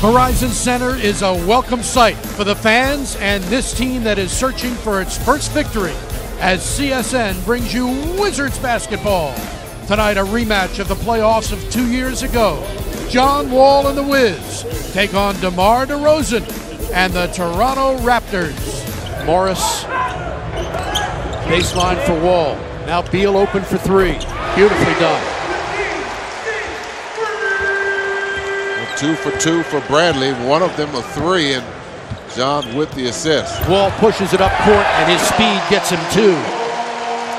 Verizon Center is a welcome sight for the fans and this team that is searching for its first victory as CSN brings you Wizards basketball. Tonight, a rematch of the playoffs of two years ago. John Wall and the Wiz take on DeMar DeRozan and the Toronto Raptors. Morris, baseline for Wall. Now Beal open for three. Beautifully done. Two for two for Bradley, one of them a three, and John with the assist. Wall pushes it up court, and his speed gets him two.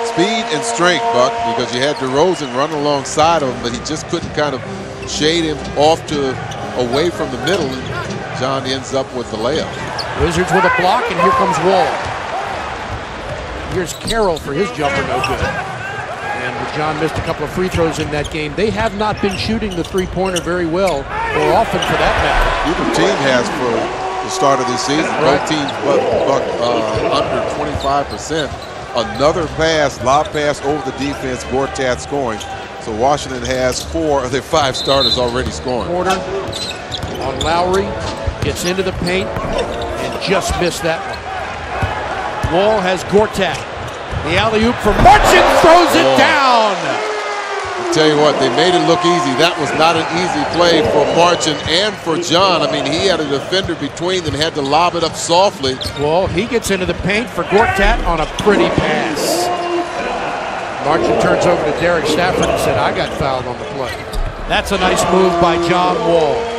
Speed and strength, Buck, because you had DeRozan run alongside of him, but he just couldn't kind of shade him off to away from the middle, and John ends up with the layup. Wizards with a block, and here comes Wall. Here's Carroll for his jumper, no good. John missed a couple of free throws in that game. They have not been shooting the three-pointer very well, or often for that matter. Either team has for the start of this season. Right. Both teams buck, buck uh, under 25%. Another pass, lob pass over the defense, Gortat scoring. So Washington has four of their five starters already scoring. Porter on Lowry, gets into the paint, and just missed that one. Wall has Gortat. The alley-oop for Marcin throws it down. I tell you what, they made it look easy. That was not an easy play for Marcin and for John. I mean, he had a defender between them, had to lob it up softly. Well, he gets into the paint for Gortat on a pretty pass. Marcin turns over to Derrick Stafford and said, I got fouled on the play. That's a nice move by John Wall.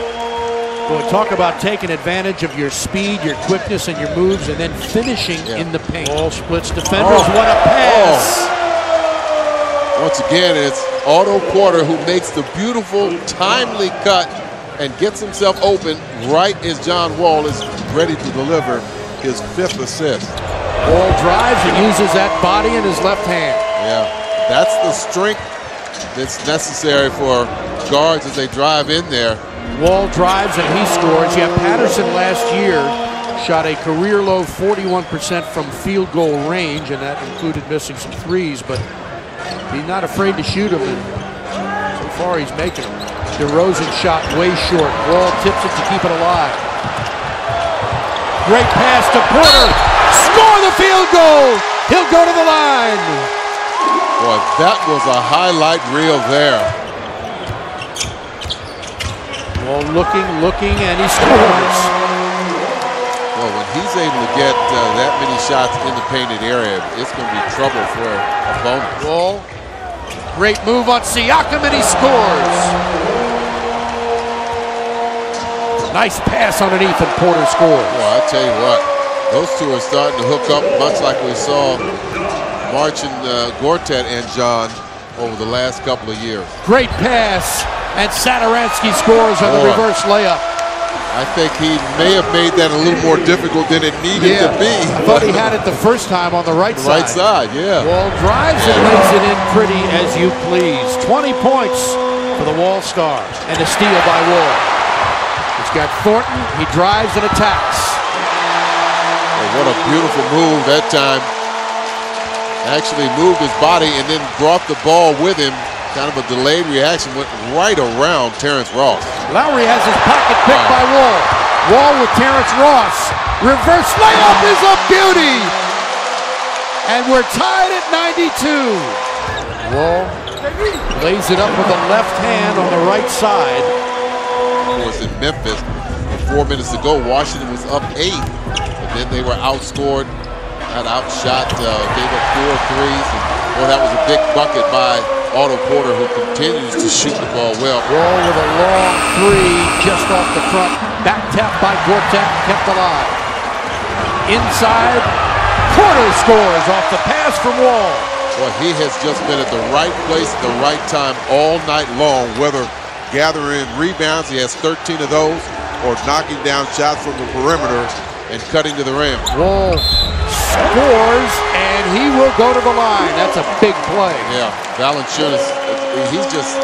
Boy, talk about taking advantage of your speed, your quickness, and your moves, and then finishing yeah. in the paint. Ball splits defenders. Oh. What a pass! Oh. Once again, it's Otto Porter who makes the beautiful, timely cut and gets himself open right as John Wall is ready to deliver his fifth assist. Wall drives and uses that body in his left hand. Yeah, that's the strength that's necessary for guards as they drive in there. Wall drives and he scores. Yeah, Patterson last year shot a career low 41% from field goal range, and that included missing some threes, but he's not afraid to shoot them, and so far he's making them. DeRozan shot way short. Wall tips it to keep it alive. Great pass to Porter. Score the field goal. He'll go to the line. Boy, that was a highlight reel there. Wall looking, looking, and he scores. Well, when he's able to get uh, that many shots in the painted area, it's going to be trouble for opponents. Wall, great move on Siakam, and he scores. Nice pass underneath, and Porter scores. Well, I tell you what, those two are starting to hook up, much like we saw Marcin uh, Gortat and John over the last couple of years. Great pass and Satoransky scores on the reverse layup. I think he may have made that a little more difficult than it needed yeah. to be. I thought he had it the first time on the right the side. Right side, yeah. Wall drives and lays it in pretty as you please. 20 points for the Wall Star and a steal by Wall. He's got Thornton. He drives and attacks. Oh, what a beautiful move that time. Actually moved his body and then brought the ball with him Kind of a delayed reaction, went right around Terrence Ross. Lowry has his pocket picked wow. by Wall. Wall with Terrence Ross. Reverse layup is a beauty. And we're tied at 92. Wall lays it up with the left hand on the right side. Of course, in Memphis, four minutes to go, Washington was up eight. And then they were outscored, got outshot, uh, gave up four threes. And, well, that was a big bucket by Otto Porter, who continues to shoot the ball well. Wall with a long three just off the front. Back tap by Gortat, kept alive. Inside, Porter scores off the pass from Wall. Well, he has just been at the right place at the right time all night long, whether gathering rebounds, he has 13 of those, or knocking down shots from the perimeter and cutting to the rim. Wall scores, and he will go to the line. That's a big play. Yeah, Valanciunas, he's just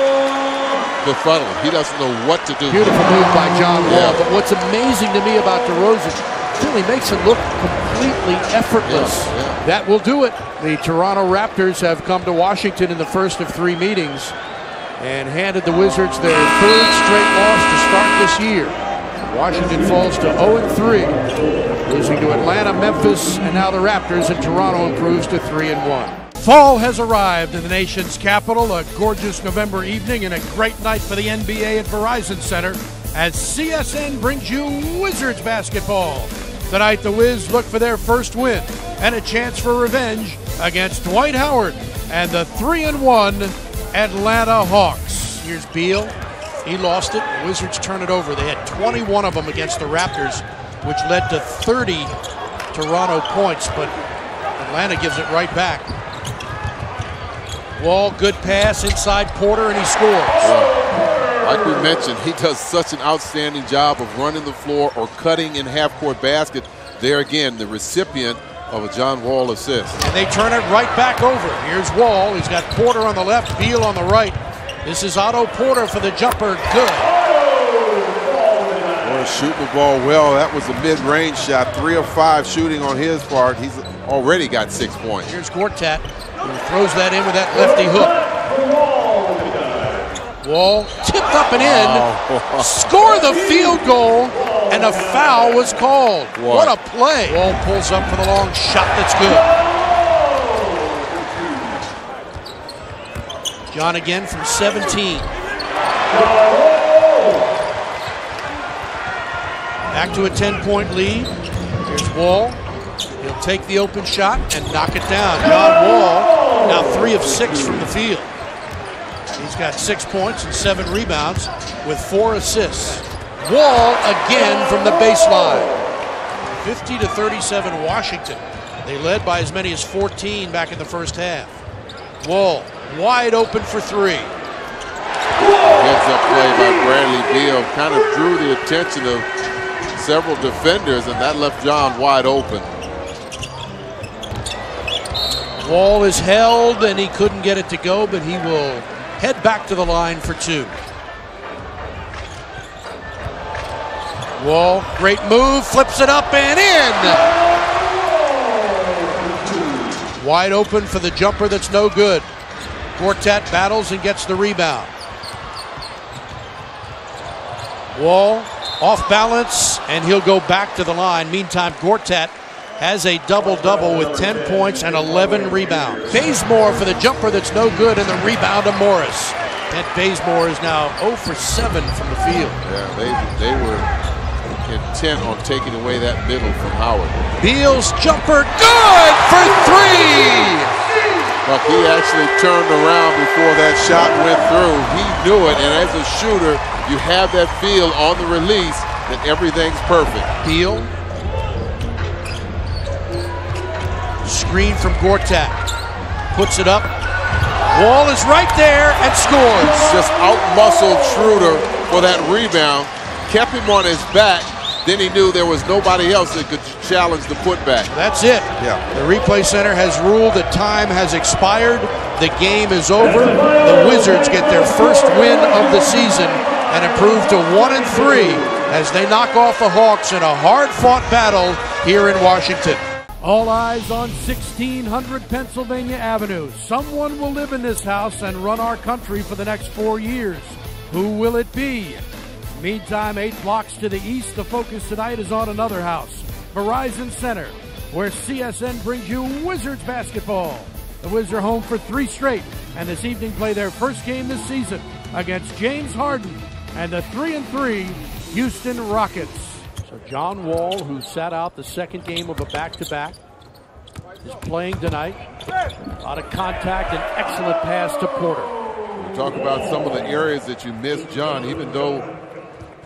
befuddled. He doesn't know what to do. Beautiful move by John Wall. Yeah. But what's amazing to me about DeRozan, really makes it look completely effortless. Yeah, yeah. That will do it. The Toronto Raptors have come to Washington in the first of three meetings and handed the Wizards their third straight loss to start this year. Washington falls to 0-3, losing to Atlanta, Memphis, and now the Raptors, and Toronto improves to 3-1. Fall has arrived in the nation's capital, a gorgeous November evening and a great night for the NBA at Verizon Center as CSN brings you Wizards basketball. Tonight, the Wiz look for their first win and a chance for revenge against Dwight Howard and the 3 and 1 Atlanta Hawks. Here's Beal. He lost it. Wizards turn it over. They had 21 of them against the Raptors, which led to 30 Toronto points, but Atlanta gives it right back. Wall, good pass inside Porter, and he scores. Like we mentioned, he does such an outstanding job of running the floor or cutting in half-court basket. There again, the recipient of a John Wall assist. And they turn it right back over. Here's Wall. He's got Porter on the left, Beal on the right. This is Otto Porter for the jumper. Good. Porter shooting the ball well. That was a mid-range shot. Three of five shooting on his part. He's already got six points. Here's Gortat, who throws that in with that lefty hook. Wall tipped up and in. Score the field goal, and a foul was called. What? what a play. Wall pulls up for the long shot that's good. John again from 17. Back to a 10 point lead. Here's Wall. He'll take the open shot and knock it down. John Wall now three of six from the field. He's got six points and seven rebounds with four assists. Wall again from the baseline. 50 to 37 Washington. They led by as many as 14 back in the first half. Wall wide open for three. Heads up play by Bradley Beal kind of drew the attention of several defenders, and that left John wide open. Wall is held, and he couldn't get it to go, but he will head back to the line for two. Wall, great move, flips it up and in. Wide open for the jumper that's no good. Gortat battles and gets the rebound. Wall off balance, and he'll go back to the line. Meantime, Gortat has a double-double with 10 points and 11 rebounds. Bazemore for the jumper that's no good, and the rebound to Morris. And Bazemore is now 0 for 7 from the field. Yeah, they, they were intent on taking away that middle from Howard. Beal's jumper, good for three! But he actually turned around before that shot went through. He knew it, and as a shooter, you have that feel on the release that everything's perfect. Beal. Screen from Gortat. Puts it up. Wall is right there and scores. Just out-muscled Schroeder for that rebound. Kept him on his back then he knew there was nobody else that could challenge the putback. That's it. Yeah. The replay center has ruled that time has expired. The game is over. The Wizards get their first win of the season and improve to one and three as they knock off the Hawks in a hard-fought battle here in Washington. All eyes on 1600 Pennsylvania Avenue. Someone will live in this house and run our country for the next four years. Who will it be? Meantime, eight blocks to the east, the focus tonight is on another house, Verizon Center, where CSN brings you Wizards basketball. The Wizards are home for three straight, and this evening play their first game this season against James Harden and the 3 and 3 Houston Rockets. So John Wall, who sat out the second game of a back-to-back, is playing tonight. A lot of contact and excellent pass to Porter. talk about some of the areas that you missed, John, even though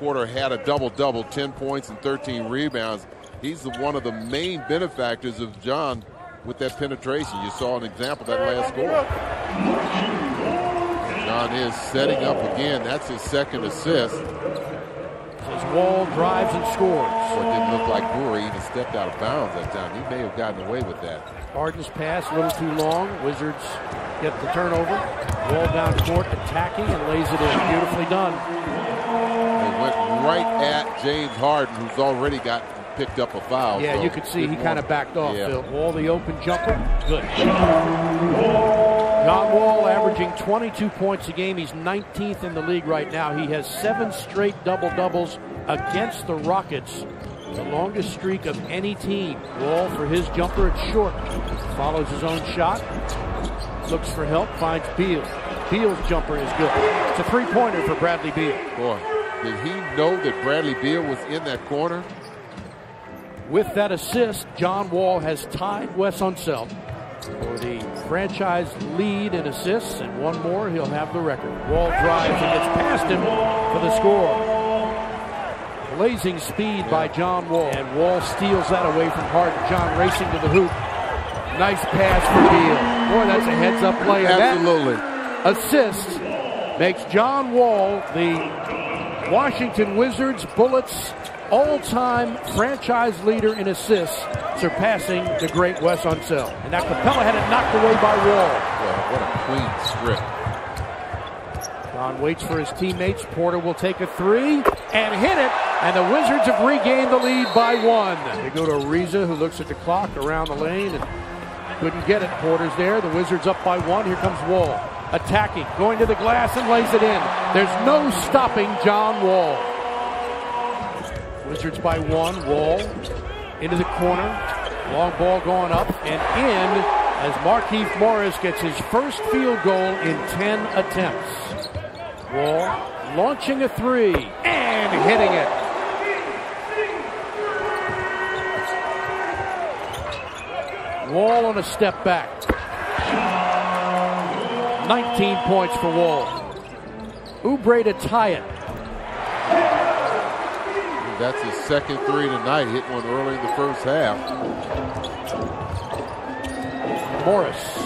Porter had a double-double, 10 points and 13 rebounds. He's the, one of the main benefactors of John with that penetration. You saw an example that last score. John is setting up again. That's his second assist. His wall drives and scores. So it didn't look like Brewer even stepped out of bounds that time. He may have gotten away with that. Harden's pass a little too long. Wizards get the turnover. Wall down court, attacking and lays it in. Beautifully done right at James Harden, who's already got picked up a foul. Yeah, so you could see he kind of backed off. Yeah. Wall the open jumper, good. John Wall averaging 22 points a game. He's 19th in the league right now. He has seven straight double doubles against the Rockets. The longest streak of any team. Wall for his jumper. It's short. Follows his own shot. Looks for help. Finds Beal. Beal's jumper is good. It's a three-pointer for Bradley Beal. Boy, did he know that Bradley Beal was in that corner? With that assist, John Wall has tied Wes Unseld for the franchise lead in assists, and one more, he'll have the record. Wall drives and gets past him for the score. Blazing speed by John Wall, and Wall steals that away from Harden. John racing to the hoop. Nice pass for Beal. Boy, that's a heads-up play. Absolutely. assist makes John Wall the Washington Wizards Bullets all-time franchise leader in assists, surpassing the great Wes Unseld. And now Capela had it knocked away by Wall. Boy, what a clean strip. John waits for his teammates. Porter will take a three and hit it. And the Wizards have regained the lead by one. They go to Ariza, who looks at the clock around the lane and couldn't get it. Porter's there. The Wizards up by one. Here comes Wall. Attacking, going to the glass and lays it in. There's no stopping John Wall. Wizards by one. Wall into the corner. Long ball going up and in as Markieff Morris gets his first field goal in 10 attempts. Wall launching a three and hitting it. Wall on a step back. 19 points for Wall. Oubre to tie it. That's his second three tonight. Hit one early in the first half. Morris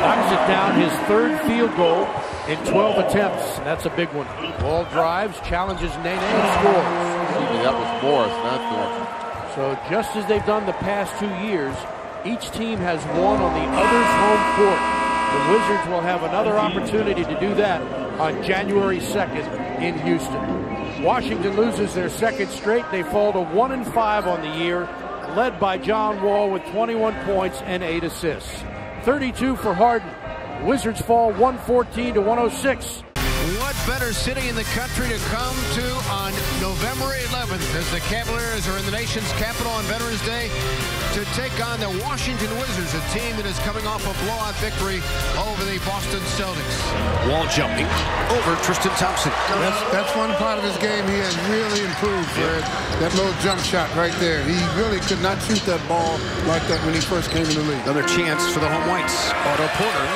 knocks it down his third field goal in 12 attempts. And that's a big one. Wall drives, challenges Nene, and scores. Excuse me, that was Morris, not Thornton. So just as they've done the past two years, each team has won on the other's home court. The Wizards will have another opportunity to do that on January 2nd in Houston. Washington loses their second straight. They fall to 1 and 5 on the year, led by John Wall with 21 points and 8 assists. 32 for Harden. Wizards fall 114 to 106. What better city in the country to come to on November 11th as the Cavaliers are in the nation's capital on Veterans Day to take on the Washington Wizards, a team that is coming off a blowout victory over the Boston Celtics. Wall jumping over Tristan Thompson. That's, that's one part of his game he has really improved, Fred. That little jump shot right there. He really could not shoot that ball like that when he first came in the league. Another chance for the home whites. Otto Porter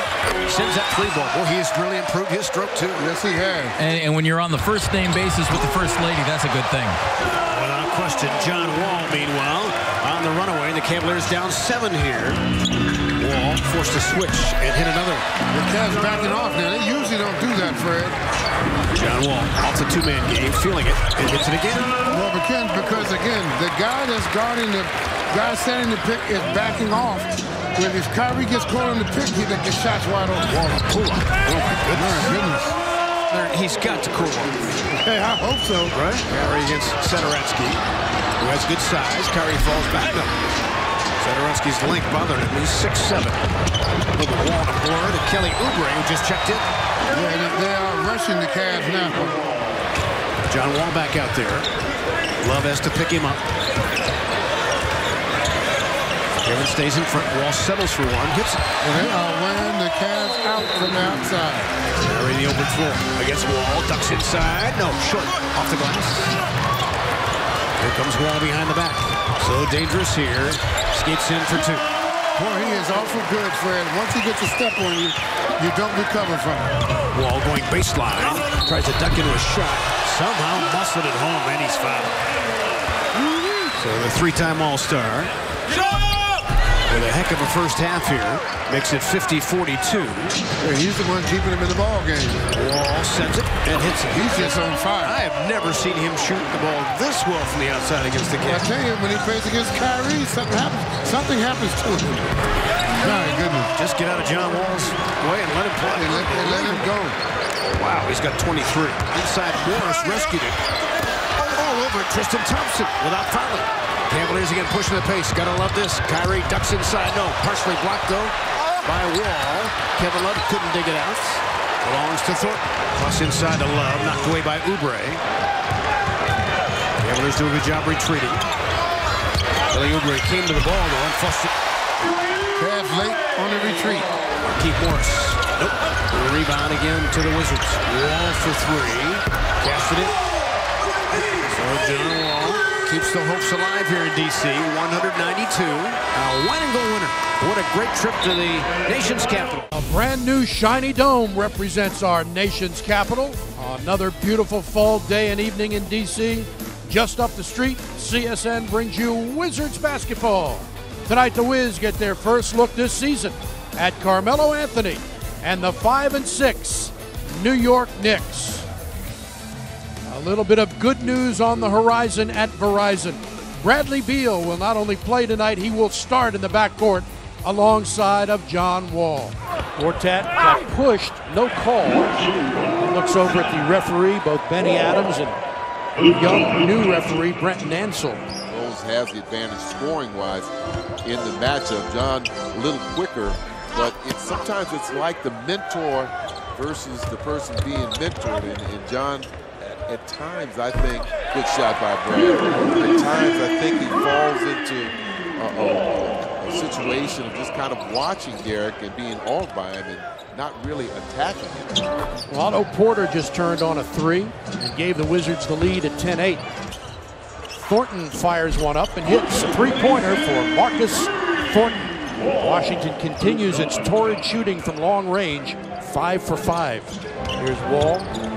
sends that three ball. Well, he has really improved his stroke, too. Yes, he has. And, and when you're on the first name basis with the first lady, that's a good thing. Without question, John Wall, meanwhile, on the runaway. The Cavaliers down seven here. Wall forced to switch and hit another. The Cavs backing off now. They usually don't do that, Fred. John Wall off the two-man game, feeling it, and hits it again. Well, because, because again, the guy that's guarding the guy setting the pick is backing off. When if Kyrie gets caught on the pick, he the shot's wide open. Wall pull up. Oh my goodness. My goodness. There, he's got to cool off. Hey, I hope so. Right? Kyrie against Satoransky, who has good size. Kyrie falls back. No. Satoransky's length bothered him. He's 6'7". Look at Wall to Blur to Kelly Oubre, who just checked in. Yeah, they- they are rushing the Cavs now. John Wall back out there. Love has to pick him up. Kevin stays in front. Wall settles for one. Hits it. And they are wearing the Cavs out from the outside. Harry the open floor. Against Wall. Ducks inside. No, short. Off the glass. Here comes Wall behind the back. So dangerous here. Skates in for two. Boy, he is awful good, Fred. Once he gets a step on you, you don't recover from it. Wall going baseline. Tries to duck into a shot. Somehow muscled it home, and he's fouled. So the three-time All-Star. With a heck of a first half here. Makes it 50-42. Yeah, he's the one keeping him in the ball game. Wall sends it and hits it. He's just on fire. I have never seen him shoot the ball this well from the outside against the Cavs. I tell you, when he plays against Kyrie, something happens. Something happens to him. My goodness. Just get out of John Wall's way and let him play. And let, they let him go. Wow, he's got 23. Inside Morris rescued it. All over Tristan Thompson without fouling. Cavaliers again pushing the pace. Gotta love this. Kyrie ducks inside. No, partially blocked though by Wall. Kevin Love couldn't dig it out. Belongs to Thornton. Plus inside to Love, knocked away by Oubre. Cavaliers do a good job retreating. Kelly Oubre came to the ball though it. Cavs late on the retreat. Keith Morris. Nope. Rebound again to the Wizards. Wall for three. Casted it. So John Wall keeps the hopes alive here in D.C. 192. A wine and gold winner. What a great trip to the nation's capital. A brand new shiny dome represents our nation's capital. Another beautiful fall day and evening in D.C. Just up the street, CSN brings you Wizards basketball. Tonight, the Wiz get their first look this season at Carmelo Anthony and the 5 and 6 New York Knicks. A little bit of good news on the horizon at Verizon. Bradley Beal will not only play tonight, he will start in the backcourt alongside of John Wall. Gortat got pushed, no call. He looks over at the referee, both Bennie Adams and young new referee Brent Nansel. Rose has the advantage scoring-wise in the matchup. John a little quicker, but it's sometimes it's like the mentor versus the person being mentored. And, and John, at, times, I think, good shot by Brad. At times, I think he falls into a situation of just kind of watching Derrick and being awed by him and not really attacking him. Well, Otto Porter just turned on a three and gave the Wizards the lead at 10-8. Thornton fires one up and hits a three-pointer for Marcus Thornton. Washington continues its torrid shooting from long range, five for five. Here's Wall.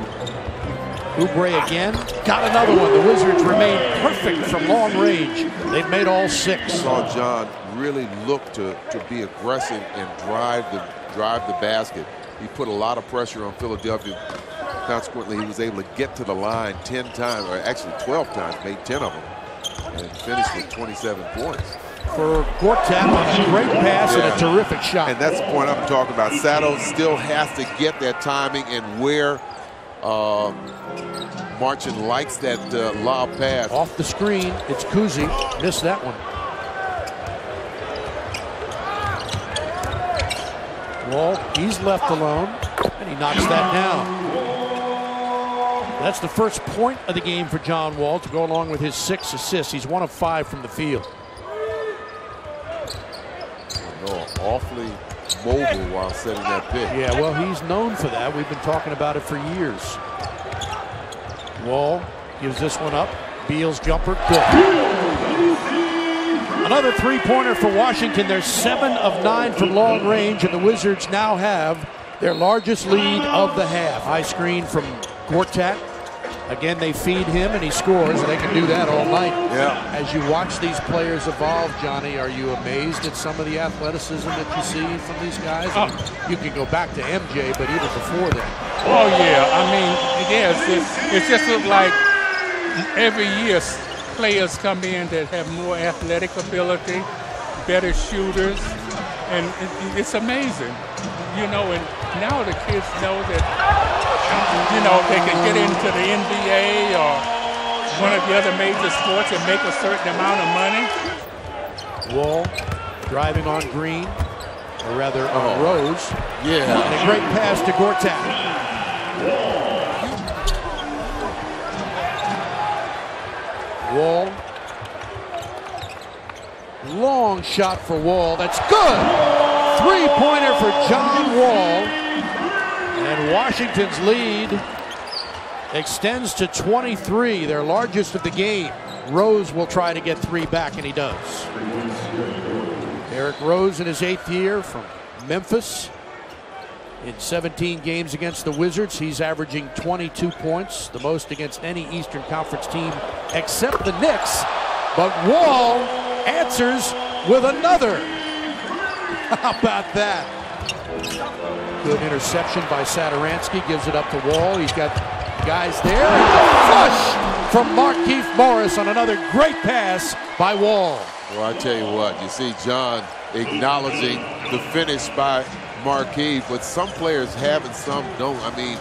Oubre again. Got another one. The Wizards remain perfect from long range. They've made all six. Saw John really look to, to be aggressive and drive the drive the basket. He put a lot of pressure on Philadelphia. Consequently, he was able to get to the line 10 times, or actually 12 times, made 10 of them, and finished with 27 points for Gortat on a great pass yeah. and a terrific shot. And that's the point I'm talking about. Sato still has to get that timing and where uh, Marcin likes that uh, lob pass. Off the screen, it's Kuzi. Missed that one. Wall, he's left alone, and he knocks that down. That's the first point of the game for John Wall to go along with his six assists. He's one of five from the field. awfully mobile while setting that pick. Yeah, well, he's known for that. We've been talking about it for years. Wall gives this one up. Beal's jumper, good. Another three-pointer for Washington. They're seven of nine from long range, and the Wizards now have their largest lead of the half. High screen from Gortat. Again, they feed him and he scores, and they can do that all night. Yeah. As you watch these players evolve, Johnny, are you amazed at some of the athleticism that you see from these guys? Mean, you can go back to MJ, but even before that. Oh yeah, I mean, yes, it, it just like every year players come in that have more athletic ability, better shooters, and it, it's amazing, you know. And now the kids know that you know, they can get into the NBA or one of the other major sports and make a certain amount of money. Wall driving on Green, or rather on oh. Rose. Yeah. And a great pass to Gortat. Wall. Long shot for Wall. That's good. Three-pointer for John Wall. And Washington's lead extends to 23, their largest of the game. Rose will try to get three back, and he does. Derrick Rose in his eighth year from Memphis. In 17 games against the Wizards, he's averaging 22 points, the most against any Eastern Conference team except the Knicks. But Wall answers with another. How about that? Good interception by Satoransky. Gives it up to Wall. He's got guys there. Flush from Markieff Morris on another great pass by Wall. Well, I tell you what, you see John acknowledging the finish by Markieff, but some players have and some don't. I mean,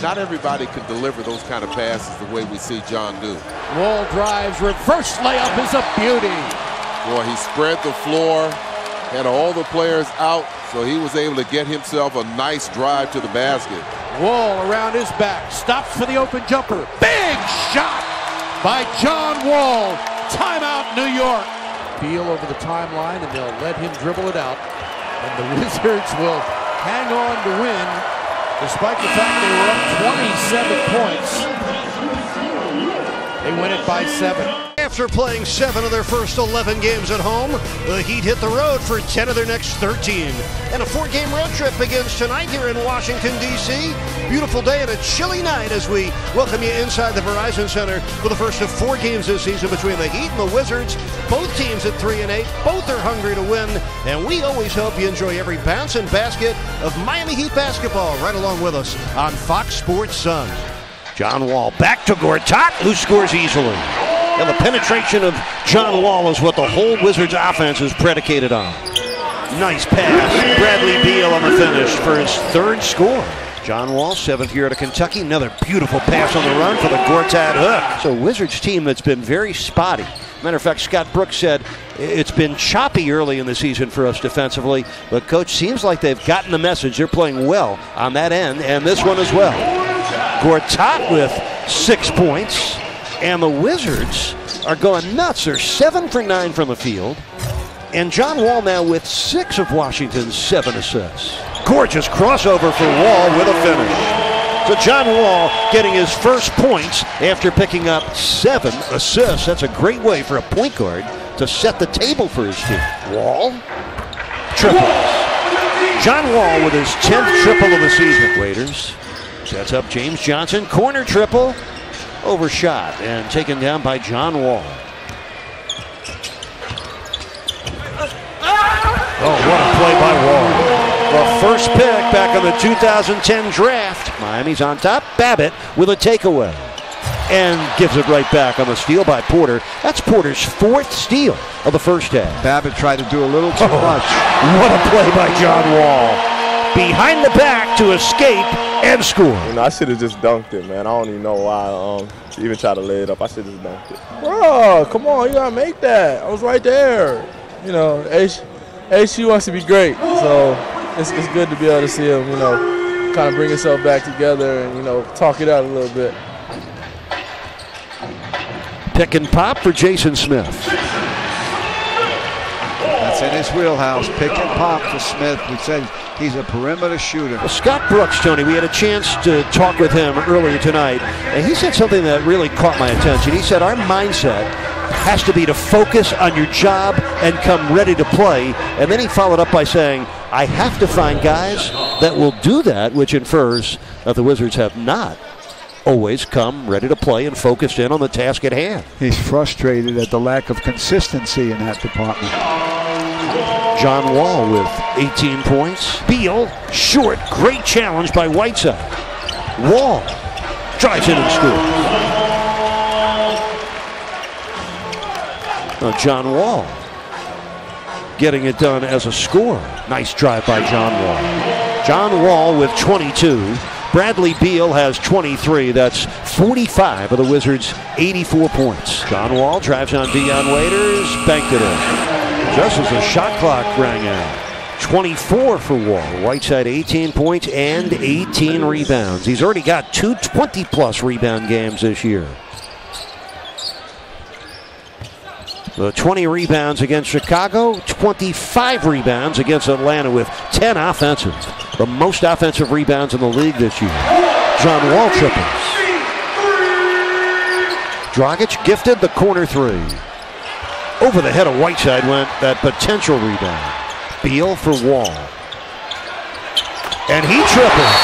not everybody can deliver those kind of passes the way we see John do. Wall drives, reverse layup is a beauty. Boy, he spread the floor, had all the players out, so he was able to get himself a nice drive to the basket. Wall around his back, stops for the open jumper. Big shot by John Wall. Timeout, New York. Beal over the timeline, and they'll let him dribble it out. And the Wizards will hang on to win, despite the fact they were up 27 points. They win it by seven. After playing seven of their first 11 games at home, the Heat hit the road for 10 of their next 13. And a four game road trip begins tonight here in Washington, D.C. Beautiful day and a chilly night as we welcome you inside the Verizon Center for the first of four games this season between the Heat and the Wizards. Both teams at 3 and 8, both are hungry to win, and we always hope you enjoy every bounce and basket of Miami Heat basketball right along with us on Fox Sports Sun. John Wall back to Gortat, who scores easily. And the penetration of John Wall is what the whole Wizards offense is predicated on. Nice pass. Bradley Beal on the finish for his third score. John Wall, seventh year of Kentucky. Another beautiful pass on the run for the Gortat hook. So Wizards team that's been very spotty. Matter of fact, Scott Brooks said it's been choppy early in the season for us defensively, but coach seems like they've gotten the message. They're playing well on that end, and this one as well. Gortat with six points. And the Wizards are going nuts. They're seven for nine from the field. And John Wall now with six of Washington's seven assists. Gorgeous crossover for Wall with a finish. So John Wall getting his first points after picking up seven assists. That's a great way for a point guard to set the table for his team. Wall, triples. John Wall with his 10th triple of the season. Waiters sets up James Johnson. Corner triple overshot and taken down by John Wall. Oh, what a play by Wall. The first pick back in the 2010 draft. Miami's on top. Babbitt with a takeaway. And gives it right back on the steal by Porter. That's Porter's fourth steal of the first half. Babbitt tried to do a little too Oh, much. What a play by John Wall. Behind the back to escape and score. You know, I should have just dunked it, man. I don't even know why um, even try to lay it up. I should have just dunked it. Bro, come on, you gotta make that. I was right there. You know, H, HU wants to be great, so it's, it's good to be able to see him, you know, kind of bring himself back together and you know talk it out a little bit. Pick and pop for Jason Smith. That's in his wheelhouse. Pick and pop for Smith. We said he's a perimeter shooter. Well, Scott Brooks, Tony, we had a chance to talk with him earlier tonight, and he said something that really caught my attention. He said, Our mindset has to be to focus on your job and come ready to play. And then he followed up by saying, I have to find guys that will do that, which infers that the Wizards have not always come ready to play and focused in on the task at hand. He's frustrated at the lack of consistency in that department. John Wall with 18 points. Beal, short, great challenge by Whiteside. Wall drives in and scores. Now John Wall getting it done as a scorer. Nice drive by John Wall. John Wall with 22. Bradley Beal has 23. That's 45 of the Wizards' 84 points. John Wall drives on Dion Waiters, banked it in. Just as the shot clock rang out. 24 for Wall. Whiteside 18 points and 18 rebounds. He's already got two 20 plus rebound games this year. The 20 rebounds against Chicago, 25 rebounds against Atlanta with 10 offensive. The most offensive rebounds in the league this year. John Wall triples. Dragic gifted the corner three. Over the head of Whiteside went that potential rebound. Beal for Wall. And he triples.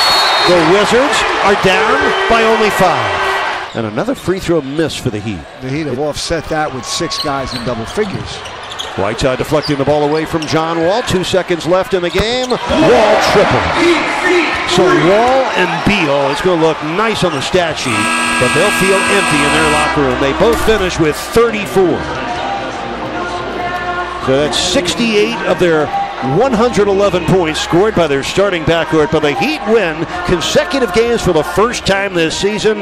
The Wizards are down by only five. And another free throw miss for the Heat. The Heat have offset that with six guys in double figures. Whiteside deflecting the ball away from John Wall. Two seconds left in the game. Wall triple. So Wall and Beal, it's going to look nice on the stat sheet, but they'll feel empty in their locker room. They both finish with 34. So that's 68 of their 111 points scored by their starting backcourt. But the Heat win consecutive games for the first time this season.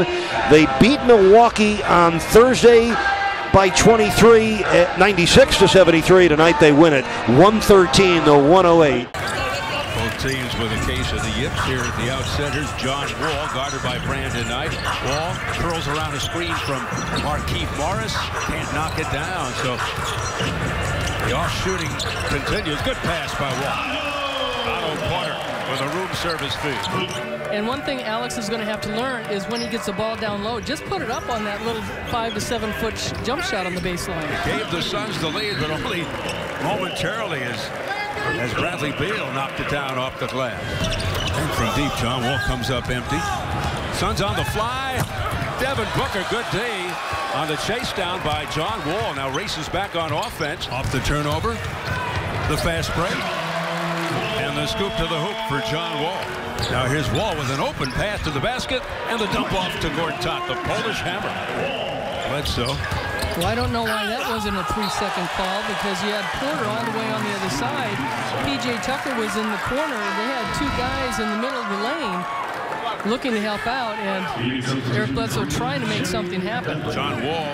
They beat Milwaukee on Thursday by 23 at 96 to 73. Tonight they win it 113 to 108. Both teams with a case of the yips here at the outset. Here's John Wall, guarded by Brandon Knight. Wall curls around a screen from Markieff Morris. Can't knock it down. So the off shooting continues. Good pass by Wall. Otto Porter with a room service feed. And one thing Alex is going to have to learn is when he gets the ball down low, just put it up on that little five to seven foot jump shot on the baseline. It gave the Suns the lead, but only momentarily as, as Bradley Beal knocked it down off the glass. And from deep, John Wall comes up empty. Suns on the fly. Devin Booker, good day on the chase down by John Wall. Now races back on offense. Off the turnover. The fast break. And the scoop to the hoop for John Wall. Now here's Wall with an open pass to the basket and the dump off to Gortat, the Polish hammer. Bledsoe. Uh, well, I don't know why that wasn't a three-second call because you had Porter all the way on the other side. P.J. Tucker was in the corner. They had two guys in the middle of the lane looking to help out, and Eric Bledsoe trying to make something happen. John Wall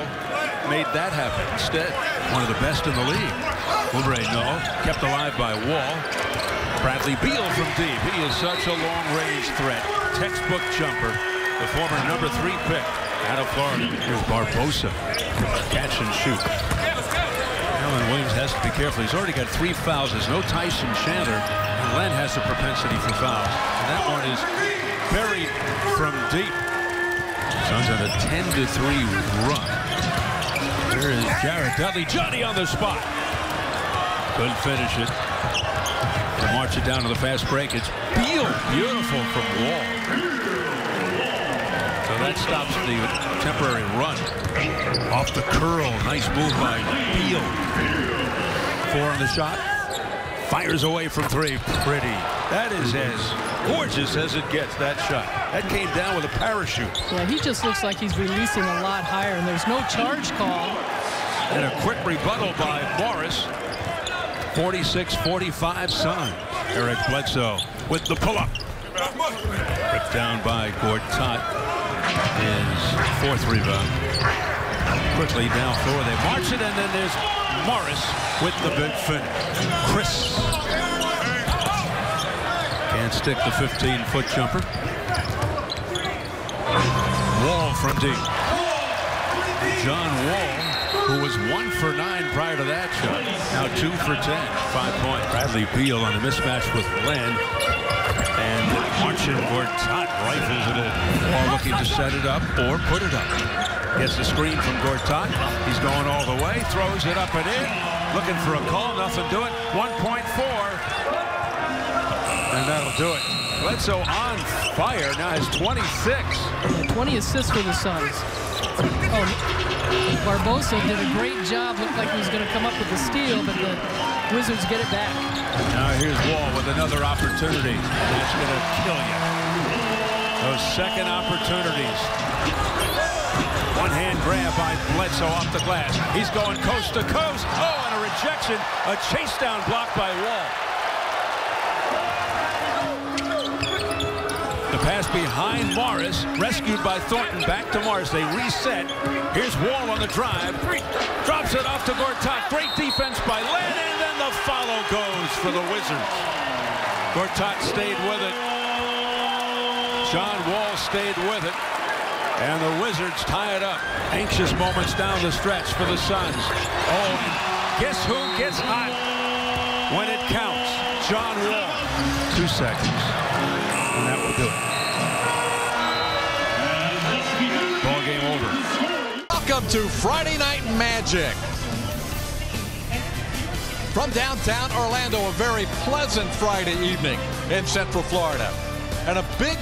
made that happen instead. One of the best in the league. Oubre, no. Kept alive by Wall. Bradley Beal from deep. He is such a long-range threat. Textbook jumper. The former number three pick out of Florida. Here's Barbosa. Catch and shoot. Alan Williams has to be careful. He's already got three fouls. There's no Tyson Chandler. And Len has a propensity for fouls. And that one is buried from deep. Suns on a 10 to 3 run. Here is Jared Dudley. Johnny on the spot. Couldn't finish it. To march it down to the fast break. It's Beal. Beautiful from Wall. So that stops the temporary run. Off the curl. Nice move by Beal. Four on the shot. Fires away from three. Pretty. That is as gorgeous as it gets, that shot. That came down with a parachute. Yeah, he just looks like he's releasing a lot higher, and there's no charge call. And a quick rebuttal by Morris. 46-45 Sun. Eric Bledsoe with the pull-up. Ripped down by Gortat. His fourth rebound. Quickly down floor. They march it, and then there's Morris with the big finish. Chris. Stick the 15-foot jumper. Wall from deep. John Wall who was one for nine prior to that shot. Now two for ten. Five point. Bradley Beal on a mismatch with Len. And Marcin Gortat rifles it in. Wall looking to set it up or put it up. Gets the screen from Gortat. He's going all the way. Throws it up and in. Looking for a call. Nothing to it. 1.4. And that'll do it. Bledsoe on fire. Now has 26. Yeah, 20 assists for the Suns. Oh, Barbosa did a great job. Looked like he was going to come up with the steal, but the Wizards get it back. Now here's Wall with another opportunity. That's going to kill you. Those second opportunities. One hand grab by Bledsoe off the glass. He's going coast to coast. Oh, and a rejection. A chase down block by Wall. Pass behind Morris, rescued by Thornton. Back to Morris. They reset. Here's Wall on the drive. Drops it off to Gortat. Great defense by Len, and then the follow goes for the Wizards. Gortat stayed with it. John Wall stayed with it. And the Wizards tie it up. Anxious moments down the stretch for the Suns. Oh, guess who gets hot when it counts? John Wall. Two seconds. And that will do it. Ball game over. Welcome to Friday Night Magic. From downtown Orlando, a very pleasant Friday evening in Central Florida. And a big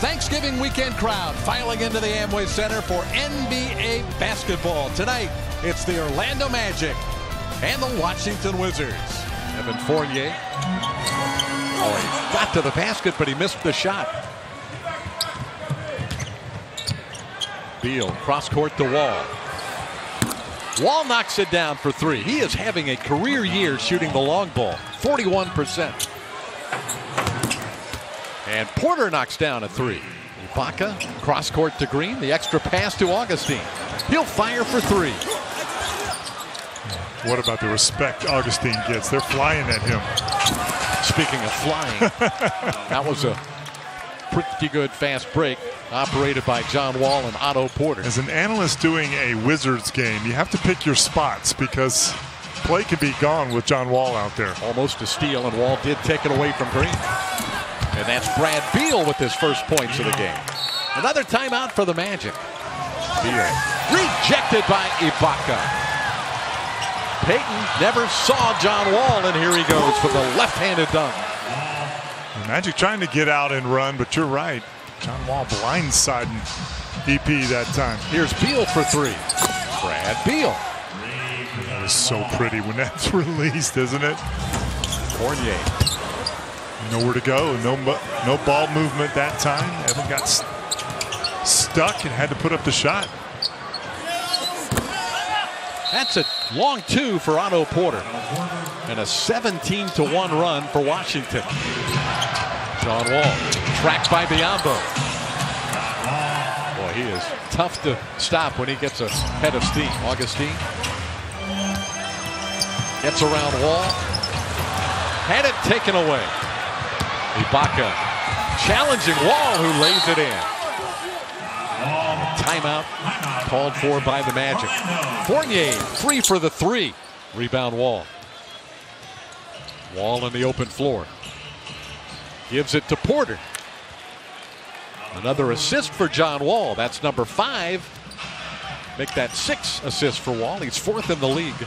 Thanksgiving weekend crowd filing into the Amway Center for NBA basketball. Tonight, it's the Orlando Magic and the Washington Wizards. Evan Fournier. Oh, got to the basket, but he missed the shot. Beal, cross court to Wall. Wall knocks it down for three. He is having a career year shooting the long ball, 41%. And Porter knocks down a three. Ibaka, cross court to Green, the extra pass to Augustine. He'll fire for three. What about the respect Augustine gets? They're flying at him. Speaking of flying, that was a pretty good fast break operated by John Wall and Otto Porter. As an analyst doing a Wizards game, you have to pick your spots because play can be gone with John Wall out there. Almost a steal, and Wall did take it away from Green. And that's Brad Beal with his first points of the game. Another timeout for the Magic. Beal rejected by Ibaka. Payton never saw John Wall, and here he goes for the left-handed dunk. Magic trying to get out and run, but you're right. John Wall blindsiding EP that time. Here's Beal for three. Brad Beal. That is so pretty when that's released, isn't it? Fournier. Nowhere to go. No, no ball movement that time. Evan got st stuck and had to put up the shot. That's a long two for Otto Porter. And a 17 to 1 run for Washington. John Wall tracked by Biyombo. Boy, he is tough to stop when he gets a head of steam. Augustin gets around Wall. Had it taken away. Ibaka challenging Wall who lays it in. Timeout called for by the Magic. Fournier free for the three. Rebound Wall. Wall on the open floor. Gives it to Porter. Another assist for John Wall. That's number five. Make that six assists for Wall. He's fourth in the league.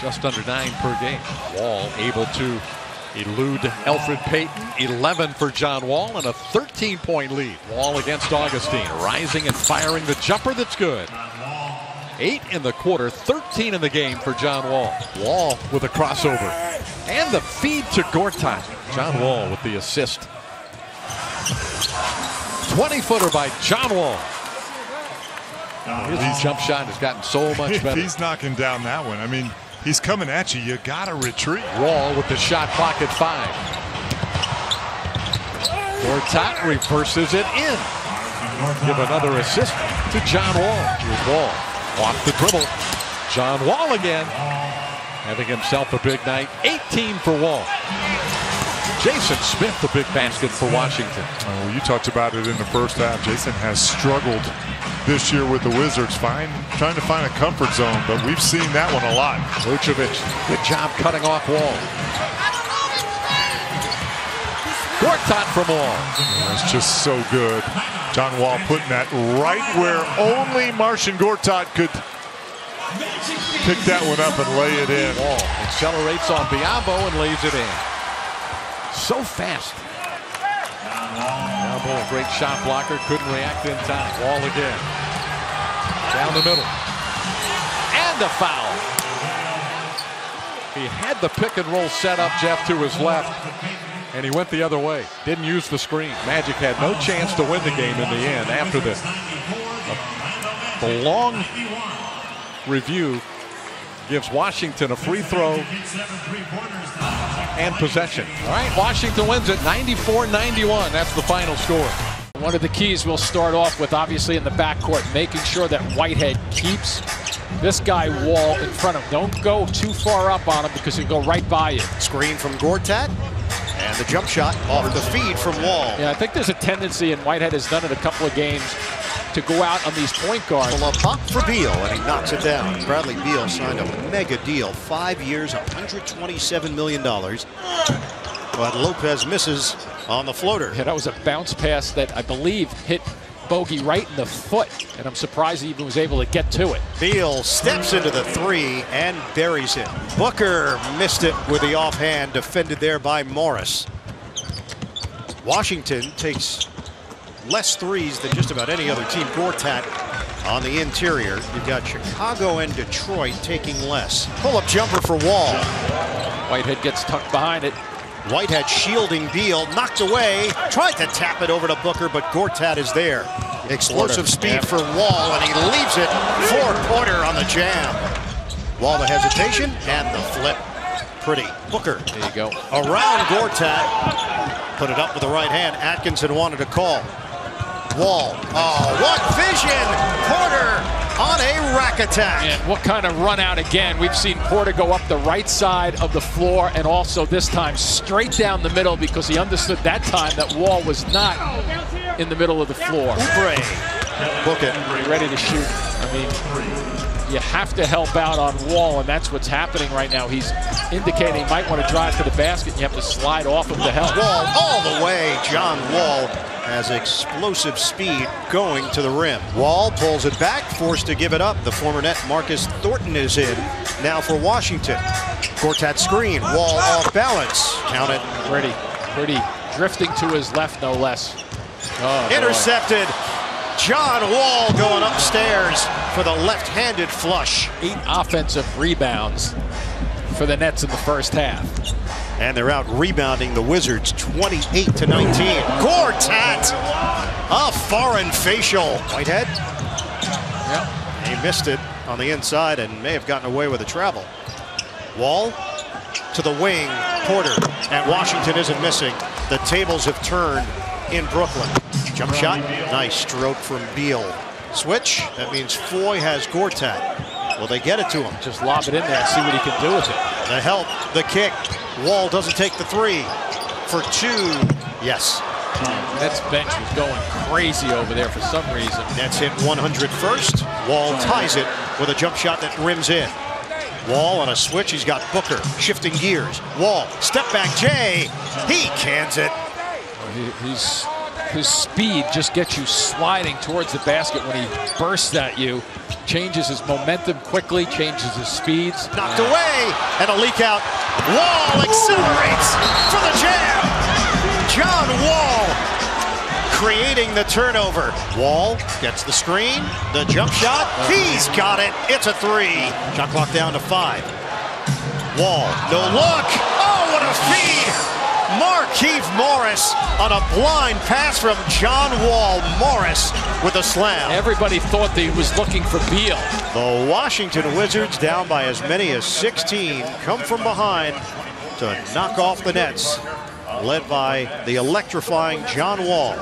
Just under nine per game. Wall able to elude Elfrid Payton. 11 for John Wall and a 13 point lead. Wall against Augustin. Rising and firing the jumper that's good. Eight in the quarter, 13 in the game for John Wall. Wall with a crossover. And the feed to Gortat. John Wall with the assist. 20 footer by John Wall. Oh, His jump shot has gotten so much better. He's knocking down that one. I mean, he's coming at you. You got to retreat. Wall with the shot clock at five. Gortat reverses it in. Give another assist to John Wall. Here's Wall off the dribble. John Wall again. Having himself a big night. 18 for Wall. Jason Smith, the big basket for Washington. Oh, you talked about it in the first half. Jason has struggled this year with the Wizards, fine, trying to find a comfort zone, but we've seen that one a lot. Vucevic, good job cutting off Wall. Gortat from Wall. That's just so good. John Wall putting that right where only Marcin Gortat could pick that one up and lay it in. Wall accelerates on Biyombo and lays it in. So fast. Biyombo, a great shot blocker, couldn't react in time. Wall again. Down the middle. And a foul. He had the pick and roll set up, Jeff, to his left and he went the other way. Didn't use the screen. Magic had no chance to win the game in the end after uh, the long review gives Washington a free throw and possession. All right, Washington wins it 94-91. That's the final score. One of the keys we'll start off with, obviously, in the backcourt, making sure that Whitehead keeps this guy Wall in front of him. Don't go too far up on him because he'll go right by you. Screen from Gortat. And the jump shot off the feed from Wall. Yeah, I think there's a tendency, and Whitehead has done it a couple of games, to go out on these point guards. Well, a pop for Beal, and he knocks it down. Bradley Beal signed a mega deal, five years, $127 million. But Lopez misses on the floater. Yeah, that was a bounce pass that I believe hit Bogey right in the foot, and I'm surprised he even was able to get to it. Beal steps into the three and buries it. Booker missed it with the offhand, defended there by Morris. Washington takes less threes than just about any other team. Gortat on the interior. You've got Chicago and Detroit taking less. Pull-up jumper for Wall. Whitehead gets tucked behind it. Whitehead shielding Beal, knocked away, tried to tap it over to Booker, but Gortat is there. Explosive speed for Wall, and he leaves it for Porter on the jam. Wall the hesitation and the flip. Pretty. Booker. There you go. Around Gortat. Put it up with the right hand. Atkinson wanted to call. Wall. Oh, what vision! Porter on a rack attack. And what kind of run out again? We've seen Porter go up the right side of the floor and also this time straight down the middle because he understood that time that Wall was not in the middle of the floor. Oubre, book it. Ready to shoot. I mean, you have to help out on Wall, and that's what's happening right now. He's indicating he might want to drive to the basket, and you have to slide off of the help. Wall all the way. John Wall has explosive speed going to the rim. Wall pulls it back, forced to give it up. The former net Marcus Thornton is in now for Washington. Gortat screen, Wall off balance. Count it. Pretty, pretty drifting to his left, no less. Oh, boy. Intercepted. John Wall going upstairs for the left-handed flush. Eight offensive rebounds for the Nets in the first half. And they're out rebounding the Wizards 28 to 19. Gortat! A foreign facial. Whitehead? Yep. He missed it on the inside and may have gotten away with a travel. Wall to the wing. Porter. And Washington isn't missing. The tables have turned in Brooklyn. Jump shot. Nice stroke from Beal. Switch. That means Foy has Gortat. Will they get it to him? Just lob it in there and see what he can do with it. The help, the kick. Wall doesn't take the three. For two. Yes. Nets bench was going crazy over there for some reason. Nets hit 100 first. Wall ties it with a jump shot that rims in. Wall on a switch. He's got Booker shifting gears. Wall, step back, Jay. He cans it. He- He's his speed just gets you sliding towards the basket when he bursts at you. Changes his momentum quickly, changes his speeds. Knocked away and a leak out. Wall accelerates for the jam. John Wall creating the turnover. Wall gets the screen, the jump shot. He's got it. It's a three. Shot clock down to five. Wall, no look. Oh, what a feed! Markieff Morris on a blind pass from John Wall. Morris with a slam. Everybody thought that he was looking for Beal. The Washington Wizards down by as many as 16 come from behind to knock off the Nets, led by the electrifying John Wall.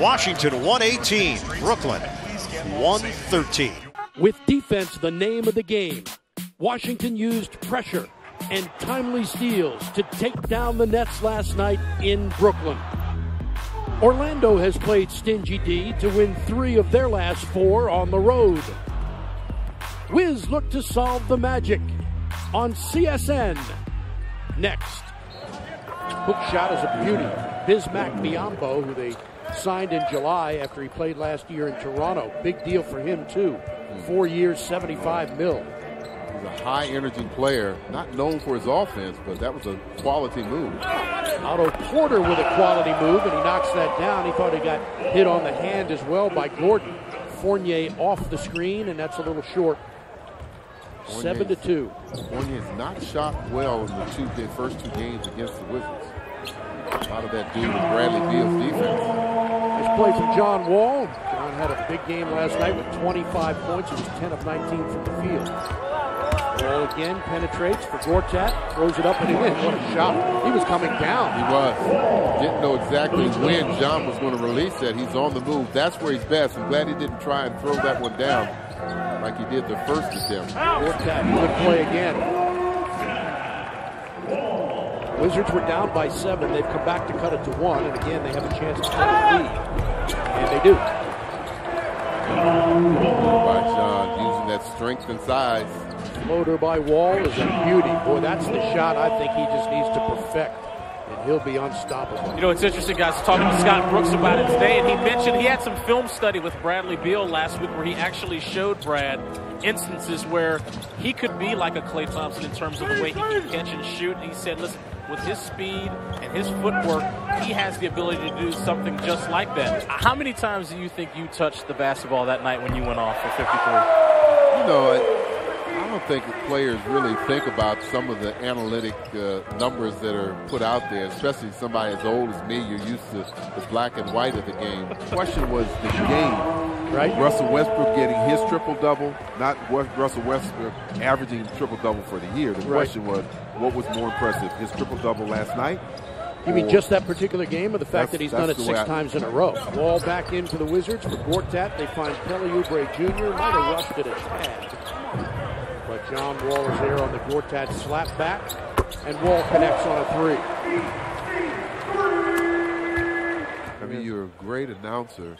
Washington 118, Brooklyn 113. With defense the name of the game, Washington used pressure and timely steals to take down the Nets last night in Brooklyn. Orlando has played stingy D to win three of their last four on the road. Wiz look to solve the magic on CSN. Next. Hook shot is a beauty. Bismack Biyombo, who they signed in July after he played last year in Toronto. Big deal for him, too. Four years, 75 mil. He's a high energy player, not known for his offense, but that was a quality move. Otto Porter with a quality move, and he knocks that down. He thought he got hit on the hand as well by Gordon. Fournier off the screen, and that's a little short. Seven to two. Fournier has not shot well in the two the first two games against the Wizards. A lot of that due to Bradley Beal's defense. Nice play from John Wall. John had a big game last night with 25 points. He was 10 of 19 from the field. Wall again penetrates for Gortat, throws it up and in. What a shot. He was coming down. He was. Didn't know exactly when John was going to release that. He's on the move. That's where he's best. I'm glad he didn't try and throw that one down like he did the first attempt. Gortat, good play again. Wizards were down by seven. They've come back to cut it to one, and again, they have a chance to cut the lead. And they do. By John using that strength and size. Floater by Wall is a beauty. Boy, that's the shot I think he just needs to perfect, and he'll be unstoppable. You know, it's interesting, guys. Talking to Scott Brooks about it today, and he mentioned he had some film study with Bradley Beal last week where he actually showed Brad instances where he could be like a Klay Thompson in terms of the way he can catch and shoot. And he said, listen, with his speed and his footwork, he has the ability to do something just like that. How many times do you think you touched the basketball that night when you went off for 53? You know, I, I don't think players really think about some of the analytic uh, numbers that are put out there, especially somebody as old as me. You're used to the black and white of the game. The question was the game. Right. Russell Westbrook getting his triple double, not Russell Westbrook averaging triple double for the year. The Right. question was, what was more impressive, his triple double last night You mean just that particular game, or the fact That's- that he's done it six I- times in a row? Wall back in for the Wizards for Gortat. They find Kelly Oubre Jr. Might have rushed it a tad. John Wall is there on the Gortat slap back, and Wall connects on a three. I mean, you're a great announcer.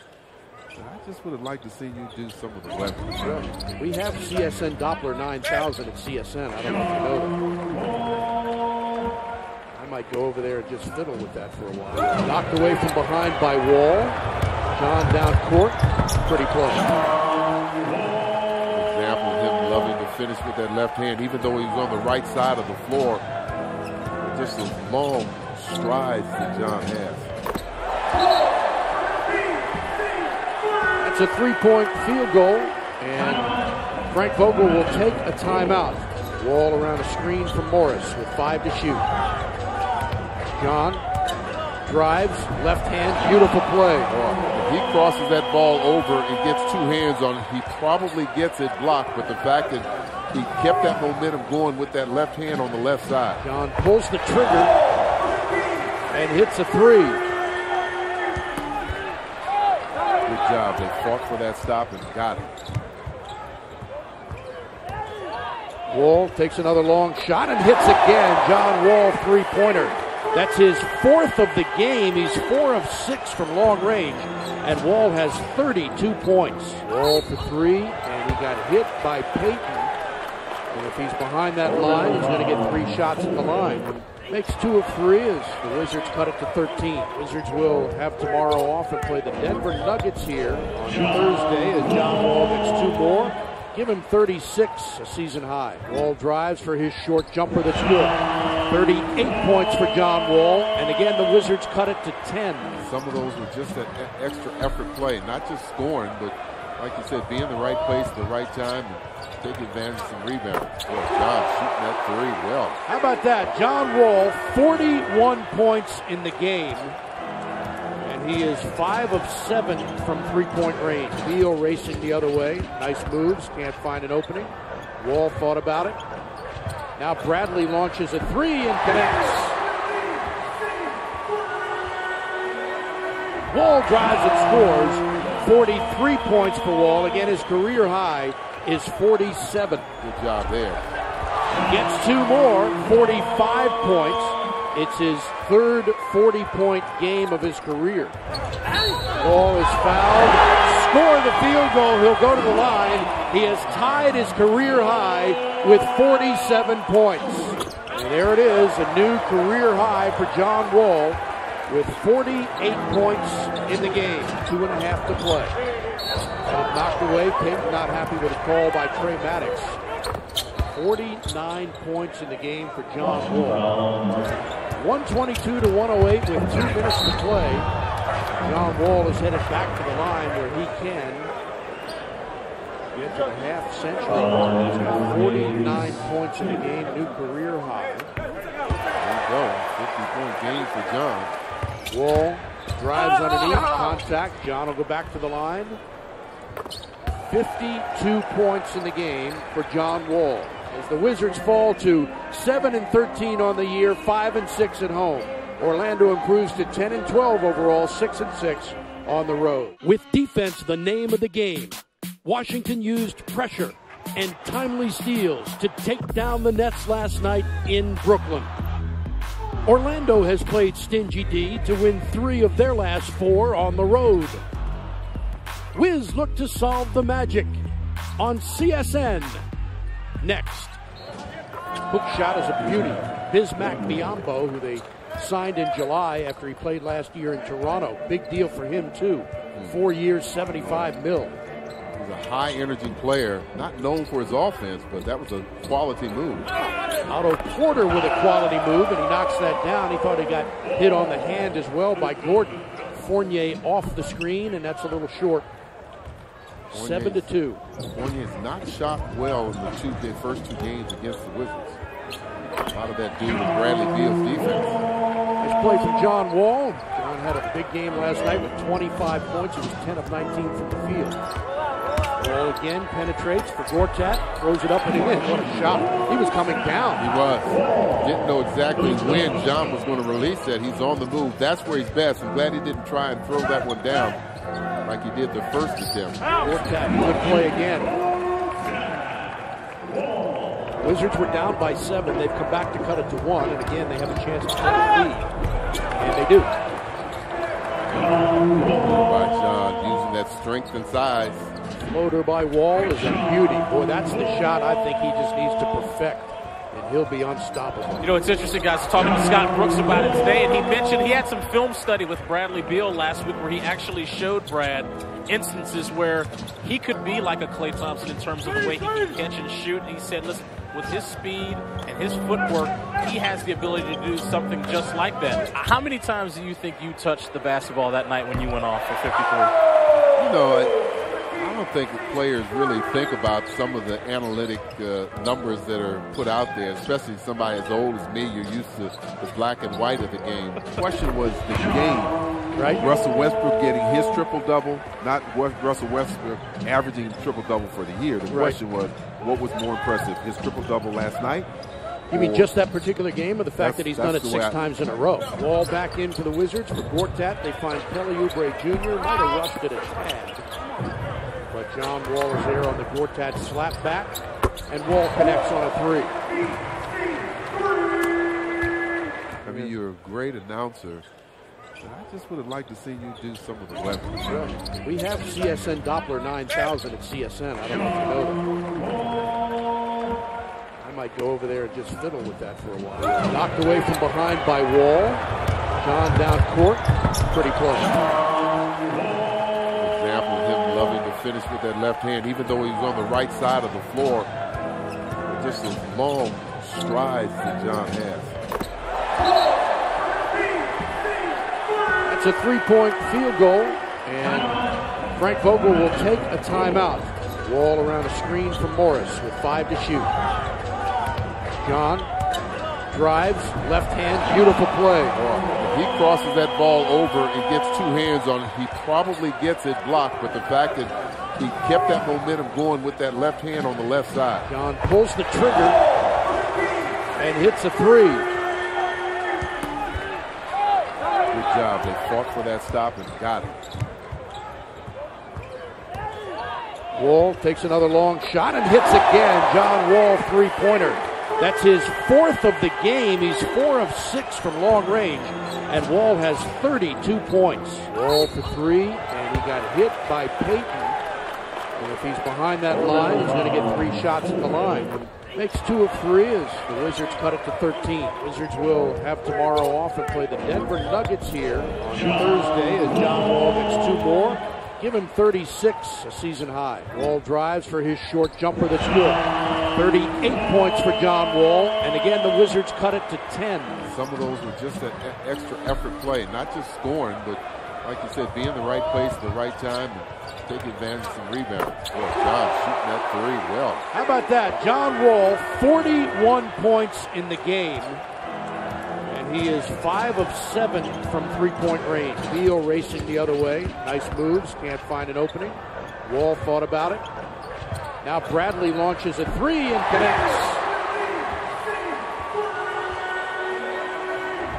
I just would have liked to see you do some of the weapons. We have CSN Doppler 9000 at CSN. I don't know if you know that. I might go over there and just fiddle with that for a while. Knocked away from behind by Wall. John down court. Pretty play. Example of him loving to finish with that left hand, even though he was on the right side of the floor. Just those long strides that John has. That's a three-point field goal, and Frank Vogel will take a timeout. Wall around a screen from Morris with five to shoot. John drives, left hand, beautiful play. Oh, if he crosses that ball over and gets two hands on it, he probably gets it blocked. But the fact that he kept that momentum going with that left hand on the left side. John pulls the trigger and hits a three. Good job. They fought for that stop and got it. Wall takes another long shot and hits again. John Wall three pointer. That's his fourth of the game. He's four of six from long range, and Wall has 32 points. Wall for three, and he got hit by Payton. And if he's behind that line, he's going to get three shots at the line. Makes two of three as the Wizards cut it to 13. Wizards will have tomorrow off and play the Denver Nuggets here on Thursday as John Wall gets two more. Give him 36, a season high. Wall drives for his short jumper that's good. 38 points for John Wall, and again the Wizards cut it to 10. Some of those were just an extra effort play, not just scoring, but like you said, be in the right place at the right time and take advantage of some rebounds. Boy, John shooting that three well. How about that? John Wall, 41 points in the game. He is 5 of 7 from three point range. Beal racing the other way. Nice moves. Can't find an opening. Wall thought about it. Now Bradley launches a three and connects. Wall drives and scores. 43 points for Wall. Again, his career high is 47. Good job there. Gets two more, 45 points. It's his third 40 point game of his career. Ball is fouled. Score the field goal. He'll go to the line. He has tied his career high with 47 points. And there it is, a new career high for John Wall with 48 points in the game. Two and a half to play. It knocked away. Payton not happy with a call by Tre Maddox. 49 points in the game for John Wall. 122 to 108 with two minutes to play. John Wall is headed back to the line where he can get to the half century. He's got 49 points in the game, new career high. There you go. 50 point game for John. Wall drives underneath, contact. John will go back to the line. 52 points in the game for John Wall. As the Wizards fall to 7 and 13 on the year, 5 and 6 at home. Orlando improves to 10 and 12 overall, 6 and 6 on the road. With defense the name of the game, Washington used pressure and timely steals to take down the Nets last night in Brooklyn. Orlando has played Stingy D to win three of their last four on the road. Wiz look to solve the magic on CSN. Next. Hook shot is a beauty. Bismack Biyombo, who they signed in July after he played last year in Toronto. Big deal for him, too. Four years, 75 mil. He's a high energy player, not known for his offense, but that was a quality move. Otto Porter with a quality move, and he knocks that down. He thought he got hit on the hand as well by Gordon. Fournier off the screen, and that's a little short. Seven to two. Has not shot well in the two the first two games against the Wizards. A lot of that due to Bradley Beal's defense. Nice play from John Wall. John had a big game last night with 25 points. He was 10 of 19 from the field. Wall again penetrates for Gortat, throws it up and in. What a shot. He was coming down. He was. Didn't know exactly when John was going to release that. He's on the move. That's where he's best. I'm glad he didn't try and throw that one down like he did the first attempt. Gortat, good play again. Wizards were down by seven. They've come back to cut it to one, and again they have a chance to cut the lead. And they do. By John uh, using that strength and size. Floater by Wall is a beauty. Boy, that's the shot I think he just needs to perfect, and he'll be unstoppable. You know, it's interesting, guys. Talking to Scott Brooks about it today, and he mentioned he had some film study with Bradley Beal last week where he actually showed Brad instances where he could be like a Klay Thompson in terms of the way he can catch and shoot. And he said, listen, with his speed and his footwork, he has the ability to do something just like that. How many times do you think you touched the basketball that night when you went off for 53? You know, I, I don't think players really think about some of the analytic uh, numbers that are put out there, especially somebody as old as me. You're used to the black and white of the game. The question was the game, right? Russell Westbrook getting his triple double, not Russell Westbrook averaging triple double for the year. The Right. question was, what was more impressive, his triple double last night? You mean just that particular game, or the fact That's- that he's done it six I- times in a row? Wall back in for the Wizards for Gortat. They find Kelly Oubre Jr. Might have rushed it a tad. John Wall is there on the Gortat slap back, and Wall connects on a three. I mean, you're a great announcer. I just would have liked to see you do some of the weapons. Well, we have CSN Doppler 9000 at CSN. I don't know if you know that. I might go over there and just fiddle with that for a while. Knocked away from behind by Wall. John down court. Pretty close. Example of him loving to finish with that left hand, even though he was on the right side of the floor. Just those long strides that John has. That's a three-point field goal, and Frank Vogel will take a timeout. Wall around a screen from Morris with five to shoot. John drives, left hand, beautiful play. If he crosses that ball over and gets two hands on it, he probably gets it blocked. But the fact that he kept that momentum going with that left hand on the left side. John pulls the trigger and hits a three. Good job. They fought for that stop and got it. Wall takes another long shot and hits again. John Wall three-pointer. That's his fourth of the game. He's four of six from long range, and Wall has 32 points. Wall for three, and he got hit by Payton. And if he's behind that line, he's going to get three shots at the line. Makes two of three as the Wizards cut it to 13. Wizards will have tomorrow off and play the Denver Nuggets here on Thursday as John Wall gets two more. Give him 36, a season high. Wall drives for his short jumper that's good. 38 points for John Wall, and again the Wizards cut it to 10. Some of those were just that e- extra effort play, not just scoring, but like you said, be in the right place at the right time and take advantage of some rebounds. Boy, John shooting that three well. How about that? John Wall, 41 points in the game. He is 5 of 7 from three point range. Beal racing the other way. Nice moves. Can't find an opening. Wall thought about it. Now Bradley launches a three and connects.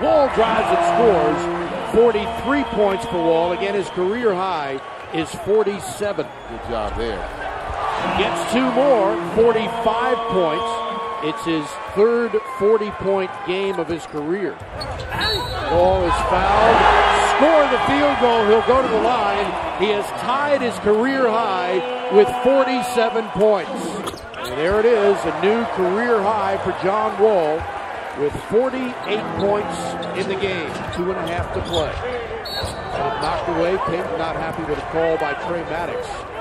Wall drives and scores. 43 points for Wall. Again, his career high is 47. Good job there. Gets two more, 45 points. It's his third 40 point game of his career. Ball is fouled. Score the field goal. He'll go to the line. He has tied his career high with 47 points. And there it is, a new career high for John Wall with 48 points in the game. Two and a half to play. It knocked away. Payton not happy with a call by Tre Maddox.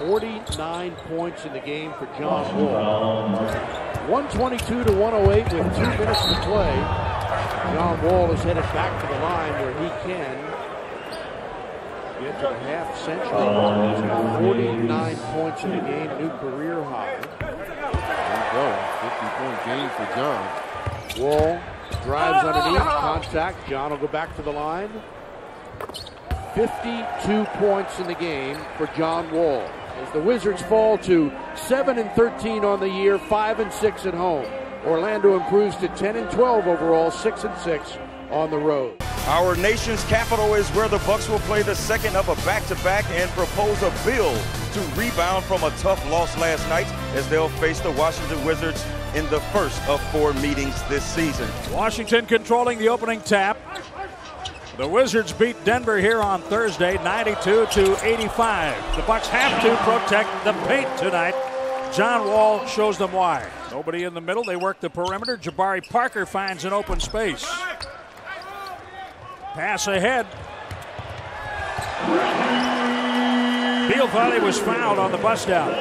49 points in the game for John Wall. 122 to 108 with two minutes to play. John Wall is headed back to the line where he can get to the half century. He's got 49 points in the game, new career high. There go. 50 point game for John. Wall drives underneath, contact. John will go back to the line. 52 points in the game for John Wall. As the Wizards fall to 7 and 13 on the year, 5 and 6 at home. Orlando improves to 10 and 12 overall, 6 and 6 on the road. Our nation's capital is where the Bucks will play the second of a back-to-back and propose a bill to rebound from a tough loss last night as they'll face the Washington Wizards in the first of four meetings this season. Washington controlling the opening tap. The Wizards beat Denver here on Thursday, 92 to 85. The Bucks have to protect the paint tonight. John Wall shows them why. Nobody in the middle. They work the perimeter. Jabari Parker finds an open space. Pass ahead. Beal thought he was fouled on the bust out.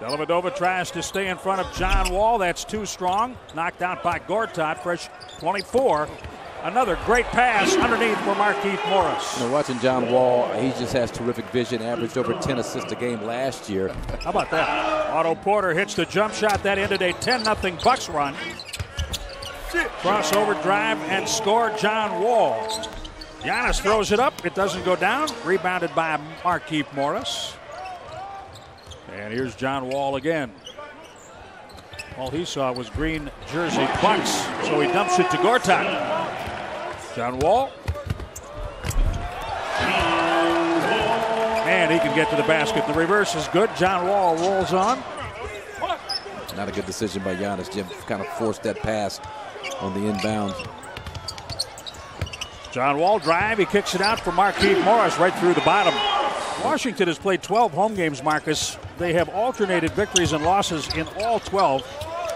Dellavedova tries to stay in front of John Wall. That's too strong. Knocked out by Gortat, fresh 24. Another great pass underneath for Markieff Morris. You know, watching John Wall, he just has terrific vision. Averaged over 10 assists a game last year. How about that? Otto Porter hits the jump shot. That ended a 10 0 Bucks run. Crossover drive and score John Wall. Giannis throws it up. It doesn't go down. Rebounded by Markieff Morris. And here's John Wall again. All he saw was green jersey Bucks, so he dumps it to Gortat. John Wall. And he can get to the basket. The reverse is good. John Wall rolls on. Not a good decision by Giannis. Jim kind of forced that pass on the inbound. John Wall drive. He kicks it out for Markieff Morris right through the bottom. Washington has played 12 home games, Marcus. They have alternated victories and losses in all 12.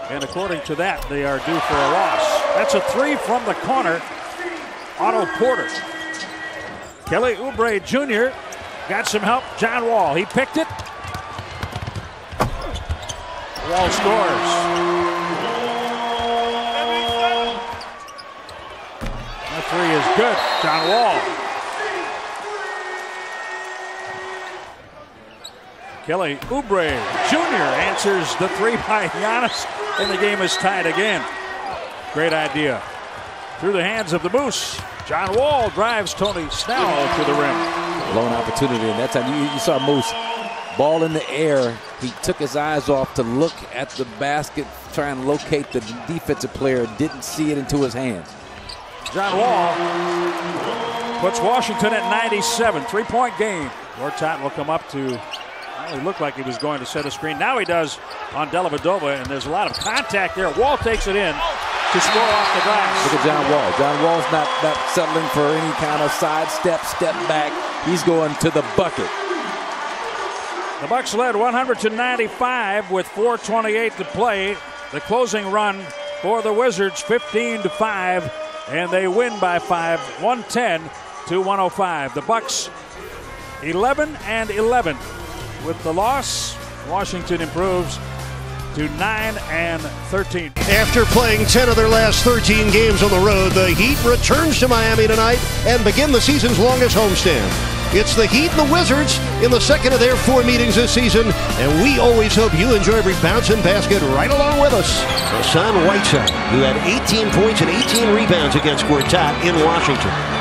And according to that, they are due for a loss. That's a three from the corner. Otto Porter. Kelly Oubre Jr. got some help. John Wall. He picked it. Wall scores. That three is good. John Wall. Kelly Oubre Jr. answers the three by Giannis, and the game is tied again. Great idea. Through the hands of the Moose. John Wall drives Tony Snell to the rim. Blown opportunity, and that time you, you saw Moose ball in the air. He took his eyes off to look at the basket, trying to locate the defensive player. Didn't see it into his hands. John Wall puts Washington at 97. Three-point game. Gortat will come up to well, he looked like he was going to set a screen. Now he does on Dellavedova, and there's a lot of contact there. Wall takes it in to score off the glass. Look at John Wall. John Wall's not, not settling for any kind of side step, step back. He's going to the bucket. The Bucks led 100 to 95 with 4:28 to play. The closing run for the Wizards 15 to 5 and they win by 5 110 to 105. The Bucks 11 and 11 with the loss. Washington improves to 9 and 13. After playing 10 of their last 13 games on the road, the Heat returns to Miami tonight and begin the season's longest homestand. It's the Heat and the Wizards in the second of their four meetings this season, and we always hope you enjoy every bounce and basket right along with us. Hassan Whiteside, who had 18 points and 18 rebounds against Gortat in Washington.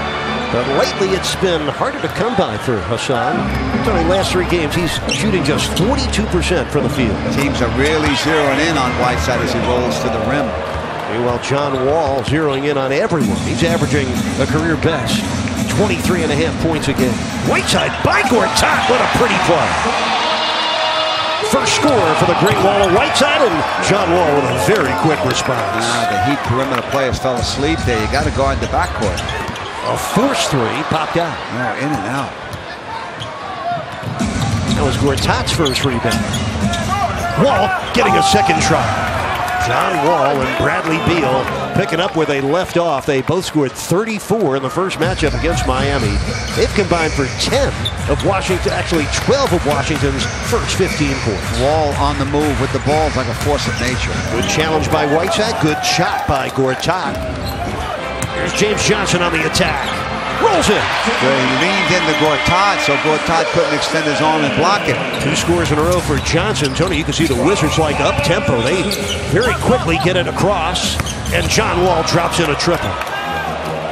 But lately, it's been harder to come by for Hassan. During last three games, he's shooting just 42% from the field. Teams are really zeroing in on Whiteside as he rolls to the rim. Meanwhile, John Wall zeroing in on everyone. He's averaging a career best 23 and a half points a game. Whiteside by Gortat. What a pretty play. First score for the Great Wall of Whiteside, and John Wall with a very quick response. Now the Heat perimeter players fell asleep there. You got to guard the backcourt. A force three popped out. In and out. That was Gortat's first rebound. Wall getting a second try. John Wall and Bradley Beal picking up where they left off. They both scored 34 in the first matchup against Miami. They've combined for 10 of Washington, actually 12 of Washington's first 15 points. Wall on the move with the ball like a force of nature. Good challenge by Whiteside. Good shot by Gortat. Here's James Johnson on the attack. Rolls it. Good. He leaned into Gortat, so Gortat couldn't extend his arm and block it. Two scores in a row for Johnson. Tony, you can see the Wizards like up tempo. They very quickly get it across, and John Wall drops in a triple.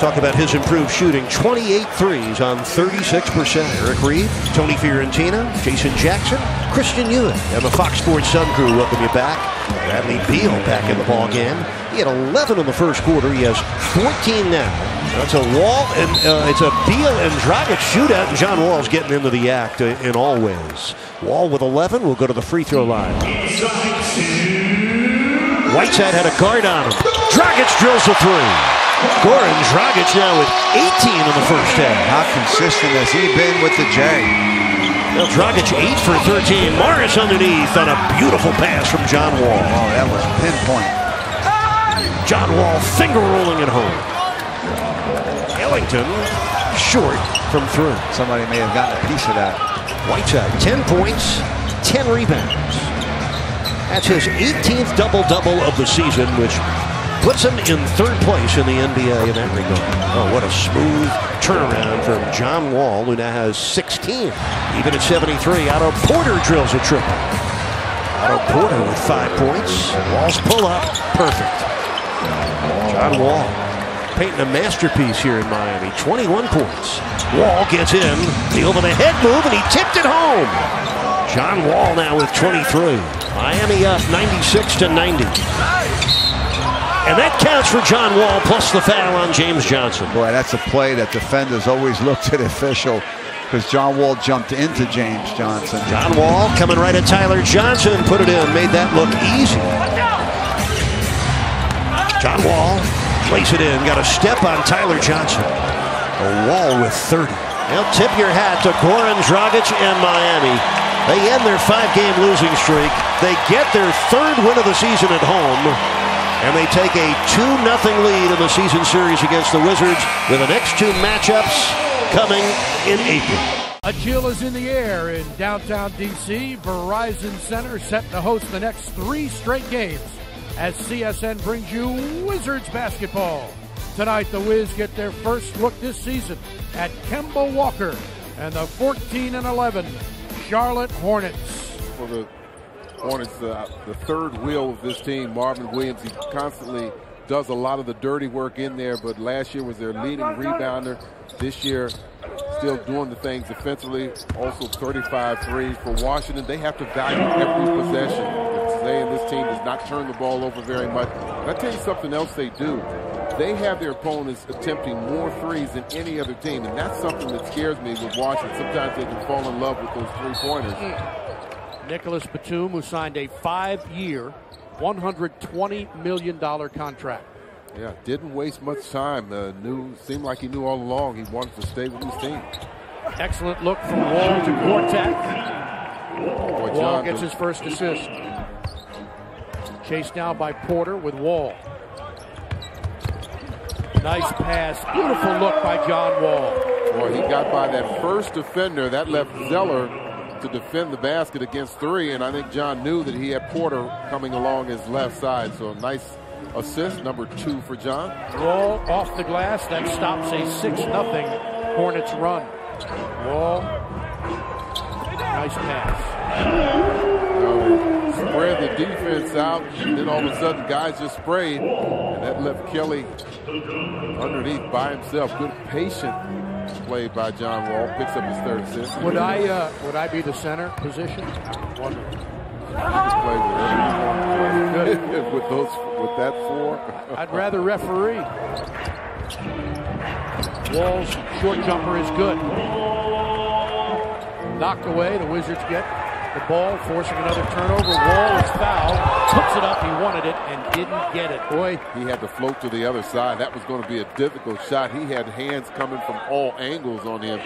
Talk about his improved shooting. 28 threes on 36%. Eric Reid, Tony Fiorentino, Jason Jackson, Christian Ewing, and the Fox Sports Sun crew welcome you back. Bradley Beal back in the ball game. He had 11 in the first quarter. He has 14 now. That's a Wall and uh, it's a Beal and Dragic shootout, and John Wall's getting into the act uh, in all ways. Wall with 11 will go to the free throw line. Whiteside had a guard on him. Dragic drills a three. Goran Dragic now with 18 in the first half. How consistent has he been with the J? Now Dragic 8 for 13. Morris underneath on a beautiful pass from John Wall. Oh, that was pinpoint. John Wall finger rolling it home. Ellington short from through. Somebody may have gotten a piece of that. Whiteside 10 points, 10 rebounds. That's his 18th double-double of the season, which puts him in third place in the NBA in that regard. Oh, what a smooth turnaround from John Wall, who now has 16. Even at 73, Otto Porter drills a triple. Otto Porter with five points. Wall's pull-up, perfect. John Wall painting a masterpiece here in Miami. 21 points. Wall gets in, the over-the-head move, and he tipped it home. John Wall now with 23. Miami up 96 to 90. And that counts for John Wall plus the foul on James Johnson. Boy, that's a play that defenders always looked at official because John Wall jumped into James Johnson. John Wall coming right at Tyler Johnson, put it in, made that look easy. John Wall plays it in, got a step on Tyler Johnson. A Wall with 30. Now tip your hat to Goran Dragic and Miami. They end their five-game losing streak. They get their third win of the season at home. And they take a 2-0 lead in the season series against the Wizards with the next two matchups coming in April. A chill is in the air in downtown D.C. Verizon Center set to host the next three straight games as CSN brings you Wizards basketball. Tonight, the Wiz get their first look this season at Kemba Walker and the 14 and 11 Charlotte Hornets. For the Hornets, uh, the third wheel of this team, Marvin Williams, he constantly does a lot of the dirty work in there, but last year was their leading rebounder. This year, still doing the things defensively. Also 35 threes for Washington. They have to value every possession. They and this team does not turn the ball over very much. And I tell you something else they do. They have their opponents attempting more threes than any other team, and that's something that scares me with Washington. Sometimes they can fall in love with those three-pointers. Nicolas Batum, who signed a five-year, $120 million contract. Yeah, didn't waste much time. Uh, knew seemed like he knew all along he wanted to stay with his team. Excellent look from Wall to Gortat. Boy, Wall gets his first assist. Chased down by Porter with Wall. Nice pass. Beautiful look by John Wall. Boy, he got by that first defender. That left Zeller to defend the basket against three, and I think John knew that he had Porter coming along his left side. So nice assist, number two for John. Wall off the glass. That stops a 6 nothing Hornets run. Wall. Nice pass. Spread the defense out, and then all of a sudden guys just sprayed, and that left Kelly underneath by himself. Good patient play by John Wall. Picks up his third assist. Would I uh, would I be the center position? Play with, with those with that four? I'd rather referee. Wall's short jumper is good. Knocked away. The Wizards get the ball, forcing another turnover. Wall is fouled. Puts it up. He wanted it and didn't get it. Boy, He had to float to the other side. That was going to be a difficult shot. He had hands coming from all angles on him.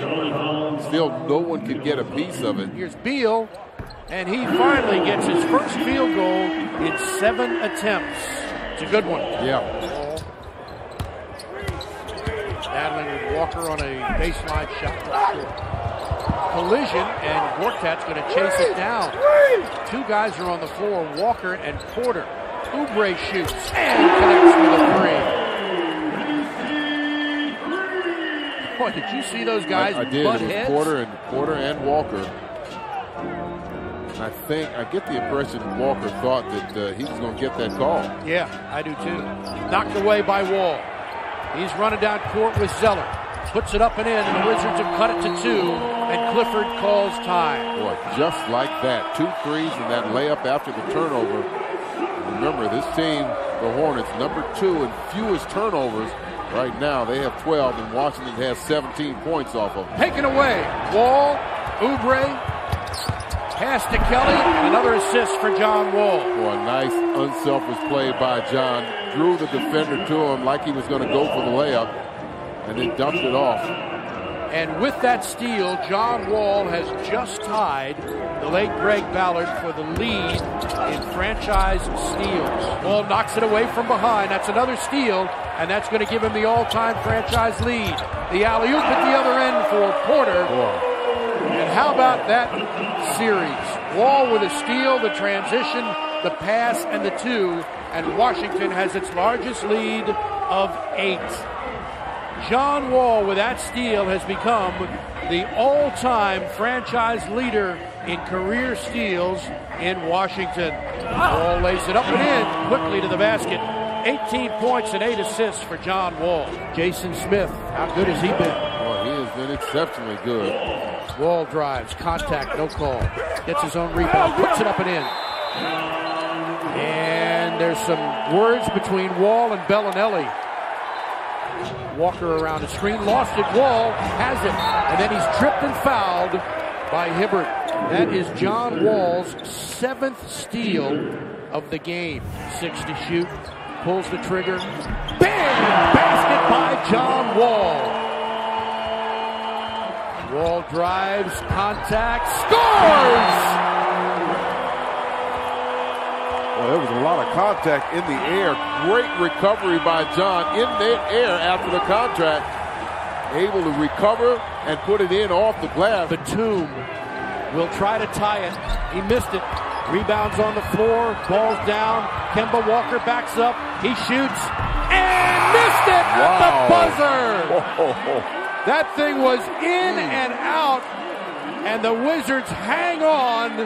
Still, no one could get a piece of it. Here's Beal, and he finally gets his first field goal in seven attempts. It's a good one. Yeah. Battling with Walker on a baseline shot. Not sure. Collision, and Gortat's going to chase it down. Two guys are on the floor, Walker and Porter. Oubre shoots and connects with a three. Boy, did you see those guys I, I did. butt It was heads? Porter and Porter and Walker. And I think I get the impression Walker thought that uh, he was going to get that call. Yeah, I do too. Knocked away by Wall. He's running down court with Zeller. Puts it up and in, and the Wizards have cut it to two, and Clifford calls time. Boy, just like that. Two threes and that layup after the turnover. Remember, this team, the Hornets, number two in fewest turnovers. Right now, they have 12, and Washington has 17 points off of them. Taken away. Wall, Oubre, pass to Kelly, and another assist for John Wall. For a nice, unselfish play by John. Drew the defender to him like he was going to go for the layup, and then dumped it off. And with that steal, John Wall has just tied the late Greg Ballard for the lead in franchise steals. Wall knocks it away from behind. That's another steal, and that's going to give him the all-time franchise lead. The alley-oop at the other end for Porter. And how about that series? Wall with a steal, the transition, the pass, and the two, and Washington has its largest lead of eight. John Wall, with that steal, has become the all-time franchise leader in career steals in Washington. Wall lays it up and in quickly to the basket. 18 points and 8 assists for John Wall. Jason Smith, how good has he been? Boy, he has been exceptionally good. Wall drives, contact, no call. Gets his own rebound, puts it up and in. And there's some words between Wall and Belinelli. Walker around the screen, lost it. Wall has it, and then he's tripped and fouled by Hibbert. That is John Wall's seventh steal of the game. Six to shoot, pulls the trigger. Bang! Basket by John Wall. Wall drives, contact, scores! There was a lot of contact in the air. Great recovery by John in the air after the contact. Able to recover and put it in off the glass. Batum will try to tie it. He missed it. Rebounds on the floor. Ball's down. Kemba Walker backs up. He shoots and missed it at the buzzer. That thing was in hmm. and out, and the Wizards hang on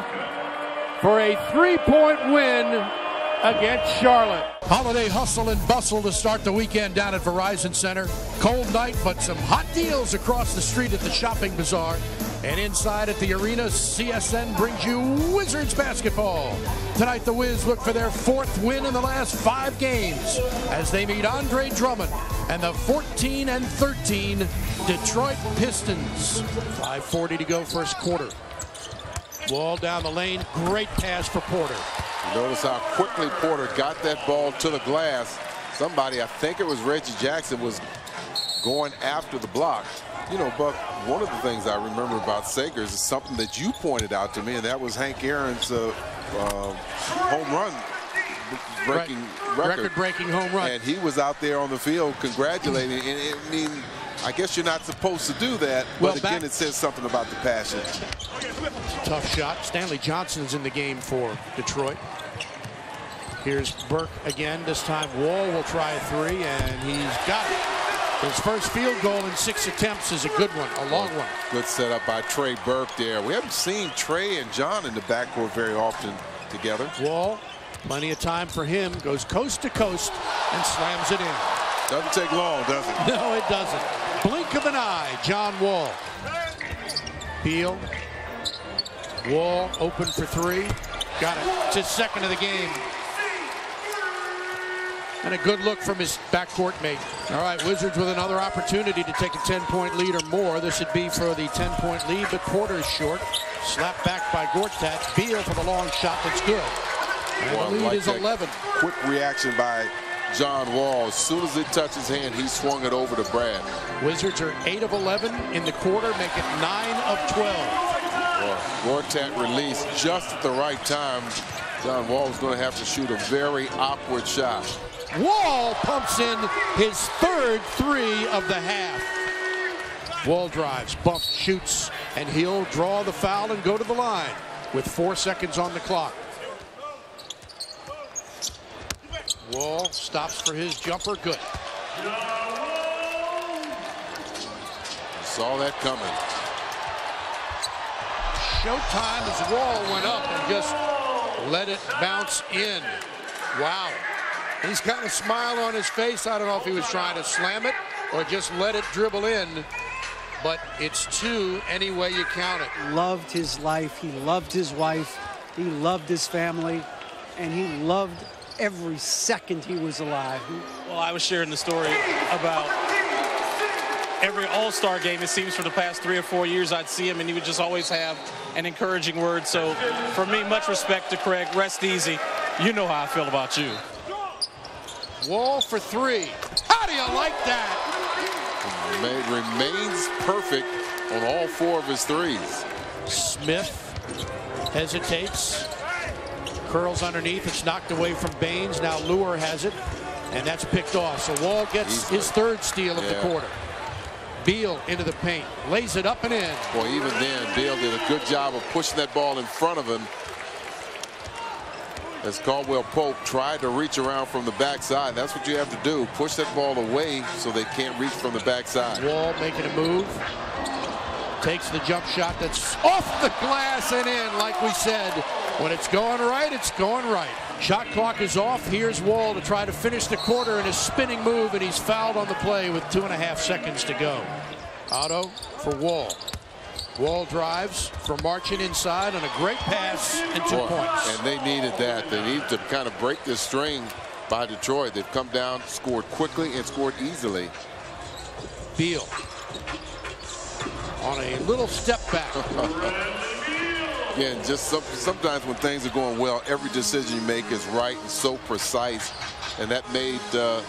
for a three-point win against Charlotte. Holiday hustle and bustle to start the weekend down at Verizon Center. Cold night, but some hot deals across the street at the shopping bazaar. And inside at the arena, CSN brings you Wizards basketball. Tonight, the Wiz look for their fourth win in the last five games as they meet Andre Drummond and the 14 and 13 Detroit Pistons. 5:40 to go, first quarter. Wall down the lane, great pass for Porter. Notice how quickly Porter got that ball to the glass. Somebody, I think it was Reggie Jackson, was going after the block. You know, Buck, one of the things I remember about Sagers is something that you pointed out to me, and that was Hank Aaron's uh, uh, home run breaking record. Record-breaking home run. And he was out there on the field congratulating. and it, I mean, I guess you're not supposed to do that, but Well, again, it says something about the passion. Tough shot. Stanley Johnson's in the game for Detroit. Here's Burke again. This time Wall will try a three, and he's got it. His first field goal in six attempts is a good one, a long one. Good setup by Trey Burke there. We haven't seen Trey and John in the backcourt very often together. Wall, plenty of time for him. Goes coast to coast and slams it in. Doesn't take long, does it? No, it doesn't. Blink of an eye, John Wall. Beal. Wall open for three. Got it. It's his second of the game. And a good look from his backcourt mate. All right, Wizards with another opportunity to take a 10-point lead or more. This would be for the 10-point lead, but Porter's short. Slapped back by Gortat. Beal for the long shot that's good. And Boy, I the lead like is 11. Quick reaction by John Wall. As soon as it touched his hand, he swung it over to Brad. Wizards are 8 of 11 in the quarter, make it 9 of 12. Well, Gortat released just at the right time. John Wall is going to have to shoot a very awkward shot. Wall pumps in his third three of the half. Wall drives, bumps, shoots, and he'll draw the foul and go to the line with four seconds on the clock. Wall stops for his jumper. Good. Saw that coming. Showtime as Wall went up and just let it bounce in. Wow. He's got a smile on his face. I don't know if he was trying to slam it or just let it dribble in. But it's two any way you count it. Loved his life. He loved his wife. He loved his family. And he loved every second he was alive. Well, I was sharing the story about every All-Star game, it seems for the past three or four years, I'd see him and he would just always have an encouraging word. So for me, much respect to Craig. Rest easy. You know how I feel about you. Wall for three. How do you like that? remains perfect on all four of his threes. Smith hesitates. Curls underneath. It's knocked away from Baynes. Now Leuer has it. And that's picked off. So Wall gets his third steal of Yeah. the quarter. Beal into the paint. Lays it up and in. Boy, even then, Beal did a good job of pushing that ball in front of him. As Caldwell Pope tried to reach around from the backside. That's what you have to do. Push that ball away so they can't reach from the backside. Wall making a move. Takes the jump shot that's off the glass and in, like we said. When it's going right, it's going right. Shot clock is off. Here's Wall to try to finish the quarter in his spinning move, and he's fouled on the play with two and a half seconds to go. Otto for Wall. Wall drives for marching inside on a great pass and two Boy, points. And they needed that. They need to kind of break this string by Detroit. They've come down, scored quickly, and scored easily. Beal on a little step back. Again, just some, sometimes when things are going well, every decision you make is right and so precise. And that made uh,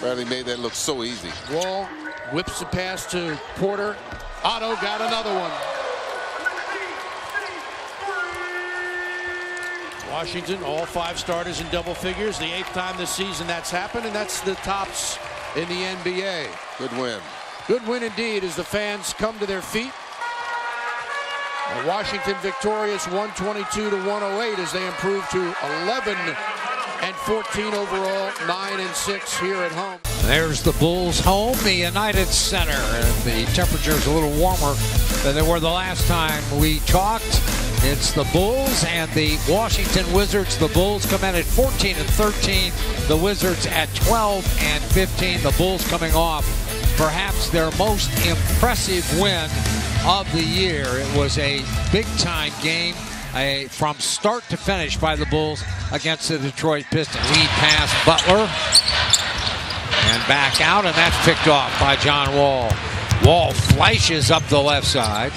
Bradley made that look so easy. Wall whips the pass to Porter. Otto got another one. Washington, all five starters in double figures. The eighth time this season that's happened, and that's the tops in the NBA. Good win. Good win indeed as the fans come to their feet. And Washington victorious 122 to 108 as they improve to 11 and 14 overall, 9 and 6 here at home. There's the Bulls home, the United Center. And the temperature's a little warmer than they were the last time we talked. It's the Bulls and the Washington Wizards. The Bulls come in at 14 and 13. The Wizards at 12 and 15. The Bulls coming off perhaps their most impressive win of the year. It was a big time game a, from start to finish by the Bulls against the Detroit Pistons. Lead pass Butler and back out, and that's picked off by John Wall. Wall flashes up the left side,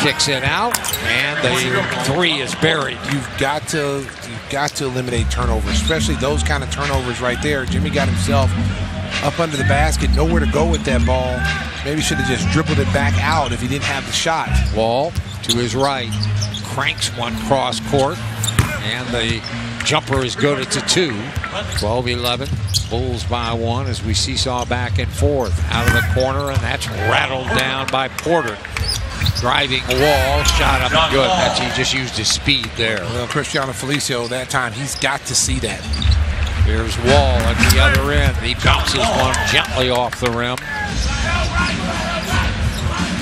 kicks it out, and the three is buried. You've got to you've got to eliminate turnovers, especially those kind of turnovers right there. Jimmy got himself up under the basket, nowhere to go with that ball. Maybe should have just dribbled it back out if he didn't have the shot. Wall to his right, cranks one cross court, and the jumper is good. It's a two. 12-11. Bulls by one as we seesaw back and forth out of the corner, and that's rattled down by Porter. Driving wall, shot up good. That's, he just used his speed there. Well, Cristiano Felicio, that time, he's got to see that. Here's Wall at the other end. He bounces one gently off the rim.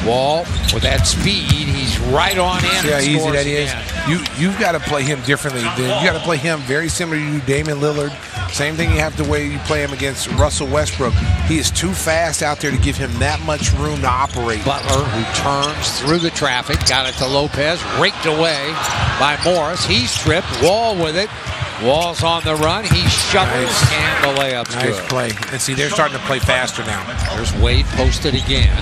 Wall with that speed, he's right on in. See how easy that is? again. You you've got to play him differently. You got to play him very similar to you, Damian Lillard. Same thing you have to way you play him against Russell Westbrook. He is too fast out there to give him that much room to operate. Butler, who turns through the traffic, got it to Lopez, raked away by Morris. He's tripped. Wall with it. Wall's on the run. He shovels Nice. and the layup's Nice good. play. And see, they're starting to play faster now. There's Wade posted again.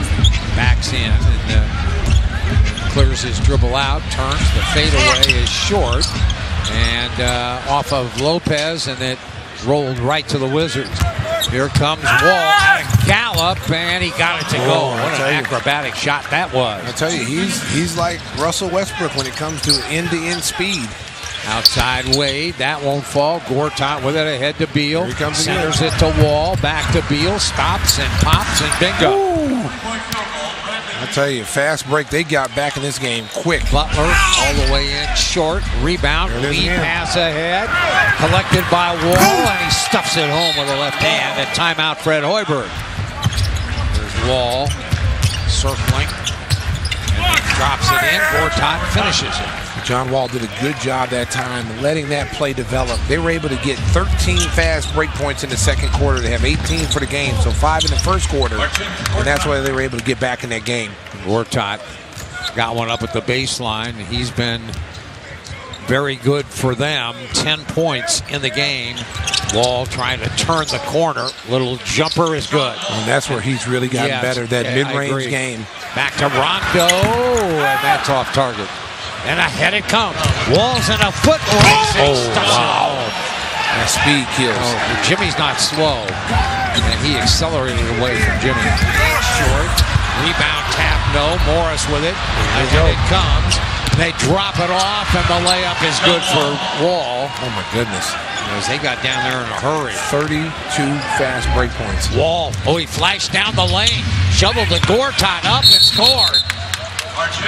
Backs in and uh, clears his dribble out. Turns. The fadeaway is short. And uh, off of Lopez, and it rolled right to the Wizards. Here comes Wall. out Gallop, and he got it to go. Oh, I What tell an you. acrobatic shot that was. I tell you, he's he's like Russell Westbrook when it comes to end-to-end speed. Outside Wade, that won't fall. Gortat with it ahead to Beal. Here he comes Centers again. it to Wall, back to Beal, stops and pops and bingo. I tell you, fast break they got back in this game quick. Butler all the way in short, rebound, There it is lead again. pass ahead, collected by Wall, and he stuffs it home with a left hand. And timeout, Fred Hoiberg. There's Wall circling, drops it in. Gortat finishes it. John Wall did a good job that time letting that play develop. They were able to get 13 fast break points in the second quarter. They have 18 for the game, so five in the first quarter, and that's why they were able to get back in that game. Gortat got one up at the baseline. He's been very good for them. 10 points in the game. Wall trying to turn the corner. Little jumper is good. And that's where he's really gotten Yes, better, that yeah, mid-range game. Back to Rondo, and that's off target. And ahead it comes. Wall's in a foot race. Oh, Stuffs wow. That speed kills. Oh, Jimmy's not slow, and he accelerated away from Jimmy. Short rebound tap, no. Morris with it. Ahead it comes. They drop it off, and the layup is good for Wall. Oh my goodness! As they got down there in a hurry. 32 fast break points. Wall. Oh, he flashed down the lane, shoveled the Gortat up, and scored.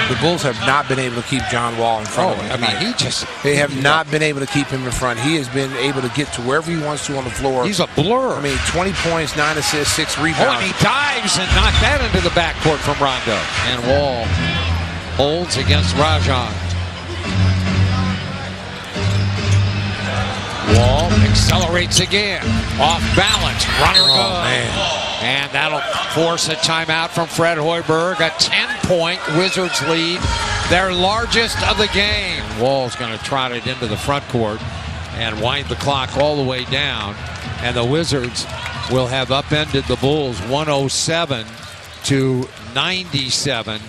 The Bulls have not been able to keep John Wall in front Oh, of him. Oh, I mean, he just they have not been able to keep him in front. He has been able to get to wherever he wants to on the floor. He's a blur. I mean, 20 points, nine assists, six Oh, and rebounds. he dives and knocked that into the backcourt from Rondo. And Wall holds against Rajon. Wall accelerates again. Off balance. Runner Oh, good. man. And that'll force a timeout from Fred Hoiberg. A 10-point Wizards lead. Their largest of the game. Wall's going to trot it into the front court and wind the clock all the way down. And the Wizards will have upended the Bulls 107 to 97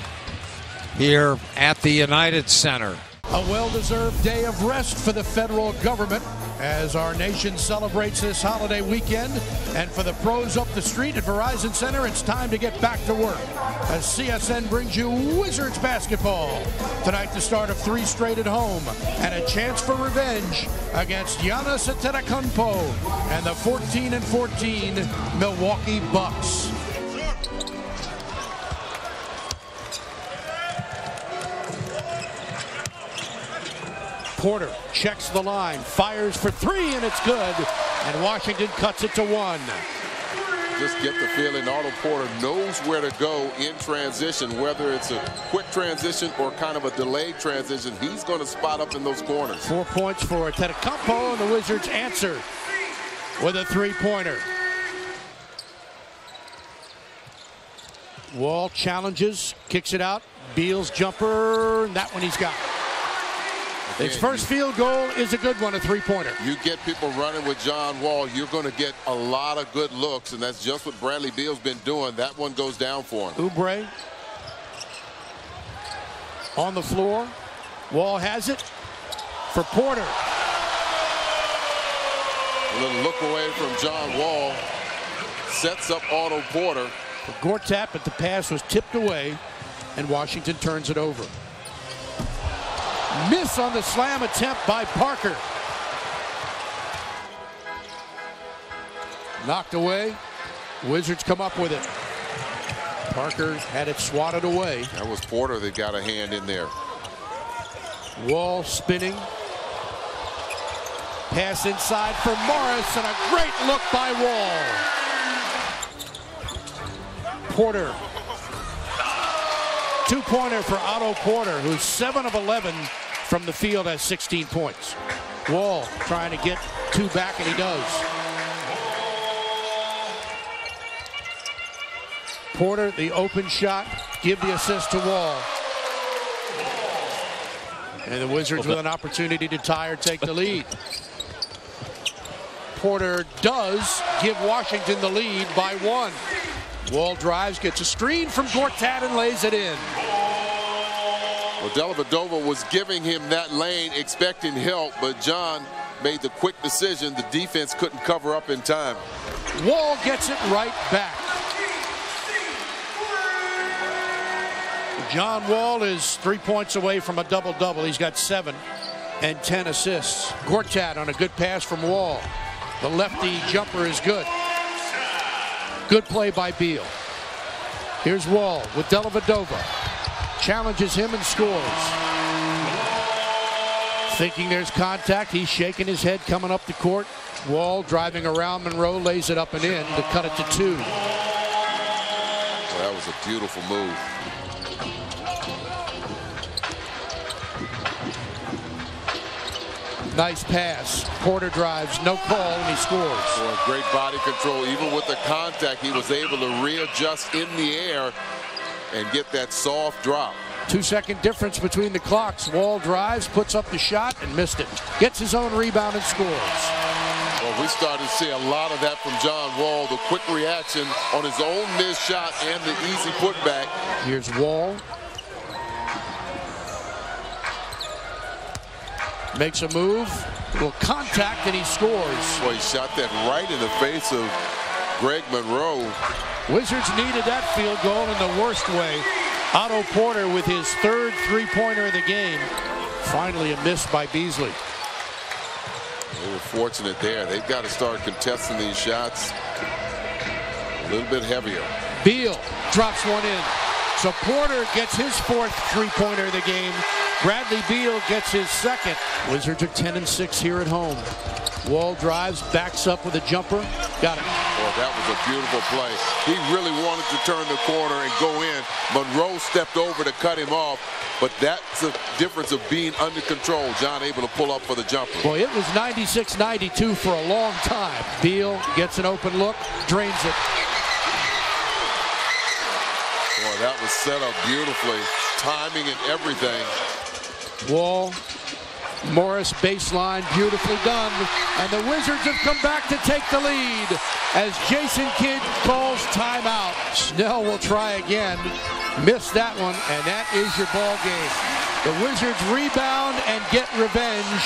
here at the United Center. A well deserved day of rest for the federal government as our nation celebrates this holiday weekend. And for the pros up the street at Verizon Center, it's time to get back to work as CSN brings you Wizards basketball. Tonight, the start of three straight at home and a chance for revenge against Giannis Antetokounmpo and the 14 and 14 Milwaukee Bucks. Porter checks the line, fires for three, and it's good. And Washington cuts it to one. Just get the feeling Otto Porter knows where to go in transition, whether it's a quick transition or kind of a delayed transition. He's going to spot up in those corners. Four points for Antetokounmpo, and the Wizards answer with a three-pointer. Wall challenges, kicks it out. Beal's jumper, and that one he's got. His first field goal is a good one, a three-pointer. You get people running with John Wall, you're going to get a lot of good looks, and that's just what Bradley Beal's been doing. That one goes down for him. Oubre on the floor. Wall has it for Porter. A little look away from John Wall. Sets up Otto Porter. For Gortat, but the pass was tipped away, and Washington turns it over. Miss on the slam attempt by Parker. Knocked away. Wizards come up with it. Parker had it swatted away. That was Porter that got a hand in there. Wall spinning. Pass inside for Morris and a great look by Wall. Porter. Two-pointer for Otto Porter, who's 7 of 11 from the field, has 16 points. Wall trying to get two back, and he does. Porter, the open shot, give the assist to Wall. And the Wizards with an opportunity to tie or take the lead. Porter does give Washington the lead by one. Wall drives, gets a screen from Gortat and lays it in. Well, Dellavedova was giving him that lane, expecting help, but John made the quick decision. The defense couldn't cover up in time. Wall gets it right back. John Wall is three points away from a double-double. He's got seven and 10 assists. Gortat on a good pass from Wall. The lefty jumper is good. Good play by Beal. Here's Wall with Dellavedova. Challenges him and scores. Thinking there's contact, he's shaking his head coming up the court. Wall driving around Monroe, lays it up and in to cut it to two. Well, that was a beautiful move. Nice pass. Porter drives, no call, and he scores. Boy, great body control. Even with the contact, he was able to readjust in the air and get that soft drop. Two second difference between the clocks. Wall drives, puts up the shot, and missed it. Gets his own rebound and scores. Well, we started to see a lot of that from John Wall. The quick reaction on his own missed shot and the easy putback. Here's Wall. Makes a move, will contact, and he scores. Boy, he shot that right in the face of Greg Monroe. Wizards needed that field goal in the worst way. Otto Porter with his third three-pointer of the game. Finally a miss by Beasley. They were fortunate there. They've got to start contesting these shots a little bit heavier. Beal drops one in. So Porter gets his fourth three-pointer of the game. Bradley Beal gets his second. Wizards are 10 and 6 here at home. Wall drives, backs up with a jumper. Got it. Boy, that was a beautiful play. He really wanted to turn the corner and go in. Monroe stepped over to cut him off, but that's the difference of being under control. John able to pull up for the jumper. Boy, it was 96-92 for a long time. Beal gets an open look, drains it. Boy, that was set up beautifully. Timing and everything. Wall, Morris baseline, beautifully done. And the Wizards have come back to take the lead as Jason Kidd calls timeout. Snell will try again. Missed that one, and that is your ball game. The Wizards rebound and get revenge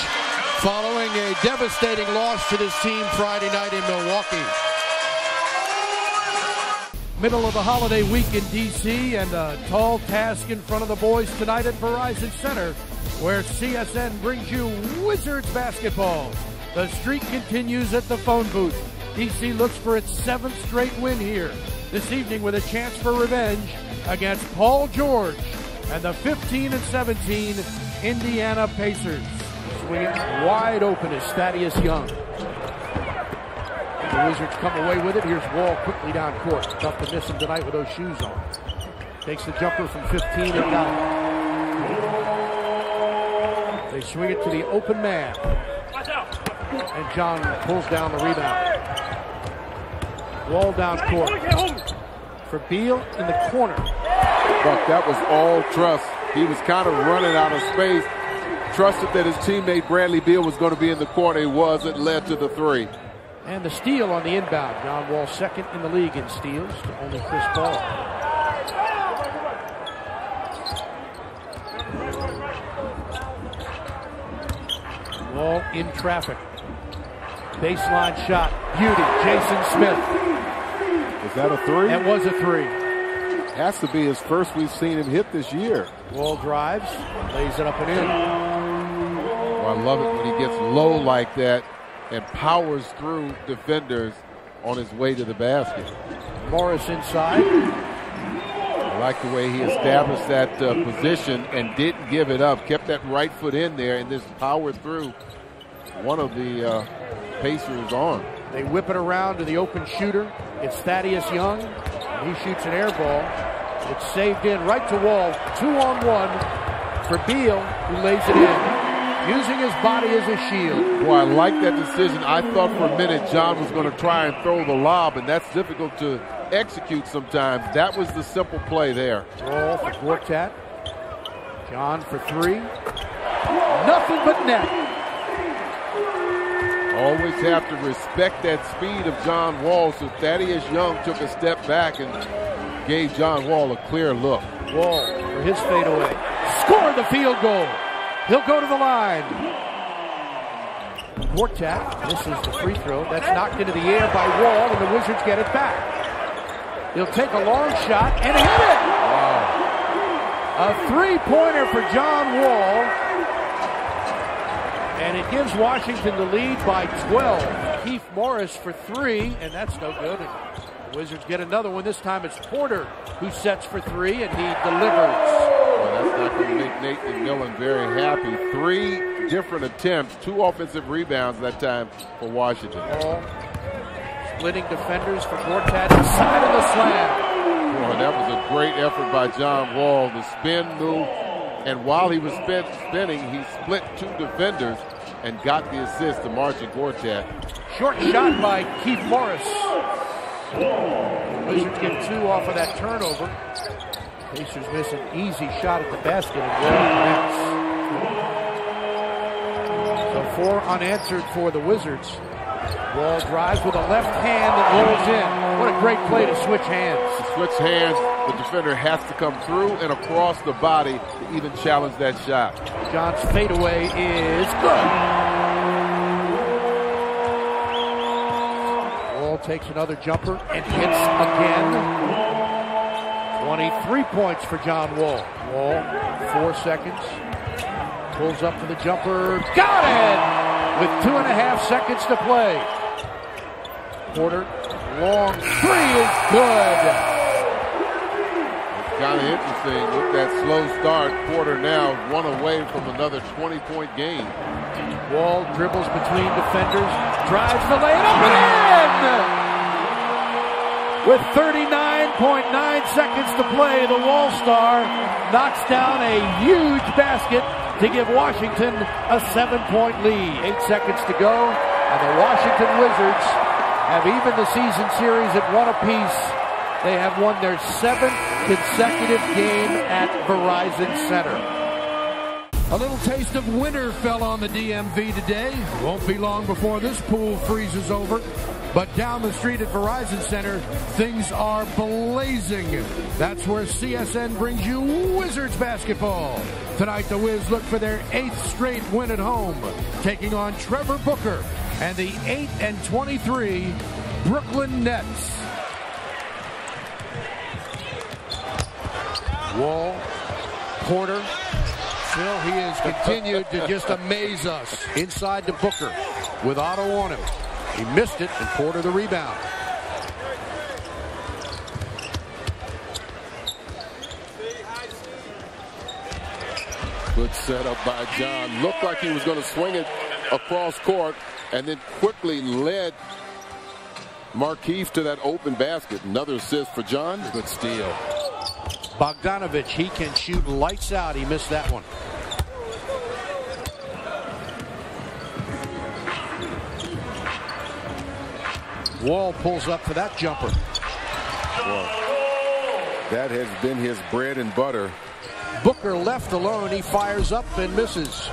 following a devastating loss to this team Friday night in Milwaukee. Middle of the holiday week in D.C. and a tall task in front of the boys tonight at Verizon Center where CSN brings you Wizards basketball. The streak continues at the phone booth. DC looks for its seventh straight win here. This evening with a chance for revenge against Paul George and the 15 and 17 Indiana Pacers. Swinging wide open is Thaddeus Young. The Wizards come away with it. Here's Wall quickly down court. Tough to miss him tonight with those shoes on. Takes the jumper from 15 and got. They swing it to the open man. And John pulls down the rebound. Wall down court. For Beal in the corner. But that was all trust. He was kind of running out of space. Trusted that his teammate Bradley Beal was going to be in the corner. He was. It led to the three. And the steal on the inbound. John Wall second in the league in steals to only Chris Paul. Wall in traffic. Baseline shot. Beauty. Jason Smith. Was that a three? That was a three. Has to be his first we've seen him hit this year. Wall drives, lays it up and in. Oh, I love it when he gets low like that and powers through defenders on his way to the basket. Morris inside. I like the way he established that uh, position and didn't give it up. Kept that right foot in there and just powered through one of the uh, Pacers on. They whip it around to the open shooter. It's Thaddeus Young. He shoots an air ball. It's saved in right to Wall. Two on one for Beal, who lays it in, using his body as a shield. Boy, I like that decision. I thought for a minute John was going to try and throw the lob, and that's difficult to execute sometimes. That was the simple play there. Roll for Gortat. John for three. Nothing but net. Always have to respect that speed of John Wall. So Thaddeus Young took a step back and gave John Wall a clear look. Wall for his fadeaway. Scored the field goal. He'll go to the line. Gortat misses the free throw. That's knocked into the air by Wall, and the Wizards get it back. He'll take a long shot and hit it. Wow. A three-pointer for John Wall. And it gives Washington the lead by 12. Keith Morris for three, and that's no good. And the Wizards get another one. This time it's Porter who sets for three, and he delivers. Well, that's not going to make Nate McMillan very happy. Three different attempts, two offensive rebounds that time for Washington. Ball. Splitting defenders for Gortat inside of the slam. Boy, that was a great effort by John Wall. The spin move, and while he was spin, spinning, he split two defenders and got the assist to Marcin Gortat. Short shot by Keith Morris. Wizards get two off of that turnover. Pacers miss an easy shot at the basket and So four unanswered for the Wizards. Wall drives with a left hand that rolls in. What a great play to switch hands. To switch hands, the defender has to come through and across the body to even challenge that shot. John's fadeaway is good. Wall takes another jumper and hits again. 23 points for John Wall. Wall, four seconds. Pulls up for the jumper. Got it! With two and a half seconds to play. Porter, long three is good. Kind of interesting with that slow start. Porter now one away from another 20-point game. Wall dribbles between defenders, drives the lane up and in! With 39.9 seconds to play, the Wall Star knocks down a huge basket to give Washington a seven-point lead. Eight seconds to go, and the Washington Wizards have even the season series at one apiece. They have won their seventh consecutive game at Verizon Center. A little taste of winter fell on the DMV today. Won't be long before this pool freezes over. But down the street at Verizon Center, things are blazing. That's where CSN brings you Wizards basketball. Tonight, the Wiz look for their eighth straight win at home, taking on Trevor Booker and the 8 and 23 Brooklyn Nets. Wall, Porter, Phil, he has continued to just amaze us inside to Booker with Otto on him. He missed it and Porter the rebound. Good setup by John. Looked like he was going to swing it across court and then quickly led Markieff to that open basket. Another assist for John. Good steal. Bogdanovich, he can shoot lights out. He missed that one. Wall pulls up for that jumper. That has been his bread and butter. Booker left alone. He fires up and misses.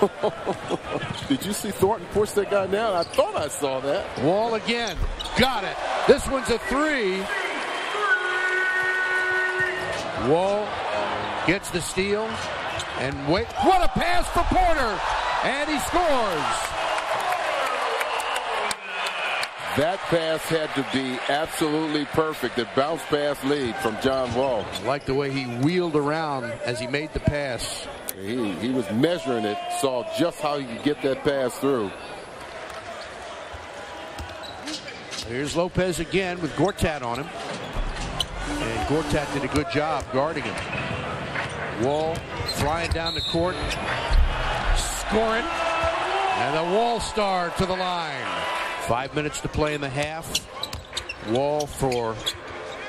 Did you see Thornton push that guy down? I thought I saw that. Wall again. Got it. This one's a three. Wall gets the steal. And wait. What a pass for Porter. And he scores. That pass had to be absolutely perfect. The bounce pass lead from John Wall. I like the way he wheeled around as he made the pass. He, he was measuring it, saw just how he could get that pass through. Here's Lopez again with Gortat on him. And Gortat did a good job guarding him. Wall flying down the court. scoring. And the Wall star to the line. Five minutes to play in the half. Wall for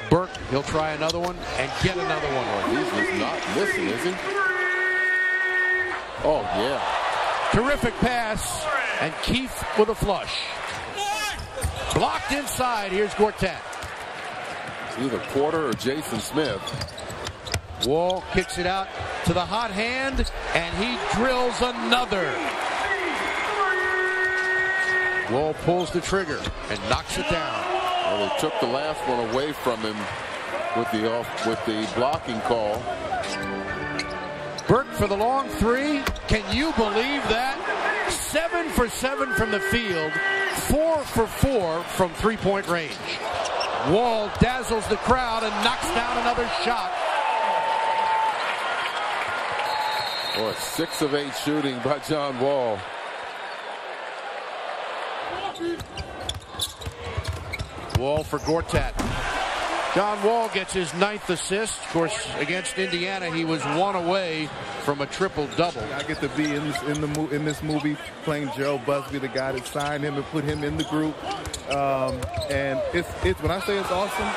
Burke. He'll try another one and get another one. Oh, he's just not missing, is he? Oh, yeah. Terrific pass. And Keith with a flush. Blocked inside. Here's Gortat. It's either Porter or Jason Smith. Wall kicks it out to the hot hand, and he drills another. Wall pulls the trigger and knocks it down. Well, they took the last one away from him with the off with the blocking call. Burke for the long three. Can you believe that? Seven for seven from the field, four for four from three-point range. Wall dazzles the crowd and knocks down another shot. Boy, six of eight shooting by John Wall. Wall for Gortat. John Wall gets his ninth assist. Of course, against Indiana, he was one away from a triple double. I get to be in this in the in this movie playing Joe Busby, the guy that signed him and put him in the group. Um, and it's it's when I say it's awesome,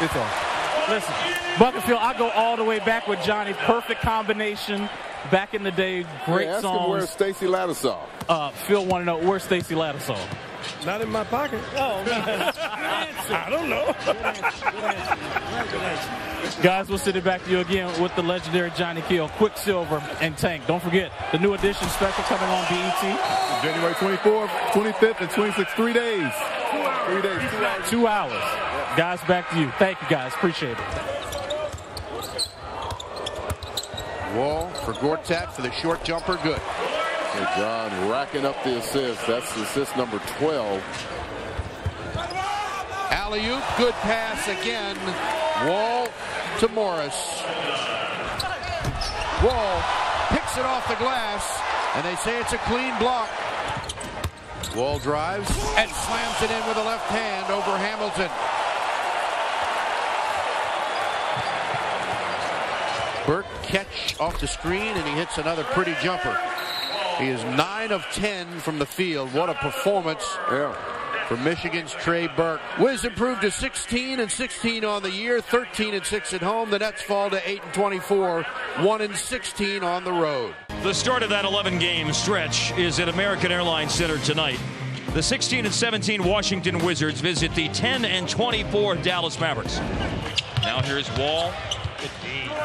it's awesome. Listen, Buckerfield, I go all the way back with Johnny. Perfect combination. back in the day, great Hey, ask him songs. where's Stacy Lattisaw. Uh, Phil want to know where's Stacy Lattisaw? Not in my pocket. Oh, I don't know. Guys, we'll send it back to you again with the legendary Johnny Gill, Quicksilver, and Tank. Don't forget the new edition special coming on BET. January 24th, 25th, and 26th. Three days. Three days. Two hours. Two hours. Guys, back to you. Thank you, guys. Appreciate it. Wall for Gortat for the short jumper. Good. Hey, John racking up the assists. That's assist number 12. Alley oop. Good pass again. Wall to Morris. Wall picks it off the glass, and they say it's a clean block. Wall drives and slams it in with a left hand over Hamilton. Burke catch off the screen, and he hits another pretty jumper. He is 9 of 10 from the field. What a performance for Michigan's Trey Burke. Wiz improved to 16 and 16 on the year, 13 and 6 at home. The Nets fall to 8 and 24, 1 and 16 on the road. The start of that 11 game stretch is at American Airlines Center tonight. The 16 and 17 Washington Wizards visit the 10 and 24 Dallas Mavericks. Now here's Wall.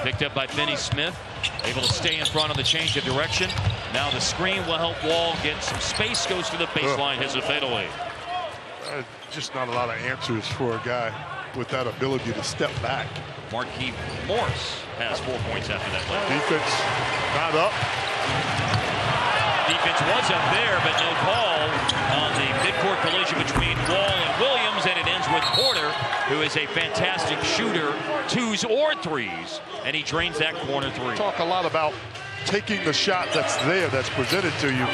Picked up by Finney Smith. Able to stay in front on the change of direction. Now the screen will help Wall get some space. Goes to the baseline. Hits a fadeaway. Uh, just not a lot of answers for a guy with that ability to step back. Marquis Morris has four points after that play. Defense not up. Defense was up there, but no call on the midcourt collision between Wall and Williams, and it ends with Porter, who is a fantastic shooter, twos or threes, and he drains that corner three. Talk a lot about taking the shot that's there, that's presented to you.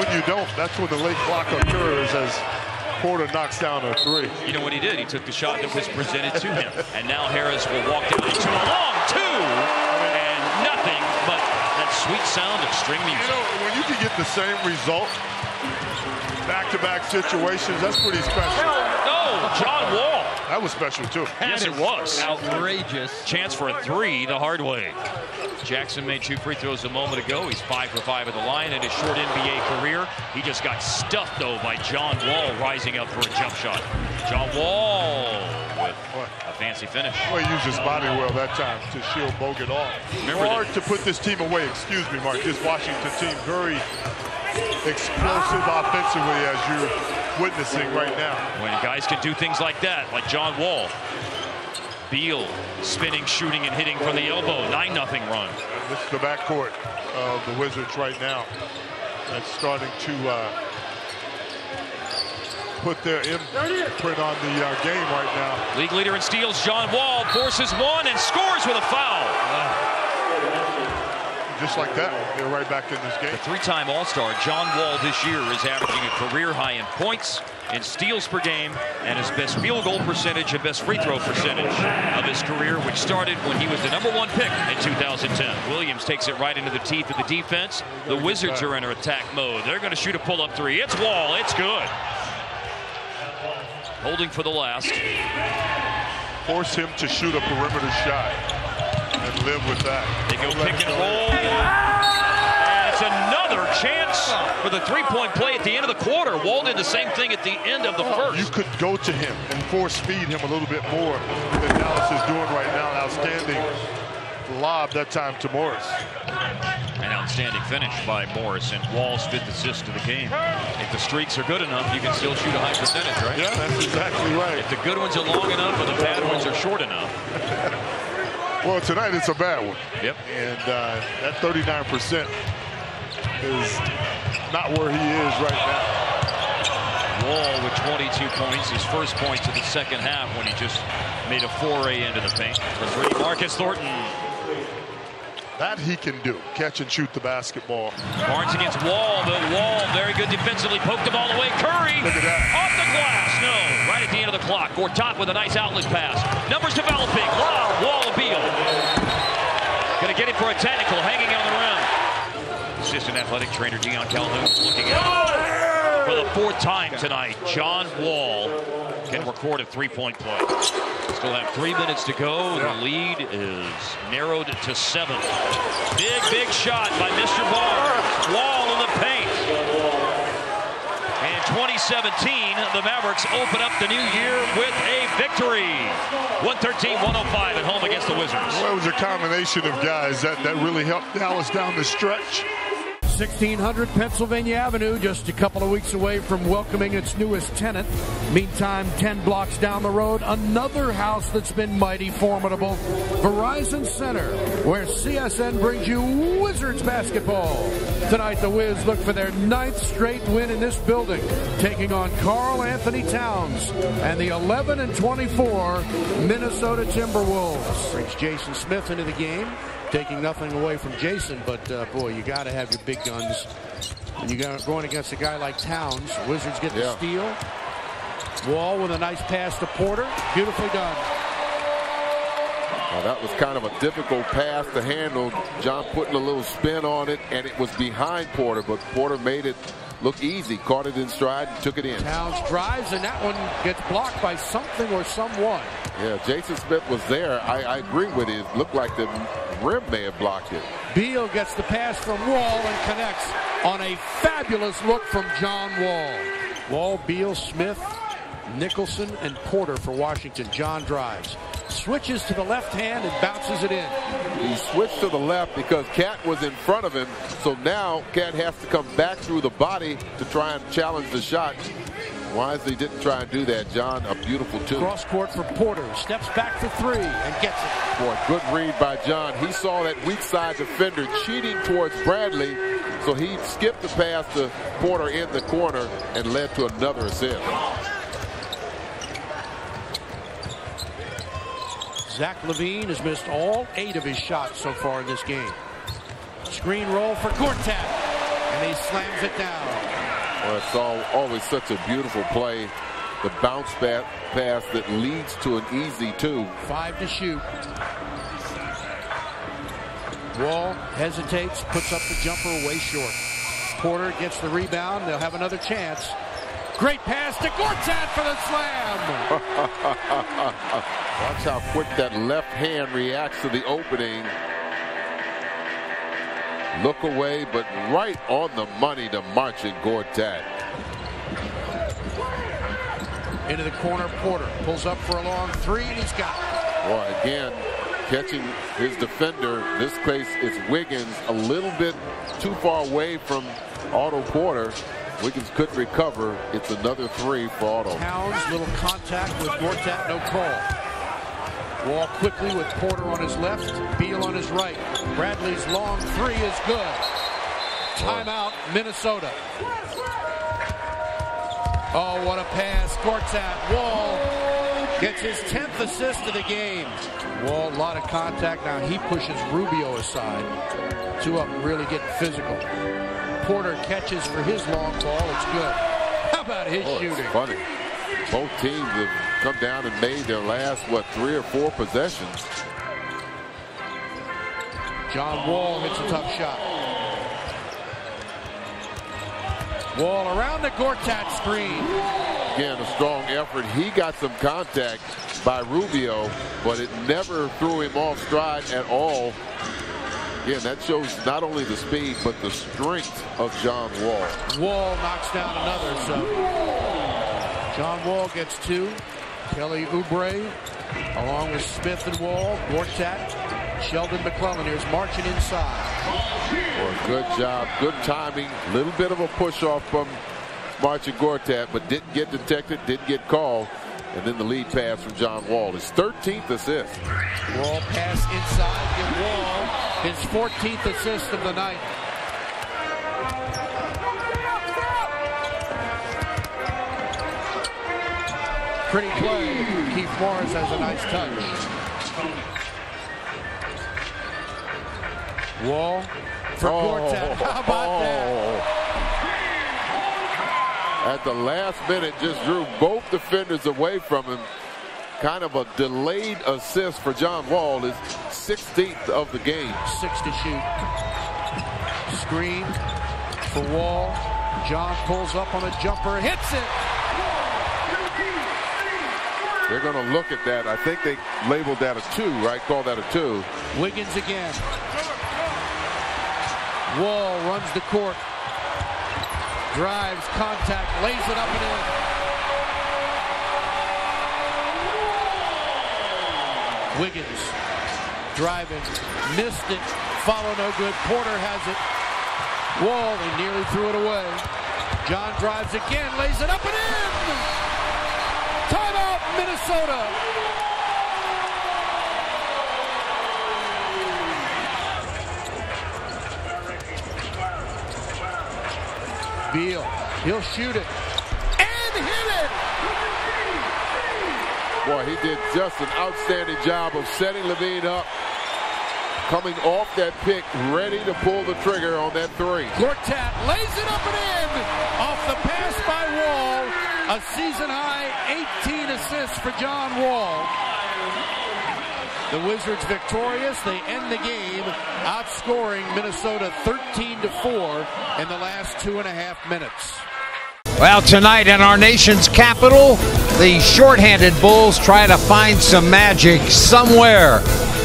When you don't, that's when the late block occurs as Porter knocks down a three. You know what he did? He took the shot that was presented to him, and now Harris will walk down into a long two, and nothing but that sweet sound of string music. You know, when you can get the same result, back-to-back situations, that's pretty special. No, John Wall. That was special too. Yes, it was. Outrageous. Chance for a three the hard way. Jackson made two free throws a moment ago. He's five for five at the line in his short NBA career. He just got stuffed, though, by John Wall rising up for a jump shot. John Wall with a fancy finish. Well, he used his body well that time to shield Bogut off. Remember Hard to put this team away. Excuse me, Mark. This Washington team very explosive offensively as you're witnessing right now. When guys can do things like that, like John Wall. Beal spinning, shooting, and hitting from the elbow. 9 nothing run. This is the backcourt of the Wizards right now. That's starting to uh, put their imprint on the uh, game right now. League leader in steals, John Wall, forces one and scores with a foul. Just like that, they're right back in this game. The three-time All-Star John Wall this year is averaging a career high in points, in steals per game, and his best field goal percentage and best free throw percentage of his career, which started when he was the number one pick in 2010. Williams takes it right into the teeth of the defense. The Wizards are in attack mode. They're going to shoot a pull-up three. It's Wall. It's good. Holding for the last. Force him to shoot a perimeter shot and live with that. They go Don't pick and roll. And it's another chance for the three-point play at the end of the quarter. Wall did the same thing at the end of the first. You could go to him and force feed him a little bit more than Dallas is doing right now. Outstanding lob that time to Morris. An outstanding finish by Morris and Wall's fifth assist of the game. If the streaks are good enough, you can still shoot a high percentage, right? Yeah, that's exactly right. If the good ones are long enough and the bad ones are short enough. Well, tonight it's a bad one. Yep. And uh, that 39% is not where he is right now. Wall with 22 points, his first points of the second half when he just made a foray into the paint. For three, Marcus Thornton. That he can do. Catch and shoot the basketball. Barnes against Wall, but Wall very good defensively, poked the ball away. Curry Look at that. off the glass. No, right at the end of the clock. Gortat with a nice outlet pass. Numbers developing. Wow, Wall of Beal. Gonna get it for a technical, hanging on the rim. Assistant athletic trainer Dion Calhoun looking at it. For the fourth time tonight, John Wall can record a three-point play. Still have three minutes to go. The lead is narrowed to seven. Big, big shot by Mr. Barnes. Wall in the paint. And 2017, the Mavericks open up the new year with a victory. 113-105 at home against the Wizards. Well, it was a combination of guys that, that really helped Dallas down the stretch. 1600 Pennsylvania Avenue, just a couple of weeks away from welcoming its newest tenant. Meantime, 10 blocks down the road, another house that's been mighty formidable. Verizon Center, where CSN brings you Wizards basketball. Tonight, the Wiz look for their ninth straight win in this building, taking on Karl-Anthony Towns and the 11 and 24 Minnesota Timberwolves. Brings Jason Smith into the game taking nothing away from Jason, but uh, boy, you got to have your big guns. And you're going against a guy like Towns. Wizards get the Yeah. steal. Wall with a nice pass to Porter. Beautifully done. Well, that was kind of a difficult pass to handle. John putting a little spin on it, and it was behind Porter, but Porter made it look easy, caught it in stride, and took it in. Towns drives, and that one gets blocked by something or someone. Yeah, Jason Smith was there. I, I agree with. It looked like the rim may have blocked it. Beal gets the pass from Wall and connects on a fabulous look from John Wall. Wall, Beal, Smith, Nicholson, and Porter for Washington. John drives. Switches to the left hand and bounces it in. He switched to the left because Cat was in front of him. So now Cat has to come back through the body to try and challenge the shot. Wisely didn't try and do that. John, a beautiful two. Cross court for Porter. Steps back for three and gets it. Boy, good read by John. He saw that weak side defender cheating towards Bradley. So he skipped the pass to Porter in the corner and led to another assist. Zach LaVine has missed all eight of his shots so far in this game. Screen roll for Gortat, and he slams it down. Well, it's all, always such a beautiful play. The bounce back pass that leads to an easy two. Five to shoot. Wall hesitates, puts up the jumper way short. Porter gets the rebound. They'll have another chance. Great pass to Gortat for the slam. Watch how quick that left hand reacts to the opening. Look away, but right on the money to Marcin Gortat. Into the corner, Porter pulls up for a long three, and he's got it. Well, again, catching his defender. This case, it's Wiggins a little bit too far away from Otto Porter. Wiggins couldn't recover. It's another three for Otto. Towns, little contact with Gortat, no call. Wall quickly with Porter on his left, Beal on his right. Bradley's long three is good. Timeout, Minnesota. Oh, what a pass. Gortat, Wall gets his 10th assist of the game. Wall, a lot of contact. Now he pushes Rubio aside. Two up really getting physical. Porter catches for his long ball. It's good. How about his Oh, shooting? funny. Both teams have come down and made their last, what, three or four possessions. John Wall hits a tough shot. Wall around the Gortat screen. Again, a strong effort. He got some contact by Rubio, but it never threw him off stride at all. Again, that shows not only the speed, but the strength of John Wall. Wall knocks down another. So John Wall gets two. Kelly Oubre, along with Smith and Wall, Gortat, Sheldon McClellan here's marching inside. Well, good job, good timing. Little bit of a push off from Marcin Gortat, but didn't get detected, didn't get called. And then the lead pass from John Wall. His 13th assist. Wall pass inside, give Wall his 14th assist of the night. Pretty play. Keith Morris has a nice touch. Wall for Oh, Gortat. How about oh. that? At the last minute, just drew both defenders away from him. Kind of a delayed assist for John Wall, his 16th of the game. Six to shoot. Screen for Wall. John pulls up on a jumper, hits it. They're going to look at that. I think they labeled that a two, right? Call that a two. Wiggins again. Wall runs the court. Drives, contact, lays it up and in. Wiggins driving, missed it, follow no good. Porter has it. Wall, they nearly threw it away. John drives again, lays it up and in. Timeout, Minnesota. Beal, he'll shoot it. And hit it! Boy, he did just an outstanding job of setting LaVine up, coming off that pick, ready to pull the trigger on that three. Gortat lays it up and in off the pass by Wall. A season high 18 assists for John Wall. The Wizards victorious. They end the game outscoring Minnesota 13 to 4 in the last two and a half minutes. Well, tonight in our nation's capital, the shorthanded Bulls try to find some magic somewhere.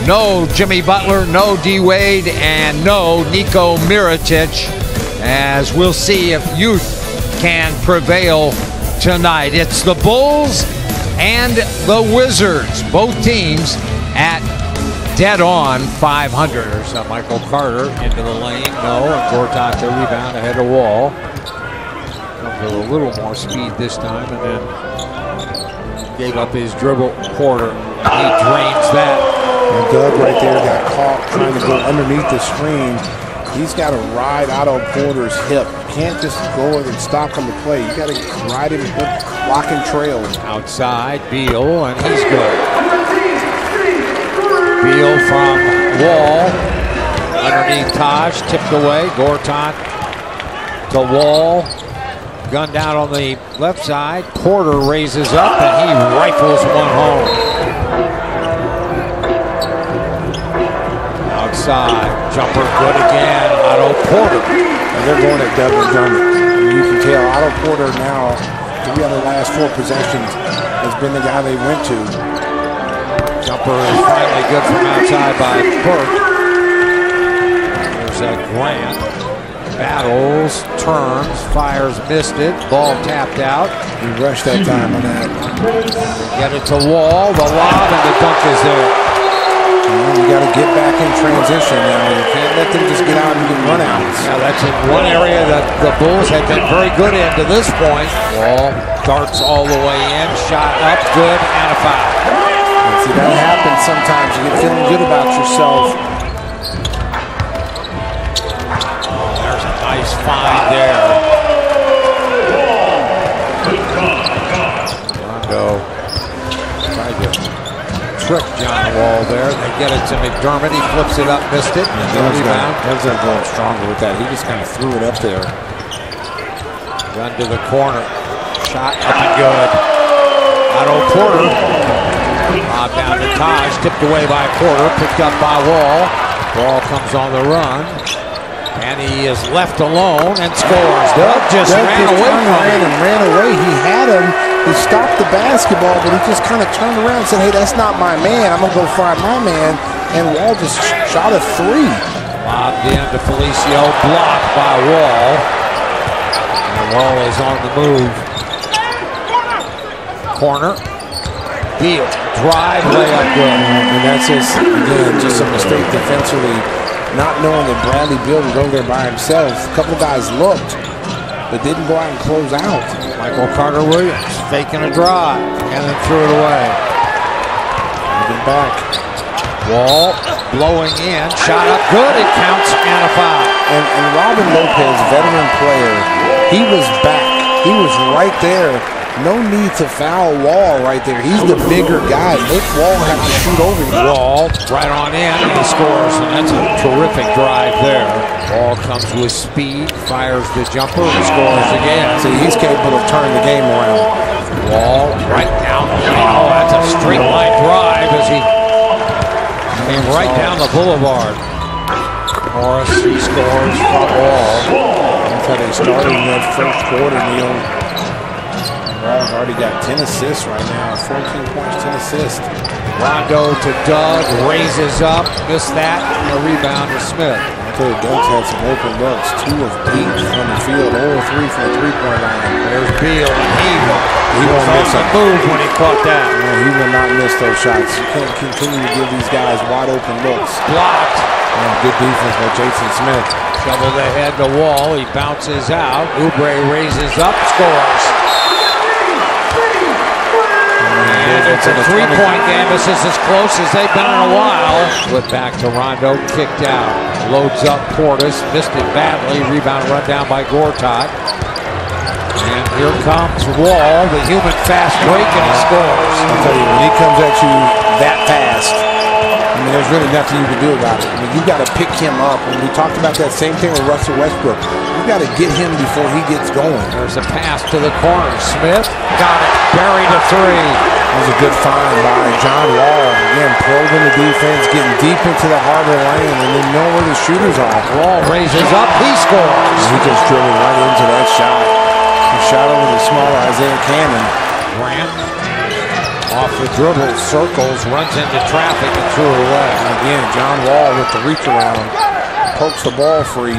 No Jimmy Butler, no D Wade, and no Nico Mirotic, as we'll see if youth can prevail tonight. It's the Bulls and the Wizards, both teams at dead on 500. There's uh, Michael Carter into the lane, no, and Gortat the rebound ahead of Wall. Comes with a little more speed this time, and then gave up his dribble. Porter, he drains that. And Doug right there got caught trying to go underneath the screen. He's got to ride out on Porter's hip. Can't just go and stop him to play. You got to ride him, lock and trail. Outside, Beal, and he's good. Beal from Wall. Underneath Taj, tipped away. Gortat to Wall. Gun down on the left side. Porter raises up and he rifles one home. Outside, jumper good again. Otto Porter. And they're going at Doug McDermott. You can tell Otto Porter now, three out of the last four possessions, has been the guy they went to. Jumper is finally good from outside by Burke. There's a Grant. Battles, turns, fires, missed it. Ball tapped out. He rushed that time on that. Get it to Wall. The lob and the dunk is there. You got to get back in transition now. You can't let them just get out and get runouts. Yeah, that's in one area that the Bulls had been very good in to this point. Wall darts all the way in, shot up, good, and a foul. And see, that happens sometimes. You get feeling good about yourself. There's a nice find there. Rondo tried to trick John Wall there. They get it to McDermott. He flips it up, missed it. And the rebound. Doug's not going stronger with that. He just kind of threw it up there. Run to the corner. Shot up and good. Otto oh! Porter. Lob down to Taj. Tipped away by Porter. Picked up by Wall. Ball comes on the run. And he is left alone and scores. Doug just Doug ran just away from around him. and ran away. He had him. He stopped the basketball, but he just kind of turned around and said, hey, that's not my man. I'm going to go find my man. And Wall just shot a three. Lobbed in to Felicio. Blocked by Wall. And Wall is on the move. Corner. Beal. Drive. Layup good. And that's just, again, just a mistake defensively. Not knowing that Bradley Beal was over there by himself. A couple guys looked, but didn't go out and close out. Michael Carter Williams faking a drive and then threw it away. Moving back. Wall blowing in, shot up good, it counts and a foul. And, and Robin Lopez, veteran player, he was back. He was right there. No need to foul Wall right there. He's the bigger guy. Make Wall have to shoot over him. Wall right on in and he scores, and that's a terrific drive there. Wall comes with speed, fires the jumper, and scores again. See, he's capable of turning the game around. Wall right down. Oh, that's a straight line drive as he came right down the boulevard. Morris he scores from Wall. That's how they started in that first quarter, Neil. Already got 10 assists right now. 14 points, 10 assists. Rondo to Doug, raises up, missed that, and a rebound to Smith. Okay, Doug's had some open looks. Two of eight from the field, 0 3 from the three-point line. There's Beal, and he, he was won't on miss the move when he caught that. No, he will not miss those shots. You can't continue to give these guys wide open looks. Blocked. Yeah, good defense by Jason Smith. Shoveled ahead to Wall. He bounces out. Oubre raises up, scores. It's a three-point game. This is as close as they've been in a while. Flip back to Rondo, kicked out. Loads up Portis, missed it badly. Rebound run down by Gortat. And here comes Wall, the human fast break, and he scores. I'll tell you, when he comes at you that fast, I mean, there's really nothing you can do about it. I mean, you got to pick him up. And we talked about that same thing with Russell Westbrook. You got to get him before he gets going. There's a pass to the corner. Smith got it. Buried a three. That was a good find by John Wall. Again, probing the defense, getting deep into the harbor lane, and then know where the shooters are. Wall raises up. He scores. He just dribbled right into that shot. He shot over the small Isaiah Canaan. Grant off the dribble, circles, runs into traffic and threw it away. And again, John Wall with the reach around, pokes the ball free.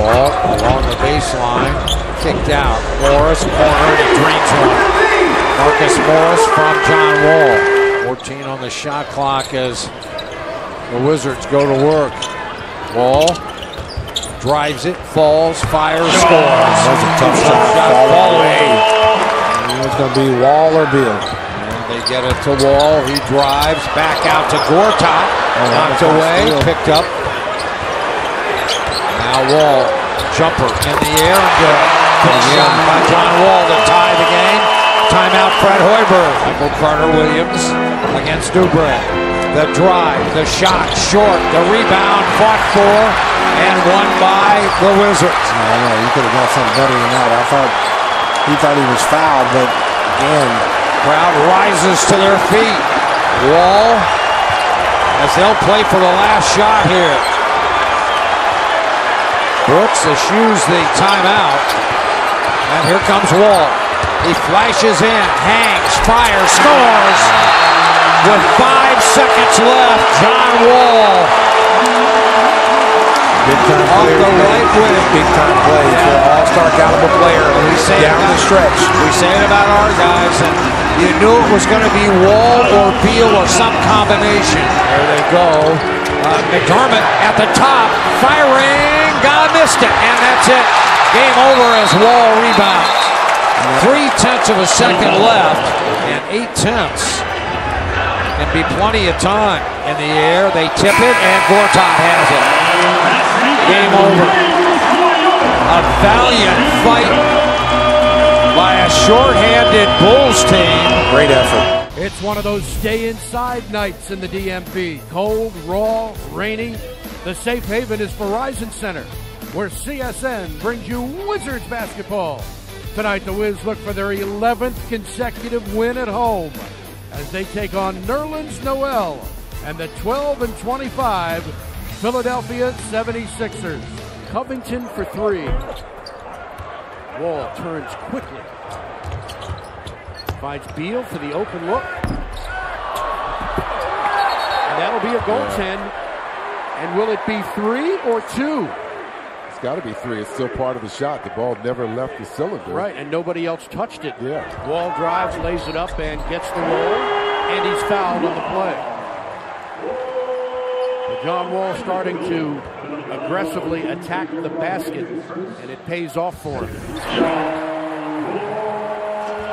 Wall along the baseline, kicked out. Morris cornered and drains one. Marcus Morris from John Wall. 14 on the shot clock as the Wizards go to work. Wall drives it, falls, fires, scores. That was a tough shot. Fall away. It's going to be Wall or Beal. And they get it to Wall. He drives back out to Gortat. Oh, Knocked away, picked up. Now Wall, jumper in the air and good. Shot by John Wall to tie the game. Timeout Fred Hoiberg. Michael Carter Williams against Oubre. The drive, the shot, short, the rebound, fought for, and won by the Wizards. I don't know. You could have done something better than that. I thought he thought he was fouled, but again, Crowd rises to their feet. Wall, as they'll play for the last shot here. Brooks eschews the timeout. And here comes Wall. He flashes in, hangs, fires, scores. With five seconds left, John Wall. big time Off player. the right wing. Big time play for an all-star caliber player. We say down the stretch. We say it about our guys, and you knew it was going to be Wall or Beal or some combination. There they go. Uh, McDermott at the top, firing, got missed it, and that's it. Game over as Wall rebounds. Three tenths of a second left, and eight tenths can be plenty of time in the air. They tip it, and Gortat has it. Game over. A valiant fight by a short-handed Bulls team. Great effort. It's one of those stay inside nights in the DMV. Cold, raw, rainy. The safe haven is Verizon Center, where CSN brings you Wizards basketball. Tonight, the Wiz look for their 11th consecutive win at home as they take on Nerlens Noel and the 12 and 25 Philadelphia 76ers. Covington for three. Wall turns quickly. Finds Beal for the open look. And that'll be a goaltend. And will it be three or two? It's got to be three. It's still part of the shot. The ball never left the cylinder. Right, and nobody else touched it. Yeah. Wall drives, lays it up, and gets the roll. And he's fouled on the play. But John Wall starting to aggressively attack the basket, and it pays off for him.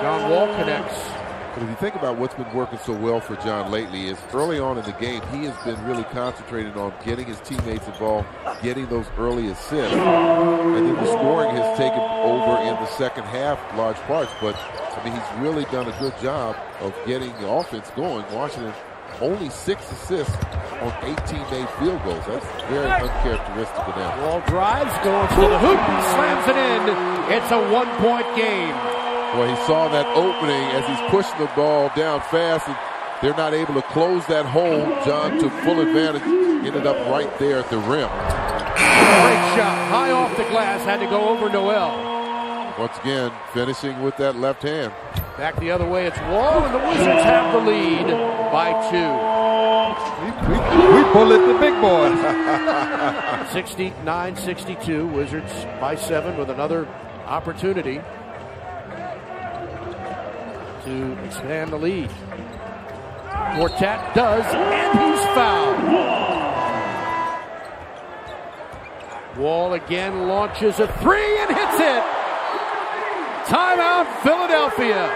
John Wall connects. But if you think about what's been working so well for John lately is early on in the game, he has been really concentrating on getting his teammates involved, getting those early assists. And then the scoring has taken over in the second half, large parts. But, I mean, he's really done a good job of getting the offense going. Washington only six assists on 18 made field goals. That's very uncharacteristic of them. Wall drives, goes to the hoop, slams it in. It's a one-point game. Well, he saw that opening as he's pushing the ball down fast, and they're not able to close that hole. John took full advantage, ended up right there at the rim. Great shot. High off the glass. Had to go over Noel. Once again, finishing with that left hand. Back the other way, it's Wall, and the Wizards have the lead by two. We we bullet the big boys. 69-62, Wizards by seven with another opportunity to expand the lead. Gortat does, and he's fouled. Wall again launches a three and hits it. Timeout, Philadelphia.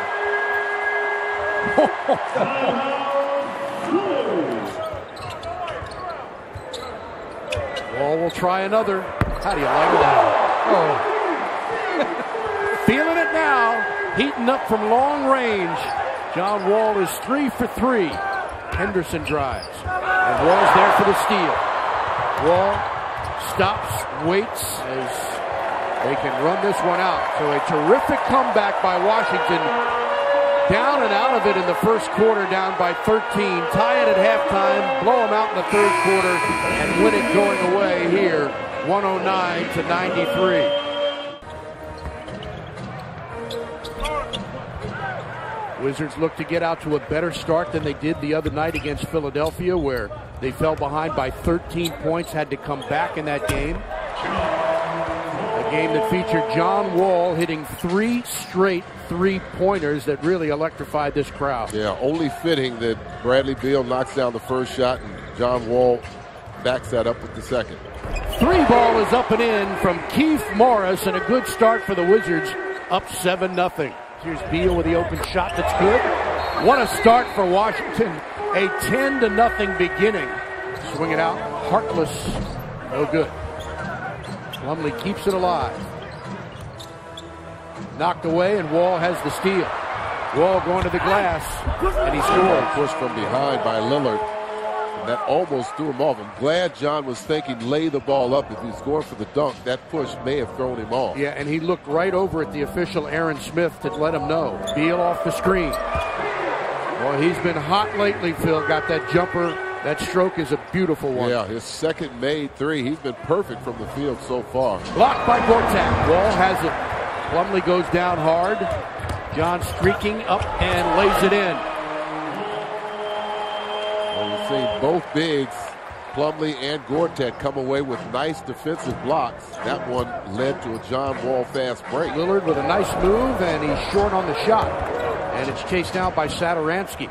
Wall will try another. How do you like that? Oh. Feeling it now. Heating up from long range. John Wall is three for three. Henderson drives. And Wall's there for the steal. Wall stops, waits as they can run this one out. So a terrific comeback by Washington. Down and out of it in the first quarter, down by 13. Tie it at halftime, blow them out in the third quarter, and win it going away here, 109 to 93. Wizards look to get out to a better start than they did the other night against Philadelphia, where they fell behind by 13 points, had to come back in that game. A game that featured John Wall hitting three straight three pointers that really electrified this crowd. Yeah, only fitting that Bradley Beal knocks down the first shot and John Wall backs that up with the second. Three ball is up and in from Keith Morris, and a good start for the Wizards, up 7 0. Here's Beal with the open shot that's good. What a start for Washington. A 10 to nothing beginning. Swing it out. Harkless. No good. Plumlee keeps it alive. Knocked away, and Wall has the steal. Wall going to the glass, and he scores. Pushed from behind by Lillard. That almost threw him off. I'm glad John was thinking lay the ball up. If he's going for the dunk, that push may have thrown him off. Yeah, and he looked right over at the official Aaron Smith to let him know. Beal off the screen. Well, he's been hot lately, Phil. Got that jumper. That stroke is a beautiful one. Yeah, his second made three. He's been perfect from the field so far. Blocked by Gortat. Wall has it. Plumlee goes down hard. John streaking up and lays it in. Both bigs, Plumlee and Gortat, come away with nice defensive blocks. That one led to a John Wall fast break. Lillard with a nice move, and he's short on the shot. And it's chased out by Satoransky.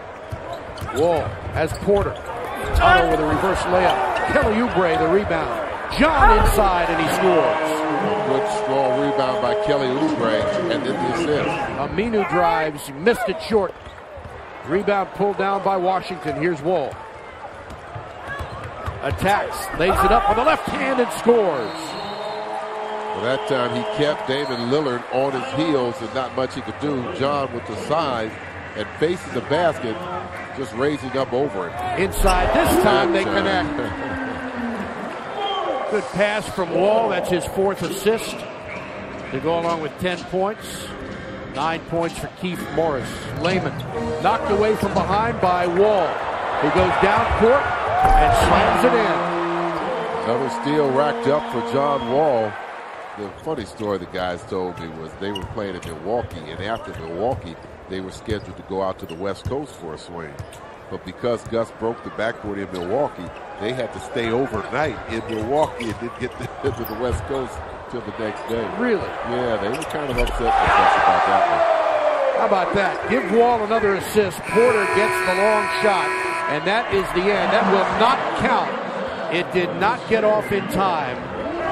Wall has Porter. Otto with a reverse layup. Kelly Oubre the rebound. John inside, and he scores. A good strong rebound by Kelly Oubre, and then the assist. Aminu drives, missed it short. Rebound pulled down by Washington. Here's Wall. Attacks, lays it up with the left hand and scores. Well, that time he kept Damian Lillard on his heels and not much he could do. John with the size and facing the basket, just raising up over it. Inside this time they connect. Good pass from Wall. That's his fourth assist to go along with 10 points. Nine points for Keith Morris. Layman knocked away from behind by Wall. He goes down court and slams it in. Another steal racked up for John Wall. The funny story the guys told me was they were playing in Milwaukee, and after Milwaukee, they were scheduled to go out to the West Coast for a swing. But because Gus broke the backboard in Milwaukee, they had to stay overnight in Milwaukee and didn't get to the West Coast till the next day. Really? Yeah, they were kind of upset with us about that one. How about that? Give Wall another assist. Porter gets the long shot, and that is the end. That will not count. It did not get off in time.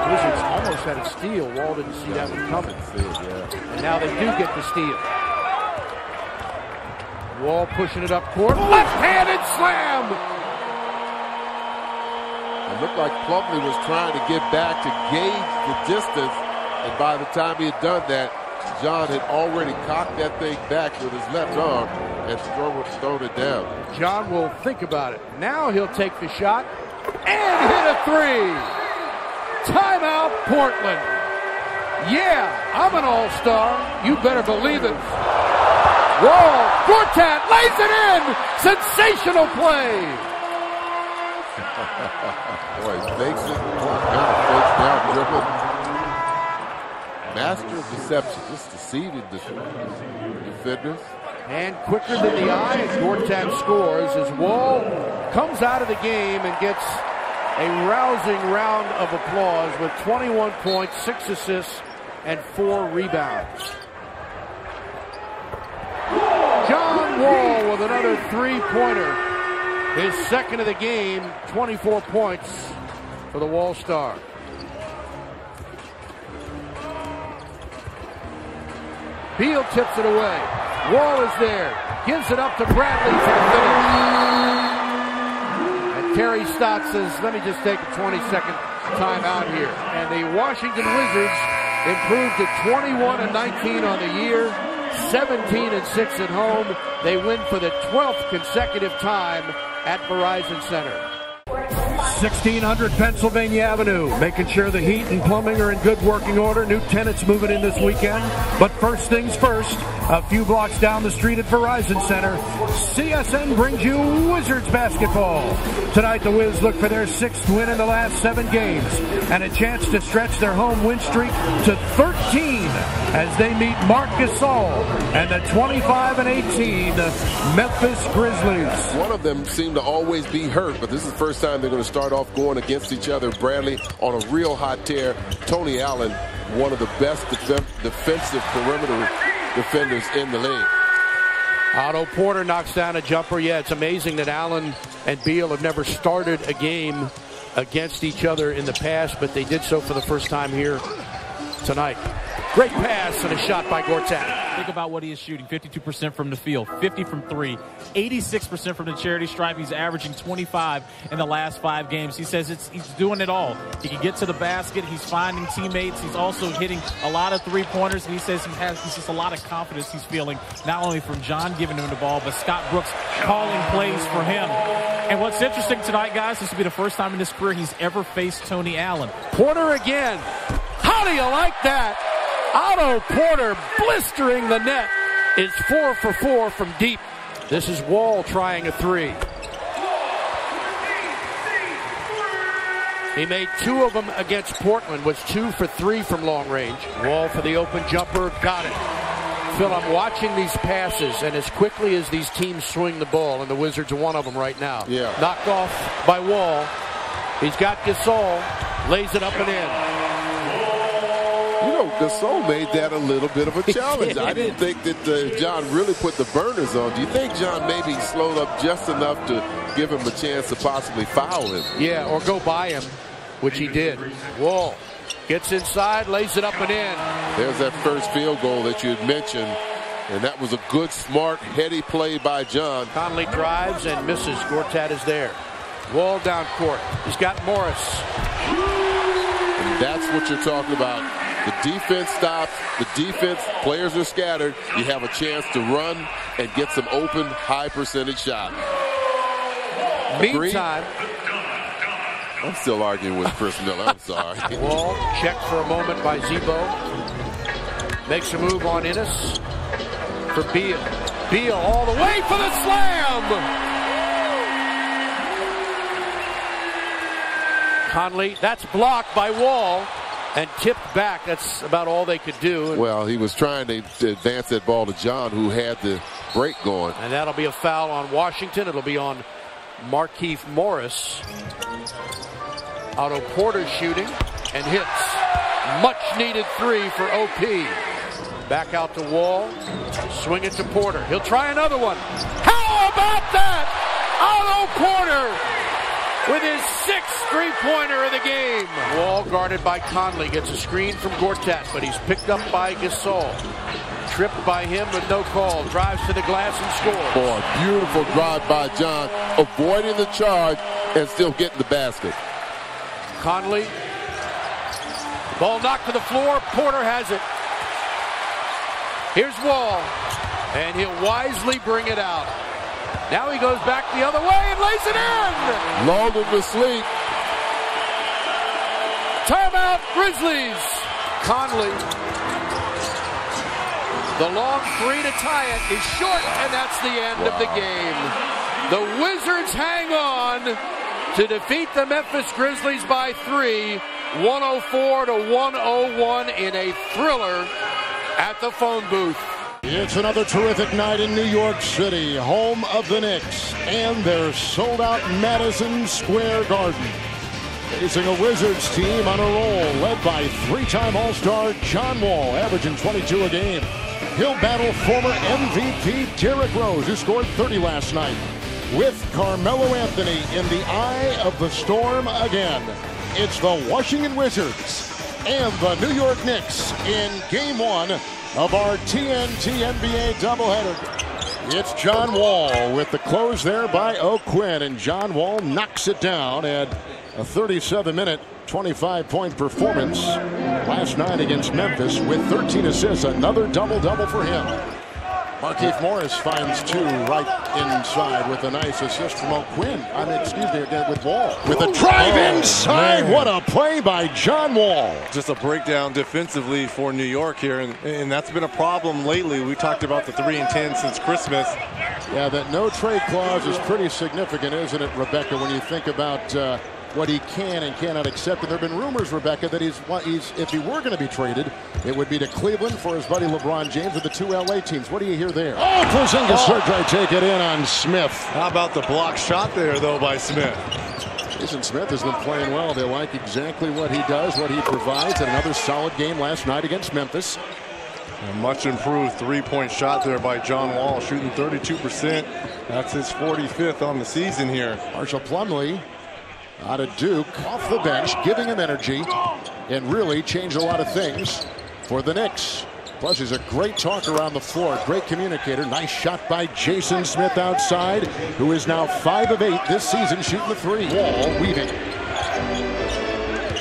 Wizards almost had a steal. Wall didn't see that one coming. And now they do get the steal. Wall pushing it up court. Left-handed slam. It looked like Plumlee was trying to get back to gauge the distance, and by the time he had done that, John had already cocked that thing back with his left arm and thrown, thrown it down. John will think about it. Now he'll take the shot and hit a three. Timeout, Portland. Yeah, I'm an all-star. You better believe it. Wall, Gortat lays it in. Sensational play. Boy, he fakes it, kind of fakes Now dribbling. Master of deception, just deceiving the defenders. And quicker than the eye as Gortat scores as Wall comes out of the game and gets a rousing round of applause with 21 points, 6 assists, and 4 rebounds. John Wall with another three-pointer. His second of the game, 24 points for the Wall Star. Beal tips it away. Wall is there. Gives it up to Bradley for the finish. And Terry Stott says, let me just take a 20 second timeout here. And the Washington Wizards improved to 21 and 19 on the year, 17 and 6 at home. They win for the 12th consecutive time at Verizon Center. 1600 Pennsylvania Avenue, making sure the heat and plumbing are in good working order. New tenants moving in this weekend. But first things first, a few blocks down the street at Verizon Center, CSN brings you Wizards basketball. Tonight, the Wiz look for their sixth win in the last seven games and a chance to stretch their home win streak to 13 as they meet Marc Gasol and the 25 and 18 Memphis Grizzlies. One of them seemed to always be hurt, but this is the first time they're going to start off going against each other. Bradley on a real hot tear. Tony Allen, one of the best def- defensive perimeter defenders in the league. Otto Porter knocks down a jumper. Yeah, it's amazing that Allen and Beal have never started a game against each other in the past, but they did so for the first time here tonight. Great pass and a shot by Gortat. Think about what he is shooting 52% from the field, 50 from three, 86% from the charity stripe. He's averaging 25 in the last five games. He says it's, he's doing it all. He can get to the basket. He's finding teammates. He's also hitting a lot of three pointers. And he says he has just a lot of confidence he's feeling, not only from John giving him the ball, but Scott Brooks calling plays for him. And what's interesting tonight, guys, this will be the first time in his career he's ever faced Tony Allen. Porter again. How do you like that? Otto Porter blistering the net is four for four from deep. This is Wall trying a three. He made two of them against Portland, was two for three from long range. Wall for the open jumper, got it. Phil, I'm watching these passes, and as quickly as these teams swing the ball, and the Wizards are one of them right now. Yeah. Knocked off by Wall. He's got Gasol, lays it up and in. Gasol made that a little bit of a challenge. I didn't think that uh, John really put the burners on. Do you think John maybe slowed up just enough to give him a chance to possibly foul him? Yeah, or go by him, which he did. Wall gets inside, lays it up and in. There's that first field goal that you had mentioned. And that was a good, smart, heady play by John. Conley drives and misses. Gortat is there. Wall down court. He's got Morris. And that's what you're talking about. The defense stops. The defense, players are scattered. You have a chance to run and get some open, high percentage shot. Meantime, I'm still arguing with Chris Miller. I'm sorry. Wall checked for a moment by Zebo. Makes a move on Ennis for Beal. Beal all the way for the slam. Conley, that's blocked by Wall and tipped back. That's about all they could do. Well, he was trying to advance that ball to John, who had the break going. And that'll be a foul on Washington. It'll be on Markieff Morris. Otto Porter shooting and hits. Much needed three for OP. Back out to Wall. Swing it to Porter. He'll try another one. How about that? Otto Porter with his sixth three-pointer of the game. Wall guarded by Conley gets a screen from Gortat, but he's picked up by Gasol. Tripped by him with no call. Drives to the glass and scores. Boy, beautiful drive by John, avoiding the charge and still getting the basket. Conley. Ball knocked to the floor. Porter has it. Here's Wall. And he'll wisely bring it out. Now he goes back the other way and lays it in. Long to sleep. Timeout, Grizzlies. Conley. The long three to tie it is short, and that's the end wow. of the game. The Wizards hang on to defeat the Memphis Grizzlies by three, 104 to 101 in a thriller at the phone booth. It's another terrific night in New York City, home of the Knicks and their sold out Madison Square Garden. Facing a Wizards team on a roll led by three time All Star John Wall, averaging 22 a game. He'll battle former MVP Derrick Rose, who scored 30 last night, with Carmelo Anthony in the eye of the storm again. It's the Washington Wizards and the New York Knicks in game one of our TNT NBA doubleheader. It's John Wall with the close there by O'Quinn, and John Wall knocks it down at a 37 minute, 25 point performance last night against Memphis with 13 assists. Another double double for him. Markieff Morris finds two right inside with a nice assist from O'Quinn. I mean, excuse me, again with Wall. With a drive Oh, inside. man. What a play by John Wall. Just a breakdown defensively for New York here, and, and that's been a problem lately. We talked about the 3 and 10 since Christmas. Yeah, that no trade clause is pretty significant, isn't it, Rebecca, when you think about uh, what he can and cannot accept. And there have been rumors, Rebecca, that he's, he's if he were going to be traded, it would be to Cleveland for his buddy LeBron James or the two LA teams. What do you hear there? Oh, Porzingis Oh. surgery take it in on Smith. How about the block shot there, though, by Smith? Jason Smith has been playing well. They like exactly what he does, what he provides. And another solid game last night against Memphis. A much improved three-point shot there by John Wall, shooting 32%. That's his 45th on the season here. Marshall Plumlee out of Duke, off the bench, giving him energy, and really changed a lot of things for the Knicks. Plus, he's a great talker around the floor, great communicator. Nice shot by Jason Smith outside, who is now 5 of 8 this season shooting the three. Wall weaving.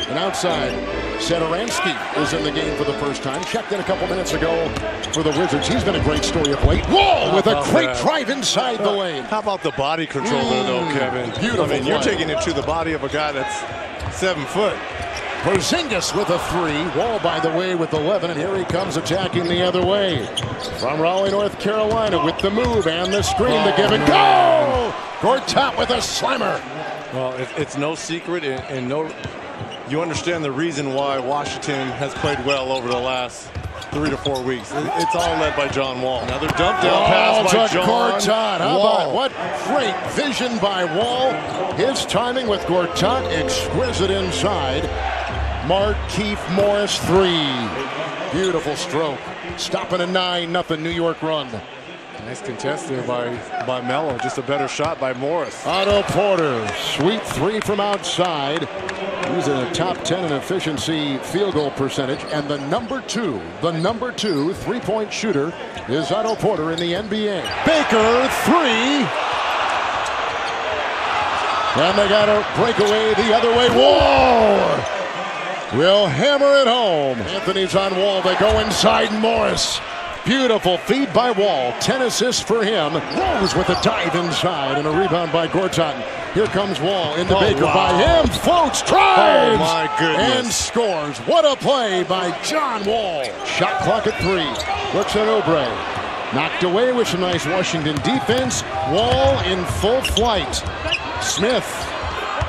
And outside, Satoransky is in the game for the first time. Checked in a couple minutes ago for the Wizards. He's been a great story of late. Wall with a great that? drive inside the lane. How about the body control there, though, Mm, Kevin? beautiful I mean, you're taking it to the body of a guy that's seven foot. Porzingis with a three. Wall, by the way, with 11, and here he comes attacking the other way. From Raleigh, North Carolina, with the move and the screen to give it go. Gortat with a slammer. Well, it, it's no secret, and, and no, you understand the reason why Washington has played well over the last three to four weeks. It's all led by John Wall. Another dump down oh, pass by John Gortat. How Wall. about what great vision by Wall? His timing with Gortat, exquisite inside. Markieff Morris three. Beautiful stroke. Stopping a nine nothing New York run. Nice contest there by by Melo. Just a better shot by Morris. Otto Porter, sweet three from outside. He's in a top 10 in efficiency field goal percentage. And the number two, the number two three-point shooter is Otto Porter in the NBA. Baker, three. And they got a breakaway the other way. Wall will hammer it home. Anthony's on Wall. They go inside and Morris. Beautiful feed by Wall. 10 assists for him. Rose with a dive inside and a rebound by Gortat. Here comes Wall into Oh, Baker wow. by him. Floats, drives, Oh, my goodness. and scores. What a play by John Wall. Shot clock at three. Looks at Oubre. Knocked away with some nice Washington defense. Wall in full flight. Smith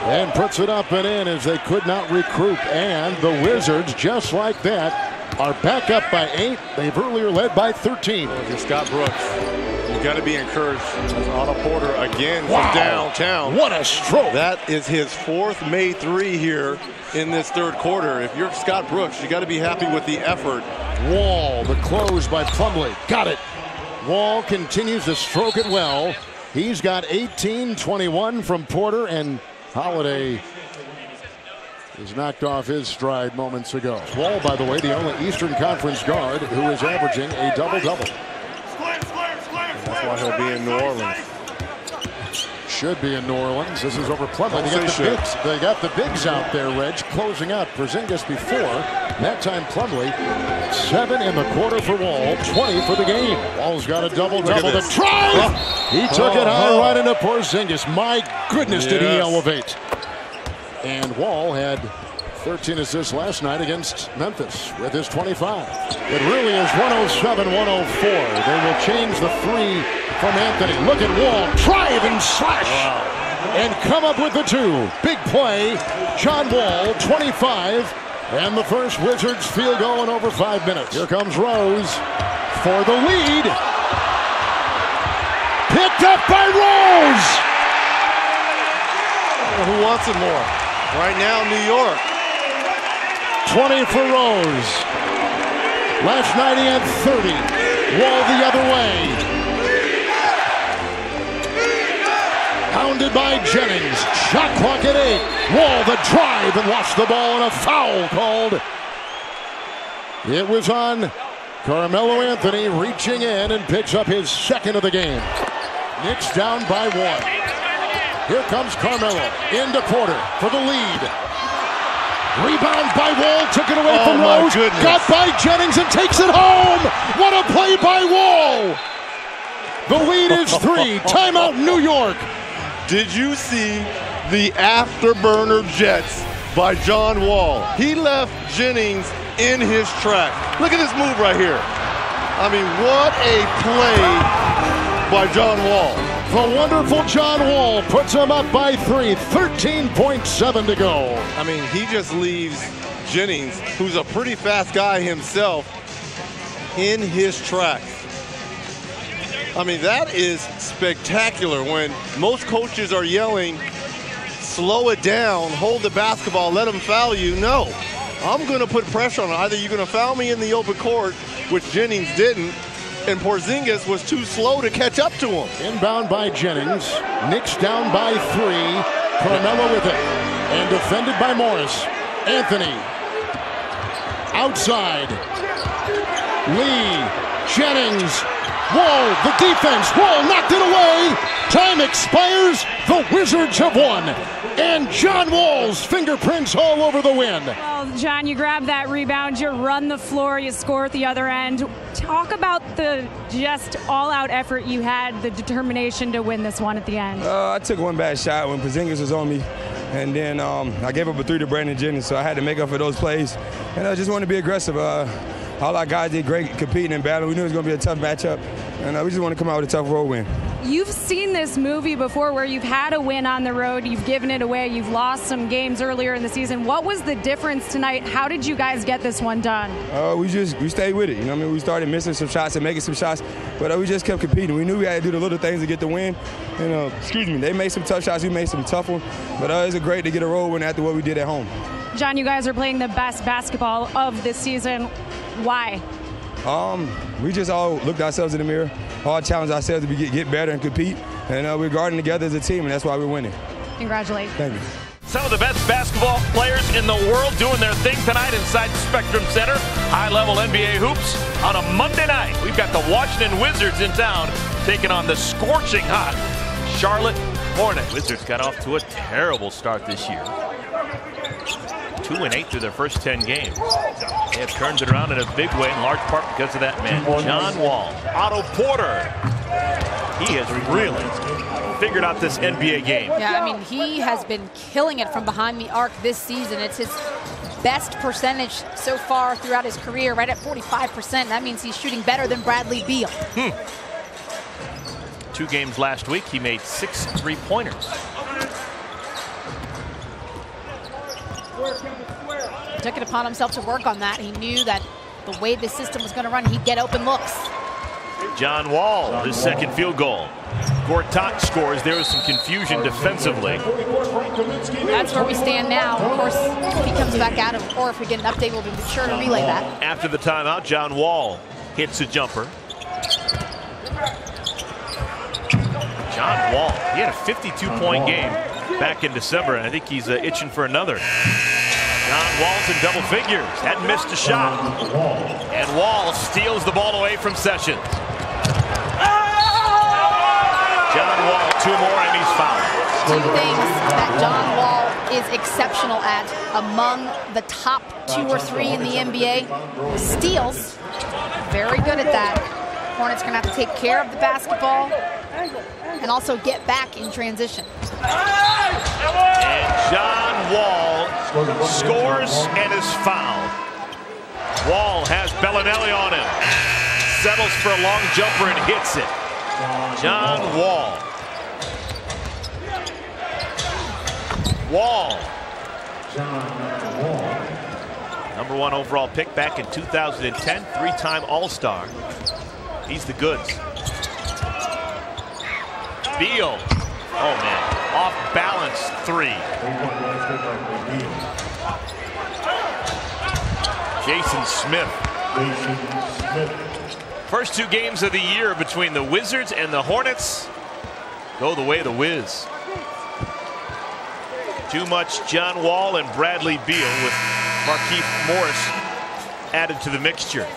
and puts it up and in as they could not recruit. And the Wizards, just like that, are back up by eight. They've earlier led by 13. Look at Scott Brooks. You got to be encouraged. As Otto Porter again Wow. from downtown. What a stroke! That is his fourth May three here in this third quarter. If you're Scott Brooks, you got to be happy with the effort. Wall, the close by Plumlee. Got it. Wall continues to stroke it well. He's got 18 21 from Porter, and Holiday is knocked off his stride moments ago. Wall, by the way, the only Eastern Conference guard who is averaging a double double. That's why he'll be in New Orleans. Should be in New Orleans. This is over Plumlee. They got the bigs. They got the bigs out there, Reg, closing out Porzingis before. That time Plumlee, seven in the quarter for Wall, 20 for the game. Wall's got a double-double. The this. drive. Oh. He took it Oh, high oh. right into Porzingis. My goodness, did he elevate? And Wall had 13 assists last night against Memphis with his 25. It really is 107-104. They will change the three from Anthony. Look at Wall, drive and slash, and come up with the two. Big play John Wall, 25, and the first Wizards field goal in over five minutes. Here comes Rose for the lead. Picked up by Rose. Who wants it more? Right now, New York. 20 for Rose. Last night he had 30. Wall the other way. Pounded by Jennings. Shot clock at eight. Wall the drive and lost the ball and a foul called. It was on Carmelo Anthony reaching in and picks up his second of the game. Knicks down by one. Here comes Carmelo into Porter for the lead. Rebound by Wall, took it away Oh, from Rose. goodness. Got by Jennings and takes it home. What a play by Wall. The lead is three. Timeout, New York. Did you see the afterburner jets by John Wall? He left Jennings in his track. Look at this move right here. I mean, what a play by John Wall. The wonderful John Wall puts him up by three. 13.7 to go. I mean, he just leaves Jennings, who's a pretty fast guy himself, in his tracks. I mean, that is spectacular when most coaches are yelling, slow it down, hold the basketball, let him foul you. No, I'm going to put pressure on it. Either you're going to foul me in the open court, which Jennings didn't, and Porzingis was too slow to catch up to him. Inbound by Jennings. Knicks down by three. Carmelo with it. And defended by Morris. Anthony. Outside. Lee. Jennings. Wall. The defense. Wall knocked it away. Time expires. The Wizards have won. And John Wall's fingerprints all over the win. Well, John, you grab that rebound, you run the floor, you score at the other end. Talk about the just all-out effort you had, the determination to win this one at the end. Uh, I took one bad shot when Porzingis was on me, and then um, I gave up a three to Brandon Jennings, so I had to make up for those plays. And I just wanted to be aggressive. Uh, all our guys did great competing and battling. We knew it was going to be a tough matchup, and uh, we just want to come out with a tough road win. You've seen this movie before where you've had a win on the road, you've given it away, you've lost some games earlier in the season. What was the difference tonight? How did you guys get this one done? Uh, we just we stayed with it. You know, what I mean, we started missing some shots and making some shots, but uh, we just kept competing. We knew we had to do the little things to get the win. And uh, excuse me, they made some tough shots. We made some tough ones, but uh, it was great to get a road win after what we did at home. John, you guys are playing the best basketball of this season. Why? Um, we just all looked ourselves in the mirror, all challenged ourselves to be, get, get better and compete, and uh, we're guarding together as a team, and that's why we're winning. Congratulations. Thank you. Some of the best basketball players in the world doing their thing tonight inside Spectrum Center. High level NBA hoops on a Monday night. We've got the Washington Wizards in town taking on the scorching hot Charlotte Hornets. Wizards got off to a terrible start this year. Two and eight through their first 10 games. They have turned it around in a big way, in large part because of that man, John Wall. Otto Porter. He has really figured out this NBA game. Yeah, I mean, he has been killing it from behind the arc this season. It's his best percentage so far throughout his career, right at 45%. That means he's shooting better than Bradley Beal. Hmm. Two games last week, he made six three-pointers. He took it upon himself to work on that. He knew that the way the system was going to run, he'd get open looks. John Wall, his second field goal. Gortat scores. There was some confusion defensively. That's where we stand now. Of course, if he comes back out, of- or if we get an update, we'll be sure to relay that. After the timeout, John Wall hits a jumper. John Wall, he had a 52-point game back in December, and I think he's uh, itching for another. John Wall's in double figures, hadn't missed a shot. And Wall steals the ball away from Sessions. John Wall, two more, and he's fouled. Two things that John Wall is exceptional at among the top two or three in the NBA. Steals, very good at that. Hornets gonna have to take care of the basketball and also get back in transition. And John Wall scores and is fouled. Wall has Belinelli on him. Settles for a long jumper and hits it. John Wall. Wall John Wall. Number one overall pick back in 2010, three-time All-Star. He's the goods. Beal. Oh, man. Off balance three. Jason Smith. First two games of the year between the Wizards and the Hornets go the way of the Wiz. Too much John Wall and Bradley Beal with Markieff Morris added to the mixture.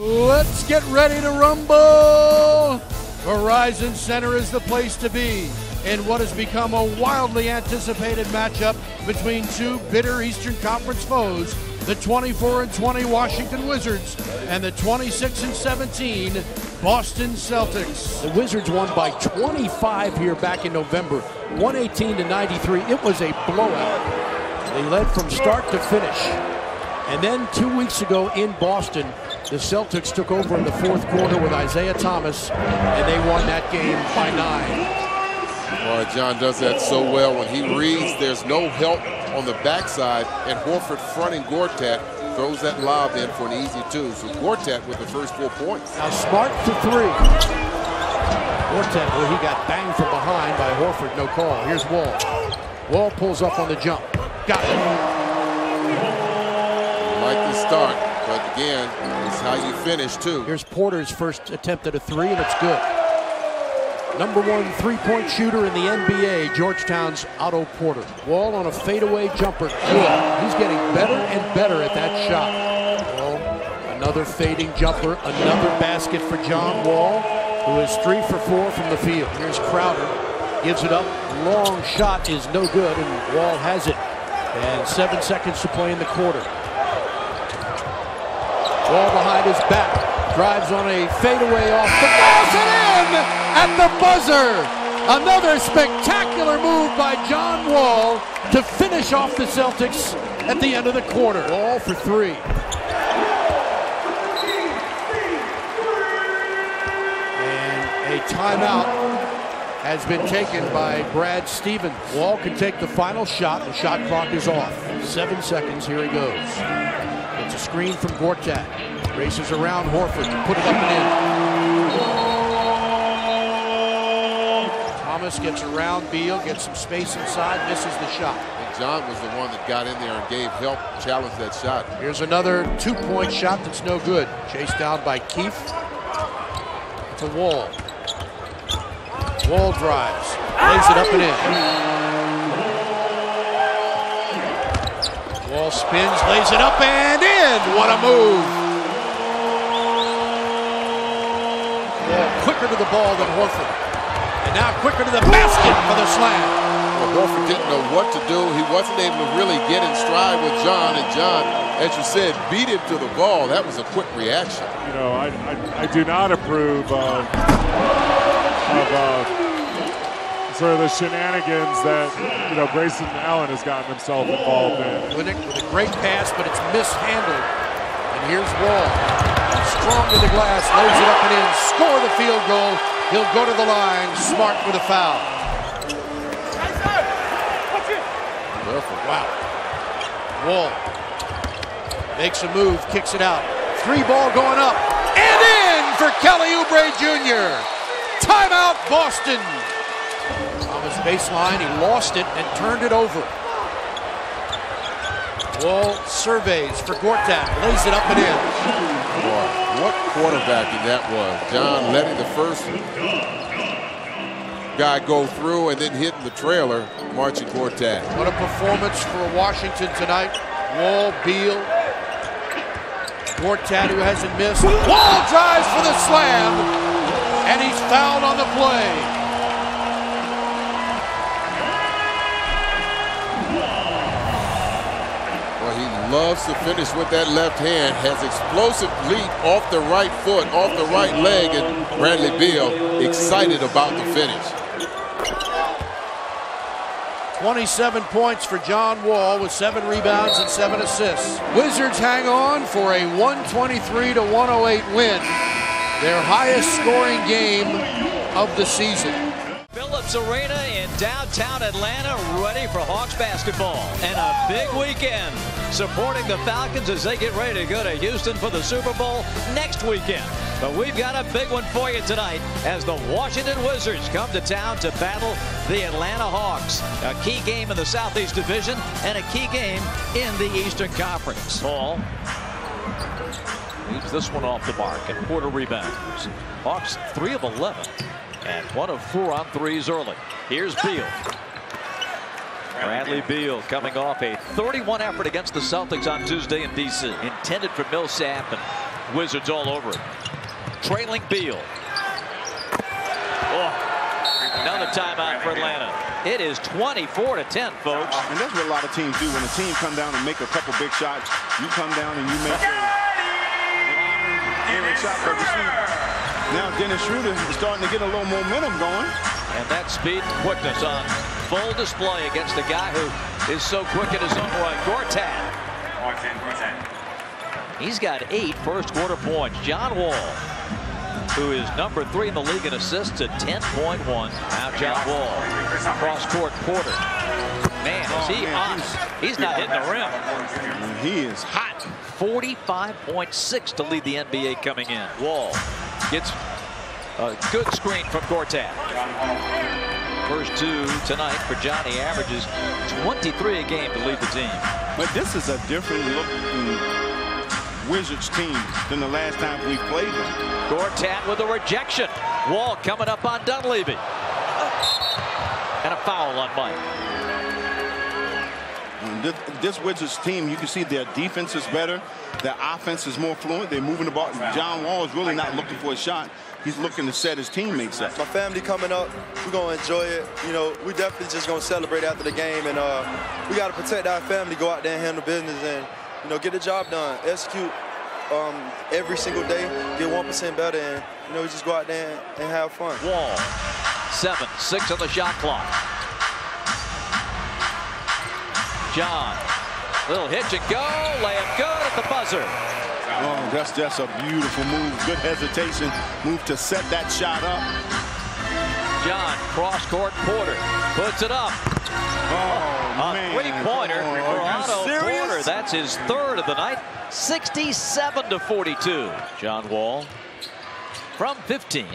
Let's get ready to rumble! Verizon Center is the place to be in what has become a wildly anticipated matchup between two bitter Eastern Conference foes, the 24 and 20 Washington Wizards and the 26 and 17 Boston Celtics. The Wizards won by 25 here back in November, 118 to 93. It was a blowout. They led from start to finish. And then two weeks ago in Boston, the Celtics took over in the fourth quarter with Isaiah Thomas, and they won that game by nine. Boy, John does that so well. When he reads, there's no help on the backside, and Horford fronting Gortat throws that lob in for an easy two. So Gortat with the first four points. Now Smart for three. Gortat, well, he got banged from behind by Horford, no call. Here's Wall. Wall pulls up on the jump. Got it. Like the start, how you finish too. Here's Porter's first attempt at a three, and it's good. Number one three-point shooter in the NBA, Georgetown's Otto Porter. Wall on a fadeaway jumper. Good. He's getting better and better at that shot. Another fading jumper, another basket for John Wall, who is three for four from the field. Here's Crowder. Gives it up. Long shot is no good, and Wall has it. And seven seconds to play in the quarter. Wall behind his back. Drives on a fadeaway off the glass and in at the buzzer. Another spectacular move by John Wall to finish off the Celtics at the end of the quarter. Wall for three. And a timeout has been taken by Brad Stevens. Wall can take the final shot. The shot clock is off. Seven seconds. Here he goes. It's a screen from Gortat. Races around Horford. To put it up and in. Thomas gets around Beal, gets some space inside, misses the shot. And John was the one that got in there and gave help, challenge that shot. Here's another two-point shot that's no good. Chased down by Keefe to Wall. Wall drives, lays it up and in. Wall spins, lays it up and in. What a move! Wall quicker to the ball than Horford. And now quicker to the basket for the slam. Well, Horford didn't know what to do. He wasn't able to really get in stride with John. And John, as you said, beat him to the ball. That was a quick reaction. You know, I, I, I do not approve of, of uh, of the shenanigans that, you know, Grayson Allen has gotten himself involved in. With a, with a great pass, but it's mishandled. And here's Wall. Strong to the glass, loads it up and in, score the field goal. He'll go to the line, Smart with a foul. Wow. Wall makes a move, kicks it out. Three ball going up and in for Kelly Oubre Jr. Timeout, Boston. Baseline, he lost it and turned it over. Wall surveys for Gortat, lays it up and in. Boy, what quarterbacking that was. John letting the first guy go through and then hitting the trailer, Marcin Gortat. What a performance for Washington tonight. Wall, Beal, Gortat who hasn't missed. Wall drives for the slam, and he's fouled on the play. Loves to finish with that left hand. Has explosive leap off the right foot, off the right leg, and Bradley Beal excited about the finish. 27 points for John Wall with seven rebounds and seven assists. Wizards hang on for a 123 to 108 win, their highest scoring game of the season. Phillips Arena in downtown Atlanta, ready for Hawks basketball. And a big weekend supporting the Falcons as they get ready to go to Houston for the Super Bowl next weekend. But we've got a big one for you tonight as the Washington Wizards come to town to battle the Atlanta Hawks. A key game in the Southeast Division and a key game in the Eastern Conference. Ball leaves this one off the mark and Porter rebounds. Hawks 3 of 11 and 1 of 4 on threes early. Here's Beal. Bradley Beal coming off a 31 effort against the Celtics on Tuesday in D.C. Intended for Millsap and Wizards all over it. Trailing Beal. Oh, another timeout for Atlanta. It is 24 to 10, folks. And that's what a lot of teams do. When a team come down and make a couple big shots, you come down and you make a shot for the. Now Dennis Schroeder is starting to get a little momentum going. And that speed and quickness on full display against a guy who is so quick in his own right. Gortat. He's got eight first quarter points. John Wall, who is number three in the league in assists at 10.1. Now John Wall, cross court Porter. Man, is he hot? He's not hitting the rim. He is hot. 45.6 to lead the NBA coming in. Wall gets a good screen from Gortat. First two tonight for Johnny averages 23 a game to lead the team. But this is a different looking Wizards team than the last time we played them. Gortat with a rejection. Wall coming up on Dunleavy. And a foul on Mike. This, this, Wizards team, you can see their defense is better. Their offense is more fluent. They're moving the ball. John Wall is really not looking for a shot. He's looking to set his teammates up. My family coming up, we're going to enjoy it. You know, we definitely just going to celebrate after the game. And uh, we got to protect our family, go out there and handle business and, you know, get the job done. Execute um, every single day, get 1% better, and, you know, we just go out there and, and have fun. Wall, seven, six on the shot clock. John, little hitch and go, layup good at the buzzer. Oh, that's just a beautiful move. Good hesitation. Move to set that shot up. John, cross court, Porter puts it up. Oh, a man. three-pointer Oh, for Otto? Porter. That's his third of the night. 67 to 42. John Wall from 15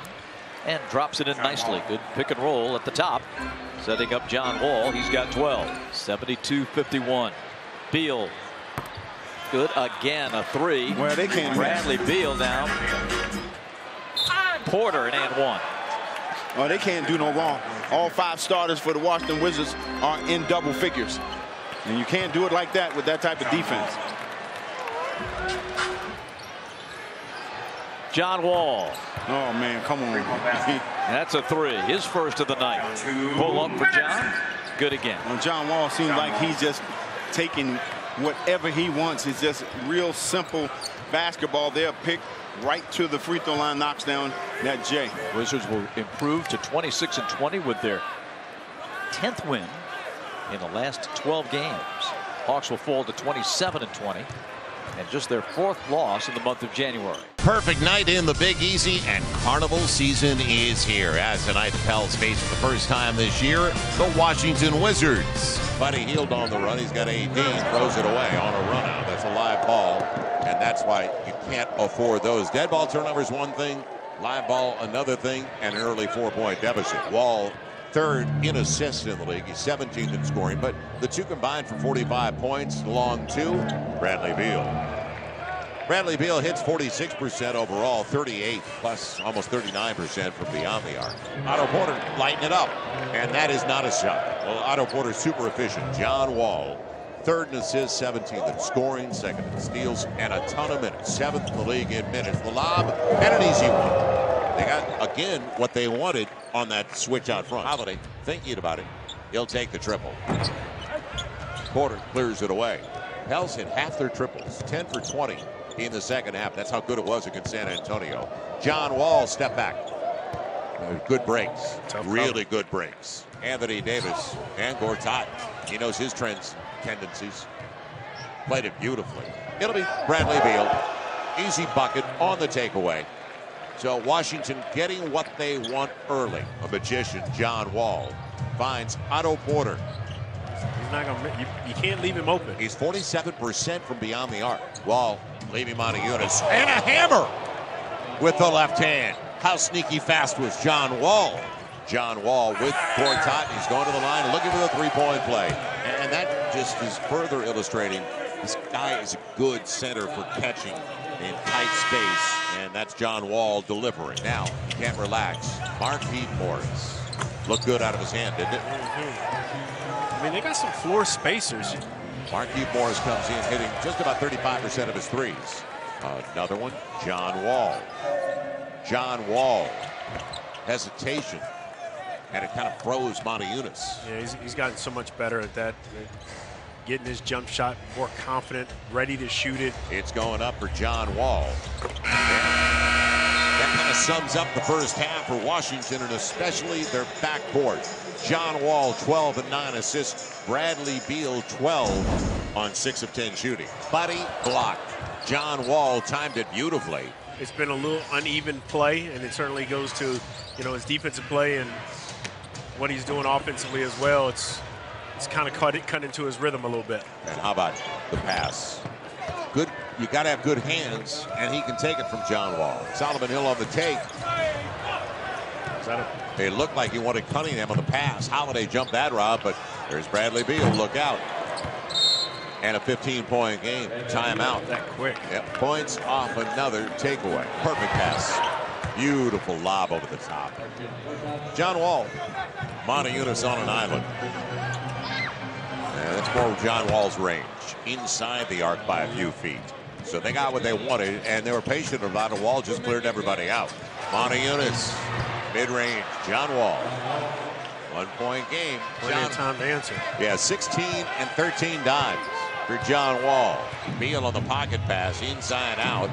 and drops it in nicely. Good pick and roll at the top. Setting up John Wall. He's got 12. 72-51. Beal. Good again. A three. Well, they can't Bradley Beal now. Porter and and one. Oh, they can't do no wrong. All five starters for the Washington Wizards are in double figures. And you can't do it like that with that type of defense. John Wall. Oh, man, come on. That's a three. His first of the night. Pull up for John. Good again. Well, John Wall seems like he's just taking whatever he wants. It's just real simple basketball there. Pick right to the free throw line, knocks down that J. Wizards will improve to 26 and 20 with their 10th win in the last 12 games. Hawks will fall to 27 and 20 and just their fourth loss in the month of January. Perfect night in the Big Easy, and Carnival season is here. As tonight, the Pels face for the first time this year the Washington Wizards. Buddy Hield on the run. He's got 18, throws it away on a run out. That's a live ball, and that's why you can't afford those. Dead ball turnovers one thing, live ball another thing, and an early four-point deficit. Wall Third in assists in the league. He's 17th in scoring, but the two combined for 45 points. Along two, Bradley Beal. Bradley Beal hits 46% overall, 38 plus almost 39% from beyond the arc. Otto Porter lighting it up, and that is not a shot. Well, Otto Porter super efficient. John Wall, third in assists, 17th in scoring, second in steals, and a ton of minutes. Seventh in the league in minutes. The lob, and an easy one. They got, again, what they wanted on that switch out front. Holiday thinking about it. He'll take the triple. Porter clears it away. Pels hit half their triples, 10 for 20 in the second half. That's how good it was against San Antonio. John Wall, step back. Good breaks. really good breaks. Anthony Davis and Gortat. He knows his trends, tendencies. Played it beautifully. It'll be Bradley Beal. Easy bucket on the takeaway. So Washington getting what they want early. A magician, John Wall, finds Otto Porter. He's not gonna. You, you can't leave him open. He's 47% from beyond the arc. Wall leaving Motiejunas and a hammer with the left hand. How sneaky fast was John Wall? John Wall with Gortat. He's going to the line looking for the three-point play. And that just is further illustrating this guy is a good center for catching in tight space. And that's John Wall delivering. Now, he can't relax. Markieff Morris. Looked good out of his hand, didn't it? Mm-hmm. I mean, they got some floor spacers. Markieff Morris comes in hitting just about 35% of his threes. Another one, John Wall. John Wall. Hesitation. And it kind of froze Motiejunas. Yeah, he's, he's gotten so much better at that. Getting his jump shot more confident, ready to shoot it. It's going up for John Wall. That kind of sums up the first half for Washington and especially their backcourt. John Wall, 12 and 9 assists. Bradley Beal, 12 on 6 of 10 shooting. Buddy blocked. John Wall timed it beautifully. It's been a little uneven play, and it certainly goes to, you know, his defensive play and what he's doing offensively as well. It's it's kind of cut, it, cut into his rhythm a little bit. And how about the pass? Good. You got to have good hands, and he can take it from John Wall. Solomon Hill on the take. It looked like he wanted Cunningham on the pass. Holiday jumped that route, but there's Bradley Beal. Look out. And a 15-point game. Timeout. That quick. Yep. Points off another takeaway. Perfect pass. Beautiful lob over the top. John Wall. Motiejunas on an island. And that's more John Wall's range. Inside the arc by a few feet. So they got what they wanted, and they were patient about it. Wall just cleared everybody out. Motiejunas, mid-range. John Wall. One-point game. Plenty John, of time to answer. yeah, 16 and 13 dimes for John Wall. Beal on the pocket pass, inside out.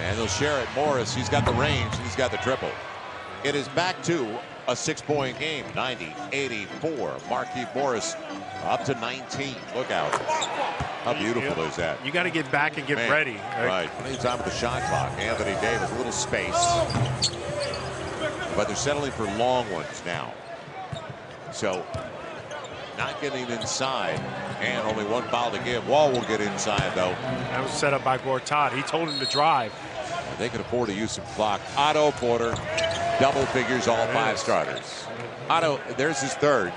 And they'll share it. Morris, he's got the range, he's got the triple. It is back to a six-point game, 90-84. Markieff Morris up to 19. Look out. How beautiful is that? You got to get back and get Man, ready. Right. Plenty of time with the shot clock. Anthony Davis, a little space. But they're settling for long ones now. So not getting inside and only one foul to give. Wall will get inside though. That was set up by Gortat. He told him to drive. They can afford to use some clock. Otto Porter, double figures, all five starters. Otto, there's his third.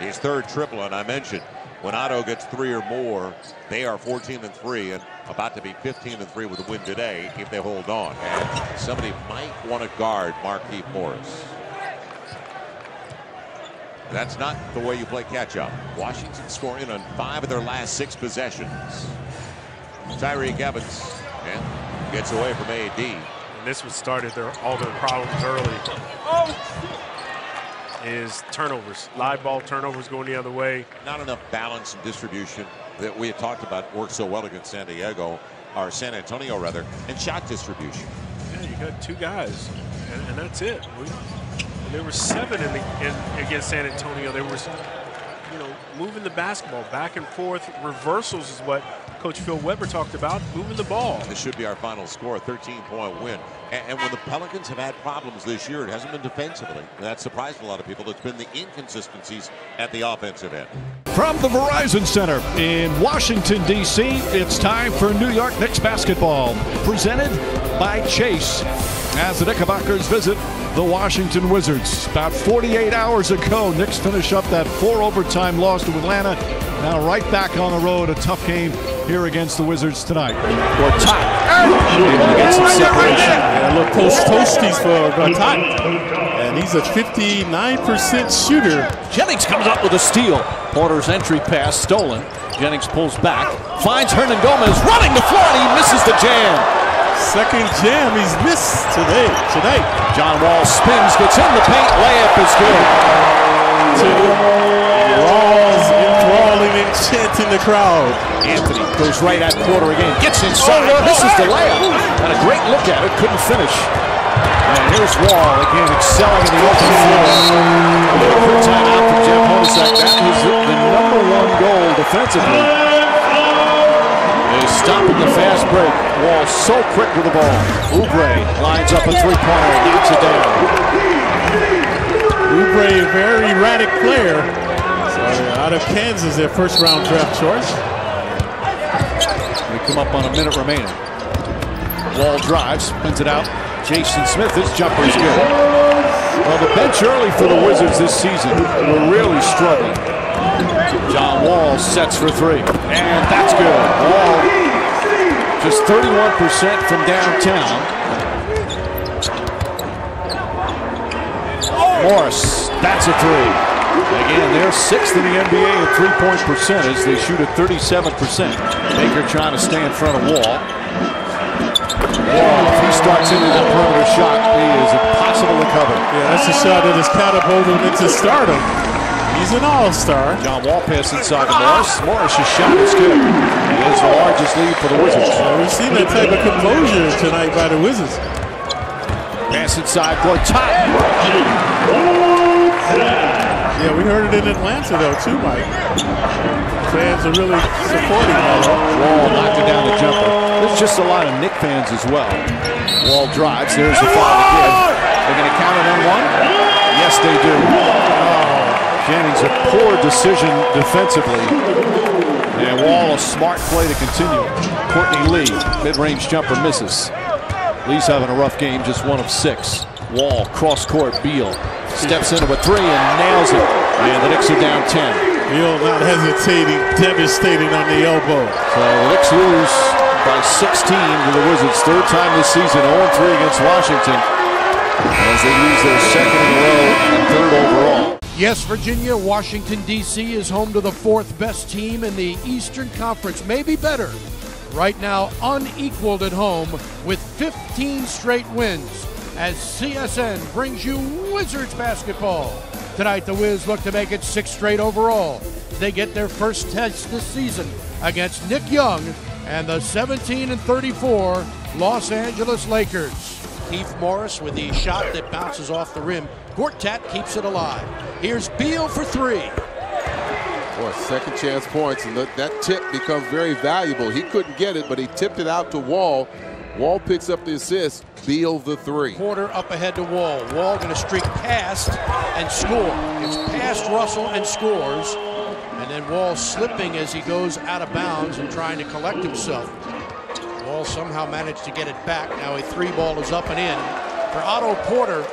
His third triple, and I mentioned when Otto gets three or more, they are 14 and three, and about to be 15 and three with a win today if they hold on. And somebody might want to guard Markieff Morris. That's not the way you play catch up. Washington scoring on five of their last six possessions. Tyreke Evans and gets away from AD. And this was started their all their problems early. Oh, Is turnovers, live ball turnovers going the other way. Not enough balance and distribution that we had talked about worked so well against San Diego, or San Antonio rather, and shot distribution. Yeah, you got two guys, and, and that's it. We, there were seven in, the, in against San Antonio. There was, you know, moving the basketball back and forth. Reversals is what Coach Phil Weber talked about. Moving the ball. This should be our final score, 13-point win. And, and when the Pelicans have had problems this year, it hasn't been defensively. That surprised a lot of people. It's been the inconsistencies at the offensive end. From the Verizon Center in Washington, D.C., it's time for New York Knicks basketball, presented by Chase. As the Knickerbockers visit the Washington Wizards. About 48 hours ago, Knicks finish up that four overtime loss to Atlanta. Now right back on the road, a tough game here against the Wizards tonight. Gortat. Get some separation. A little post toasties for Gortat. And he's a 59% shooter. Jennings comes up with a steal. Porter's entry pass stolen. Jennings pulls back, finds Hernangomez running the floor, and he misses the jam. Second jam he's missed today. Tonight. John Wall spins, gets in the paint, layup is good. Rawls enthralling and chanting the crowd. Anthony goes right at quarter again, gets oh, inside, misses the layup. And a great look at it, couldn't finish. And here's Wall again excelling in the open floor. Quick timeout for Jeff Hornacek. That was the number one goal defensively. Is stopping the fast break. Wall so quick with the ball. Oubre lines up a three-pointer, knocks it down. Oubre, a very erratic player. Out of Kansas, their first round draft choice. We come up on a minute remaining. Wall drives, spins it out. Jason Smith, his jumper is good. Well, the bench early for the Wizards this season were really struggling. John Wall sets for three, and that's good. Wall just 31% from downtown. Morris, that's a three. Again, they're sixth in the NBA in three-point percentage. They shoot at 37%. Baker trying to stay in front of Wall. Wall, if he starts into that perimeter shot, he is impossible to cover. Yeah, that's a shot that has catapulted him into stardom. He's an all-star. John Wall pass inside to Morris. Morris' shot is good. He has the largest lead for the Wizards. Well, we've seen that type of composure tonight by the Wizards. Pass inside, for Gortat. Yeah, we heard it in Atlanta though too, Mike. Fans are really supporting that. Wall knocked it down the jumper. There's just a lot of Knick fans as well. Wall drives. There's the foul again. They're going to count it on one. Yes, they do. Oh, Jennings, a poor decision defensively. And Wall, a smart play to continue. Courtney Lee, mid-range jumper misses. Lee's having a rough game, just one of six. Wall, cross court, Beal steps into a three and nails it. And the Knicks are down 10. Beal not hesitating, devastating on the elbow. So the Knicks lose by 16 to the Wizards. Third time this season, 0-3 against Washington. As they lose their second in a row and third overall. Yes, Virginia, Washington, D.C. is home to the fourth best team in the Eastern Conference, maybe better. Right now, unequaled at home with 15 straight wins as CSN brings you Wizards basketball. Tonight, the Wiz look to make it six straight overall. They get their first test this season against Nick Young and the 17 and 34 Los Angeles Lakers. Keith Morris with the shot that bounces off the rim. Gortat keeps it alive. Here's Beal for three. Boy, second chance points, and that, that tip becomes very valuable. He couldn't get it, but he tipped it out to Wall. Wall picks up the assist. Beal the three. Porter up ahead to Wall. Wall going to streak past and score. It's past Russell and scores. And then Wall slipping as he goes out of bounds and trying to collect himself. Wall somehow managed to get it back. Now a three ball is up and in. For Otto Porter,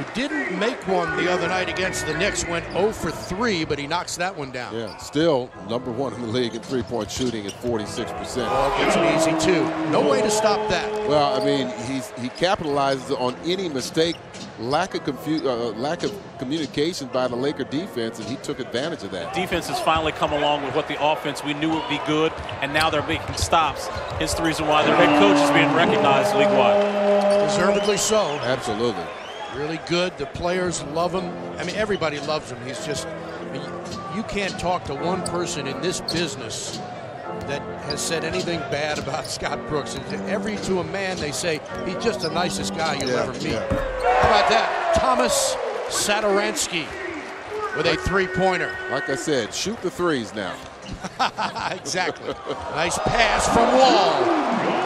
who didn't make one the other night against the Knicks, went 0 for 3, but he knocks that one down. Yeah, still number one in the league in three-point shooting at 46%. Ball gets him easy two. No way to stop that. Well, I mean, he's he capitalizes on any mistake, lack of confu- uh, lack of communication by the Laker defense, and he took advantage of that. Defense has finally come along with what the offense we knew would be good, and now they're making stops. It's the reason why their head coach is being recognized league-wide. Deservedly so. Absolutely. Really good. The players love him. I mean, everybody loves him. He's just, I mean, you can't talk to one person in this business that has said anything bad about Scott Brooks. And every to a man, they say he's just the nicest guy you'll Yeah, ever meet. yeah. How about that? Thomas Satoransky with a three-pointer. Like I said, shoot the threes now. exactly. nice pass from Wall.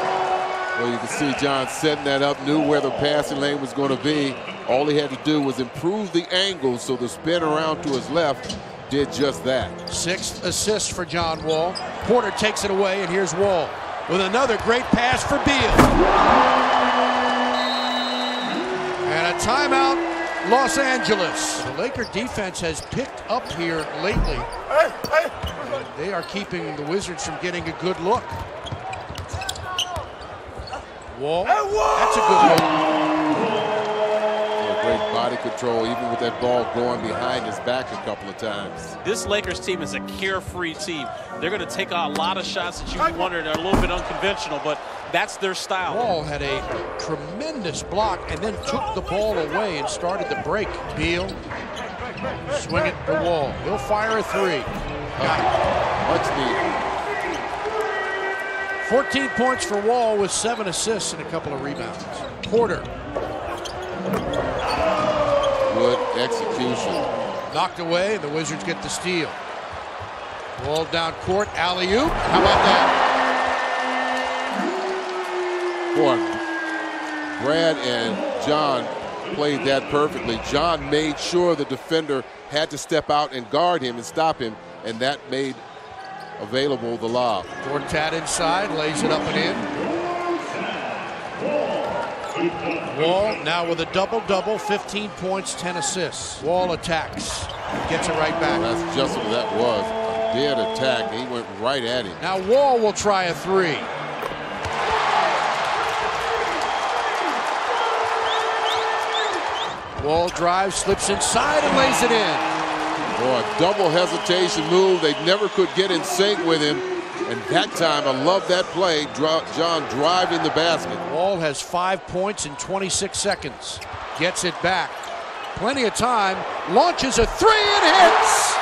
Well, you can see John setting that up, knew where the passing lane was going to be. All he had to do was improve the angle so the spin around to his left did just that. Sixth assist for John Wall. Porter takes it away, and here's Wall with another great pass for Beal. And a timeout, Los Angeles. The Laker defense has picked up here lately. And they are keeping the Wizards from getting a good look. Wall. That's a good look. Great body control, even with that ball going behind his back a couple of times. This Lakers team is a carefree team. They're going to take a lot of shots that you wondered are a little bit unconventional, but that's their style. Wall had a tremendous block and then took the ball away and started the break. Beal, swing it to Wall. He'll fire a three. Got it. Much needed. 14 points for Wall with seven assists and a couple of rebounds. Porter Good execution. knocked away, and the Wizards get the steal. Wall down court, alley oop. How about that? Boy, Brad and John played that perfectly. John made sure the defender had to step out and guard him and stop him, and that made available the lob. Gortat inside, lays it up and in. Wall now with a double-double, 15 points, 10 assists. Wall attacks, gets it right back. That's just what that was. A dead attack. He went right at him. Now Wall will try a three. Wall drives, slips inside and lays it in. Boy, double hesitation move. They never could get in sync with him. And that time, I love that play. John driving the basket. Wall has five points in 26 seconds. Gets it back. Plenty of time. Launches a three and hits.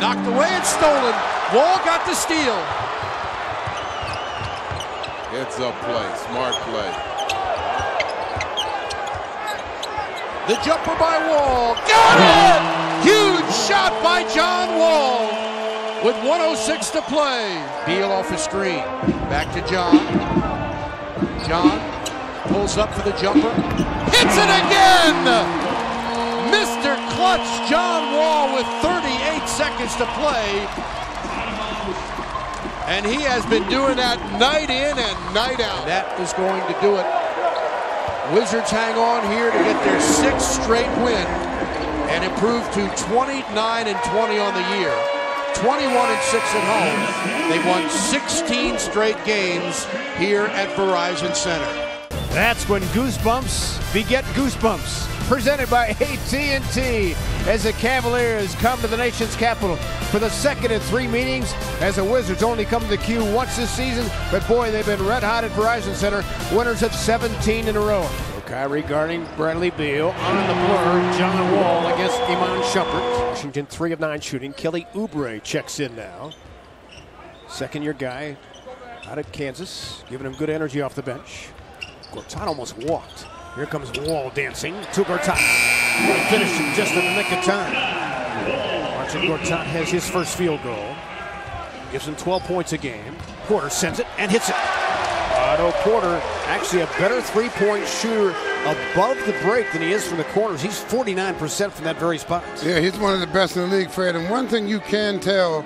Knocked away and stolen. Wall got the steal. It's a play, smart play. The jumper by Wall. Got it! Huge shot by John Wall with 106 to play. Beal off a screen. Back to John. John pulls up for the jumper. Hits it again! Mr. Clutch John Wall with 38 seconds to play and he has been doing that night in and night out. That is going to do it. Wizards hang on here to get their sixth straight win and improve to 29 and 20 on the year. 21 and 6 at home. They won 16 straight games here at Verizon Center. That's when goosebumps beget goosebumps. Presented by AT&T as the Cavaliers come to the nation's capital for the second in three meetings as the Wizards only come to the Q once this season. But boy, they've been red hot at Verizon Center, winners of 17 in a row. Kyrie guarding Bradley Beal. On the blur, John Wall against Iman Shumpert. Washington 3 of 9 shooting. Kelly Oubre checks in now. Second year guy out of Kansas, giving him good energy off the bench. Gortat almost walked. Here comes Wall dancing to Gortat. Finishing just in the nick of time. Marcin Gortat has his first field goal. Gives him 12 points a game. Porter sends it and hits it. Otto Porter, actually a better three-point shooter above the break than he is from the corners. He's 49% from that very spot. Yeah, he's one of the best in the league, Fred. And one thing you can tell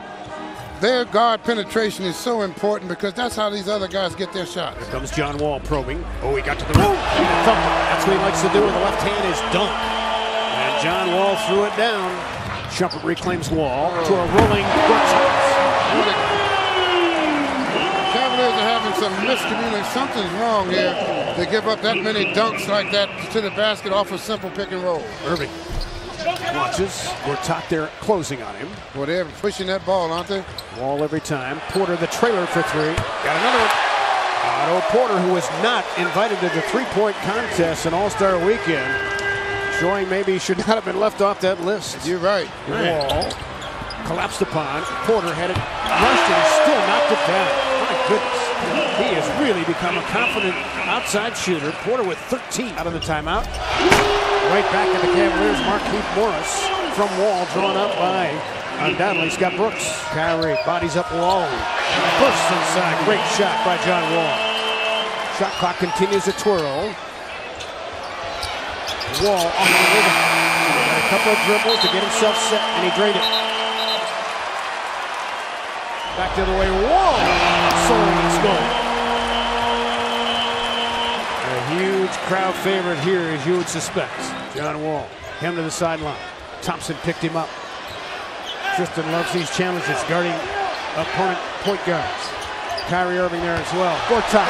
their guard penetration is so important because that's how these other guys get their shots. Here comes John Wall probing. Oh, he got to the rim. That's what he likes to do with the left hand is dunk. And John Wall threw it down. Shumpert reclaims Wall to a rolling Cavaliers are having some miscommunication. Something's wrong here. They give up that many dunks like that to the basket off a simple pick and roll. Irving Watches. Gortat there closing on him. Well, they're pushing that ball, aren't they? Wall every time. Porter the trailer for three. Got another one. Otto Porter, who was not invited to the three-point contest in All-Star Weekend, showing maybe he should not have been left off that list. You're right. Wall collapsed upon. Porter had it rushed and still knocked it down. My goodness. He has really become a confident outside shooter. Porter with 13 out of the timeout. Right back at the Cavaliers, Markieff Morris from Wall, drawn up by undoubtedly Scott Brooks. Kyrie bodies up Wall. Bursts inside. Great shot by John Wall. Shot clock continues to twirl. Wall off the rhythm. Got a couple of dribbles to get himself set, and he drained it. Back the other way, Wall. Soaring and scoring. Huge crowd favorite here, as you would suspect. John Wall, him to the sideline. Thompson picked him up. Tristan loves these challenges, guarding opponent point guards. Kyrie Irving there as well. Gortat,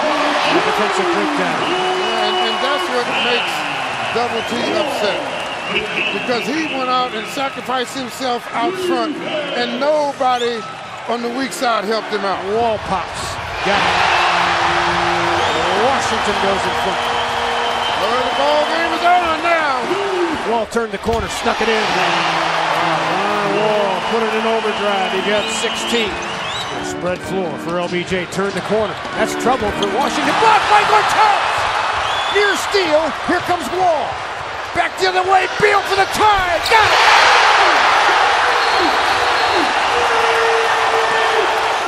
defensive breakdown. And, and that's what makes Double T upset. Because he went out and sacrificed himself out front, and nobody on the weak side helped him out. Wall pops. Got it. Washington goes in front. Ball game is on now. Wall turned the corner, stuck it in. Wall put it in overdrive. He got 16. Spread floor for LBJ. Turned the corner. That's trouble for Washington. Blocked by Gortat. Near steal. Here comes Wall. Back the other way. Beal for the tie. Got it.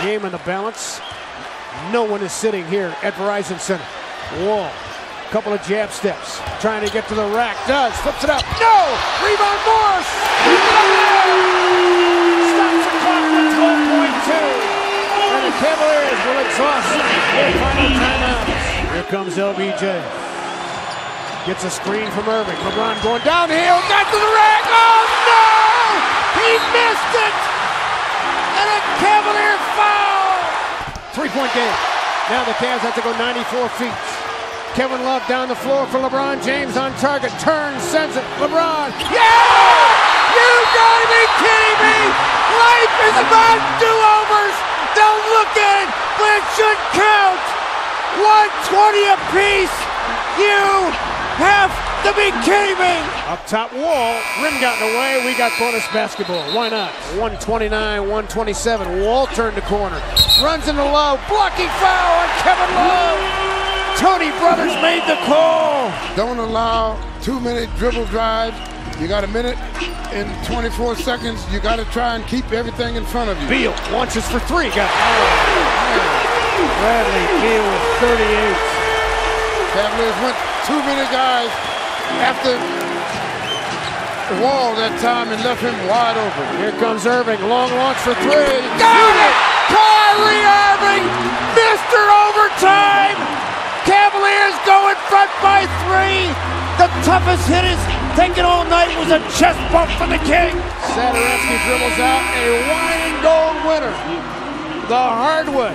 Game in the balance. No one is sitting here at Verizon Center. Wall, couple of jab steps, trying to get to the rack. Does, flips it up. No! Rebound Morris! Stops the clock with 12.2. And the Cavaliers will exhaust their final timeouts. Here comes LBJ. Gets a screen from Irving. LeBron going downhill, got to the rack. Oh no! He missed it! And a Cavalier foul! Three-point game. Now the Cavs have to go 94 feet. Kevin Love down the floor for LeBron James on target. Turns, sends it. LeBron. Yeah! You gotta be kidding me! Life is about do-overs! Don't look at it, but it should count! 120 apiece! You have to be kidding me! Up top wall, rim got in the way. We got bonus basketball. Why not? 129, 127. Wall turned the corner. Runs into low. Blocking foul on Kevin Love. Tony Brothers made the call. Don't allow two-minute dribble drives. You got a minute and 24 seconds. You got to try and keep everything in front of you. Beal launches for three. Got Bradley Beal with 38. Cavaliers went too many guys after the wall that time and left him wide open. Here comes Irving. Long launch for three. Got it! Kyrie Irving, Mr. Overtime. Cavaliers go in front by three. The toughest hit is taken all night was a chest bump from the King. Satoransky dribbles out a wine and gold winner. The hard way.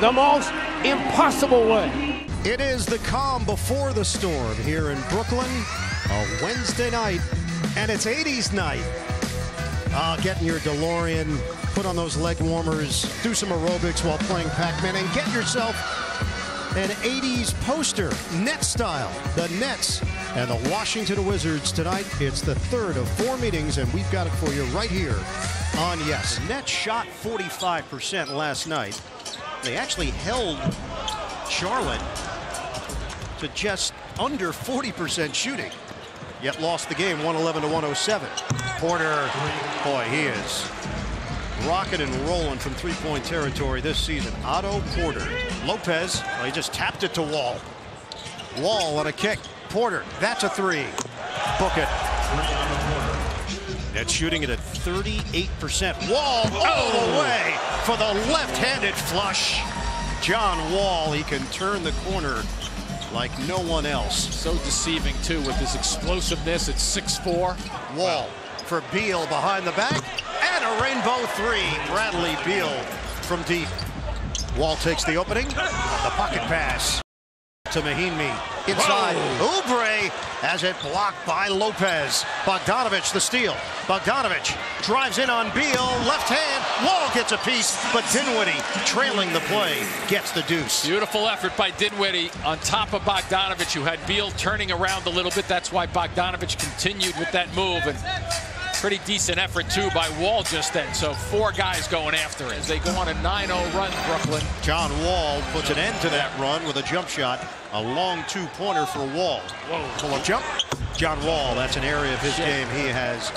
The most impossible way. It is the calm before the storm here in Brooklyn. A Wednesday night, and it's 80s night. Uh, get in your DeLorean, put on those leg warmers, do some aerobics while playing Pac-Man, and get yourself an 80s poster, net style. The Nets and the Washington Wizards tonight. It's the third of four meetings, and we've got it for you right here on Yes. Nets shot 45% last night. They actually held Charlotte to just under 40% shooting, yet lost the game 111 to 107. Porter, boy, he is rocking and rolling from three-point territory this season. Otto Porter. Lopez, well, he just tapped it to Wall. Wall on a kick. Porter, that's a three. Book it. That's shooting it at 38%. Wall oh, all the oh. way for the left-handed flush. John Wall, he can turn the corner like no one else. So deceiving, too, with his explosiveness at 6'4". Wall for Beal behind the back. And a rainbow three. Bradley Beal from deep. Wall takes the opening. The pocket pass to Mahinmi. Inside. Oubre has it blocked by Lopez. Bogdanovich the steal. Bogdanovich drives in on Beal. Left hand. Wall gets a piece, but Dinwiddie trailing the play gets the deuce. Beautiful effort by Dinwiddie on top of Bogdanovich, who had Beal turning around a little bit. That's why Bogdanovich continued with that move. And pretty decent effort, too, by Wall just then. So four guys going after it as they go on a 9-0 run, Brooklyn. John Wall puts an end to that run with a jump shot. A long two-pointer for Wall. Whoa. Pull up jump. John Wall, that's an area of his game he has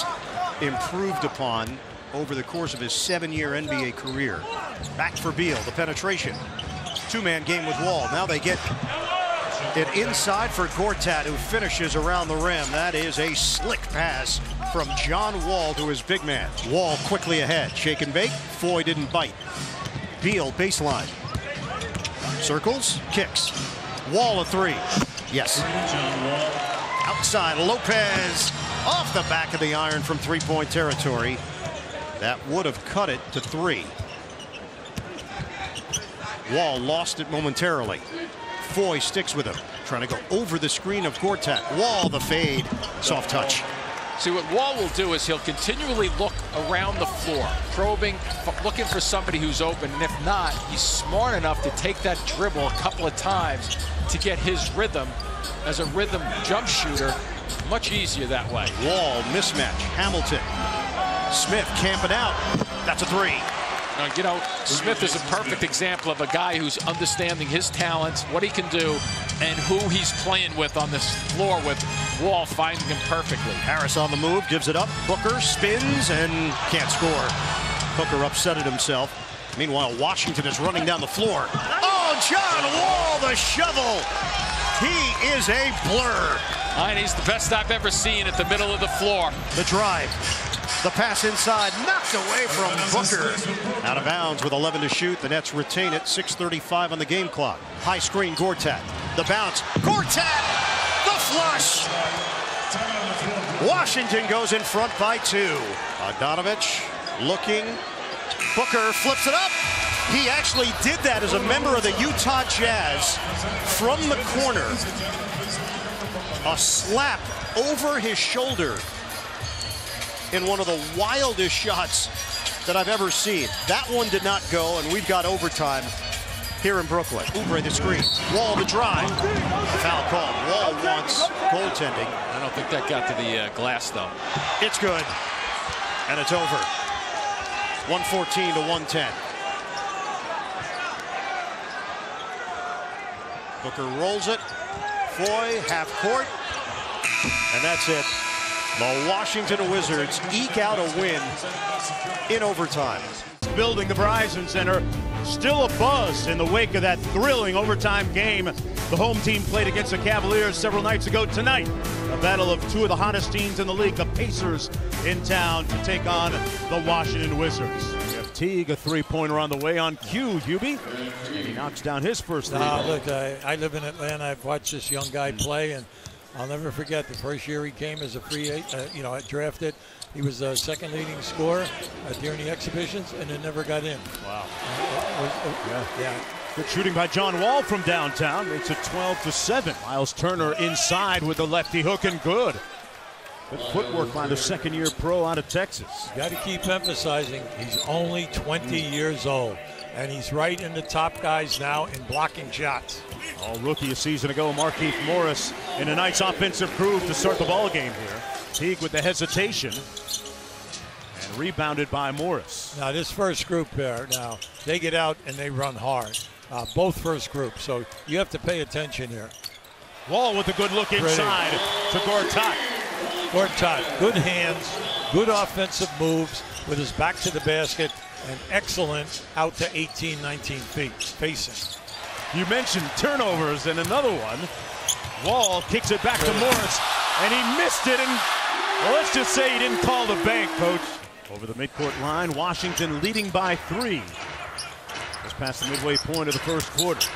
improved upon over the course of his seven-year NBA career. Back for Beal, the penetration. Two-man game with Wall. Now they get it inside for Gortat, who finishes around the rim. That is a slick pass from John Wall to his big man. Wall quickly ahead. Shake and bake. Foy didn't bite. Beal baseline. Circles, kicks. Wall a three. Yes. Outside, Lopez off the back of the iron from three-point territory. That would have cut it to three. Wall lost it momentarily. Foy sticks with him, trying to go over the screen of Gortat. Wall the fade. Soft touch. See, what Wall will do is he'll continually look around the floor, probing, looking for somebody who's open. And if not, he's smart enough to take that dribble a couple of times to get his rhythm as a rhythm jump shooter much easier that way. Wall mismatch. Hamilton. Smith camping out. That's a three. Now, you know, Smith is a perfect example of a guy who's understanding his talents, what he can do, and who he's playing with on this floor with Wall finding him perfectly. Harris on the move, gives it up. Booker spins and can't score. Booker upset it himself. Meanwhile, Washington is running down the floor. Oh, John Wall, the shovel. He is a blur. And he's the best I've ever seen at the middle of the floor. The drive. The pass inside, knocked away from Booker. Out of bounds with 11 to shoot. The Nets retain it. 6.35 on the game clock. High screen, Gortat. The bounce. Gortat! The flush! Washington goes in front by two. Bogdanovich looking. Booker flips it up. He actually did that as a member of the Utah Jazz from the corner. A slap over his shoulder in one of the wildest shots that I've ever seen. That one did not go, and we've got overtime here in Brooklyn. Oubre the screen. Wall the drive. Foul call. Wall wants goaltending. I don't think that got to the uh, glass, though. It's good. And it's over. 114 to 110. Booker rolls it. Half court. And that's it. The Washington Wizards eke out a win in overtime. Building the Verizon Center. Still a buzz in the wake of that thrilling overtime game the home team played against the Cavaliers several nights ago tonight. A battle of two of the hottest teams in the league, the Pacers in town to take on the Washington Wizards. We have Teague, a three-pointer on the way on cue, Hubie. And he knocks down his first three. Nah, look, I, I live in Atlanta. I've watched this young guy play, and I'll never forget the first year he came as a free, uh, you know, drafted. He was the second leading scorer uh, during the exhibitions, and then never got in. Wow. Uh, uh, Yeah. yeah. Good shooting by John Wall from downtown. Makes it 12 to 7. Miles Turner inside with the lefty hook and good. Good footwork by the second year pro out of Texas. Got to keep emphasizing he's only 20 years old, and he's right in the top guys now in blocking shots. All rookie a season ago, Markieff Morris in a nice offensive groove to start the ball game here. Teague with the hesitation. And rebounded by Morris. Now this first group there, now they get out and they run hard. Uh, both first groups, so you have to pay attention here. Wall with a good look Pretty. inside to Gortat. Gortat, good hands, good offensive moves with his back to the basket, and excellent out to 18, 19 feet facing. You mentioned turnovers and another one. Wall kicks it back to Morris, and he missed it. And well, let's just say he didn't call the bank, coach. Over the midcourt line, Washington leading by three. Just past the midway point of the first quarter.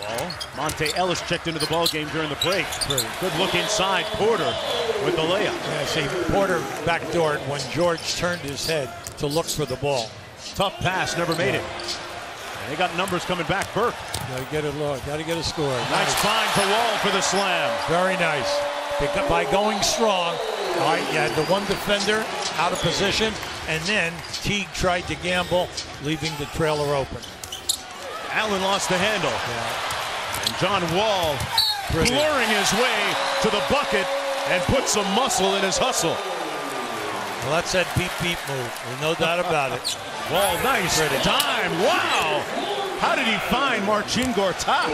Wall, Monta Ellis checked into the ball game during the break. Good look inside. Porter with the layup. Yeah, see, Porter backdoored when George turned his head to look for the ball. Tough pass, never made it. They got numbers coming back. Burke. Got to get a look. Got to get a score. Nice find to Wall for the slam. Very nice. By going strong, all right, you had the one defender out of position, and then Teague tried to gamble, leaving the trailer open. Allen lost the handle. And John Wall Pretty. blurring his way to the bucket and put some muscle in his hustle. Well, that's that beep beep move. There's no doubt about it. Wall, nice time. Wow. How did he find Marcin Gortat?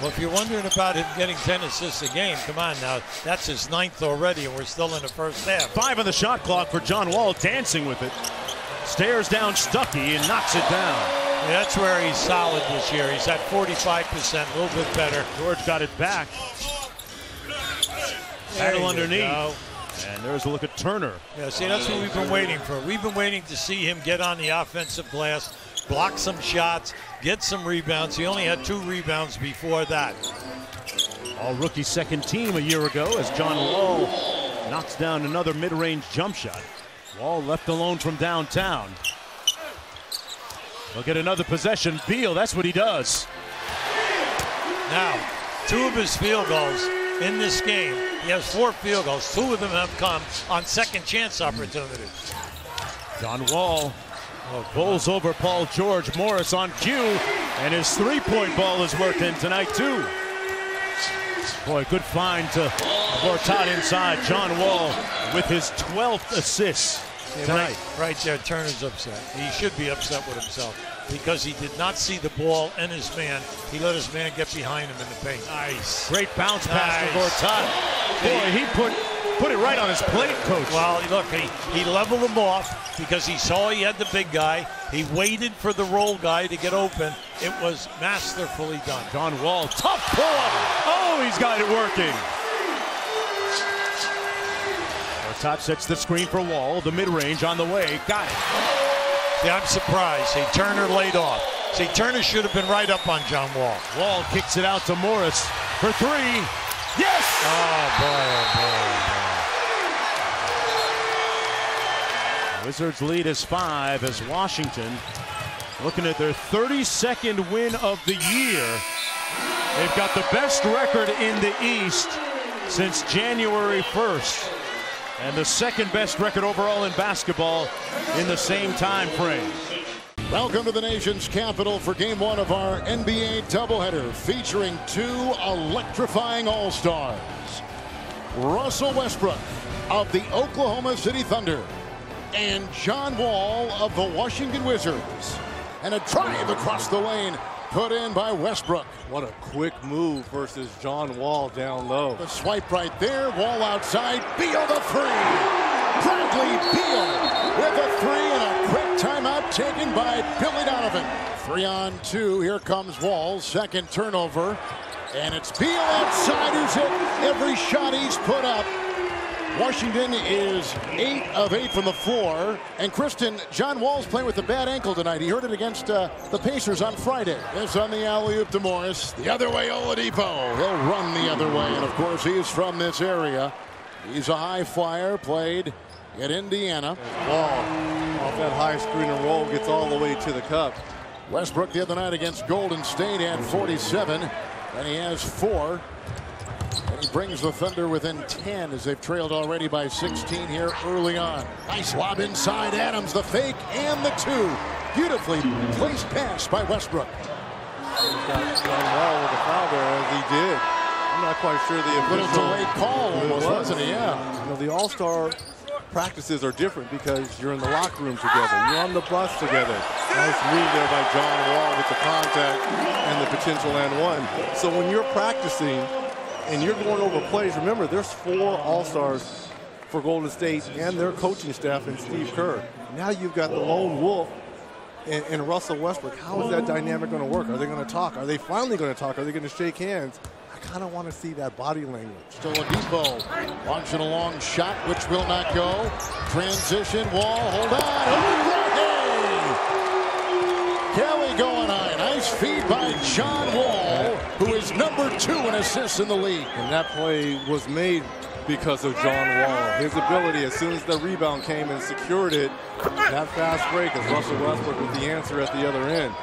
Well, if you're wondering about him getting 10 assists a game, come on now. That's his ninth already, and we're still in the first half. Five on the shot clock for John Wall, dancing with it. Stares down Stuckey and knocks it down. Yeah, that's where he's solid this year. He's at 45%, a little bit better. George got it back. Battle underneath. go. And there's a look at Turner. Yeah, see, that's what we've been waiting for. We've been waiting to see him get on the offensive glass, block some shots, get some rebounds. He only had two rebounds before that. All rookie second team a year ago as John Wall knocks down another mid-range jump shot. Wall left alone from downtown. Look at another possession. Beal, that's what he does. Now, two of his field goals in this game, he has four field goals. Two of them have come on second chance opportunities. John Wall pulls over Paul George Morris on cue, and his three-point ball is worked in tonight too. Boy, good find to Gortat inside. John Wall with his 12th assist Yeah, tonight. Right, right there, Turner's upset. He should be upset with himself because he did not see the ball and his man. He let his man get behind him in the paint. Nice. Great bounce pass to Gortat. Boy, he put Put it right on his plate, coach. Well, look, he, he leveled him off because he saw he had the big guy. He waited for the roll guy to get open. It was masterfully done. John Wall, tough pull up. Oh, he's got it working. Top sets the screen for Wall. The mid-range on the way. Got it. Yeah, I'm surprised. See, Turner laid off. See, Turner should have been right up on John Wall. Wall kicks it out to Morris for three. Yes! Oh, boy, oh, boy, oh, boy. Wizards lead is five as Washington looking at their 32nd win of the year. They've got the best record in the East since January 1st and the second best record overall in basketball in the same time frame. Welcome to the nation's capital for game one of our NBA doubleheader featuring two electrifying all-stars. Russell Westbrook of the Oklahoma City Thunder and John Wall of the Washington Wizards. And a drive across the lane put in by Westbrook. What a quick move versus John Wall down low. The swipe right there. Wall outside. Beal the three. Bradley Beal with a three and a quick timeout taken by Billy Donovan. Three on two. Here comes Wall. Second turnover. And it's Beal outside who's hit every shot he's put up. Washington is eight of eight from the floor. And Kristen, John Wall's playing with a bad ankle tonight. He hurt it against uh, the Pacers on Friday. This on the alley-oop to Morris. The other way, Oladipo. He'll run the other way. And of course, he's from this area. He's a high flyer, played at Indiana. Wall off that high screen and roll gets all the way to the cup. Westbrook the other night against Golden State had 47, and he has four. And he brings the Thunder within 10 as they've trailed already by 16 here early on. Nice lob inside Adams, the fake and the two. Beautifully placed pass by Westbrook. He's done well with the foul there as he did. I'm not quite sure the official. Little delayed call almost, wasn't he? Yeah. You know, the All-Star practices are different because you're in the locker room together. You're on the bus together. Nice move there by John Wall with the contact and the potential and one. So when you're practicing, and you're going over plays, remember, there's four All-Stars for Golden State and their coaching staff and Steve Kerr. Now you've got the lone wolf and, and Russell Westbrook. How is that dynamic going to work? Are they going to talk? Are they finally going to talk? Are they going to shake hands? I kind of want to see that body language. Still a depot. Launching a long shot, which will not go. Transition, wall, hold on. Kelly going high. Nice feed by John Wall, who is number two in assists in the league. And that play was made because of John Wall. His ability, as soon as the rebound came and secured it, that fast break as Russell Westbrook with the answer at the other end.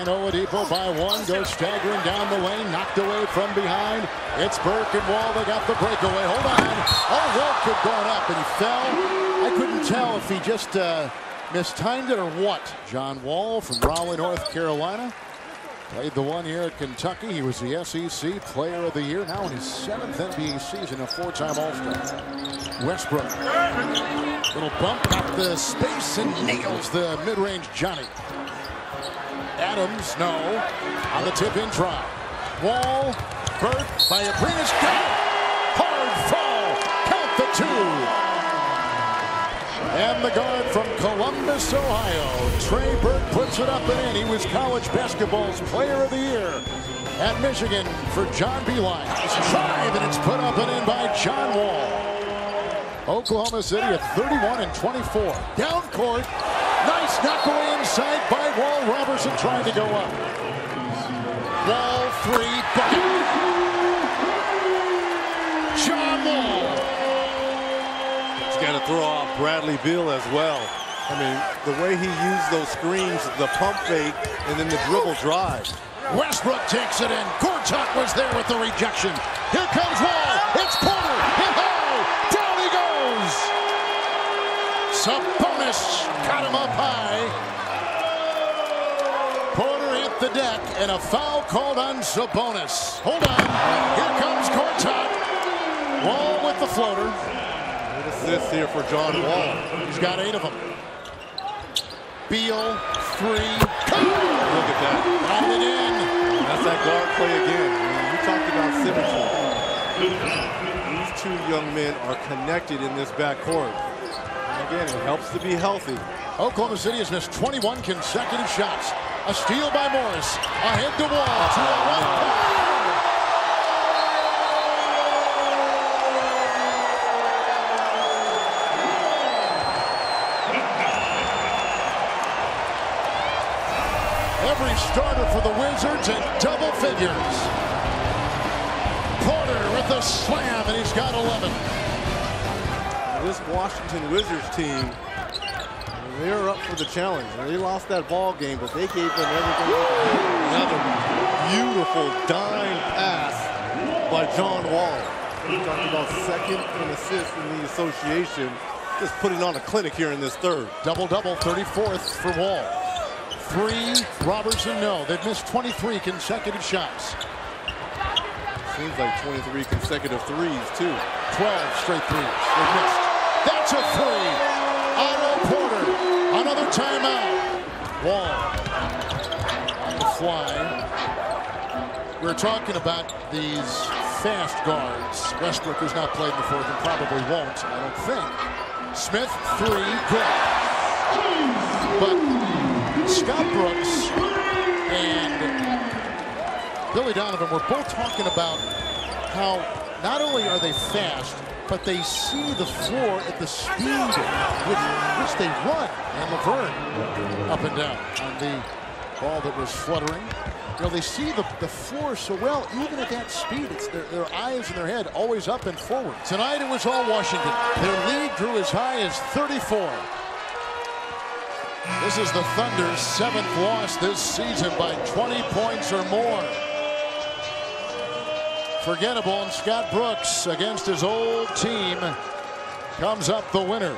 And Oladipo by one goes staggering down the lane, knocked away from behind. It's Burke and Wall. They got the breakaway. Hold on. Oh, Wall could gone up and he fell. I couldn't tell if he just uh, mistimed it or what. John Wall from Raleigh, North Carolina. Played the one year at Kentucky. He was the SEC Player of the Year. Now in his seventh NBA season, a four-time All-Star. Westbrook. Little bump, got the space, and nails the mid-range Johnny. Adams, no. On the tip-in try. Wall, Burke by Abrines. Got it! Hard fall. Count the two. And the guard from Columbus, Ohio, Trey Burke puts it up and in. He was college basketball's player of the year at Michigan for John Beilein. It's drive and it's put up and in by John Wall. Oklahoma City at 31 and 24. Down court. Nice knockaway inside by Wall. Robertson trying to go up. Wall three. Bucket. Throw off Bradley Beal as well. I mean, the way he used those screens, the pump fake, and then the dribble drive. Westbrook takes it in. Gortat was there with the rejection. Here comes Wall. It's Porter. Hit high. Oh, down he goes. Sabonis got him up high. Porter hit the deck, and a foul called on Sabonis. Hold on. Here comes Gortat. Wall with the floater assists here for John Wall. He's got eight of them. Beal, three. Look at that. Got it in. That's that guard play again. You talked about symmetry. These two young men are connected in this backcourt. And again, it helps to be healthy. Oklahoma City has missed 21 consecutive shots. A steal by Morris. Ahead to Wall. To a right. Every starter for the Wizards in double figures. Porter with the slam, and he's got 11. This Washington Wizards team, they're up for the challenge. They lost that ball game, but they gave them everything. Another beautiful dime pass by John Wall. We talked about second in assists in the association. Just putting on a clinic here in this third. Double-double, 34th for Wall. Three, Robertson, no. They've missed 23 consecutive shots. Seems like 23 consecutive threes, too. 12 straight threes. They've missed. That's a three. Otto Porter. Another timeout. Wall on the fly. We are talking about these fast guards. Westbrook has not played in the fourth and probably won't, I don't think. Smith, three, good. But Scott Brooks and Billy Donovan were both talking about how not only are they fast, but they see the floor at the speed with which they run. And Laverne up and down on the ball that was fluttering. You know, they see the, the floor so well, even at that speed. It's their, their eyes and their head always up and forward. Tonight it was all Washington. Their lead grew as high as 34. This is the Thunder's seventh loss this season by 20 points or more. Forgettable, and Scott Brooks against his old team comes up the winner.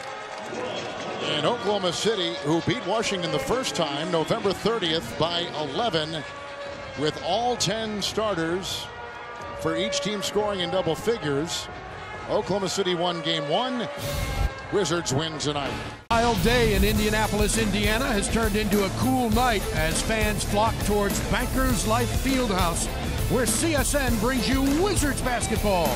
And Oklahoma City, who beat Washington the first time, November 30th by 11, with all 10 starters for each team scoring in double figures. Oklahoma City won game one. Wizards win tonight. Wild day in Indianapolis, Indiana has turned into a cool night as fans flock towards Bankers Life Fieldhouse, where CSN brings you Wizards basketball.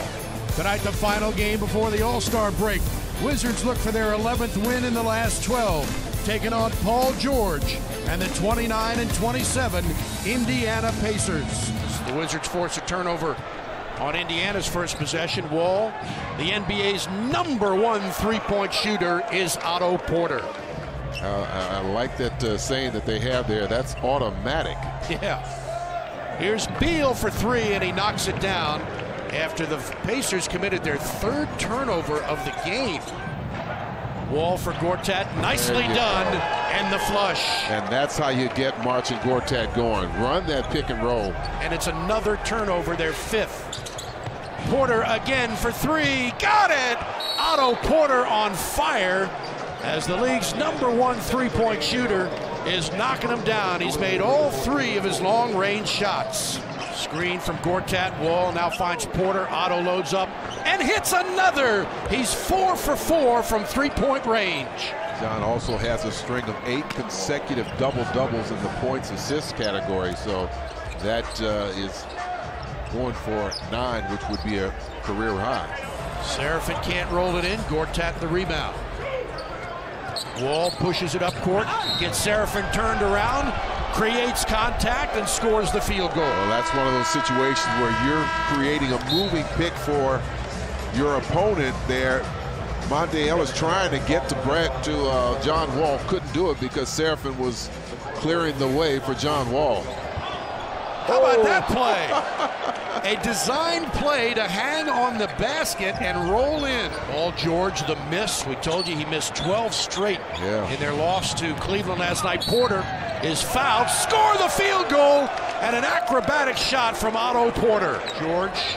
Tonight, the final game before the All-Star break. Wizards look for their 11th win in the last 12, taking on Paul George and the 29 and 27 Indiana Pacers. The Wizards force a turnover on Indiana's first possession. Wall, the NBA's number one three-point shooter is Otto Porter. Uh, I, like that uh, saying that they have there. That's automatic. Yeah. Here's Beal for three, and he knocks it down after the Pacers committed their third turnover of the game. Wall for Gortat, nicely done, and the flush. And that's how you get Marcin Gortat going. Run that pick and roll. And it's another turnover, their fifth. Porter again for three. Got it! Otto Porter on fire as the league's number one three-point shooter is knocking him down. He's made all three of his long-range shots. Screen from Gortat. Wall now finds Porter. Otto loads up and hits another. He's four for four from three-point range. John also has a string of eight consecutive double-doubles in the points assist category, so that uh, is going for nine, which would be a career high. Seraphin can't roll it in. Gortat the rebound. Wall pushes it up court, gets Seraphin turned around, creates contact, and scores the field goal. Well, that's one of those situations where you're creating a moving pick for your opponent there. Monta Ellis trying to get to Brett to uh, John Wall, couldn't do it because Seraphin was clearing the way for John Wall. How about oh. that play? a designed play to hang on the basket and roll in. Paul George, the miss. We told you he missed 12 straight yeah. in their loss to Cleveland last night. Porter is fouled, score the field goal, and an acrobatic shot from Otto Porter. George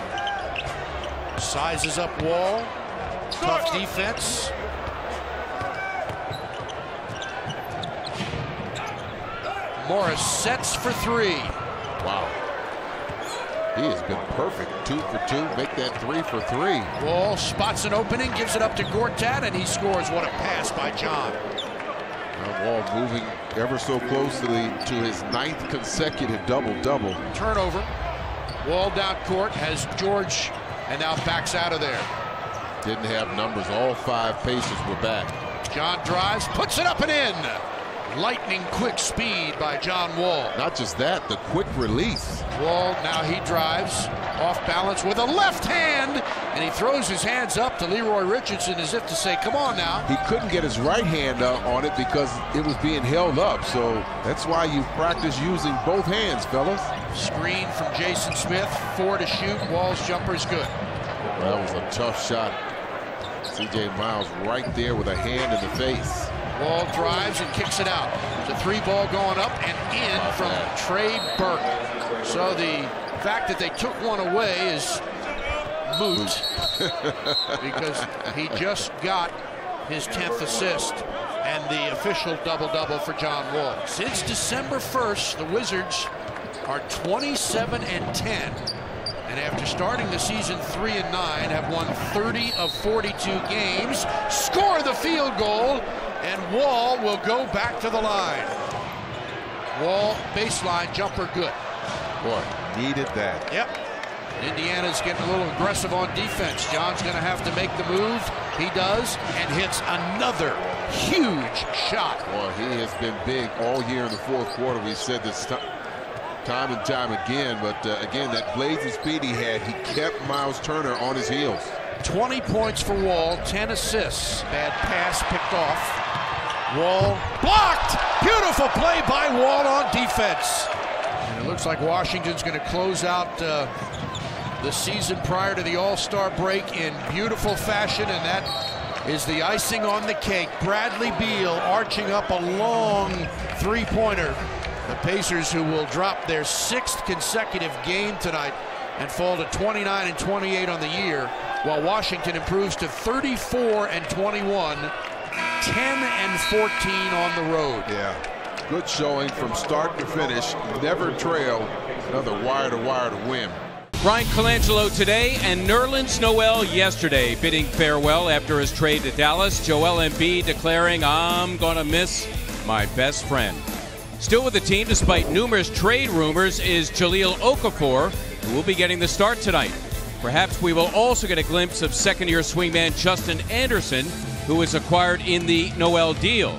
sizes up Wall. Tough defense. Morris sets for three. Wow. He has been perfect. Two for two. Make that three for three. Wall spots an opening, gives it up to Gortat, and he scores. What a pass by John. Now Wall moving ever so close to, the, to his ninth consecutive double-double. Turnover. Wall down court has George and now backs out of there. didn't have numbers. All five Pacers were back. John drives, puts it up and in. Lightning quick speed by John Wall. Not just that, the quick release. Wall, now he drives off balance with a left hand, and he throws his hands up to Leroy Richardson as if to say, come on now. He couldn't get his right hand uh, on it because it was being held up. So that's why you practice using both hands, fellas. Screen from Jason Smith, four to shoot. Wall's jumper is good. Well, that was a tough shot. C.J. Miles right there with a hand in the face. Wall drives and kicks it out. The three ball going up and in from Trey Burke. So the fact that they took one away is moot because he just got his 10th assist and the official double-double for John Wall. Since December 1st, the Wizards are 27 and 10 and after starting the season 3 and 9 have won 30 of 42 games score the field goal and Wall will go back to the line. Wall baseline jumper good. Boy needed that. Yep. Indiana's getting a little aggressive on defense. John's going to have to make the move. He does and hits another huge shot. Well he has been big all year in the fourth quarter. We said this time time and time again. But uh, again, that blazing speed he had, he kept Miles Turner on his heels. 20 points for Wall, 10 assists. Bad pass picked off. Wall blocked. Beautiful play by Wall on defense. And it looks like Washington's going to close out uh, the season prior to the All-Star break in beautiful fashion, and that is the icing on the cake. Bradley Beal arching up a long three-pointer the Pacers, who will drop their sixth consecutive game tonight and fall to 29 and 28 on the year, while Washington improves to 34 and 21, 10 and 14 on the road. Yeah, good showing from start to finish. Never trail. Another wire to wire to win. Bryan Colangelo today and Nerlens Noel yesterday bidding farewell after his trade to Dallas. Joel Embiid declaring, I'm going to miss my best friend. Still with the team despite numerous trade rumors is Jahlil Okafor, who will be getting the start tonight. Perhaps we will also get a glimpse of second year swingman Justin Anderson, who was acquired in the Noel deal.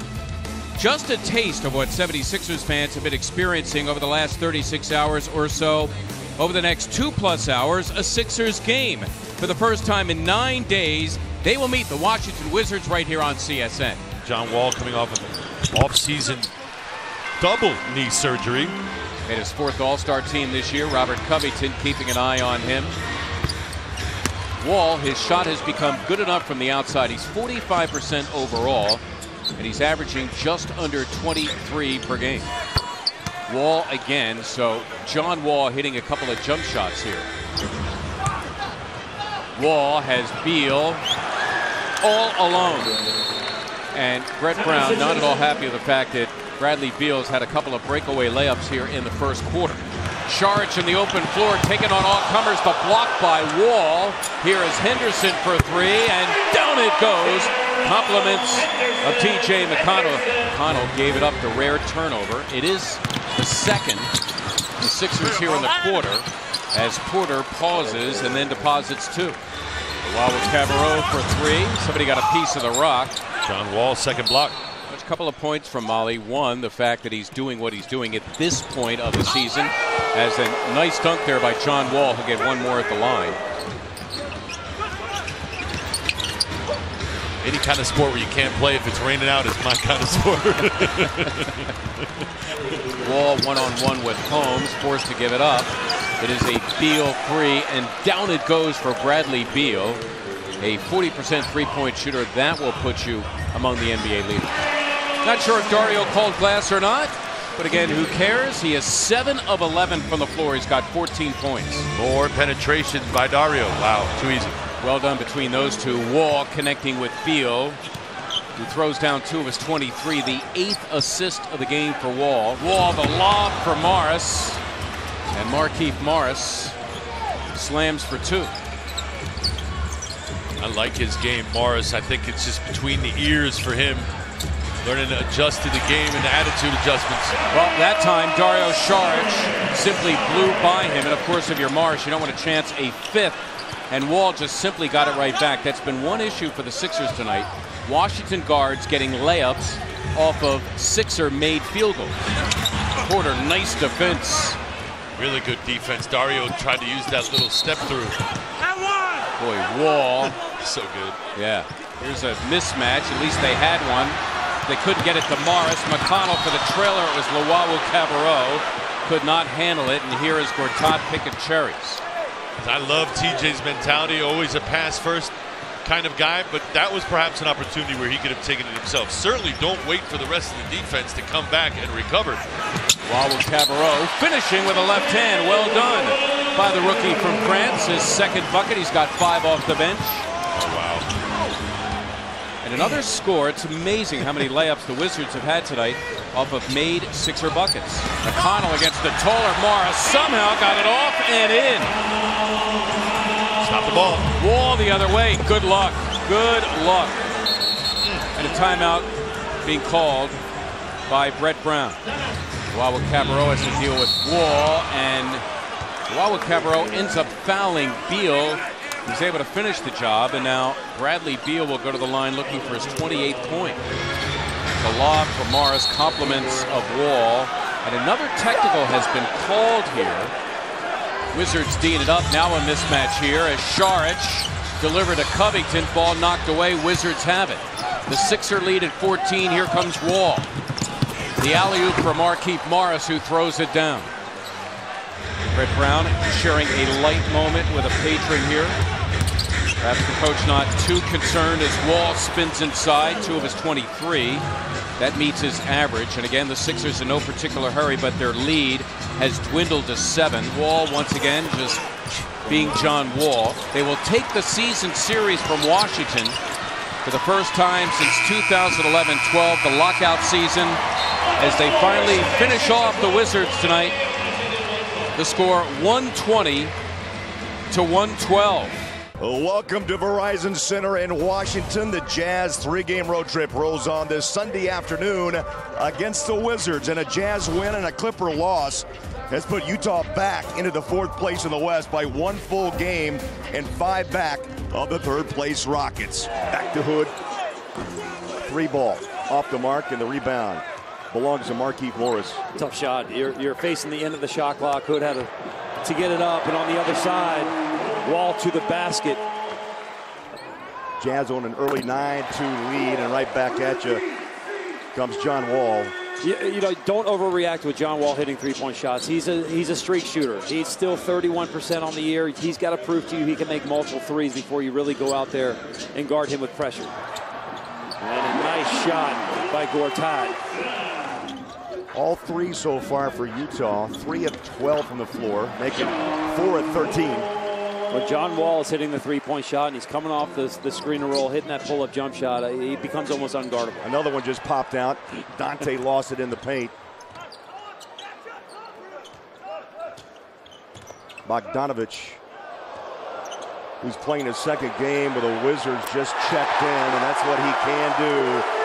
Just a taste of what 76ers fans have been experiencing over the last 36 hours or so. Over the next two plus hours, a Sixers game. For the first time in nine days, they will meet the Washington Wizards right here on CSN. John Wall coming off of off-season double knee surgery. Made his fourth All-Star team this year. Robert Covington keeping an eye on him. Wall, his shot has become good enough from the outside. He's 45% overall, and he's averaging just under 23 per game. Wall again, so John Wall hitting a couple of jump shots here. Wall has Beal all alone. And Brett Brown not at all happy with the fact that Bradley Beals had a couple of breakaway layups here in the first quarter. Saric in the open floor, taking on all comers, but blocked by Wall. Here is Henderson for three, and down it goes. Compliments of T.J. McConnell. McConnell gave it up the rare turnover. It is the second. The Sixers here in the quarter as Porter pauses and then deposits two. Wall with Cabarrot for three. Somebody got a piece of the rock. John Wall, second block. Couple of points from Molly. One, the fact that he's doing what he's doing at this point of the season. As a nice dunk there by John Wall, who get one more at the line. Any kind of sport where you can't play if it's raining out is my kind of sport. Wall one-on-one -on -one with Holmes, forced to give it up. It is a Beal three, and down it goes for Bradley Beal. A 40% three-point shooter, that will put you among the NBA leaders. Not sure if Dario called glass or not, but again, who cares? He is 7 of 11 from the floor. He's got 14 points. More penetration by Dario. Wow, too easy. Well done between those two. Wall connecting with Beal, who throws down two of his 23, the eighth assist of the game for Wall. Wall, the lob for Morris, and Markieff Morris slams for two. I like his game, Morris. I think it's just between the ears for him. Learning to adjust to the game and the attitude adjustments. Well, that time, Dario Saric simply blew by him. And of course, if you're Morris, you don't want to chance a fifth And Wall just simply got it right back. That's been one issue for the Sixers tonight. Washington guards getting layups off of Sixer made field goals. Porter, nice defense. Really good defense. Dario tried to use that little step through. And one! Boy, Wall. so good. Yeah. Here's a mismatch. At least they had one. They couldn't get it to Morris. McConnell for the trailer. It was Luwawu Cabarrot. Could not handle it. And here is Gortat picking cherries. I love TJ's mentality. Always a pass first kind of guy, but that was perhaps an opportunity where he could have taken it himself. Certainly don't wait for the rest of the defense to come back and recover. Wawu Cabarrot finishing with a left hand. Well done by the rookie from France. His second bucket. He's got five off the bench. Oh, wow. And another score. It's amazing how many layups the Wizards have had tonight off of made Sixer buckets. McConnell against the taller Morris somehow got it off and in. Stop the ball. Wall the other way. Good luck. Good luck. And a timeout being called by Brett Brown. Wawu Cabarrot has to deal with Wall, and Wawu Cabarrot ends up fouling Beal. He's able to finish the job, and now Bradley Beal will go to the line looking for his 28th point. The lob for Morris compliments of Wall, and another technical has been called here. Wizards D'ing it up. Now a mismatch here as Saric delivered to Covington. Ball knocked away. Wizards have it. The Sixer lead at 14. Here comes Wall. The alley-oop for Markieff Morris who throws it down. Brett Brown sharing a light moment with a patron here. Perhaps the coach not too concerned as Wall spins inside. Two of his 23. That meets his average. And again, the Sixers in no particular hurry, but their lead has dwindled to seven. Wall, once again, just being John Wall. They will take the season series from Washington for the first time since 2011-12, the lockout season, as they finally finish off the Wizards tonight. The score 120 to 112. Welcome to Verizon Center in Washington. The Jazz three-game road trip rolls on this Sunday afternoon against the Wizards. And a Jazz win and a Clipper loss has put Utah back into the fourth place in the West by one full game and five back of the third place Rockets. Back to Hood. Three ball off the mark and the rebound belongs to Markieff Morris. Tough shot. You're, you're facing the end of the shot clock. Hood had to, to get it up, and on the other side, Wall to the basket. Jazz on an early 9-2 lead, and right back at you comes John Wall. You, you, know, don't overreact with John Wall hitting three-point shots. He's a he's a streak shooter. He's still 31% on the year. He's got to prove to you he can make multiple threes before you really go out there and guard him with pressure. And a nice shot by Gortat. All three so far for Utah. Three of 12 from the floor, making four at 13. But John Wall is hitting the three-point shot, and he's coming off the, the screen and roll, hitting that pull-up jump shot. Uh, he becomes almost unguardable. Another one just popped out. Dante lost it in the paint. Bogdanovich, who's playing his second game with the Wizards, just checked in, and that's what he can do.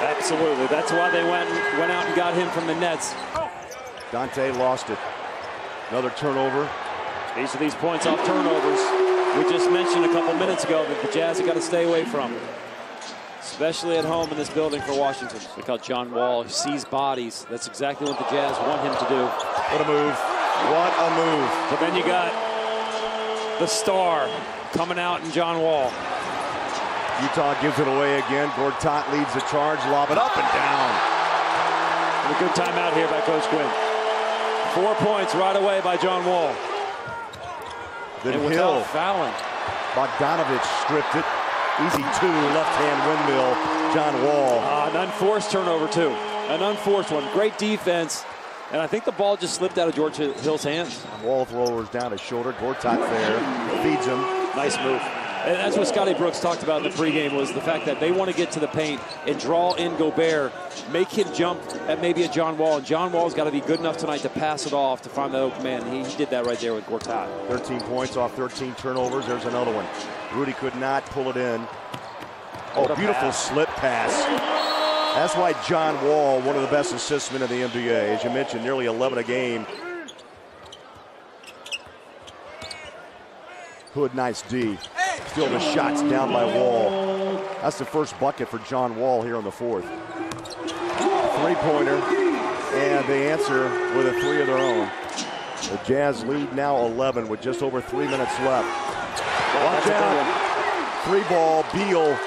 Absolutely. That's why they went went out and got him from the Nets. Dante lost it. Another turnover. These are these points off turnovers. We just mentioned a couple minutes ago that the Jazz have got to stay away from. Especially at home in this building for Washington. Look how John Wall sees bodies. That's exactly what the Jazz want him to do. What a move. What a move. But then you got the star coming out in John Wall. Utah gives it away again. Gortat leads the charge. Lob it up and down. And a good timeout here by Coach Quin. Four points right away by John Wall. Then and Hill. fouling. Bogdanovich stripped it. Easy two, left-hand windmill. John Wall. Uh, an unforced turnover, too. An unforced one. Great defense. And I think the ball just slipped out of George Hill's hands. Wall throwers down his shoulder. Gortat there. Feeds him. Nice move. And that's what Scotty Brooks talked about in the pregame was the fact that they want to get to the paint and draw in Gobert, make him jump at maybe a John Wall. And John Wall's got to be good enough tonight to pass it off to find that open man. He, he did that right there with Gortat. 13 points off 13 turnovers. There's another one. Rudy could not pull it in. Oh, beautiful pass. slip pass. That's why John Wall, one of the best assist men in the NBA. As you mentioned, nearly 11 a game. Hood, nice D. Still the shots down by Wall. That's the first bucket for John Wall here on the fourth. Three-pointer, and they answer with a three of their own. The Jazz lead now 11 with just over three minutes left. Watch out. Three ball, Beal.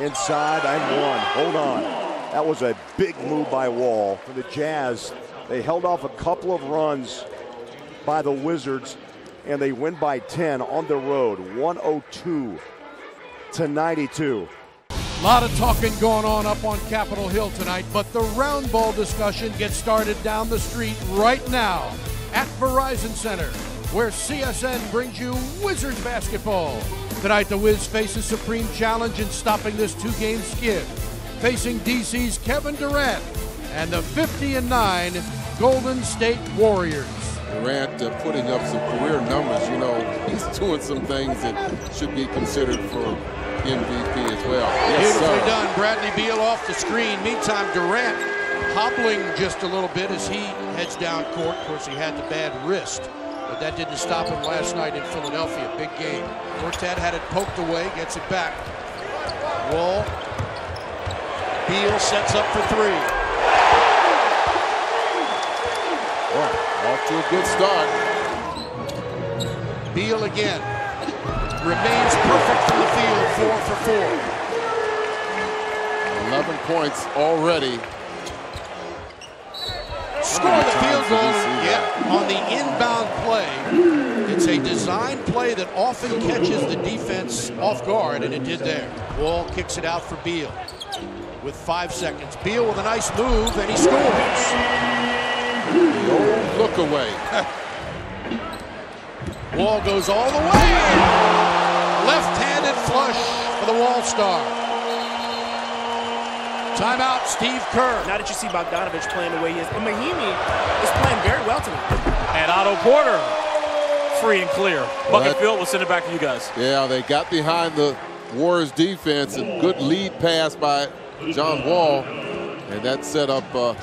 Inside I'm one. Hold on. That was a big move by Wall. For the Jazz, they held off a couple of runs by the Wizards, and they win by 10 on the road, 102 to 92. A lot of talking going on up on Capitol Hill tonight, but the round ball discussion gets started down the street right now at Verizon Center, where CSN brings you Wizards basketball. Tonight, the Wiz faces supreme challenge in stopping this two-game skid, facing DC's Kevin Durant and the 50 and 9 Golden State Warriors. Durant uh, putting up some career numbers. You know, he's doing some things that should be considered for MVP as well. Yes, Beautifully sir. done. Bradley Beal off the screen. Meantime, Durant hobbling just a little bit as he heads down court. Of course, he had the bad wrist, but that didn't stop him last night in Philadelphia. Big game. Gortat had it poked away, gets it back. Wall. Beal sets up for three. Well, off to a good start. Beal again. Remains perfect from the field, four for four. 11 points already. Score the field goal, yeah, on the inbound play. It's a design play that often catches the defense off guard, and it did there. Wall kicks it out for Beal with five seconds. Beal with a nice move, and he scores. The old look away. Wall goes all the way. Left-handed flush for the Wall star. Timeout, Steve Kerr. Now that you see Bogdanovich playing the way he is, and Mahinmi is playing very well tonight. And Otto Porter, free and clear. Bucket well, We'll send it back to you guys. Yeah, they got behind the Warriors defense and good lead pass by John Wall, and that set up uh,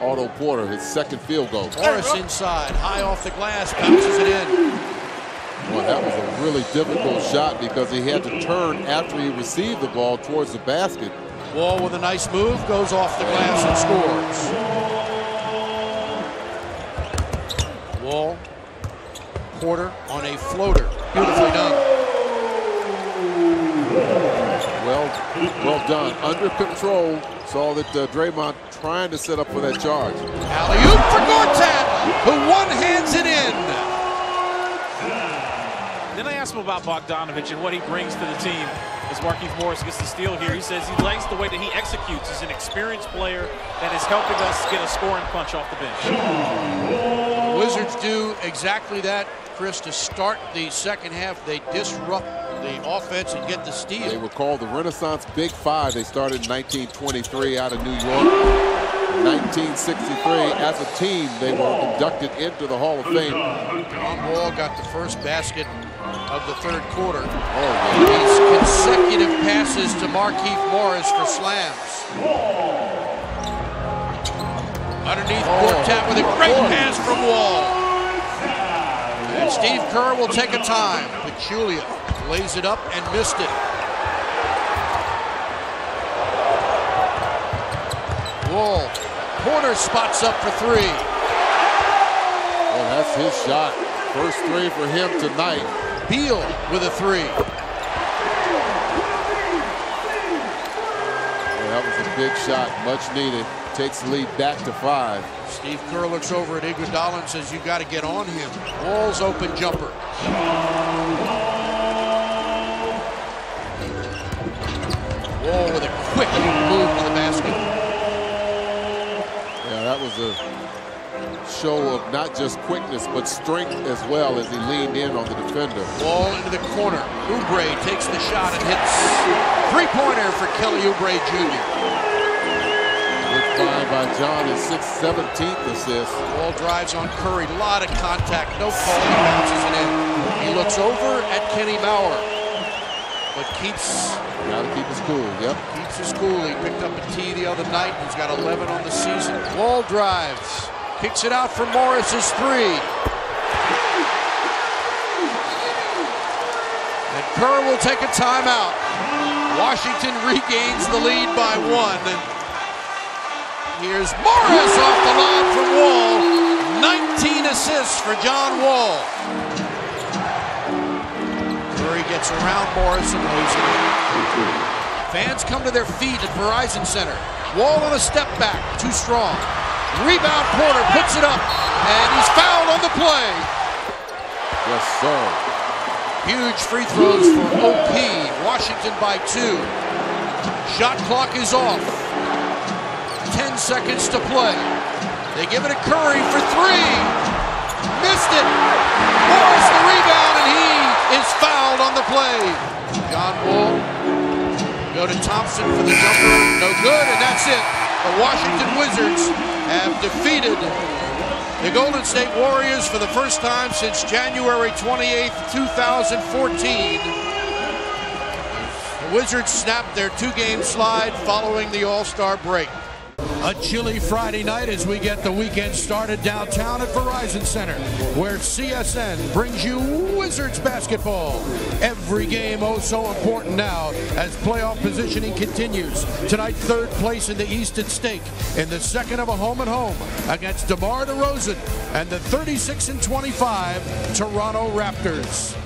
Otto Porter, his second field goal. Morris inside, high off the glass, bounces it in. Well, that was a really difficult shot because he had to turn after he received the ball towards the basket. Wall with a nice move, goes off the glass and scores. Wall, Porter on a floater. Beautifully done. Well, well done. Under control. Saw that uh, Draymond trying to set up for that charge. Alley-oop for Gortat, who one-hands it in. Then I asked him about Bogdanovich and what he brings to the team as Markieff Morris gets the steal here. He says he likes the way that he executes. He's an experienced player that is helping us get a scoring punch off the bench. Wizards do exactly that, Chris, to start the second half. They disrupt the offense and get the steal. They were called the Renaissance Big Five. They started in 1923 out of New York. 1963, as a team, they were inducted into the Hall of Fame. John Wall got the first basket of the third quarter. Oh, These consecutive passes to Markieff Morris for slams. Underneath oh, with a great oh. pass from Wall. And Steve Kerr will take a time. Pachulia lays it up and missed it. Wall. Porter spots up for three. Oh, that's his shot. First three for him tonight. Beal with a three. Well, that was a big shot, much needed. Takes the lead back to five. Steve Kerr looks over at Iguodala and says, you got to get on him. Wall's open jumper. Wall with a quick move to the basket. Yeah, that was a show of not just quickness, but strength as well as he leaned in on the defender. Ball into the corner. Oubre takes the shot and hits three-pointer for Kelly Oubre Jr. Good find by John, his 6th, 17th assist. Wall drives on Curry, a lot of contact, no call, he bounces it in. He looks over at Kenny Mauer, but keeps... Got to keep his cool, yep. Keeps his cool. He picked up a tee the other night. He's got 11 on the season. Wall drives. Kicks it out for Morris's three. And Kerr will take a timeout. Washington regains the lead by one. Here's Morris off the lob from Wall. 19 assists for John Wall. Gets around Morris and loses it. Fans come to their feet at Verizon Center. Wall on a step back, too strong. Rebound Porter puts it up, and he's fouled on the play. Yes, sir. Huge free throws for OP. Washington by two. Shot clock is off. 10 seconds to play. They give it to Curry for three. Missed it. Morris the rebound, and he is fouled on the play. John Wall go to Thompson for the jumper. No good, and that's it. The Washington Wizards have defeated the Golden State Warriors for the first time since January 28, 2014. The Wizards snapped their two-game slide following the All-Star break. A chilly Friday night as we get the weekend started downtown at Verizon Center, where CSN brings you Wizards basketball. Every game oh so important now as playoff positioning continues. Tonight, third place in the East at stake in the second of a home and home against DeMar DeRozan and the 36 and 25 Toronto Raptors.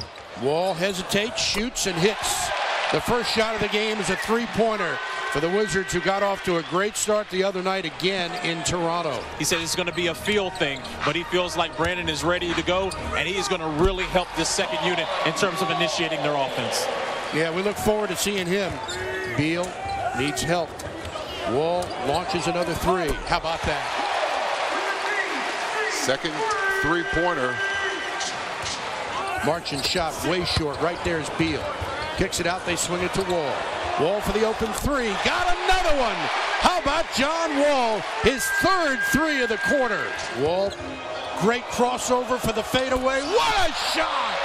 Wall hesitates, shoots, and hits. The first shot of the game is a three-pointer for the Wizards, who got off to a great start the other night again in Toronto. He said it's going to be a feel thing, but he feels like Brandon is ready to go, and he is going to really help this second unit in terms of initiating their offense. Yeah, we look forward to seeing him. Beal needs help. Wall launches another three. How about that? Second three-pointer. Marching shot way short. Right there is Beal. Kicks it out. They swing it to Wall. Wall for the open three. Got another one. How about John Wall? His third three of the quarter. Wall, great crossover for the fadeaway. What a shot!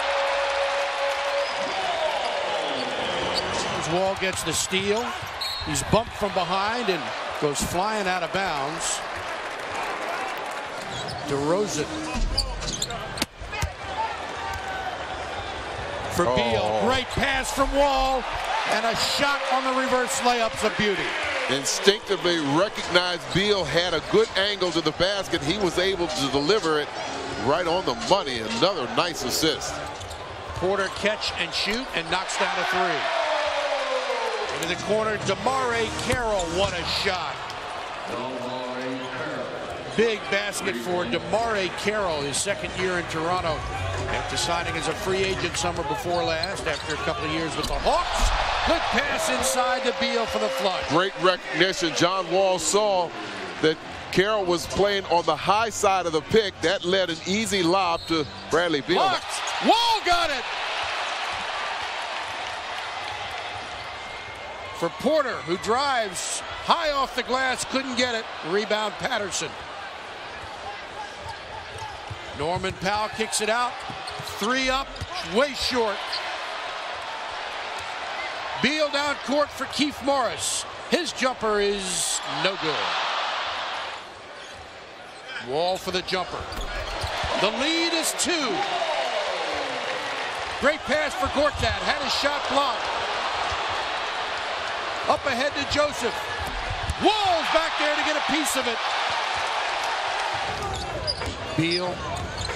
As Wall gets the steal. He's bumped from behind and goes flying out of bounds. DeRozan. For Beal. Oh. Great pass from Wall. And a shot on the reverse layup's a beauty. Instinctively recognized Beal had a good angle to the basket. He was able to deliver it right on the money. Another nice assist. Porter catch and shoot and knocks down a three. Into the corner, DeMarre Carroll. What a shot. Big basket for DeMarre Carroll, his second year in Toronto. After signing as a free agent summer before last, after a couple of years with the Hawks. Good pass inside to Beal for the flood. Great recognition. John Wall saw that Carroll was playing on the high side of the pick. That led an easy lob to Bradley Beal. Blocked. Wall got it. For Porter, who drives high off the glass, couldn't get it. Rebound Patterson. Norman Powell kicks it out. Three up, way short. Beal down court for Keith Morris. His jumper is no good. Wall for the jumper. The lead is two. Great pass for Gortat. Had his shot blocked. Up ahead to Joseph. Wall's back there to get a piece of it. Beal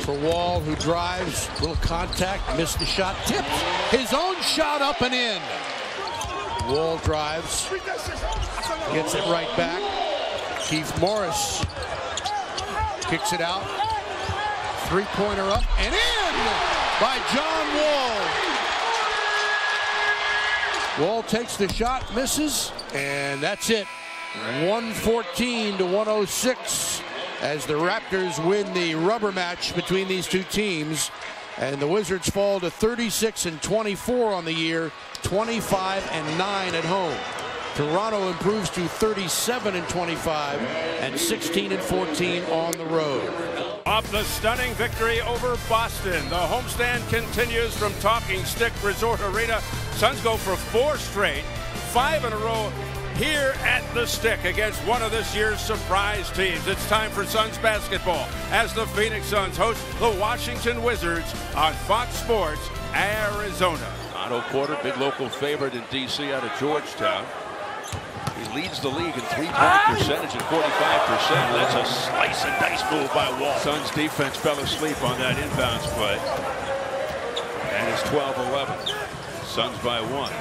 for Wall, who drives. Little contact. Missed the shot. Tipped. His own shot up and in. Wall drives. Gets it right back. Keith Morris kicks it out. Three-pointer up and in by John Wall. Wall takes the shot, misses, and that's it. 114 to 106 as the Raptors win the rubber match between these two teams. And the Wizards fall to 36 and 24 on the year, 25 and 9 at home. Toronto improves to 37 and 25 and 16 and 14 on the road. Off the stunning victory over Boston, the homestand continues from Talking Stick Resort Arena. Suns go for four straight, five in a row here at the stick against one of this year's surprise teams. It's time for Suns basketball as the Phoenix Suns host the Washington Wizards on Fox Sports Arizona. Otto Porter, big local favorite in D.C. out of Georgetown. He leads the league in three-point percentage at 45%. That's a slice and dice move by Wall. Suns defense fell asleep on that inbounds play. And it's 12-11. Suns by one.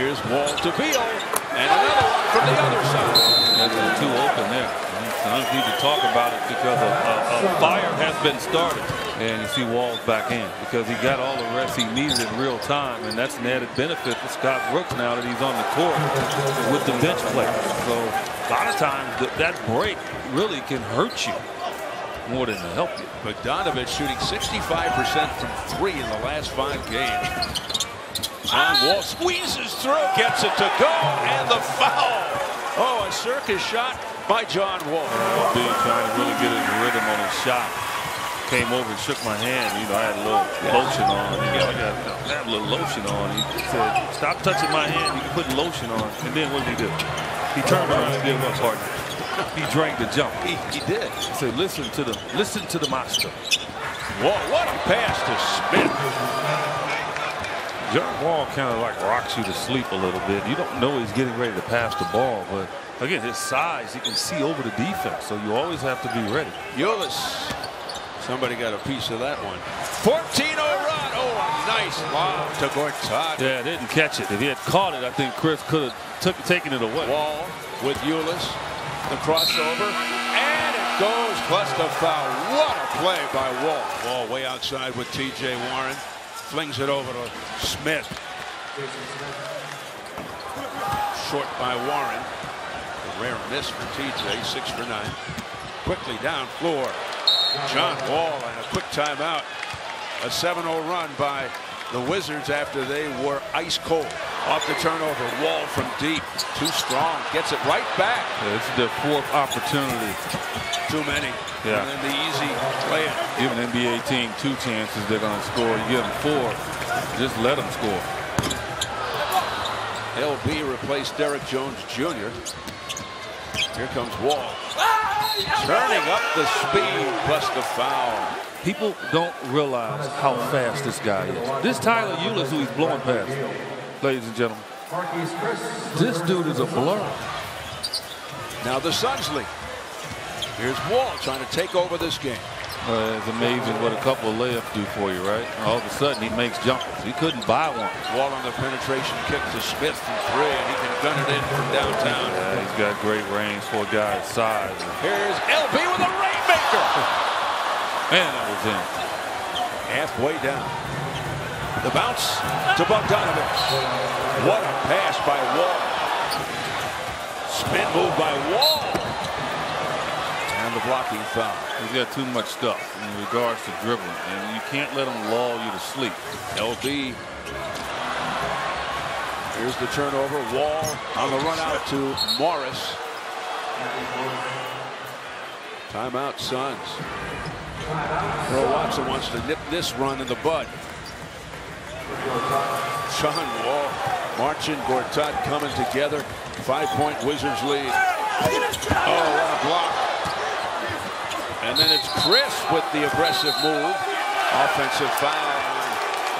Here's Wall to Beal. And another one from the other side. That's too open there. Suns need to talk about it because a, a, a fire has been started. And you see Walls back in because he got all the rest he needed in real time. And that's an added benefit for Scott Brooks now that he's on the court with the bench players. So a lot of times th that break really can hurt you more than help you. Bogdanovich shooting 65% from three in the last five games. John Wall squeezes through, gets it to go, and the foul. Oh, a circus shot by John Wall. Uh, Big trying to really get his rhythm on his shot. Came over and shook my hand. You know, I had a little lotion on. You know, I got I had a little lotion on. He said, "Stop touching my hand. You can put lotion on." And then what did he do? He turned around and did what, partner? He drank the jump. He, he did. He said, "Listen to the listen to the master." Whoa! What a pass to Smith. John Wall kind of like rocks you to sleep a little bit. You don't know he's getting ready to pass the ball, but again, his size, he can see over the defense, so you always have to be ready. Ulis. Somebody got a piece of that one. 14-0 run. Oh, a nice lob to Gortat. Yeah, didn't catch it. If he had caught it, I think Chris could have took taken it away. Wall with Ulis. The crossover. And it goes plus the foul. What a play by Wall. Wall way outside with T.J. Warren. Flings it over to Smith. Short by Warren. A rare miss for TJ, six for nine. Quickly down floor. John Wall and a quick timeout. A 7-0 run by the Wizards after they were ice cold. Off the turnover, Wall from deep. Too strong. Gets it right back. Yeah, this is their fourth opportunity. Too many. Yeah. And then the easy play. it. Give an NBA team two chances, they're going to score. You give them four, just let them score. LB replaced Derrick Jones Jr. Here comes Wall. Ah, Turning up the speed, plus the foul. People don't realize how fast this guy is. This Tyler Ulis who he's blowing past, ladies and gentlemen. This dude is a blur. Now the Suns lead. Here's Wall trying to take over this game. Uh, it's amazing what a couple of layups do for you, right? All of a sudden, he makes jumpers. He couldn't buy one. Wall on the penetration kick to Smith from three, and he can gun it in from downtown. Yeah, he's got great range for a guy's size. Here's LB with a rainmaker. And that was in. Halfway down. The bounce to Bogdanovich. What a pass by Wall. Spin move by Wall. And the blocking foul. He's got too much stuff in regards to dribbling, and you can't let him lull you to sleep. LB. Here's the turnover. Wall on the run out to Morris. Timeout, Suns. Earl Watson wants to nip this run in the bud. John Wall, Marcin Gortat coming together. Five-point Wizards lead. Oh, what a block. And then it's Chriss with the aggressive move. Offensive foul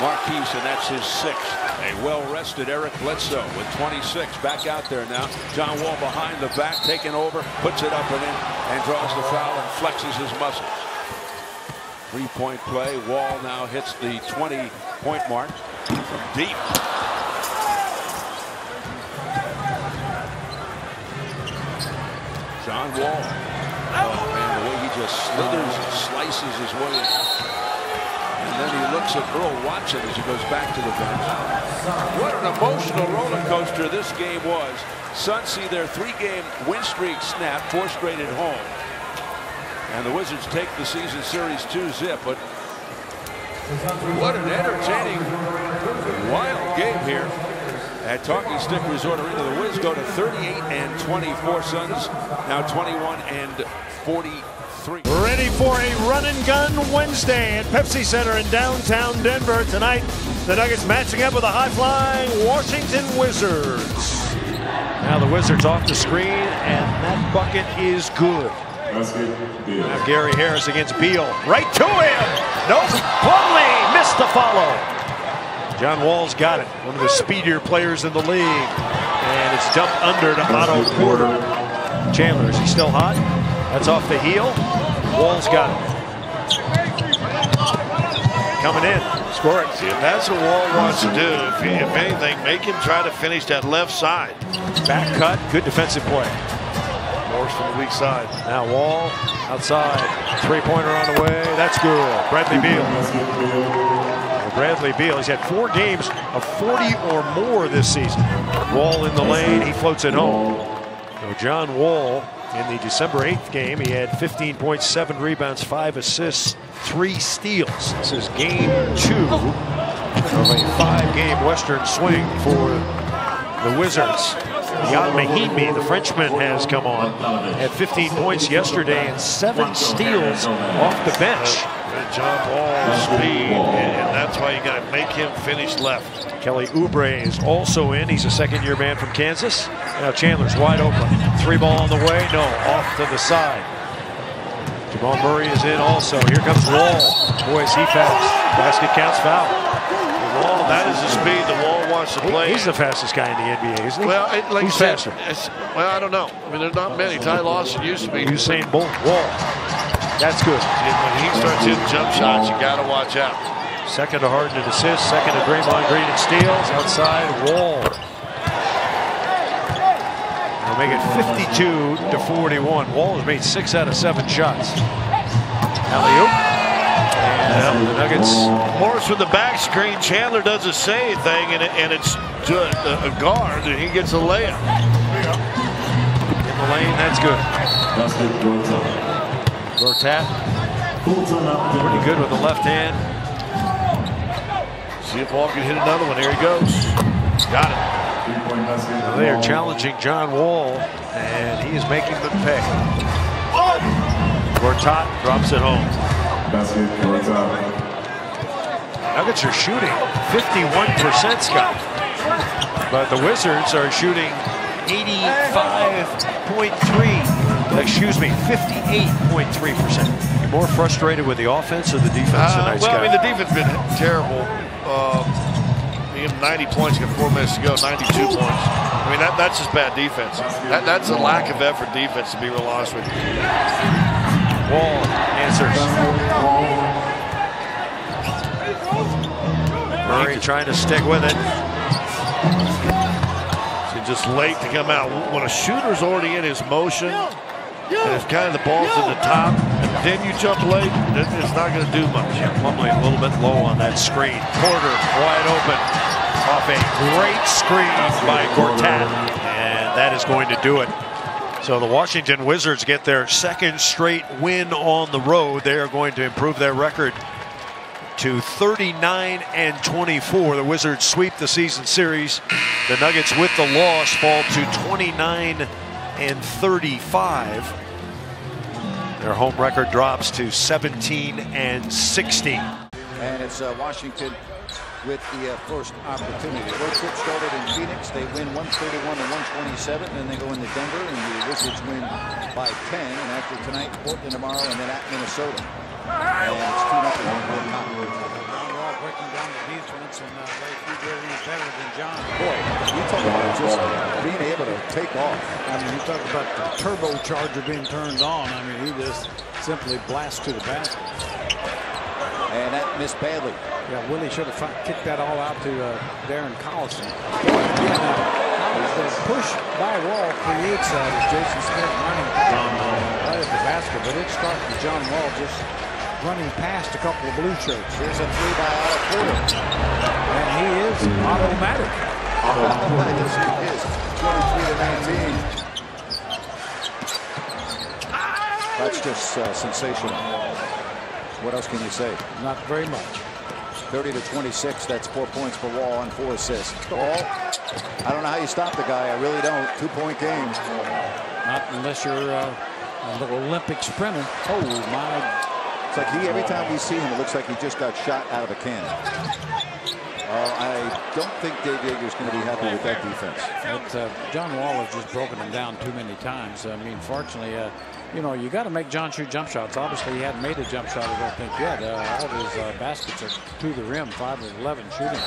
Marquese, and that's his sixth. A well-rested Eric Bledsoe with 26 back out there now. John Wall behind the back, taking over, puts it up and in, and draws the foul and flexes his muscles. Three-point play. Wall now hits the 20-point mark from deep. John Wall. Oh, man, the way he just slithers and slices his way. Then he looks at Earl Watson as he goes back to the bench. What an emotional roller coaster this game was. Suns see their three-game win streak snap, four straight at home. And the Wizards take the season series 2-zip, but what an entertaining, wild game here at Talking Stick Resort Arena. The Wiz go to 38 and 24 Suns, now 21 and 43. Ready for a run and gun Wednesday at Pepsi Center in downtown Denver. Tonight, the Nuggets matching up with the high-flying Washington Wizards. Now the Wizards off the screen, and that bucket is good. Now Gary Harris against Beal. Right to him. Nope. Plumlee missed the follow. John Wall's got it. One of the speedier players in the league. And it's dumped under to Otto Porter. Chandler, is he still hot? That's off the heel. Wall's got it. Coming in. Score it. See, if that's what Wall wants to do, if, if anything, make him try to finish that left side. Back cut. Good defensive play. Morris from the weak side. Now Wall outside. Three-pointer on the way. That's good. Bradley Beal. Bradley Beal. He's had four games of 40 or more this season. Wall in the lane. He floats it home. So John Wall in the December 8th game, he had 15.7 rebounds, five assists, three steals. This is game two of a five-game Western swing for the Wizards. Ian Mahinmi, the Frenchman, has come on. Had 15 points yesterday and seven steals off the bench. John Wall's speed, and that's why you got to make him finish left. Kelly Oubre is also in. He's a second-year man from Kansas. Now Chandler's wide open. Three ball on the way. No, off to the side. Jamal Murray is in also. Here comes Wall. Boy, is he fast. Basket counts foul. Wall, that is the speed the Wall wants to play. He's the fastest guy in the NBA, isn't he? Well, it, like Who's said, faster? well, I don't know. I mean, there's not many. Ty Lawson used to be. Usain Bolt. Wall. That's good. When he starts hitting jump shots, you got to watch out. Second to Harden in assist. Second to Draymond Green in steals. Outside Wall. They'll make it 52 to 41. Wall has made six out of seven shots. Alley-oop. And the Nuggets. Morris with the back screen. Chandler doesn't say thing, and, it, and it's to a, a guard, and he gets a layup. In the lane, that's good. Gortat. Pretty good with the left hand. See if Wall can hit another one. Here he goes. Got it. They are challenging John Wall, and he is making them pay. Gortat drops it home. Nuggets are shooting 51%, Scott. But the Wizards are shooting 85.3, excuse me, 58.3%. You're more frustrated with the offense or the defense Uh, tonight, well, Scott? I mean, the defense has been terrible. Um, he had 90 points, got four minutes to go, 92 points. I mean, that, that's just bad defense. That, that's a lack of effort defense, to be real honest with you. Wall answers. Murray trying to stick with it. So just late to come out. When a shooter's already in his motion, and it's kind of the ball's in the top, and then you jump late, it's not going to do much. Yeah, Plumlee a little bit low on that screen. Porter wide open off a great screen by Gortat, and that is going to do it. So the Washington Wizards get their second straight win on the road. They are going to improve their record to 39 and 24. The Wizards sweep the season series. The Nuggets with the loss fall to 29 and 35. Their home record drops to 17 and 16. And it's uh, Washington with the uh, first opportunity. The road trip started in Phoenix. They win 131 to 127. And then they go into Denver, and the Wizards win by 10. And after tonight, Portland tomorrow, and then at Minnesota. And it's 2 nothing on John Wall breaking down the defense, and uh, Ray Few is better than John. Boy, you talk about just being able to take off. I mean, you talk about the turbocharger being turned on. I mean, he just simply blasts to the basket. And that missed badly. Yeah, Willie should have kicked that all out to uh, Darren Collison. Boy, uh, the push by Wall creates that as Jason Smith running right at the basket, but it starts with John Wall just running past a couple of blue shirts. Here's a three by Otto Porter. And he is automatic. he is. 23 to 19. That's just uh, sensational. What else can you say? Not very much. 30 to 26. That's four points for Wall and four assists. Wall, I don't know how you stop the guy. I really don't. Two point game. Not unless you're uh, a little Olympic sprinter. Oh, my. It's like he, every time we see him, it looks like he just got shot out of a cannon. Uh, I don't think Dave Joerger's going to be happy with that defense. But, uh, John Wall has just broken him down too many times. I mean, fortunately, uh, you know, you got to make John shoot jump shots. Obviously, he hadn't made a jump shot, I don't think, yet. Uh, all of his uh, baskets are to the rim, 5 of 11 shooting.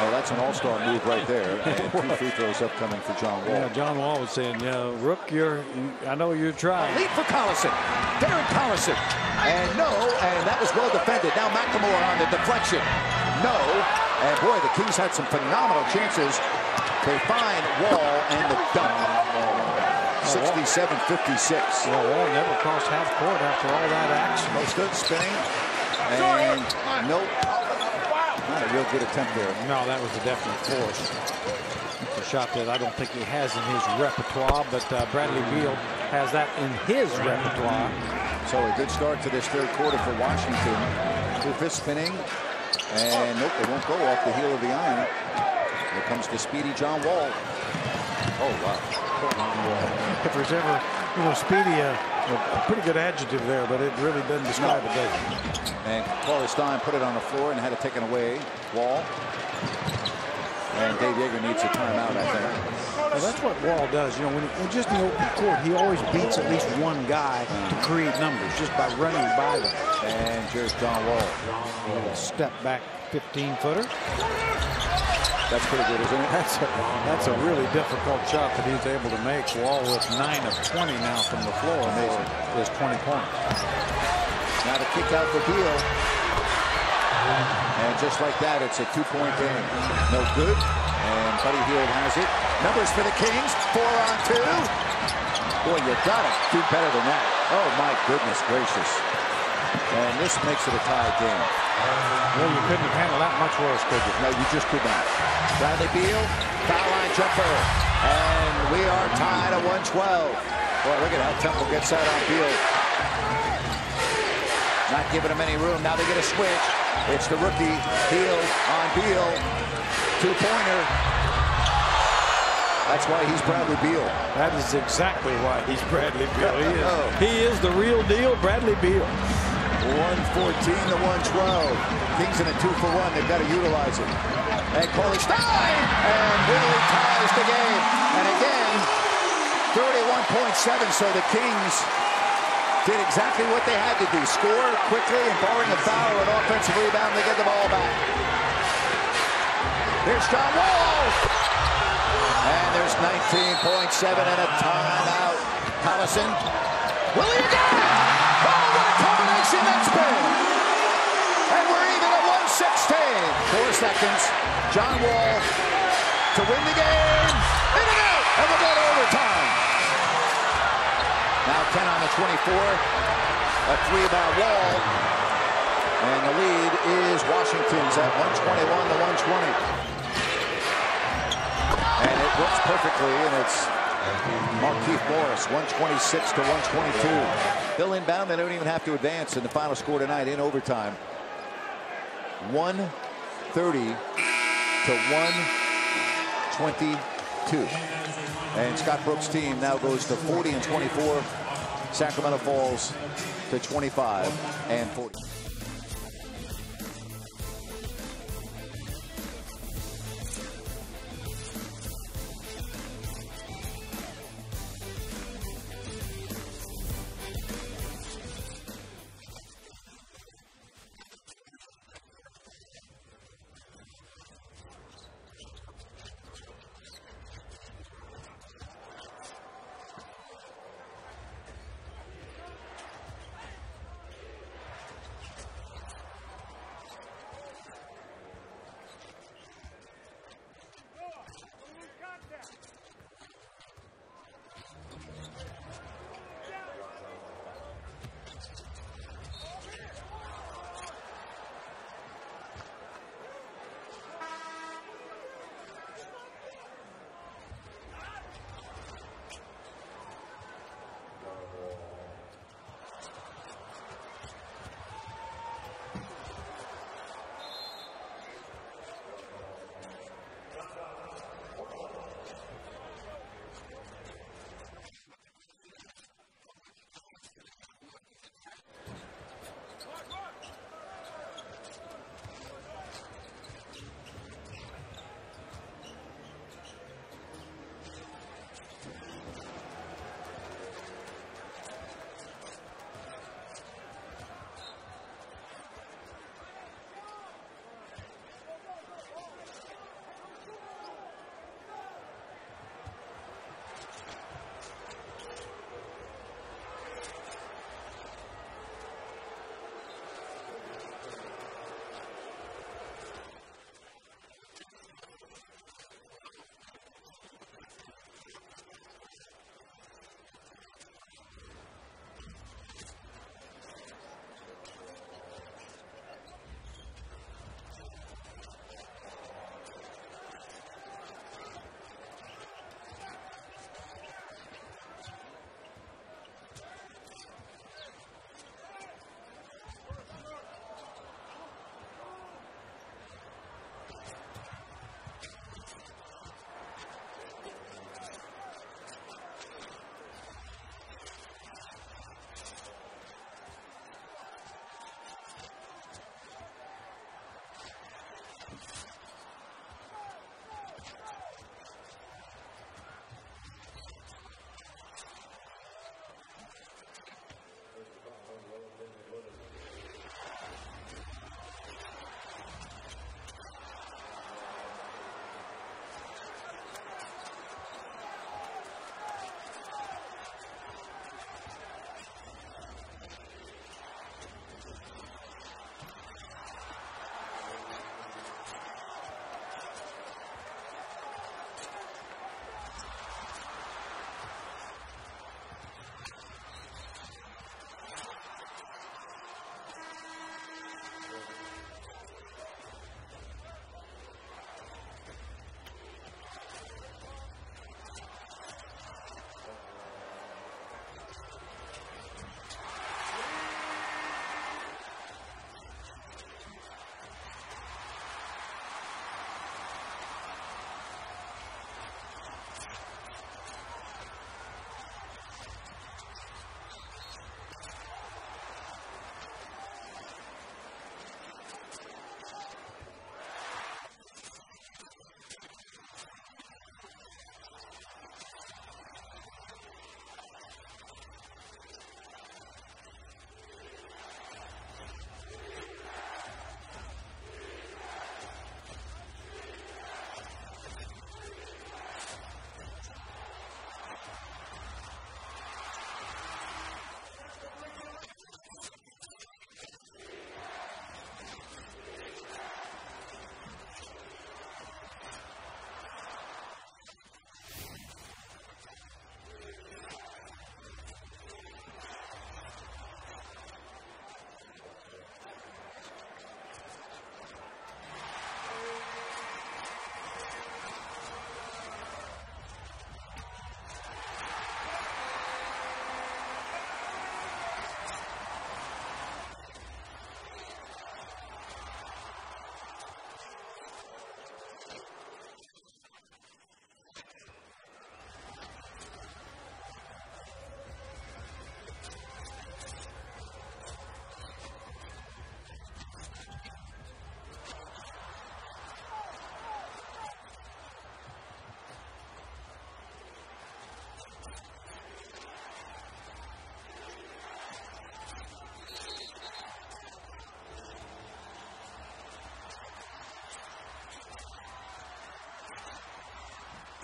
Oh, that's an all-star move right there. And two free throws upcoming for John Wall. Yeah, John Wall was saying, yeah, Rook, you're, I know you're trying. Lead for Collison. Darren Collison. And no, and that was well defended. Now McLemore on the deflection. No. And boy, the Kings had some phenomenal chances. They find Wall and the dunk. 67-56. Well, Wall never crossed half court after all that action. Most good spinning. And nope. Not a real good attempt there. No, that was a definite force. It's a shot that I don't think he has in his repertoire, but uh, Bradley Beal has that in his repertoire. So a good start to this third quarter for Washington. Rufus spinning. And nope, it won't go off the heel of the iron. Here comes the speedy John Wall. Oh, wow. If there's ever, you know, speedy, uh, a pretty good adjective there, but it really doesn't describe No. it, does it? And Cauley-Stein put it on the floor and had it taken away. Wall. And Dave Joerger needs a timeout, I think. Well, that's what Wall does. You know, when, he, when just in the open court, he always beats at least one guy to create numbers just by running by them. And here's John Wall. A little step back 15 footer. That's pretty good, isn't it? That's a, that's a really difficult shot that he's able to make. Wall with 9 of 20 now from the floor. Amazing. His 20 points. Now the kick out for Beal. And just like that, it's a two-point game. No good. And Buddy Hield has it. Numbers for the Kings. Four on two. Boy, you gotta do better than that. Oh my goodness gracious. And this makes it a tie game. Well, you couldn't have handled that much worse, could you? No, you just could not. Bradley Beal, foul line jumper. And we are tied at 112. Boy, look at how Temple gets that on Beal. Not giving him any room. Now they get a switch. It's the rookie Beal on Beal. Two-pointer. That's why he's Bradley Beal. That is exactly why he's Bradley Beal. He is, Oh. he is the real deal, Bradley Beal. 114 to 112. Kings in a two for one. They've got to utilize it. And Cauley-Stein and really ties the game. And again, 31.7. So the Kings did exactly what they had to do. Score quickly and barring a foul or an offensive rebound, they get the ball back. Here's John Wall. And there's 19.7 and a timeout. Collison. Will he again? Oh, what a combination that's been. And we're even at 116. Four seconds. John Wall to win the game. In and out. And overtime. Now 10 on the 24. A three by Wall. And the lead is Washington's at 121 to 120. And it works perfectly, and it's Markieff Morris, 126 to 122. Bill inbound, they don't even have to advance in the final score tonight in overtime. 130 to 122. And Scott Brooks' team now goes to 40 and 24. Sacramento falls to 25 and 40. then we go to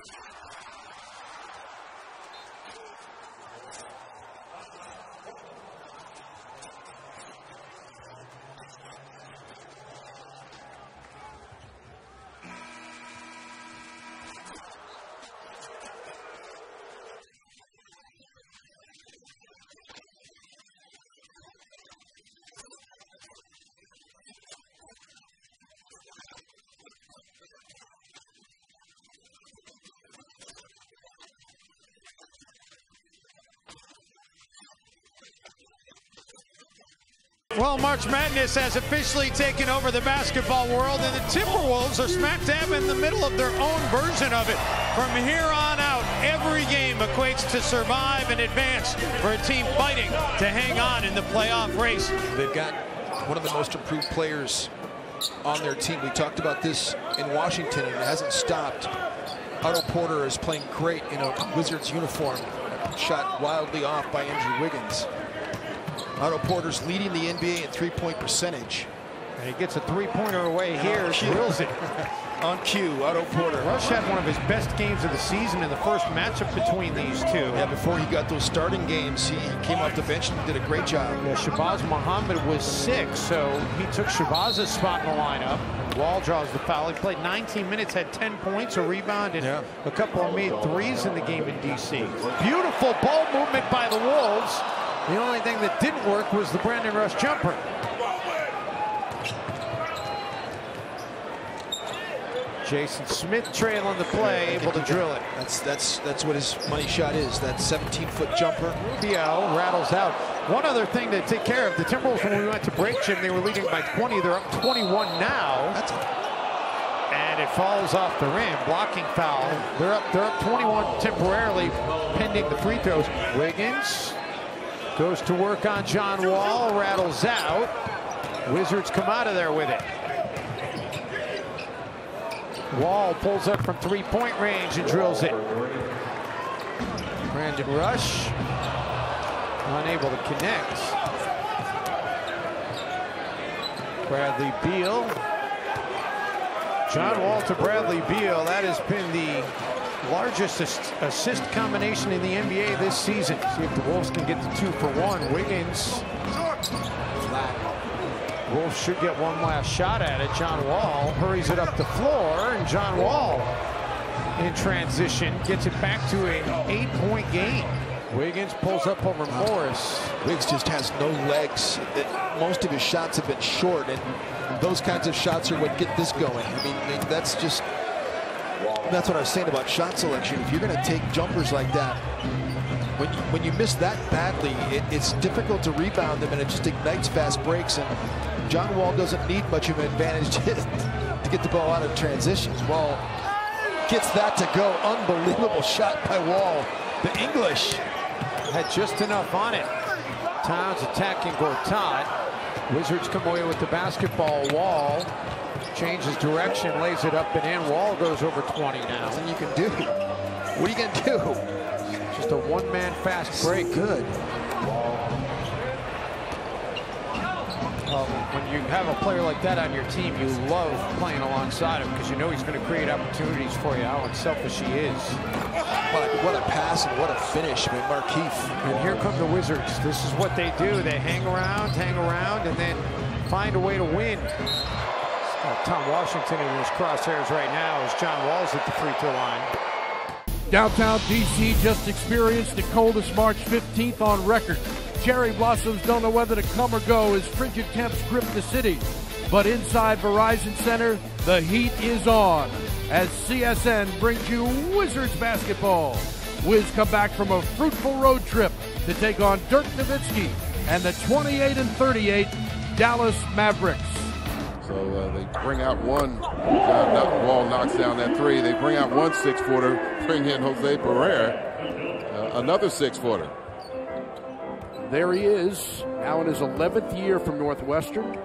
Yeah. Well, March Madness has officially taken over the basketball world, and the Timberwolves are smack dab in the middle of their own version of it. From here on out, every game equates to survive and advance for a team fighting to hang on in the playoff race. They've got one of the most improved players on their team. We talked about this in Washington, and it hasn't stopped. Otto Porter is playing great in a Wizards uniform, shot wildly off by Andrew Wiggins. Otto Porter's leading the NBA in three-point percentage. And he gets a three-pointer away here, drills it. on cue, Otto Porter. Rush had one of his best games of the season in the first matchup between these two. Yeah, before he got those starting games, he came off the bench and did a great job. Yeah, Shabazz Muhammad was sick, so he took Shabazz's spot in the lineup. Wall draws the foul. He played 19 minutes, had 10 points, a rebound, and yeah. a couple of made threes in the game in D.C. Beautiful ball movement by the Wolves. The only thing that didn't work was the Brandon Rush jumper. Jason Smith trailing the play, able to drill it. That's that's that's what his money shot is. That 17-foot jumper. Rubio rattles out. One other thing to take care of: the Timberwolves when we went to break, Jim, they were leading by 20. They're up 21 now. That's and it falls off the rim. Blocking foul. They're up. They're up 21 temporarily, pending the free throws. Wiggins Goes to work on John Wall, rattles out. Wizards come out of there with it. Wall pulls up from three-point range and drills it. Brandon Rush, unable to connect. Bradley Beal. John Wall to Bradley Beal. That has been the largest assist combination in the NBA this season. See if the Wolves can get the two for one. Wiggins. Wolves should get one last shot at it. John Wall hurries it up the floor, and John Wall in transition gets it back to an eight-point game. Wiggins pulls up over Morris. Wiggins just has no legs. most of his shots have been short, and those kinds of shots are what get this going. I mean, that's just that's what I was saying about shot selection. If you're going to take jumpers like that, when you, when you miss that badly, it, it's difficult to rebound them, and it just ignites fast breaks. And John Wall doesn't need much of an advantage to, to get the ball out of transitions. Wall gets that to go. Unbelievable shot by Wall. The English had just enough on it. Towns attacking Gortat. Wizards come away with the basketball. Wall changes direction, lays it up and in. Wall goes over 20 now. Nothing you can do. What are you going to do? Just a one-man fast break. Good. Well, when you have a player like that on your team, you love playing alongside him because you know he's going to create opportunities for you, how unselfish he is. But what a pass and what a finish by Markieff. And here come the Wizards. This is what they do. They hang around, hang around, and then find a way to win. Tom Washington in his crosshairs right now as John Wall's at the free throw line. Downtown D.C. just experienced the coldest March 15th on record. Cherry blossoms don't know whether to come or go as frigid temps grip the city. But inside Verizon Center, the heat is on as CSN brings you Wizards basketball. Wiz come back from a fruitful road trip to take on Dirk Nowitzki and the 28 and 38 Dallas Mavericks. So uh, they bring out one. John Wall knocks down that three. They bring out one six footer, bring in Jose Barea, uh, another six footer. There he is, now in his 11th year from Northwestern.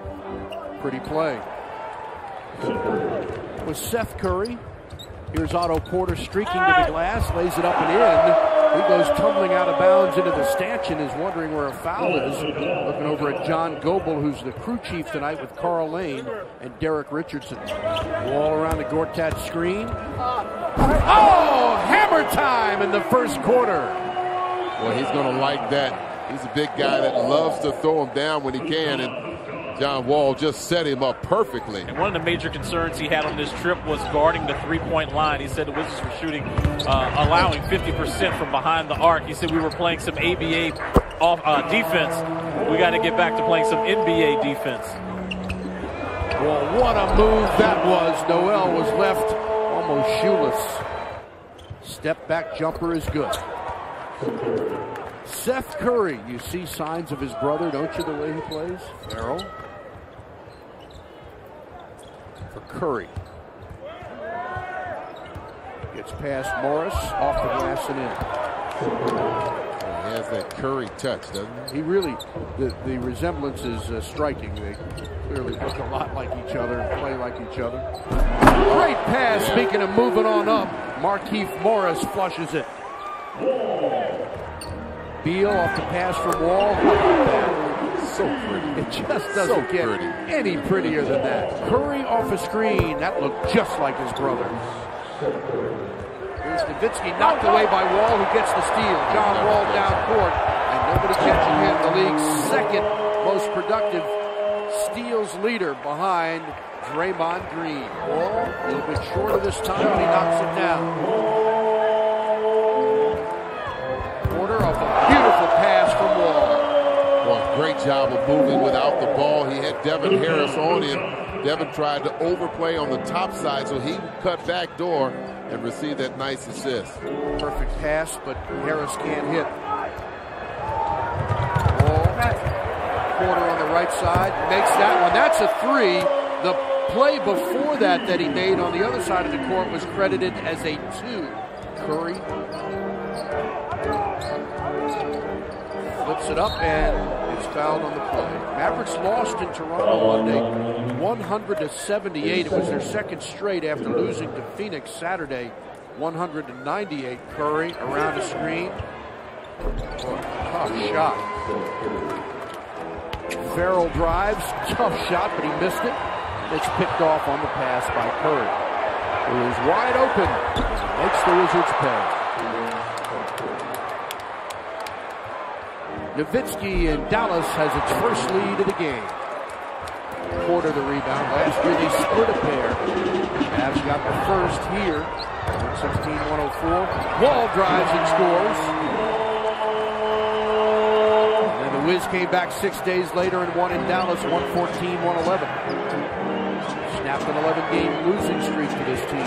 Pretty play. With Seth Curry. Here's Otto Porter streaking to the glass, lays it up and in. He goes tumbling out of bounds into the stanchion, is wondering where a foul is. Looking over at John Goble, who's the crew chief tonight with Karl Lane and Derek Richardson. Wall around the Gortat screen. Oh, hammer time in the first quarter. Well, he's going to like that. He's a big guy that loves to throw him down when he can, and John Wall just set him up perfectly. And one of the major concerns he had on this trip was guarding the three-point line. He said the Wizards were shooting, uh, allowing 50% from behind the arc. He said we were playing some ABA off uh, defense. We got to get back to playing some NBA defense. Well, what a move that was. Noel was left almost shoeless. Step back jumper is good. Seth Curry, you see signs of his brother, don't you, the way he plays? Ferrell. For Curry. Gets past Morris, off the glass and in. He has that Curry touch, doesn't he? He really, the, the resemblance is uh, striking. They clearly look a lot like each other and play like each other. Great pass, speaking of moving on up. Markieff Morris flushes it. Beal off the pass from Wall. How about that? So pretty. It just doesn't So get pretty. any prettier than that. Curry off a screen. That looked just like his brother. Here's Nowitzki knocked away by Wall, who gets the steal. John Wall down court, and nobody catching him. The league's second most productive steals leader behind Draymond Green. Wall a little bit shorter this time, but he knocks it down. Job of moving without the ball. He had Devin Harris on him. Devin tried to overplay on the top side, so he cut back door and received that nice assist. Perfect pass, but Harris can't hit. Porter on the right side makes that one. That's a three. The play before that that he made on the other side of the court was credited as a two. Curry flips it up and fouled on the play. Mavericks lost in Toronto Monday, 100 to 78. It was their second straight after losing to Phoenix Saturday, 198. Curry around the screen. Oh, tough shot. Ferrell drives, tough shot, but he missed it. It's picked off on the pass by Curry, who is wide open. Makes the Wizards pay. Nowitzki in Dallas has its first lead of the game. Porter the rebound. Last year they split a pair. Mavs got the first here. 116-104. Wall drives and scores. And the Wiz came back six days later and won in Dallas 114-111. Snapped an 11-game losing streak for this team.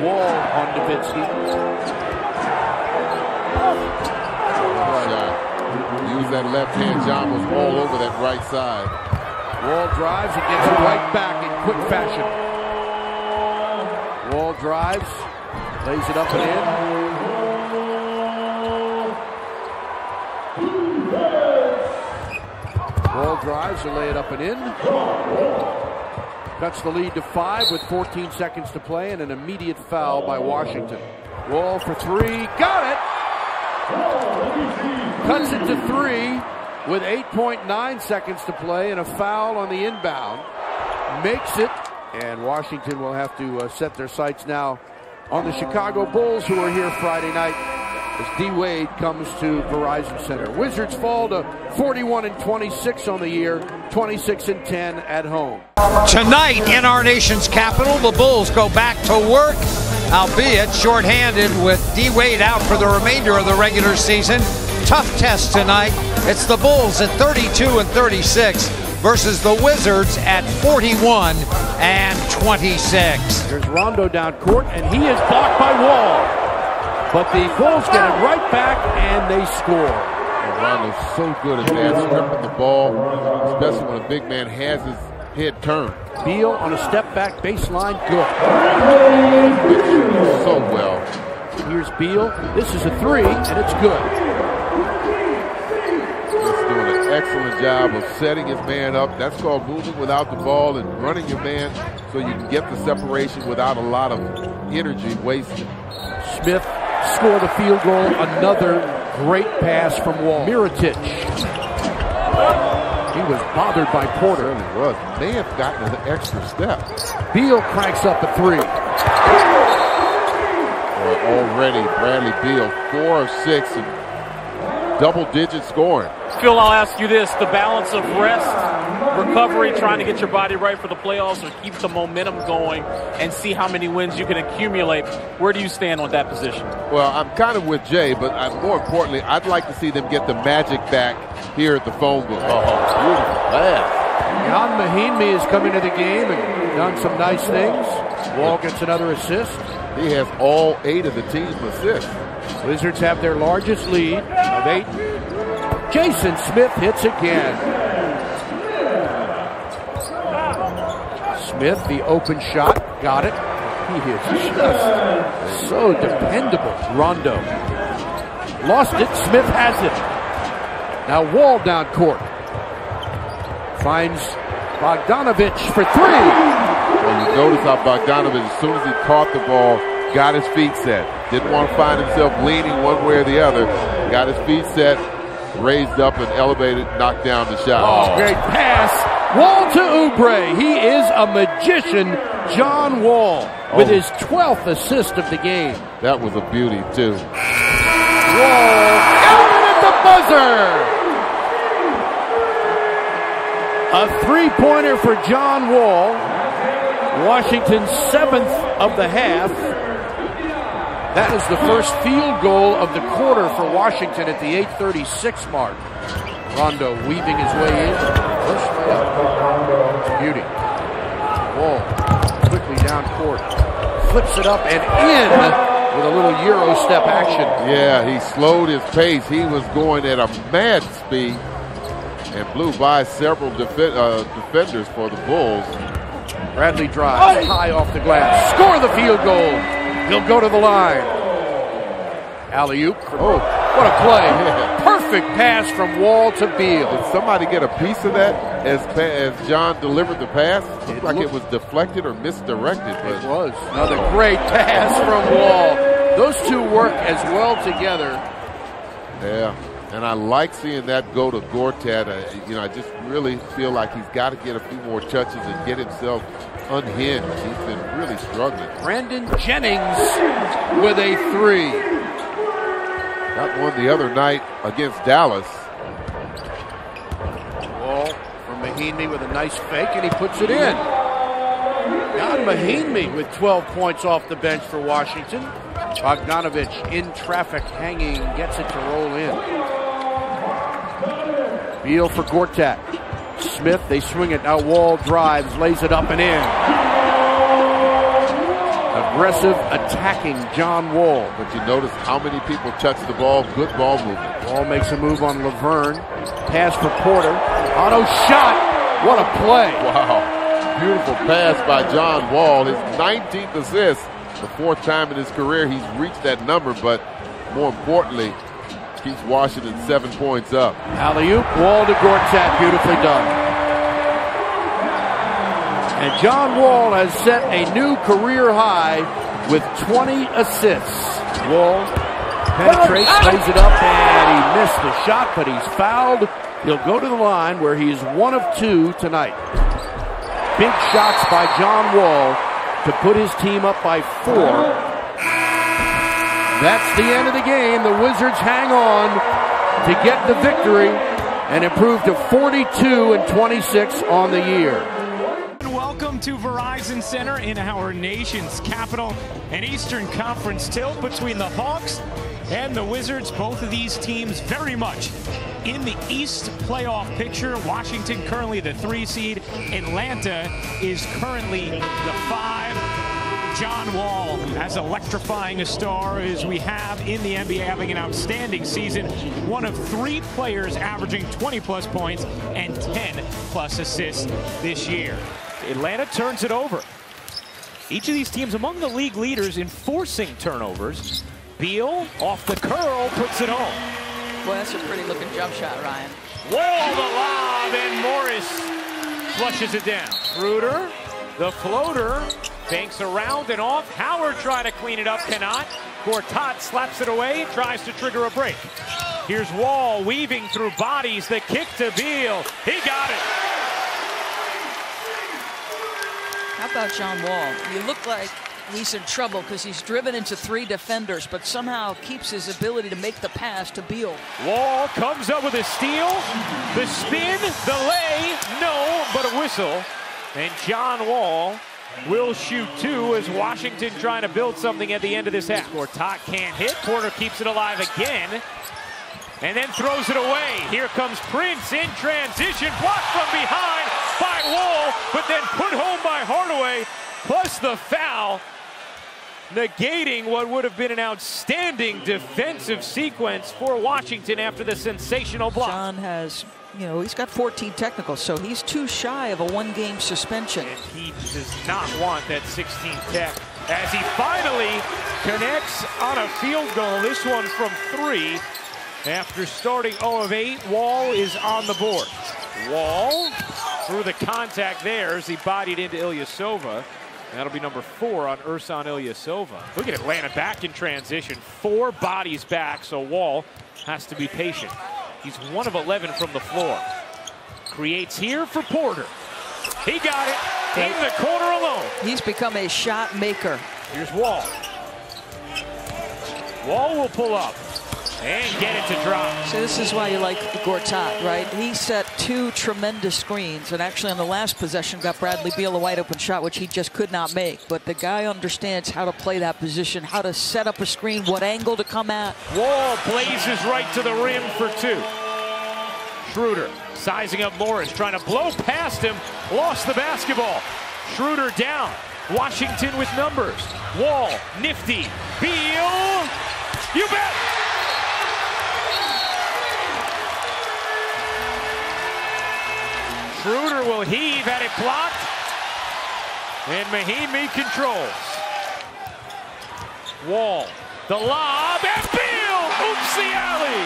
Wall on Nowitzki. Uh, use that left hand. John was all over that right side. Wall drives and gets right back in quick fashion. Wall drives, lays it up and in. Wall drives to lay it up and in. Cuts the lead to five with 14 seconds to play and an immediate foul by Washington. Wall for three, got it! Cuts it to three with 8.9 seconds to play and a foul on the inbound. Makes it, and Washington will have to uh, set their sights now on the Chicago Bulls, who are here Friday night as D Wade comes to Verizon Center. Wizards fall to 41 and 26 on the year, 26 and 10 at home. Tonight in our nation's capital, the Bulls go back to work, albeit shorthanded with D Wade out for the remainder of the regular season. Tough test tonight. It's the Bulls at 32 and 36 versus the Wizards at 41 and 26. There's Rondo down court, and he is blocked by Wall. But the Bulls get it right back, and they score. And Rondo's so good at that, stripping the ball, especially when a big man has his head turned. Beal on a step back baseline, good. So well. Here's Beal. This is a three, and it's good. He's doing an excellent job of setting his man up. That's called moving without the ball and running your man so you can get the separation without a lot of energy wasted. Smith scored a field goal. Another great pass from Wall. Mirotic. He was bothered by Porter. Certainly was. May have gotten an extra step. Beal cranks up a three. Well, already, Bradley Beal, four of six, and double-digit scoring. Phil, I'll ask you this: the balance of rest, recovery, trying to get your body right for the playoffs, or keep the momentum going, and see how many wins you can accumulate. Where do you stand on that position? Well, I'm kind of with Jay, but I, more importantly, I'd like to see them get the magic back here at the phone booth. Oh, beautiful pass. Ian Mahinmi has come into the game and done some nice things. Wall gets another assist. He has all eight of the team's assists. Wizards have their largest lead of eight. Jason Smith hits again. Smith, the open shot, got it. He is just so dependable. Rondo lost it. Smith has it. Now Wall down court. Finds Bogdanovic for three. Well, you notice how Bogdanovic, as soon as he caught the ball, got his feet set. Didn't want to find himself leaning one way or the other. Got his feet set, raised up and elevated, knocked down the shot. Oh, great pass. Wall to Oubre. He is a magician, John Wall, with Oh. his 12th assist of the game. That was a beauty, too. Wall counted at the buzzer. A three-pointer for John Wall. Washington's seventh of the half. That is the first field goal of the quarter for Washington at the 8:36 mark. Rondo weaving his way in. First layup. Beauty. Wall quickly down court. Flips it up and in with a little Euro step action. Yeah, he slowed his pace. He was going at a mad speed and blew by several defe- uh, defenders for the Bulls. Bradley drives high off the glass. Score the field goal. He'll go to the line. Alley oop. Oh, what a play. Perfect pass from Wall to Beal. Did somebody get a piece of that as as John delivered the pass? It looked like it was deflected or misdirected. But It was. Another great pass from Wall. Those two work as well together. Yeah, and I like seeing that go to Gortat. You know, I just really feel like he's got to get a few more touches and get himself unhinged. He's been really struggling. Brandon Jennings with a three. Got one the other night against Dallas. Wall from Mahinmi with a nice fake, and he puts it in. Ian Mahinmi with 12 points off the bench for Washington. Bogdanovic in traffic, hanging, gets it to roll in. Beal for Gortat. Smith, they swing it. Now Wall drives, lays it up and in. Aggressive attacking John Wall. But you notice how many people touch the ball. Good ball movement. Wall makes a move on Laverne. Pass for Porter. Otto shot. What a play. Wow. Beautiful pass by John Wall. His 19th assist. The fourth time in his career he's reached that number, but more importantly, keeps Washington seven points up. Alley oop, Wall to Gortat, beautifully done. And John Wall has set a new career high with 20 assists. Wall penetrates, lays it up, and he missed the shot, but he's fouled. He'll go to the line where he is one of two tonight. Big shots by John Wall to put his team up by four. That's the end of the game. The Wizards hang on to get the victory and improve to 42 and 26 on the year. Welcome to Verizon Center in our nation's capital. An Eastern Conference tilt between the Hawks and the Wizards. Both of these teams very much in the East playoff picture. Washington currently the three seed. Atlanta is currently the five. John Wall, as electrifying a star as we have in the NBA, having an outstanding season. One of three players averaging 20 plus points and 10 plus assists this year. Atlanta turns it over. Each of these teams among the league leaders in forcing turnovers. Beal off the curl puts it home. Boy, that's a pretty looking jump shot, Ryan. Wall the lob and Morris flushes it down. Ruder, the floater, banks around and off. Howard trying to clean it up, cannot. Gortat slaps it away, tries to trigger a break. Here's Wall weaving through bodies. The kick to Beal. He got it. How about John Wall? You look like he's in trouble because he's driven into three defenders, but somehow keeps his ability to make the pass to Beal. Wall comes up with a steal. The spin, the lay, no, but a whistle. And John Wall will shoot two as Washington trying to build something at the end of this half. Gortat can't hit. Porter keeps it alive again. And then throws it away. Here comes Prince in transition. Blocked from behind by Wall, but then put home by Hardaway. Plus the foul. negating what would have been an outstanding defensive sequence for Washington after the sensational block. John has, you know, he's got 14 technicals, so he's too shy of a one-game suspension. And he does not want that 16 tech as he finally connects on a field goal. This one from three. After starting 0 of 8, Wall is on the board. Wall through the contact there as he bodied into Ilyasova. That'll be number four on Ersan Ilyasova. Look at Atlanta back in transition. Four bodies back, so Wall has to be patient. He's one of 11 from the floor. Creates here for Porter. He got it in the corner alone. He's become a shot maker. Here's Wall. Wall will pull up and get it to drop. So this is why you like Gortat, right? He set two tremendous screens, and actually on the last possession got Bradley Beal a wide open shot, which he just could not make. But the guy understands how to play that position, how to set up a screen, what angle to come at. Wall blazes right to the rim for two. Schroeder sizing up Morris, trying to blow past him, lost the basketball. Schroeder down. Washington with numbers. Wall, nifty. Beal, you bet. Schroeder will heave, had it blocked. And Mahinmi controls. Wall, the lob, and Beal! Oopsie alley!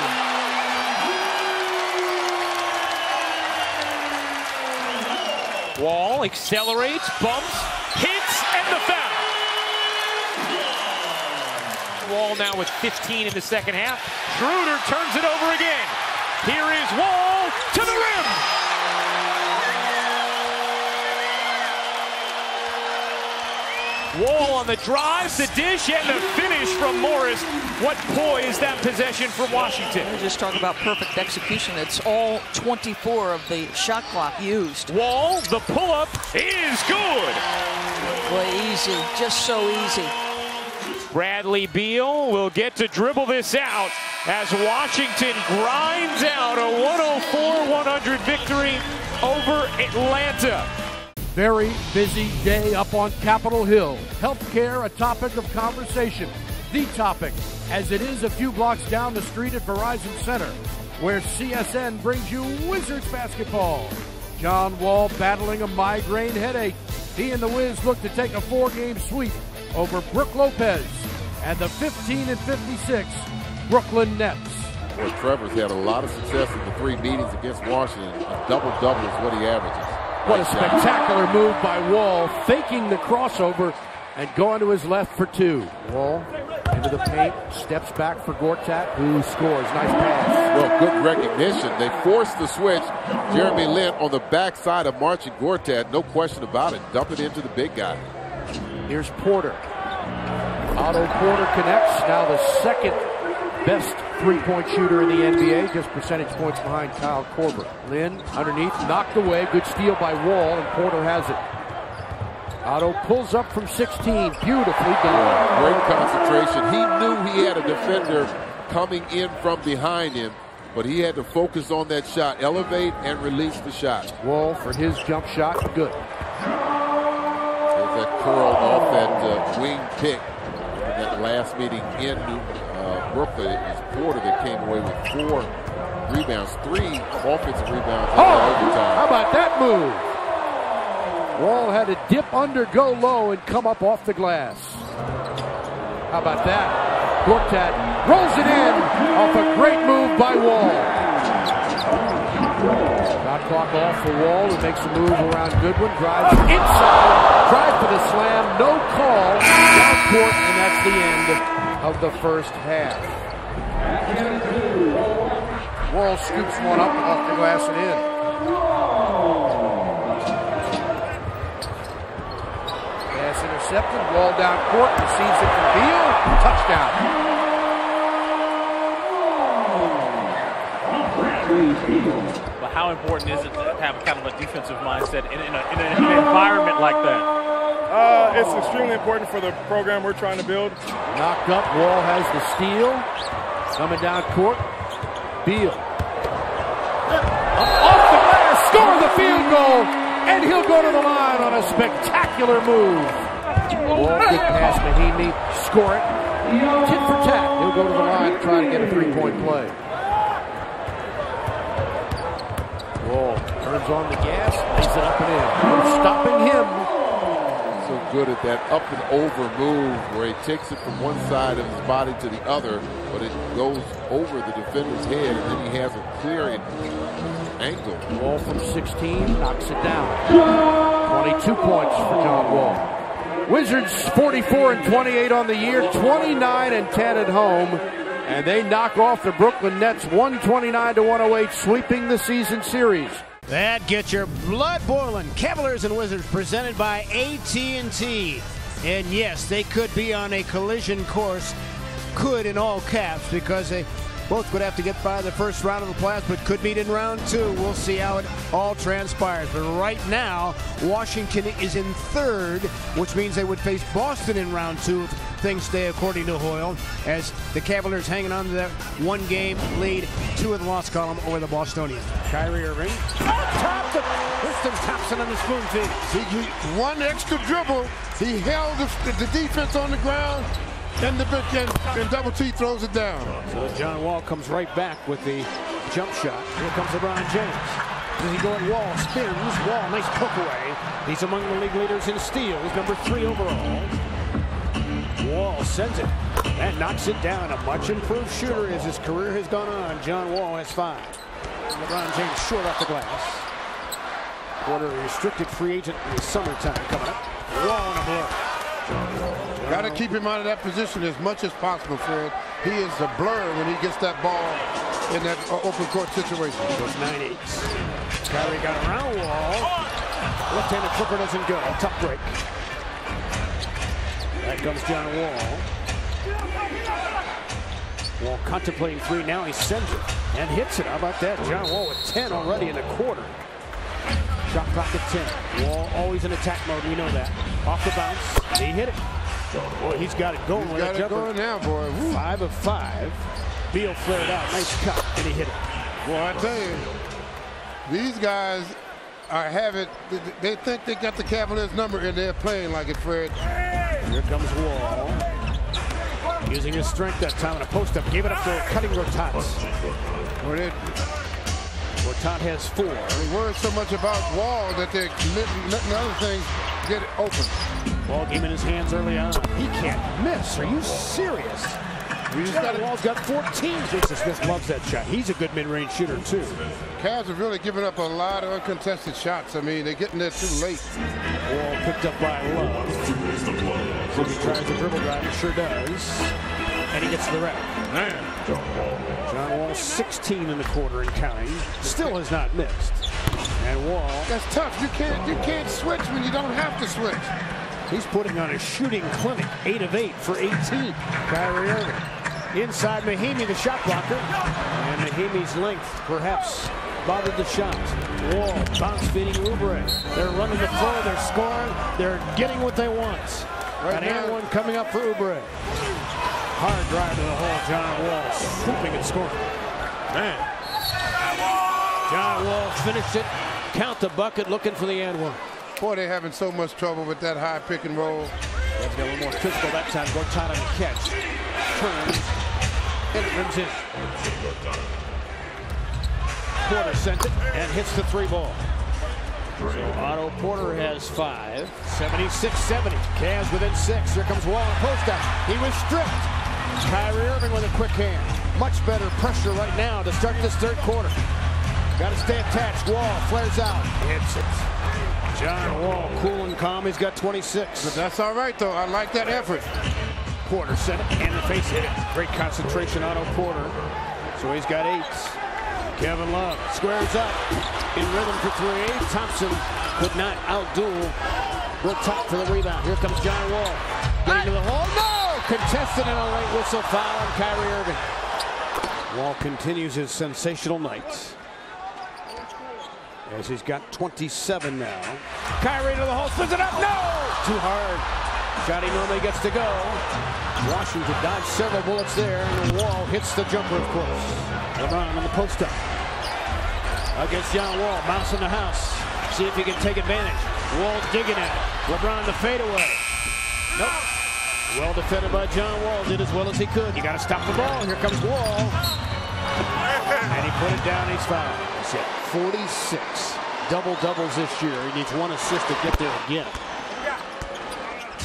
Wall accelerates, bumps, hits, and the foul. Wall now with 15 in the second half. Schroeder turns it over again. Here is Wall to the rim. Wall on the drive, the dish, and the finish from Morris. What poise that possession from Washington. We just talk about perfect execution. It's all 24 of the shot clock used. Wall, the pull-up is good. Well, easy, just so easy. Bradley Beal will get to dribble this out as Washington grinds out a 104-100 victory over Atlanta. Very busy day up on Capitol Hill. Healthcare, a topic of conversation. The topic, as it is a few blocks down the street at Verizon Center, where CSN brings you Wizards basketball. John Wall battling a migraine headache. He and the Wiz look to take a four-game sweep over Brook Lopez and the 15 and 56 Brooklyn Nets. Boy, Trevor's had a lot of success in the three meetings against Washington. A double-double is what he averages. What a spectacular move by Wall, faking the crossover and going to his left for two. Wall into the paint, steps back for Gortat, who scores. Nice pass. Well, good recognition. They forced the switch. Jeremy Lin on the backside of Marcin Gortat, no question about it. Dump it into the big guy. Here's Porter. Otto Porter connects. Now the second best three-point shooter in the NBA, just percentage points behind Kyle Korver. Lin underneath, knocked away. Good steal by Wall, and Porter has it. Otto pulls up from 16. Beautifully done. Great concentration. He knew he had a defender coming in from behind him, but he had to focus on that shot, elevate and release the shot. Wall for his jump shot. Good. There's that curl off that uh, wing pick in that last meeting in New, Brooklyn. Was Porter that came away with four rebounds, three offensive rebounds Oh, overtime. how about that move? Wall had to dip under, go low, and come up off the glass. How about that? Gortat rolls it in off a great move by Wall. Shot clock off for Wall, who makes a move around Goodwin, drives inside, drive for the slam, no call, down court, and that's the end of the first half. Wall scoops one up off the glass and in. Pass intercepted, Wall down court, receives it from Beal, touchdown. But how important is it to have kind of a defensive mindset in, in, a, in an environment like that? Uh, it's extremely important for the program we're trying to build. Knocked up, Wall has the steal. Coming down court, Beal. Off the glass, score the field goal, and he'll go to the line on a spectacular move. Wall, good pass, Mahinmi, score it. Tit for tat. He'll go to the line trying to get a three-point play. Wall turns on the gas, lays it up and in. Stopping him. Good at that up and over move where he takes it from one side of his body to the other, but it goes over the defender's head, and then he has a clear angle. Wall from 16 knocks it down. 22 points for John Wall. Wizards 44 and 28 on the year, 29 and 10 at home, and they knock off the Brooklyn Nets 129 to 108, sweeping the season series. That gets your blood boiling. Cavaliers and Wizards presented by AT&T. And yes, they could be on a collision course, could in all caps, because they both would have to get by the first round of the playoffs, but could meet in round two. We'll see how it all transpires. But right now, Washington is in third, which means they would face Boston in round two if things stay according to Hoyle, as the Cavaliers hanging on to that one game lead, two in the loss column over the Bostonians. Kyrie Irving. Top to Tristan Thompson on the spoon feed. He, he, one extra dribble, he held the, the defense on the ground, and the and, and double T throws it down. So John Wall comes right back with the jump shot. Here comes LeBron James. Does he go at Wall? Spins. Wall, nice poke away. He's among the league leaders in steals, number three overall. Wall sends it and knocks it down. A much improved shooter as his career has gone on. John Wall has five. LeBron James short off the glass. A restricted free agent in the summertime coming up. Wall on a blur. Got to keep him out of that position as much as possible, Fred. He is a blur when he gets that ball in that uh, open court situation. Those nine eights. Kyrie got around Wall. Left-handed flipper doesn't go. Tough break. That comes John Wall. Wall contemplating three now. He sends it and hits it. How about that? John Wall with 10 already in the quarter. Shot clock at 10. Wall always in attack mode. We know that. Off the bounce. He hit it. Boy, he's got it going. He's got it going now, boy. Woo. Five of five. Beal flared out. Nice cut. And he hit it. Well, I tell you, these guys are having, they think they got the Cavaliers number and they're playing like it, Fred. Here comes Wall. Using his strength that time in a post-up. Gave it up to cutting Gortats. Gortat has four. They worry so much about Wall that they're letting other things get it open. Ball game in his hands early on. He can't miss. Are you serious? He's got Wall's got 14. Jason Smith loves that shot. He's a good mid-range shooter too. Cavs have really given up a lot of uncontested shots. I mean, they're getting there too late. Wall picked up by Love. So he tries the dribble drive. He sure does. And he gets to the rack. John Wall 16 in the quarter and counting. Still has not missed. And Wall. That's tough. You can't you can't switch when you don't have to switch. He's putting on a shooting clinic. 8 of 8 for 18. Kyrie Irving. Inside Mahinmi, the shot blocker. And Mahinmi's length perhaps bothered the shot. Wall bounce feeding Oubre. They're running the floor. They're scoring. They're getting what they want. Right An and one coming up for Oubre. Hard drive to the hole. John Wall swooping and scoring. Man. John Wall finished it. Count the bucket looking for the and one. Boy, they're having so much trouble with that high pick and roll. Get a little more physical that time. Gortat on the catch. Turns. And it rims in. Porter sent it and hits the three ball. So Otto Porter has five. 76-70. Cavs within six. Here comes Wall and post up. He was stripped. Kyrie Irving with a quick hand. Much better pressure right now to start this third quarter. Got to stay attached. Wall flares out. Hits it. John Wall, cool and calm. He's got 26. But that's all right, though. I like that effort. Porter sent it, and the face hit it. Great concentration, Otto Porter. So he's got eight. Kevin Love squares up in rhythm for three. Thompson could not outdo Gortat for the rebound. Here comes John Wall. Getting to the hole. No! Contested in a late whistle foul on Kyrie Irving. Wall continues his sensational night. As he's got 27 now. Kyrie to the hole, spins it up. No! Too hard. Shot he normally gets to go. Washington dodged several bullets there, and the Wall hits the jumper, of course. LeBron on the post up. Against John Wall, bounce in the house. See if he can take advantage. Wall digging at it. LeBron the fadeaway. Nope. Well defended by John Wall. Did as well as he could. You got to stop the ball. Here comes Wall. And he put it down. He's fouled. He's hit 46 double doubles this year. He needs one assist to get there again.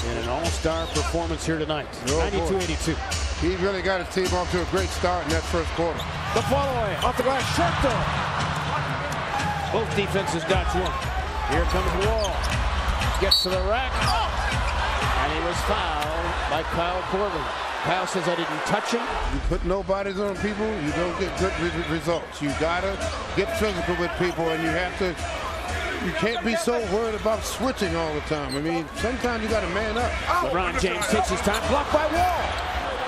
And an all-star performance here tonight. 92-82. He really got his team off to a great start in that first quarter. The follow-away off the glass, short though. Both defenses got one. Here comes Wall. Gets to the rack. And he was fouled by Kyle Korver. Says I didn't touch him. You put nobodies on people, you don't get good re results. You gotta get physical with people, and you have to. You can't be so worried about switching all the time. I mean, sometimes you gotta man up. LeBron James takes his time, blocked by Wall.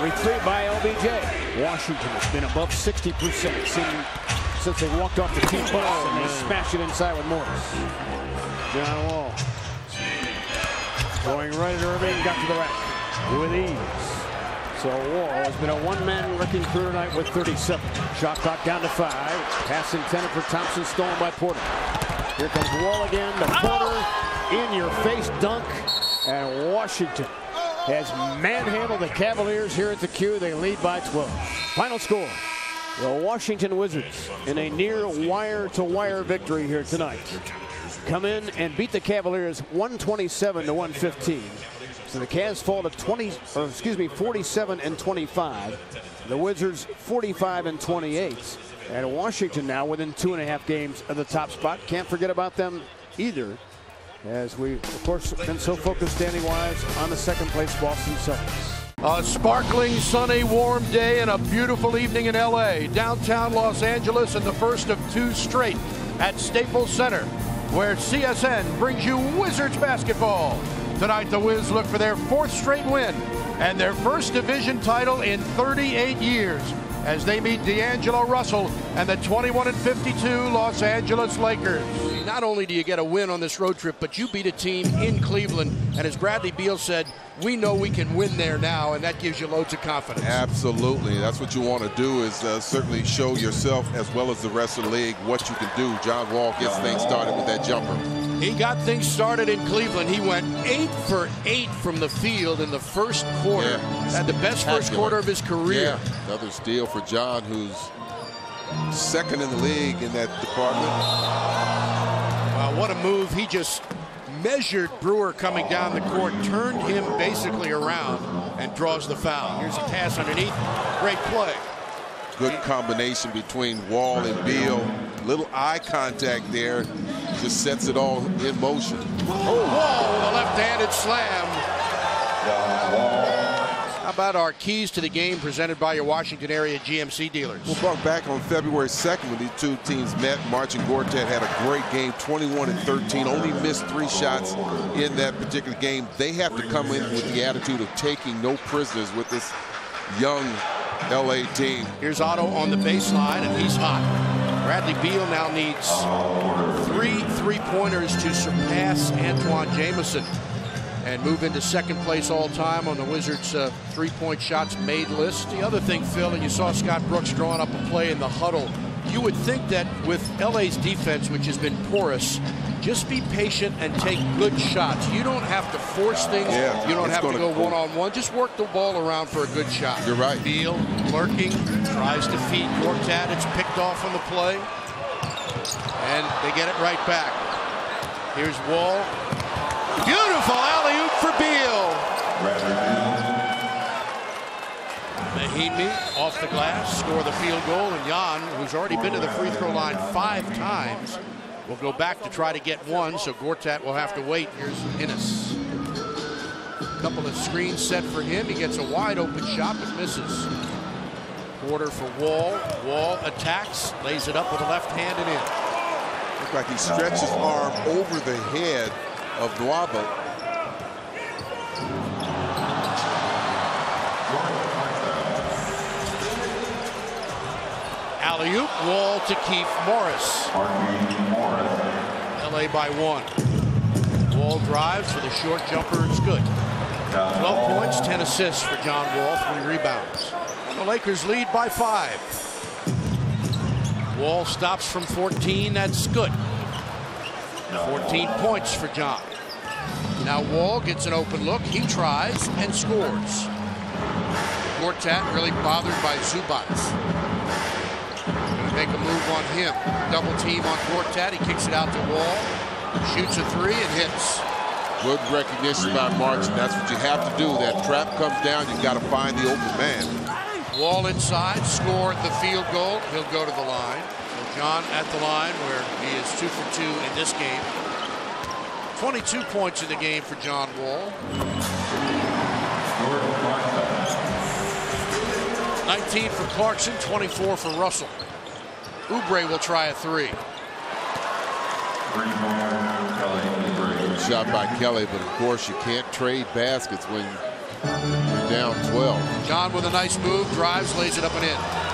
Retreat by LBJ. Washington has been above 60% since they walked off the team oh, bus, and they smash it inside with Morris. John Wall. Going right at Irving, got to the rack with ease. So Wall has been a one-man wrecking crew tonight with 37. Shot clock down to five. Pass intended for Thompson, stolen by Porter. Here comes Wall again. The Porter in-your-face dunk. And Washington has manhandled the Cavaliers here at the Q. They lead by 12. Final score. The Washington Wizards in a near wire-to-wire -wire victory here tonight. Come in and beat the Cavaliers 127 to 115. So the Cavs fall to 20, or excuse me, 47 and 25. The Wizards 45 and 28. And Washington now within two and a half games of the top spot. Can't forget about them either. As we, of course, been so focused Danny Wise, on the second place Boston Celtics. A sparkling, sunny, warm day and a beautiful evening in LA, downtown Los Angeles, and the first of two straight at Staples Center, where CSN brings you Wizards basketball. Tonight, the Wiz look for their fourth straight win and their first division title in 38 years as they meet D'Angelo Russell and the 21 and 52 Los Angeles Lakers. Not only do you get a win on this road trip, but you beat a team in Cleveland, and as Bradley Beal said, we know we can win there now, and that gives you loads of confidence. Absolutely. That's what you want to do is uh, certainly show yourself as well as the rest of the league what you can do. John Wall gets things started with that jumper. He got things started in Cleveland. He went eight for eight from the field in the first quarter. Yeah, Had the best first quarter of his career. Yeah, another steal for John, who's second in the league in that department. Wow, what a move. He just measured Brewer coming down the court, turned him basically around, and draws the foul. Here's a pass underneath. Great play. Good combination between Wall and Beal. Little eye contact there. Just sets it all in motion. Oh, Wall, the left-handed slam. About our keys to the game presented by your Washington area GMC dealers? Well, Buck, back on February 2nd when these two teams met, Marcin Gortat had a great game, 21 and 13, only missed three shots in that particular game. They have to come in with the attitude of taking no prisoners with this young LA team. Here's Otto on the baseline, and he's hot. Bradley Beal now needs three three-pointers to surpass Antawn Jamison and move into second place all time on the Wizards uh, three-point shots made list. The other thing, Phil, and you saw Scott Brooks drawing up a play in the huddle, you would think that with LA's defense, which has been porous, just be patient and take good shots. You don't have to force things. Yeah, you don't have to go cool. one-on-one. Just work the ball around for a good shot. You're right. Beal lurking, tries to feed Gortat. It's picked off on the play. And they get it right back. Here's Wall. Beautiful alley-oop for Beal. Mahinmi off the glass, score the field goal, and Ian, who's already been to the free throw line five times, will go back to try to get one, so Gortat will have to wait. Here's Ennis. Couple of screens set for him. He gets a wide open shot, but misses. Quarter for Wall. Wall attacks, lays it up with a left hand and in. Look like he stretched his arm over the head of Nwaba. Alley-oop, Wall to Keith Morris. LA by one. Wall drives for the short jumper. It's good. 12 points, 10 assists for John Wall, three rebounds. The Lakers lead by five. Wall stops from 14. That's good. 14 points for John. Now Wall gets an open look. He tries and scores. Gortat really bothered by Zubac. Gonna make a move on him. Double team on Gortat. He kicks it out to Wall. Shoots a three and hits. Good recognition by and that's what you have to do. That trap comes down, You've got to find the open man. Wall inside, scored the field goal. He'll go to the line. John at the line where he is two for two in this game. 22 points in the game for John Wall. 19 for Clarkson, 24 for Russell. Oubre will try a three. Good shot by Kelly, but of course you can't trade baskets when you're down 12. John with a nice move, drives, lays it up and in.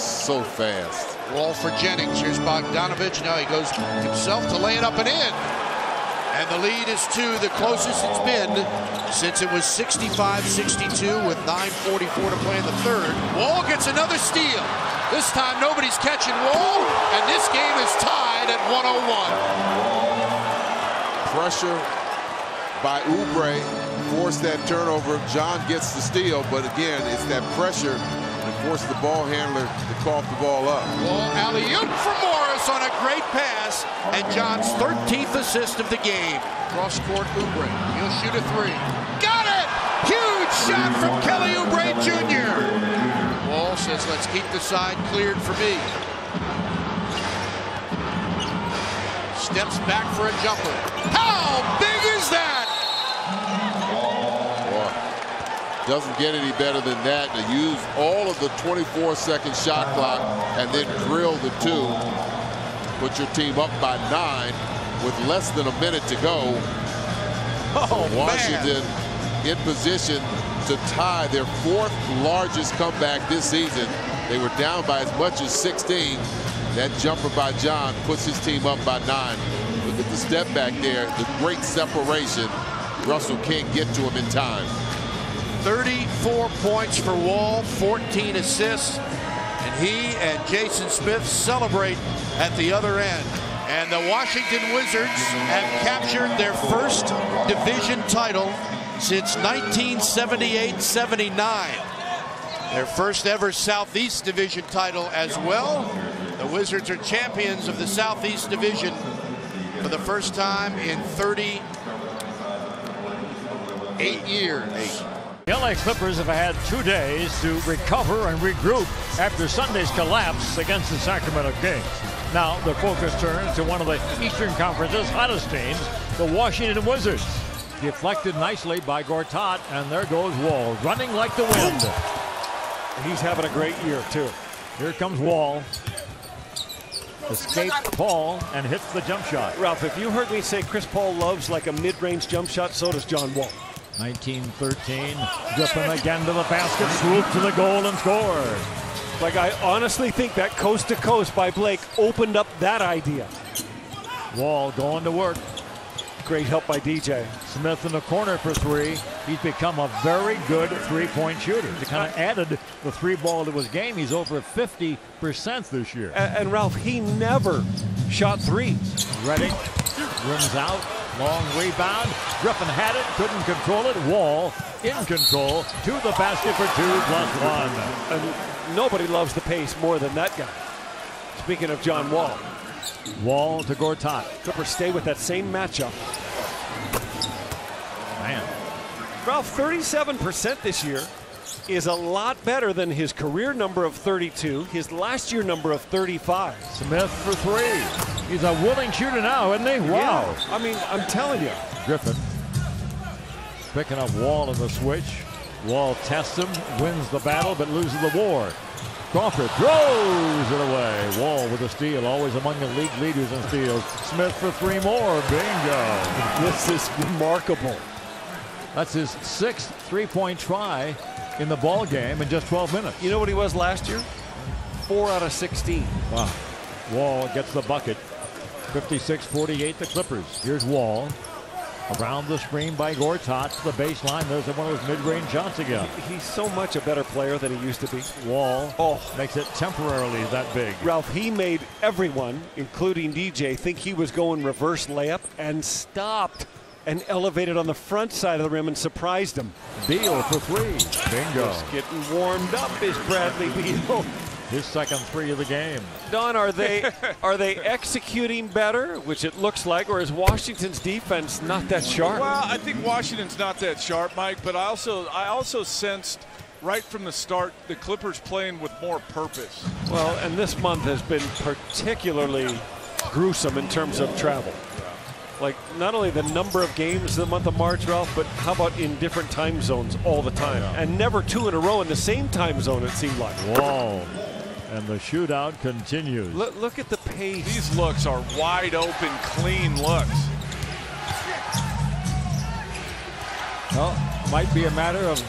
So fast. Wall for Jennings. Here's Bogdanovic. Now he goes himself to lay it up and in. And the lead is two, the closest it's been since it was 65-62 with 9.44 to play in the third. Wall gets another steal. This time nobody's catching Wall, and this game is tied at 101. Pressure by Oubre forced that turnover. John gets the steal, but again, it's that pressure that forces the ball handler to cough the ball up. Wall alley-oop for Morris on a great pass, and John's 13th assist of the game. Cross court Oubre. He'll shoot a three. Got it! Huge shot from Kelly Oubre Jr. Wall says, let's keep the side cleared for me. Steps back for a jumper. How big is that? Boy, doesn't get any better than that to use all of the 24 second shot clock and then drill the two. Put your team up by nine with less than a minute to go. Oh, Washington man. in position to tie their fourth largest comeback this season. They were down by as much as 16. That jumper by John puts his team up by nine. Look at the step back there, the great separation. Russell can't get to him in time. 34 points for Wall, 14 assists, and he and Jason Smith celebrate at the other end. And the Washington Wizards have captured their first division title since 1978-79. Their first ever Southeast Division title as well. The Wizards are champions of the Southeast Division for the first time in 38 years. LA Clippers have had two days to recover and regroup after Sunday's collapse against the Sacramento Kings. Now the focus turns to one of the Eastern Conference's hottest teams, the Washington Wizards. Deflected nicely by Gortat, and there goes Wall, running like the wind. He's having a great year, too. Here comes Wall. Escapes Paul and hits the jump shot. Ralph, if you heard me say Chris Paul loves like a mid-range jump shot, so does John Wall. 1913. Griffin again to the basket, swoop to the goal and score. Like, I honestly think that coast to coast by Blake opened up that idea. Wall going to work. Great help by DJ. Smith in the corner for three. He's become a very good three-point shooter. He kind of added the three ball to his game. He's over 50% this year. And, and Ralph, he never shot threes. Ready, rims out, long rebound. Griffin had it, couldn't control it. Wall in control to the basket for two plus one. And nobody loves the pace more than that guy. Speaking of John Wall. Wall to Gortat. Clippers stay with that same matchup. Man. Ralph, 37% this year is a lot better than his career number of 32, his last year number of 35. Smith for three. He's a willing shooter now, isn't he? Wow. Yeah, I mean, I'm telling you. Griffin picking up Wall in the switch. Wall tests him, wins the battle, but loses the war. Crawford throws it away. Wall with a steal, always among the league leaders in steals. Smith for three more. Bingo. This is remarkable. That's his sixth three-point try in the ball game in just 12 minutes. You know what he was last year? Four out of 16. Wow. Wall gets the bucket. 56-48 the Clippers. Here's Wall. Around the screen by Gortat to the baseline. There's one of those mid-range shots again. He's so much a better player than he used to be. Wall oh. makes it temporarily that big. Ralph, he made everyone, including DJ, think he was going reverse layup and stopped and elevated on the front side of the rim and surprised him. Beal for three. Bingo. Just getting warmed up is Bradley Beal. His second three of the game. Don, are they are they executing better, which it looks like, or is Washington's defense not that sharp? Well, I think Washington's not that sharp, Mike. But I also I also sensed right from the start the Clippers playing with more purpose. Well, and this month has been particularly gruesome in terms of travel. Like not only the number of games in the month of March, Ralph, but how about in different time zones all the time, yeah. and never two in a row in the same time zone. It seemed like. Whoa. And the shootout continues. Look, look at the pace. These looks are wide open, clean looks. Well, might be a matter of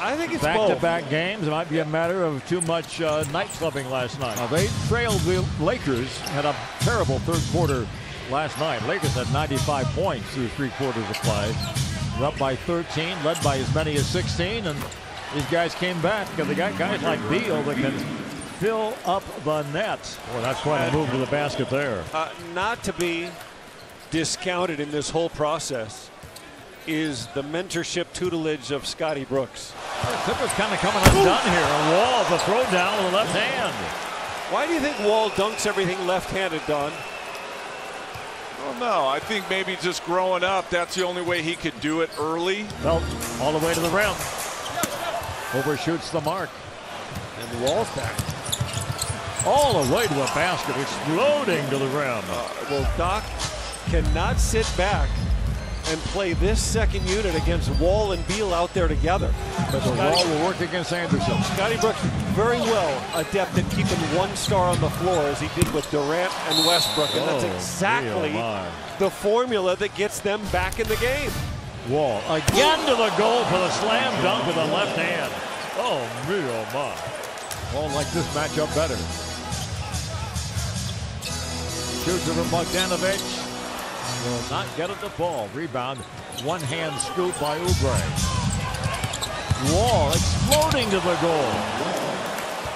I think it's back-to-back -back games. It might be a matter of too much uh, night clubbing last night. Now they trailed the Lakers, had a terrible third quarter last night. Lakers had 95 points through three quarters of play. They're up by 13, led by as many as 16, and these guys came back because they got guys like Beal that can fill up the net. Well, that's quite a move to the basket there. Uh, not to be discounted in this whole process is the mentorship tutelage of Scotty Brooks. Clippers kind of coming undone here. A wall, the throw down with the left hand. Why do you think Wall dunks everything left-handed, Don? Well, no, I think maybe just growing up, that's the only way he could do it early. Well, all the way to the rim. Overshoots the mark. And the wall's back all the way to a basket, exploding to the rim. Uh, well, Doc cannot sit back and play this second unit against Wall and Beal out there together. But the Scotty, Wall will work against Anderson. Scotty Brooks very well adept at keeping one star on the floor as he did with Durant and Westbrook. And that's oh, exactly the formula that gets them back in the game. Wall again to the goal for the slam dunk with the left hand. Oh, me, oh my. Wall like this matchup better. Shoots from Bogdanovic. Will not get at the ball. Rebound. One hand scoop by Oubre. Wall exploding to the goal.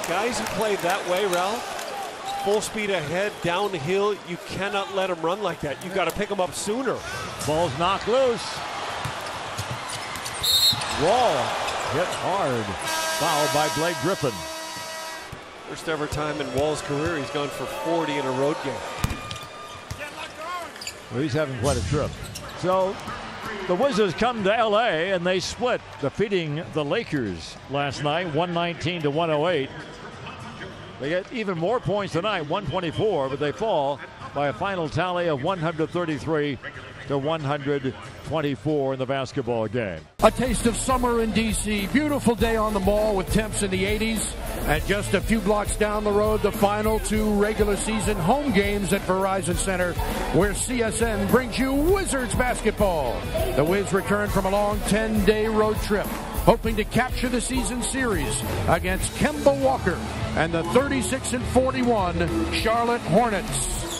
Guys who play that way, Ralph, full speed ahead, downhill, you cannot let them run like that. You've got to pick them up sooner. Ball's knocked loose. Wall hit hard. Fouled by Blake Griffin. First ever time in Wall's career he's gone for 40 in a road game. Well, he's having quite a trip. So the Wizards come to LA and they split, defeating the Lakers last night, 119 to 108. They get even more points tonight, 124, but they fall by a final tally of 133 to 124 in the basketball game. A taste of summer in D.C. Beautiful day on the mall with temps in the 80s. And just a few blocks down the road, the final two regular season home games at Verizon Center, where CSN brings you Wizards basketball. The Wiz return from a long 10 day road trip, hoping to capture the season series against Kemba Walker and the 36 and 41 Charlotte Hornets.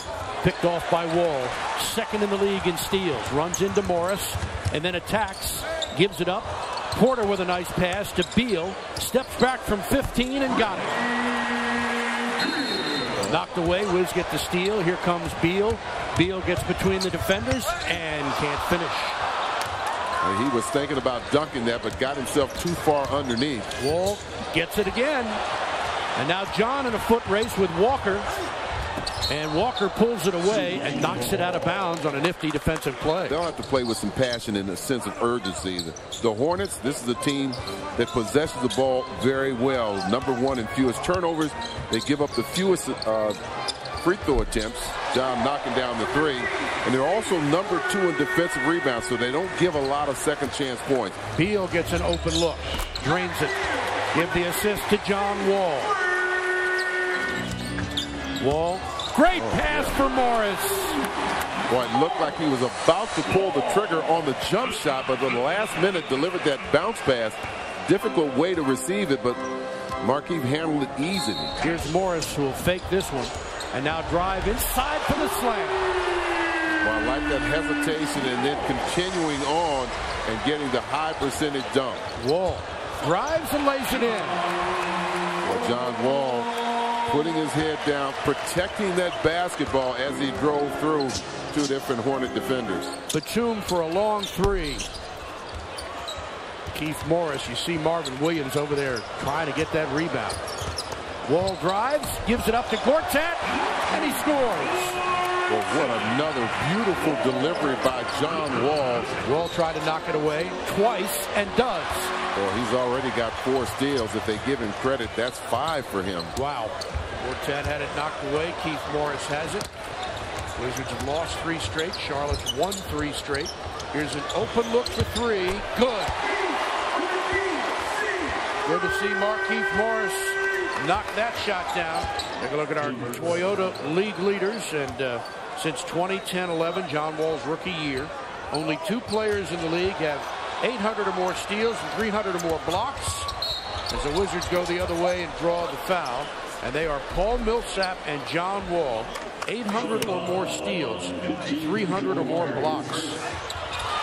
Picked off by Wall, second in the league in steals, runs into Morris, and then attacks, gives it up, Porter with a nice pass to Beal. Steps back from 15 and got it. Knocked away. Wiz get the steal. Here comes Beal. Beal gets between the defenders and can't finish. He was thinking about dunking that, but got himself too far underneath. Wall gets it again. And now John in a foot race with Walker. And Walker pulls it away and knocks it out of bounds on a nifty defensive play. They'll have to play with some passion and a sense of urgency. The Hornets, this is a team that possesses the ball very well. Number one in fewest turnovers. They give up the fewest uh, free throw attempts. John knocking down the three. And they're also number two in defensive rebounds, so they don't give a lot of second chance points. Beal gets an open look, drains it. Give the assist to John Wall. Wall Great oh. pass for Morris. Boy, it looked like he was about to pull the trigger on the jump shot, but the last minute delivered that bounce pass. Difficult way to receive it, but Markieff handled it easily. Here's Morris who will fake this one and now drive inside for the slam. Well, I like that hesitation and then continuing on and getting the high percentage dunk. Wall drives and lays it in. Well, John Wall putting his head down, protecting that basketball as he drove through two different Hornet defenders. Batum for a long three. Keith Morris, you see Marvin Williams over there trying to get that rebound. Wall drives, gives it up to Gortat, and he scores. Well, what another beautiful delivery by John Wall. Wall tried to knock it away twice and does. Well, he's already got four steals. If they give him credit, that's five for him. Wow. Gortat had it knocked away. Keith Morris has it. Wizards have lost three straight. Charlotte's won three straight. Here's an open look for three. Good. Good to see Markieff Morris knock that shot down. Take a look at our Toyota league leaders. And uh, since 2010-11, John Wall's rookie year, only two players in the league have 800 or more steals and 300 or more blocks. As the Wizards go the other way and draw the foul. And they are Paul Millsap and John Wall. 800 or more steals, 300 or more blocks.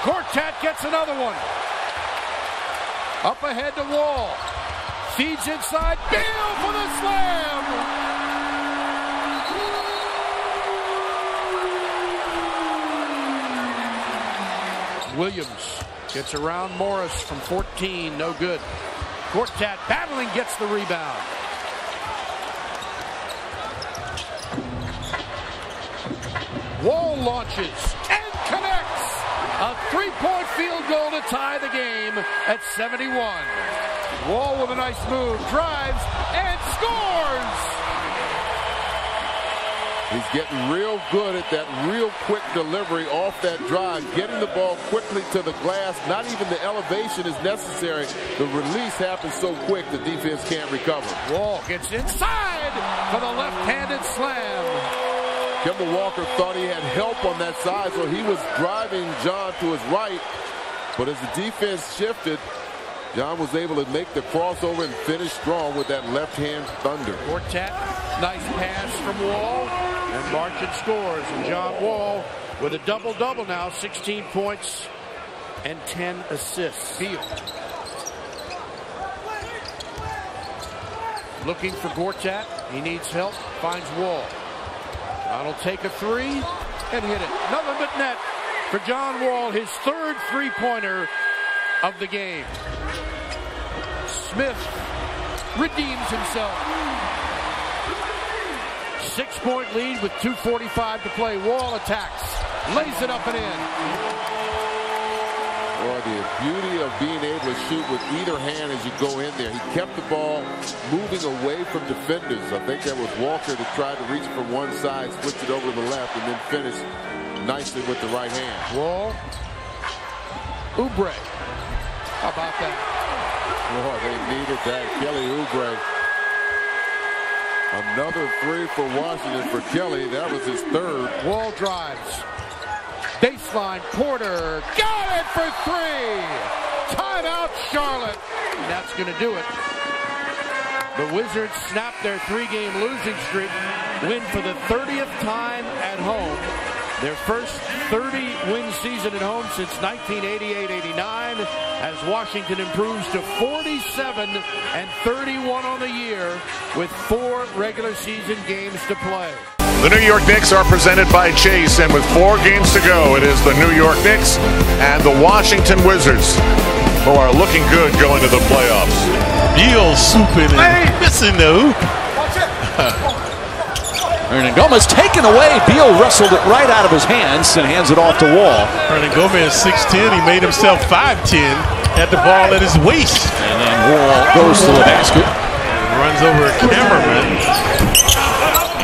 Gortat gets another one. Up ahead to Wall. Feeds inside. Beal for the slam. Williams gets around Morris from 14. No good. Gortat battling gets the rebound. Wall launches and connects. A three-point field goal to tie the game at 71. Wall with a nice move, drives and scores. He's getting real good at that real quick delivery off that drive, getting the ball quickly to the glass. Not even the elevation is necessary. The release happens so quick the defense can't recover. Wall gets inside for the left-handed slam. Kemba Walker thought he had help on that side, so he was driving John to his right. But as the defense shifted, John was able to make the crossover and finish strong with that left-hand thunder. Gortat, nice pass from Wall, and Marcin scores. And John Wall with a double-double now, 16 points and 10 assists. Field. Looking for Gortat. He needs help. Finds Wall. Will take a three and hit it. Nothing but net for John Wall, his third three-pointer of the game. Smith redeems himself. Six-point lead with 2.45 to play. Wall attacks. Lays it up and in. Boy, the beauty of being shoot with either hand as you go in there. He kept the ball moving away from defenders. I think that was Walker that tried to reach from one side, switch it over to the left, and then finish nicely with the right hand. Wall. Oubre. How about that? Boy, they needed that. Kelly Oubre. Another three for Washington for Kelly. That was his third. Wall drives. Baseline, Porter. Got it for three. Timeout, Charlotte. And that's going to do it. The Wizards snap their three-game losing streak, win for the 30th time at home. Their first 30-win season at home since 1988-89 as Washington improves to 47 and 31 on the year with four regular season games to play. The New York Knicks are presented by Chase, and with four games to go, it is the New York Knicks and the Washington Wizards who are looking good going to the playoffs. Beal swooping and missing the hoop. Hernangomez taken away. Beal wrestled it right out of his hands and hands it off to Wall. Hernangomez 6'10". He made himself 5'10". Had the ball at his waist. And then Wall goes to the basket. And runs over a cameraman.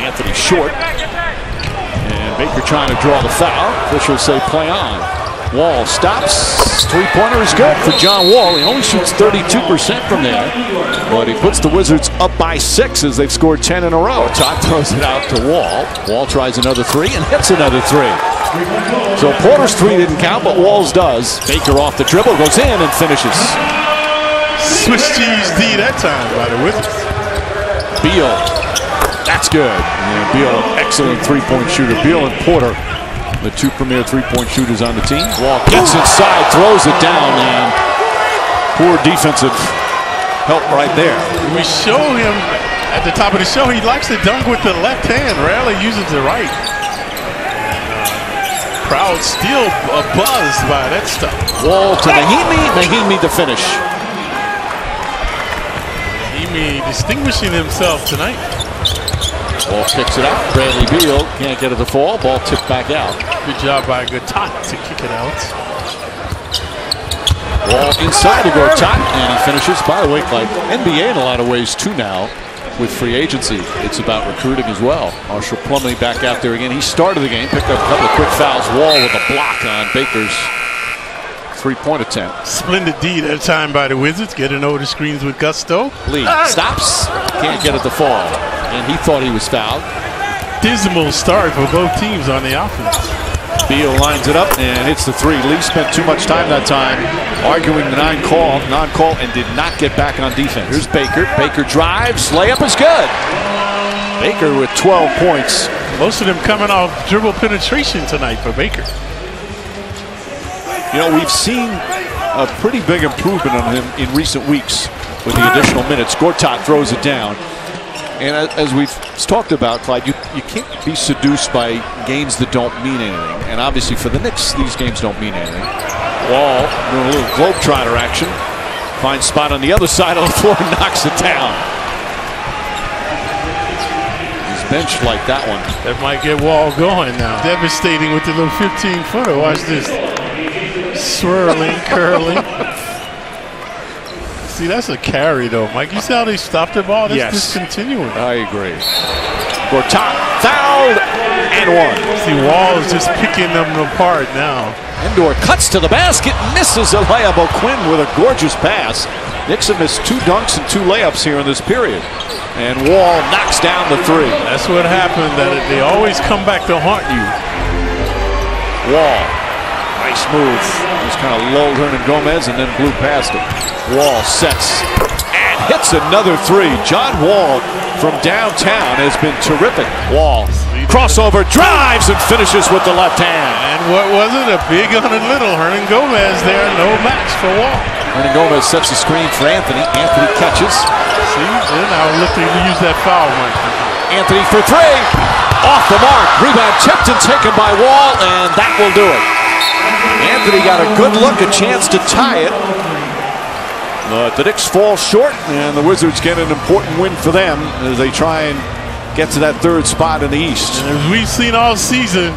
Anthony Short. And Baker trying to draw the foul. Officials say play on. Wall stops. Three-pointer is good for John Wall. He only shoots 32% from there. But he puts the Wizards up by six as they've scored 10 in a row. Todd throws it out to Wall. Wall tries another three and hits another three. So Porter's three didn't count, but Wall's does. Baker off the dribble, goes in and finishes. Swiss cheese D that time by the Wizards. Beal. That's good. And Beal, excellent three-point shooter. Beal and Porter the two premier three-point shooters on the team. Wall gets inside, throws it down, and poor defensive help right there. We show him at the top of the show, he likes to dunk with the left hand, rarely uses the right. Crowd still buzzed by that stuff. Wall to Mahinmi, Mahinmi the finish. Mahinmi distinguishing himself tonight. Wall picks it up. Bradley Beal can't get it to fall. Ball tipped back out. Good job by Gortat to kick it out. Wall inside to Gortat, and he finishes. By the way, like NBA in a lot of ways too now with free agency. It's about recruiting as well. Marshall Plumlee back out there again. He started the game, picked up a couple of quick fouls. Wall with a block on Baker's three-point attempt. Splendid D that time by the Wizards, getting over the screens with gusto. Lee ah! stops, can't get it to fall, and he thought he was fouled. Dismal start for both teams on the offense. Beal lines it up and hits the three. Lee spent too much time that time arguing the nine call, non-call, and did not get back on defense. Here's Baker. Baker drives, layup is good. Baker with 12 points. Most of them coming off dribble penetration tonight for Baker. You know, we've seen a pretty big improvement on him in recent weeks with the additional minutes. Gortat throws it down. And as we've talked about, Clyde, you, you can't be seduced by games that don't mean anything. And obviously for the Knicks, these games don't mean anything. Wall doing a little globetrotter action. Finds spot on the other side of the floor and knocks it down. He's benched like that one. That might get Wall going now. Devastating with the little 15 footer. Watch this. Swirling, curling. See, that's a carry, though, Mike. You see how they stopped the ball? That's yes. discontinuing. I agree. Gortat fouled and one. See, Wall is just picking them apart now. Ndour cuts to the basket, misses a layup. O'Quinn with a gorgeous pass. Nixon missed two dunks and two layups here in this period. And Wall knocks down the three. That's what happened, that they always come back to haunt you. Wall Move. Just kind of lulled Hernangomez and then blew past him. Wall sets and hits another three. John Wall from downtown has been terrific. Wall crossover drives and finishes with the left hand. And what was it? A big on a little. Hernangomez there, no match for Wall. Hernangomez sets the screen for Anthony. Anthony catches. See, and now looking to use that foul, Mike. Anthony for three. Off the mark. Rebound tipped and taken by Wall, and that will do it. Anthony got a good look, a chance to tie it. But the Knicks fall short, and the Wizards get an important win for them as they try and get to that third spot in the East. And as we've seen all season,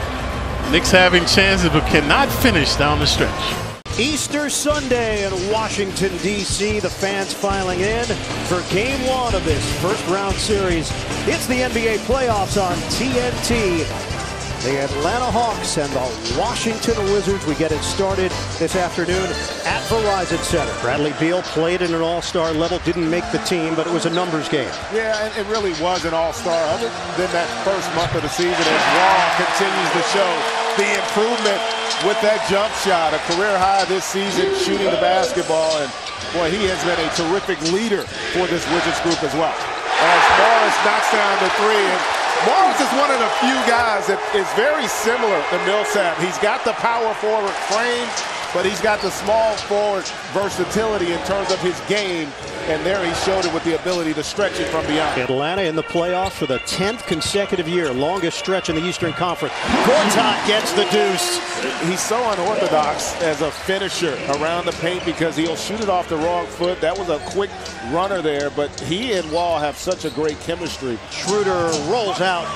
Knicks having chances but cannot finish down the stretch. Easter Sunday in Washington, D.C. The fans filing in for game one of this first round series. It's the NBA playoffs on TNT. The Atlanta Hawks and the Washington Wizards. We get it started this afternoon at Verizon Center. Bradley Beal played in an all-star level, didn't make the team, but it was a numbers game. Yeah, and it really was an all-star other than that first month of the season as Raw continues to show the improvement with that jump shot, a career high this season shooting the basketball. And boy, he has been a terrific leader for this Wizards group as well. As Morris knocks down the three, Morris is one of the few guys that is very similar to Millsap. He's got the power forward frame, but he's got the small forward versatility in terms of his game. And there he showed it with the ability to stretch it from beyond. Atlanta in the playoffs for the 10th consecutive year, longest stretch in the Eastern Conference. Gortat gets the deuce. He's so unorthodox as a finisher around the paint because he'll shoot it off the wrong foot. That was a quick runner there, but he and Wall have such a great chemistry. Schroeder rolls out.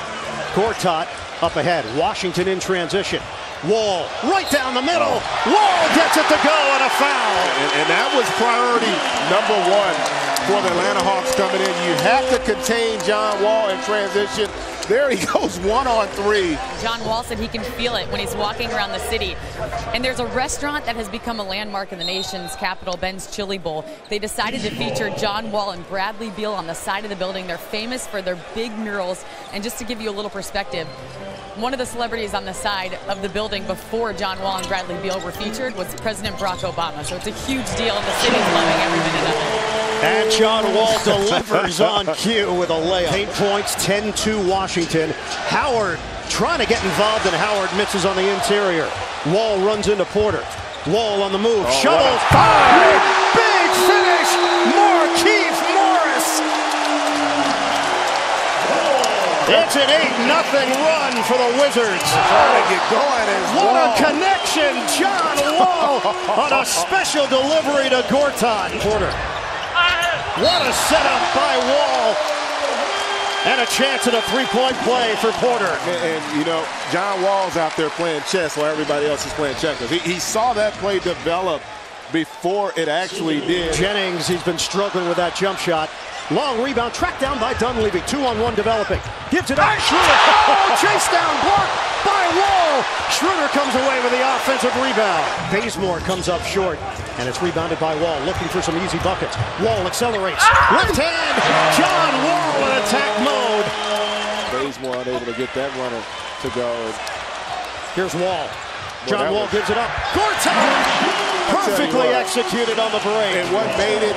Gortat up ahead. Washington in transition. Wall right down the middle. Oh. Wall gets it to go and a foul. And, and, that was priority number one for the Atlanta Hawks coming in. You have to contain John Wall in transition. There he goes, one on three. John Wall said he can feel it when he's walking around the city. And there's a restaurant that has become a landmark in the nation's capital, Ben's Chili Bowl. They decided to feature John Wall and Bradley Beal on the side of the building. They're famous for their big murals. And just to give you a little perspective, one of the celebrities on the side of the building before John Wall and Bradley Beal were featured was President Barack Obama. So it's a huge deal, and the city's loving every minute of it. And John Wall delivers on cue with a layup. Eight points, 10-2 Washington. Washington. Howard trying to get involved, and Howard misses on the interior. Wall runs into Porter. Wall on the move. Oh, Shovels. wow. Big finish! Markieff It's an 8 nothing run for the Wizards. Trying to get going is What Wall. a connection! John Wall on a special delivery to Gortat. Porter. What a setup by Wall. And a chance at a three-point play for Porter. And, and, you know, John Wall's out there playing chess while everybody else is playing checkers. He, he saw that play develop before it actually did. Jennings, he's been struggling with that jump shot. Long rebound, tracked down by Dunleavy. Two on one developing. Gives it up. Schroeder. Oh, chase down, blocked by Wall. Schroeder comes away with the offensive rebound. Bazemore comes up short, and it's rebounded by Wall, looking for some easy buckets. Wall accelerates. Ah! Left hand. John Wall in attack mode. Bazemore unable to get that runner to go. Here's Wall. John Wall gives it up. Gortat! Perfectly what. executed on the break. And what made it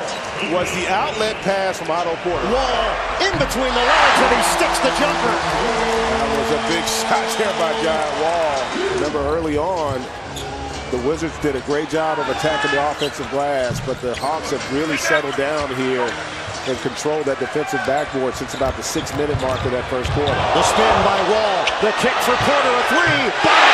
was the outlet pass from Otto Porter. Wall in between the lines, and he sticks the jumper. That was a big shot there by John Wall. Remember early on, the Wizards did a great job of attacking the offensive glass, but the Hawks have really settled down here and controlled that defensive backboard since about the six-minute mark of that first quarter. The spin by Wall. The kick for Porter, a three. Bottom.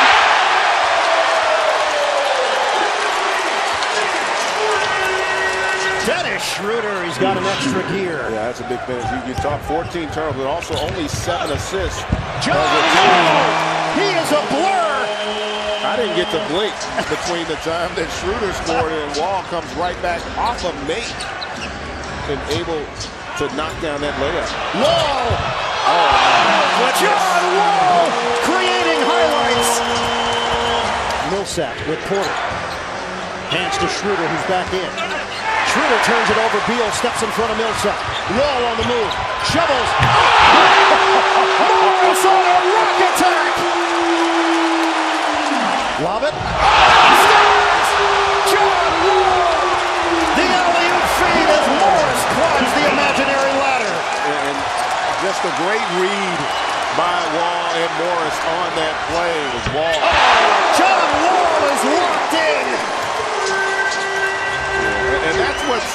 Dennis Schroeder, he's got an extra gear. Yeah, that's a big finish. You, you talk 14 turnovers, but also only seven assists. John as. Wall, he is a blur. I didn't get to blink between the time that Schroeder scored and Wall comes right back off of Nate and able to knock down that layup. Wall. Oh, John Wall creating highlights. Millsap with Porter. Hands to Schroeder, who's back in. Schroeder turns it over. Beal steps in front of Millsap. Wall on the move. Shovels. Morris on a rock attack. Lob it. Scores! John Wall. The alley-oop feed as Morris climbs the imaginary ladder. and just a great read by Wall and Morris on that play was Wall. Oh, John Wall is locked in. And, that's what's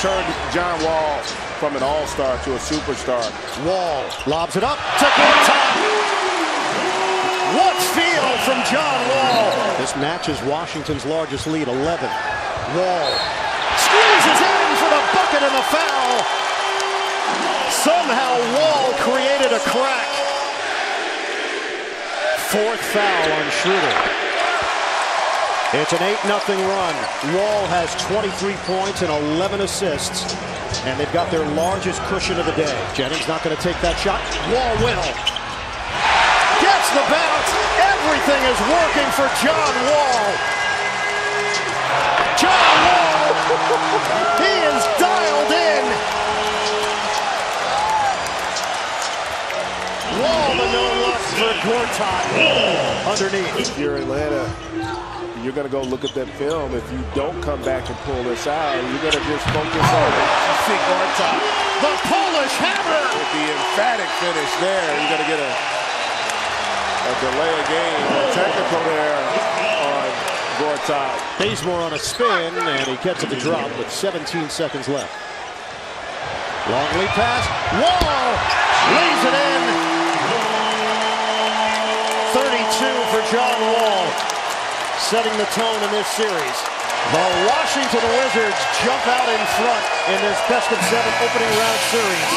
turned John Wall from an all-star to a superstar. Wall lobs it up to Gortat. What feel from John Wall. This matches Washington's largest lead, 11. Wall squeezes in for the bucket and the foul. Somehow Wall created a crack. Fourth foul on Schroeder. It's an 8-0 run. Wall has 23 points and 11 assists. And they've got their largest cushion of the day. Jennings not going to take that shot. Wall will. Gets the bounce. Everything is working for John Wall. John Wall. he is dialed in. Wall the no look for Gortat. Underneath. If you're Atlanta, you're going to go look at that film. If you don't come back and pull this out, you're going to just focus on it. You see Gortat The Polish hammer. with the emphatic finish there. You're going to get a, a delay of game, a technical there on Gortat. Bazemore on a spin, and he gets it to drop with 17 seconds left. Long lead pass. Wall lays it in. 32 for John Wall, setting the tone in this series. The Washington Wizards jump out in front in this best of seven opening round series.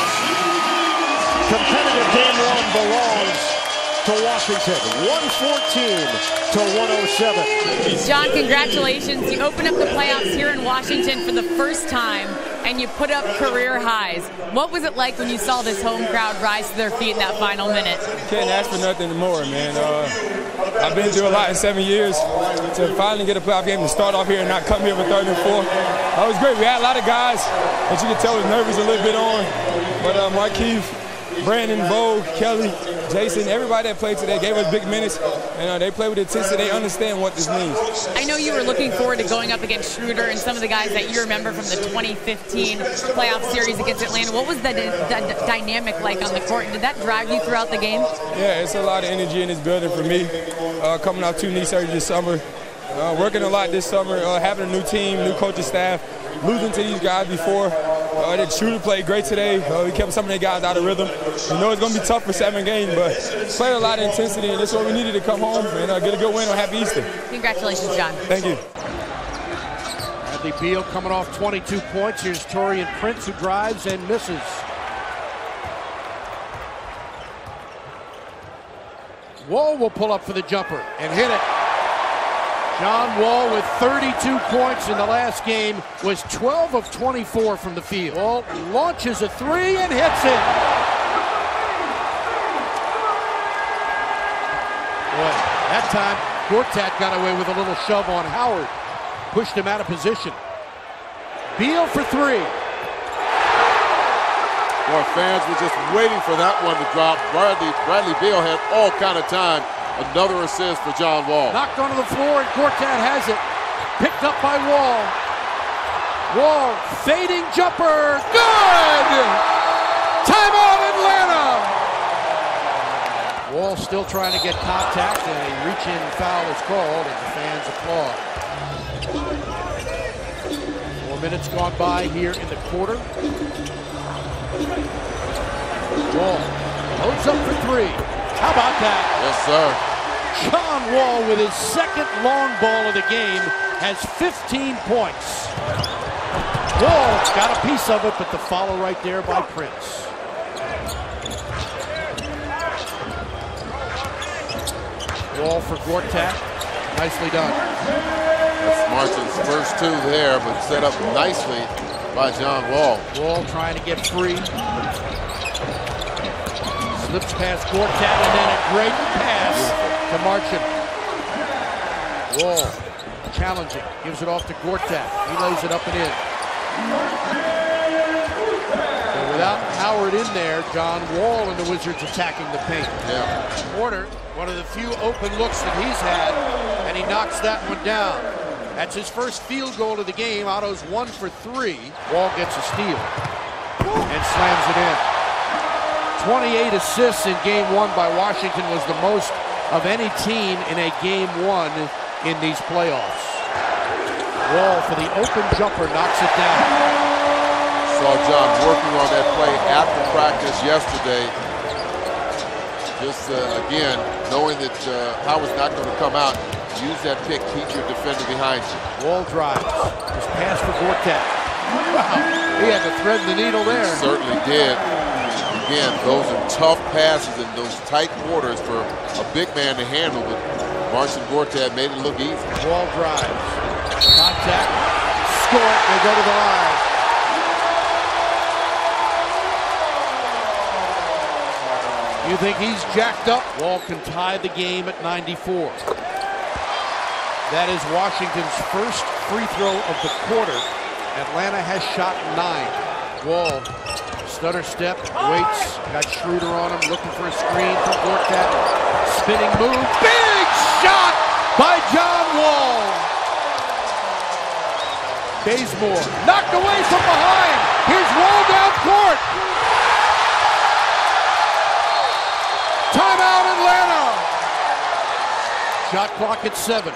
Competitive game one belongs to Washington. 114 to 107. John, congratulations. You open up the playoffs here in Washington for the first time, and you put up career highs. What was it like when you saw this home crowd rise to their feet in that final minute? Can't ask for nothing more, man. Uh, I've been through a lot in seven years. To finally get a playoff game to start off here and not come here with third and four, that was great. We had a lot of guys that you could tell was nervous a little bit on, but uh, Markieff, Brandon, Bo, Kelly, Jason, everybody that played today gave us big minutes, and uh, they play with intensity. They understand what this means. I know you were looking forward to going up against Schroeder and some of the guys that you remember from the 2015 playoff series against Atlanta. What was the, the dynamic like on the court? Did that drive you throughout the game? Yeah, it's a lot of energy in this building for me. Uh, coming off two knee surgeries this summer, uh, working a lot this summer, uh, having a new team, new coaching staff, losing to these guys before. Uh, the shooter played great today. Uh, we kept some of the guys out of rhythm. We know it's going to be tough for seven games, but played a lot of intensity, and that's what we needed to come home and uh, get a good win on Happy Easter. Congratulations, John. Thank you. Bradley Beal coming off 22 points. Here's Taurean Prince who drives and misses. Wall will pull up for the jumper and hit it. John Wall with 32 points in the last game was 12 of 24 from the field. Wall launches a three and hits it. Boy, that time Gortat got away with a little shove on Howard. Pushed him out of position. Beal for three. Boy, fans were just waiting for that one to drop. Bradley, Bradley Beal had all kind of time Another assist for John Wall. Knocked onto the floor, and Gortat has it. Picked up by Wall. Wall, fading jumper. Good! Timeout, Atlanta! Wall still trying to get contact, and a reach-in foul is called, and the fans applaud. Four minutes gone by here in the quarter. Wall loads up for three. How about that? Yes, sir. John Wall with his second long ball of the game has 15 points. Wall got a piece of it, but the follow right there by Prince. Wall for Gortat. Nicely done. That's Marcin's first two there, but set up nicely by John Wall. Wall trying to get free. Slips past Gortat and then a great pass to Marcin. Wall challenging, gives it off to Gortat. He lays it up and in. So without Howard in there, John Wall and the Wizards attacking the paint. Yeah. Porter, one of the few open looks that he's had, and he knocks that one down. That's his first field goal of the game. Otto's one for three. Wall gets a steal and slams it in. 28 assists in game one by Washington was the most of any team in a game one in these playoffs. Wall for the open jumper knocks it down. Saw John working on that play after practice yesterday. Just uh, again, knowing that uh, Howard's not going to come out, use that pick, keep your defender behind you. Wall drives. Just pass for Gortat. Wow, he had to thread the needle there. He certainly did again, those are tough passes in those tight quarters for a big man to handle, but Marcin Gortat made it look easy. Wall drives. Contact. Score. They go to the line. You think he's jacked up? Wall can tie the game at 94. That is Washington's first free throw of the quarter. Atlanta has shot nine. Wall Stutter step, waits, got Schroeder on him, looking for a screen from Gortat. Spinning move, big shot by John Wall. Bazemore knocked away from behind. Here's Wall down court. Timeout Atlanta. Shot clock at seven.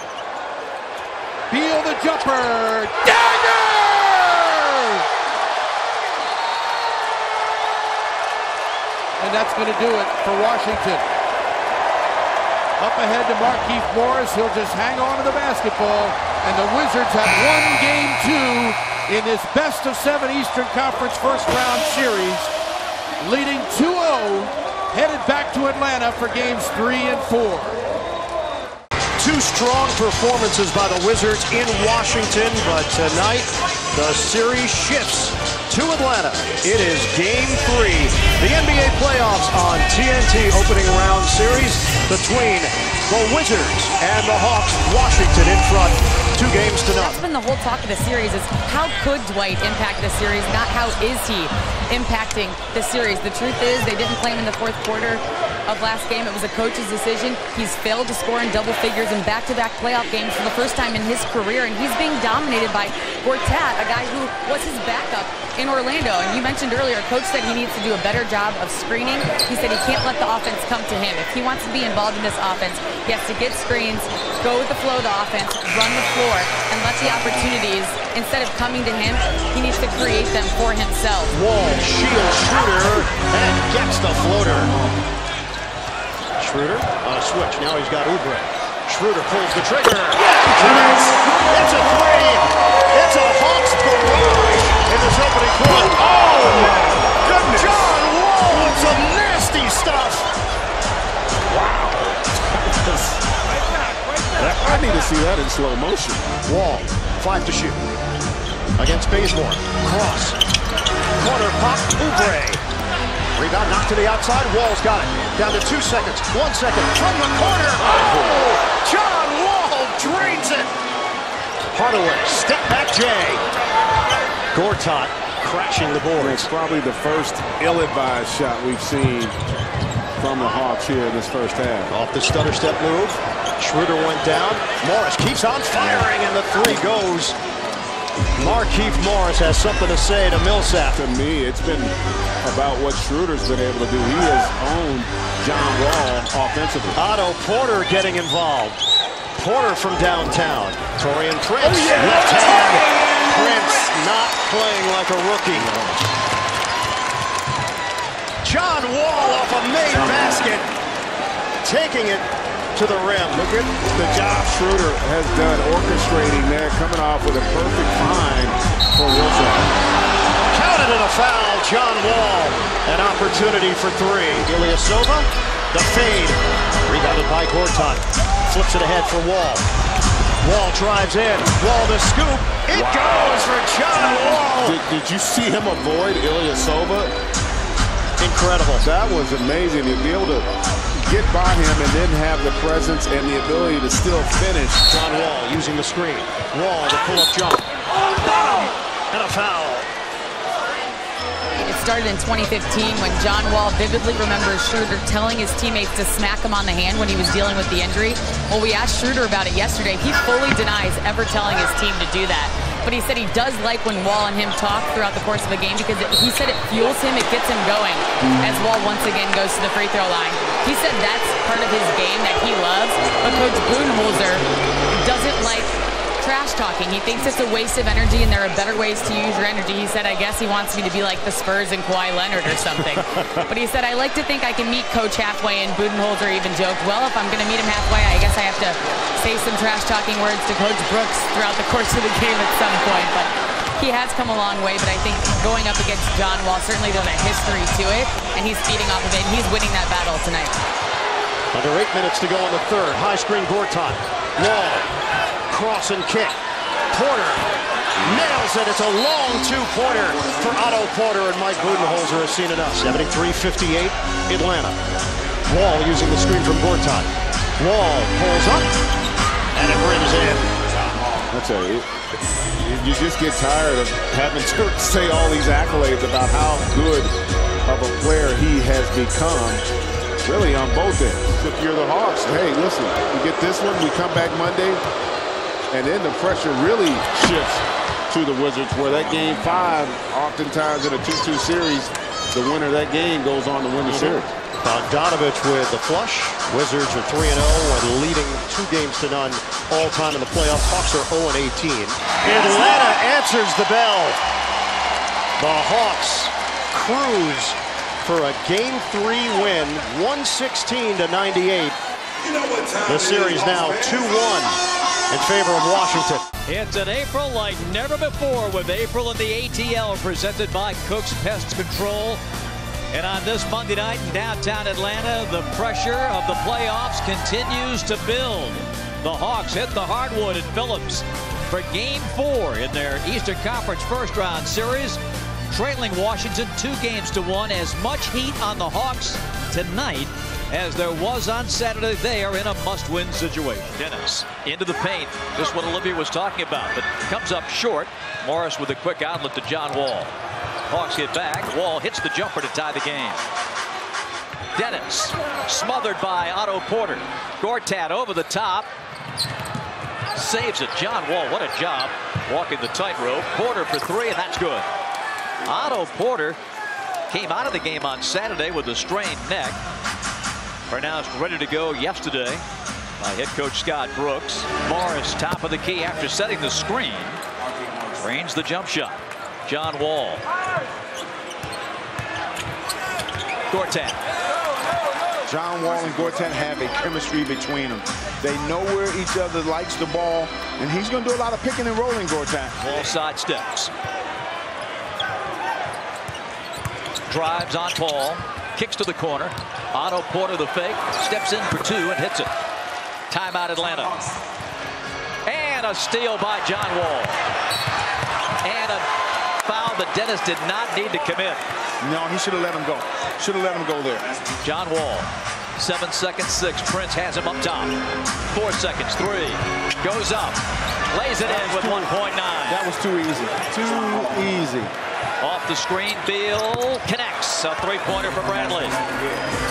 Beal the jumper. Dagger! And that's going to do it for Washington. Up ahead to Markieff Morris. He'll just hang on to the basketball. And the Wizards have won game two in this best of seven Eastern Conference first round series, leading 2-0, headed back to Atlanta for games three and four. Two strong performances by the Wizards in Washington, but tonight the series shifts to Atlanta. It is game three, the NBA playoffs on TNT opening round series between the Wizards and the Hawks. Washington in front two games to none. That's been the whole talk of the series is how could Dwight impact the series, not how is he impacting the series. The truth is they didn't play him in the fourth quarter of last game. It was a coach's decision. He's failed to score in double figures in back-to-back -back playoff games for the first time in his career, and he's being dominated by Gortat, a guy who was his backup in Orlando. And you mentioned earlier, coach said he needs to do a better job of screening. He said he can't let the offense come to him. If he wants to be involved in this offense, he has to get screens, go with the flow of the offense, run the floor, and let the opportunities, instead of coming to him, he needs to create them for himself. Wall shield shooter, and gets the floater. Schroeder on a switch. Now he's got Oubre. Schroeder pulls the trigger. Yes! It's a three. It's a Hawks barrage in this opening quarter. Oh, my oh, goodness. John Wall with some nasty stuff. Wow. I need to see that in slow motion. Wall, five to shoot. Against Bazemore. Cross. Corner pop. Oubre. Rebound knocked to the outside. Wall's got it. Down to two seconds. One second. From the corner. Oh! John Wall drains it. Hardaway. Step back Jay. Gortat crashing the board. It's probably the first ill-advised shot we've seen from the Hawks here in this first half. Off the stutter step move. Schroeder went down. Morris keeps on firing, and the three goes. Markieff Morris has something to say to Millsap. To me, it's been about what Schroeder's been able to do. He has owned John Wall offensively. Otto Porter getting involved. Porter from downtown. Taurean Prince, oh, yeah. left hand. Prince not playing like a rookie. John Wall off a made basket. Taking it to the rim. Look at the job Schroeder has done orchestrating there, coming off with a perfect find for Wilson. Counted in a foul, John Wall. An opportunity for three. Ilyasova, the fade. Rebounded by Gortat. Flips it ahead for Wall. Wall drives in. Wall the scoop. It wow. goes for John Wall. Did, did you see him avoid Ilyasova? Incredible. That was amazing. To be able to get by him and then have the presence and the ability to still finish. John Wall using the screen. Wall, the pull-up jump. Oh, no! And a foul. It started in 2015 when John Wall vividly remembers Schroeder telling his teammates to smack him on the hand when he was dealing with the injury. Well, we asked Schroeder about it yesterday. He fully denies ever telling his team to do that but he said he does like when Wall and him talk throughout the course of a game because it, he said it fuels him, it gets him going as Wall once again goes to the free throw line. He said that's part of his game that he loves, but Coach Budenholzer doesn't like trash talking. He thinks it's a waste of energy and there are better ways to use your energy. He said, I guess he wants me to be like the Spurs and Kawhi Leonard or something. but he said, I like to think I can meet Coach halfway, and Budenholzer even joked, well, if I'm going to meet him halfway, I guess I have to say some trash talking words to Coach Brooks throughout the course of the game at some point. But he has come a long way, but I think going up against John Wall, certainly there's a history to it, and he's feeding off of it, and he's winning that battle tonight. Under eight minutes to go in the third. High screen Gortat. Wall. Cross and kick. Porter nails it. It's a long two-pointer for Otto Porter, and Mike Budenholzer has seen enough. 73-58, Atlanta. Wall using the screen from Gortat. Wall pulls up, and it rims in. I tell you, you just get tired of having to say all these accolades about how good of a player he has become really on both ends. If you're the Hawks, hey, listen, we get this one, we come back Monday, and then the pressure really shifts to the Wizards, where that game five, oftentimes in a 2-2 series, the winner of that game goes on to win the mhm. series. Bogdanovich with the flush. Wizards are 3-0 and leading two games to none all time in the playoffs. Hawks are 0-18. Atlanta answers the bell. The Hawks cruise for a game three win, 116 to 98. The series now 2-1 in favor of Washington. It's an April like never before with April in the ATL presented by Cook's Pest Control. And on this Monday night in downtown Atlanta, the pressure of the playoffs continues to build. The Hawks hit the hardwood at Phillips for game four in their Eastern Conference first round series, trailing Washington two games to one. As much heat on the Hawks tonight as there was on Saturday. They are in a must-win situation. Dennis into the paint. Just what Olivia was talking about, but comes up short. Morris with a quick outlet to John Wall. Hawks get back. Wall hits the jumper to tie the game. Dennis smothered by Otto Porter. Gortat over the top. Saves it. John Wall, what a job walking the tightrope. Porter for three, and that's good. Otto Porter came out of the game on Saturday with a strained neck. Pronounced ready to go yesterday by head coach Scott Brooks. Morris top of the key after setting the screen. Range the jump shot. John Wall. Gortat. John Wall and Gortat have a chemistry between them. They know where each other likes the ball, and he's going to do a lot of picking and rolling, Gortat. Wall side steps. Drives on Paul. Kicks to the corner. Otto Porter the fake. Steps in for two and hits it. Timeout Atlanta. And a steal by John Wall. And a foul that Dennis did not need to commit. No, he should have let him go. Should have let him go there. John Wall. Seven seconds, six. Prince has him up top. Four seconds, three. Goes up. Lays it in with 1.9. That was too easy. Too easy. Off the screen, Beal connects. A three-pointer for Bradley.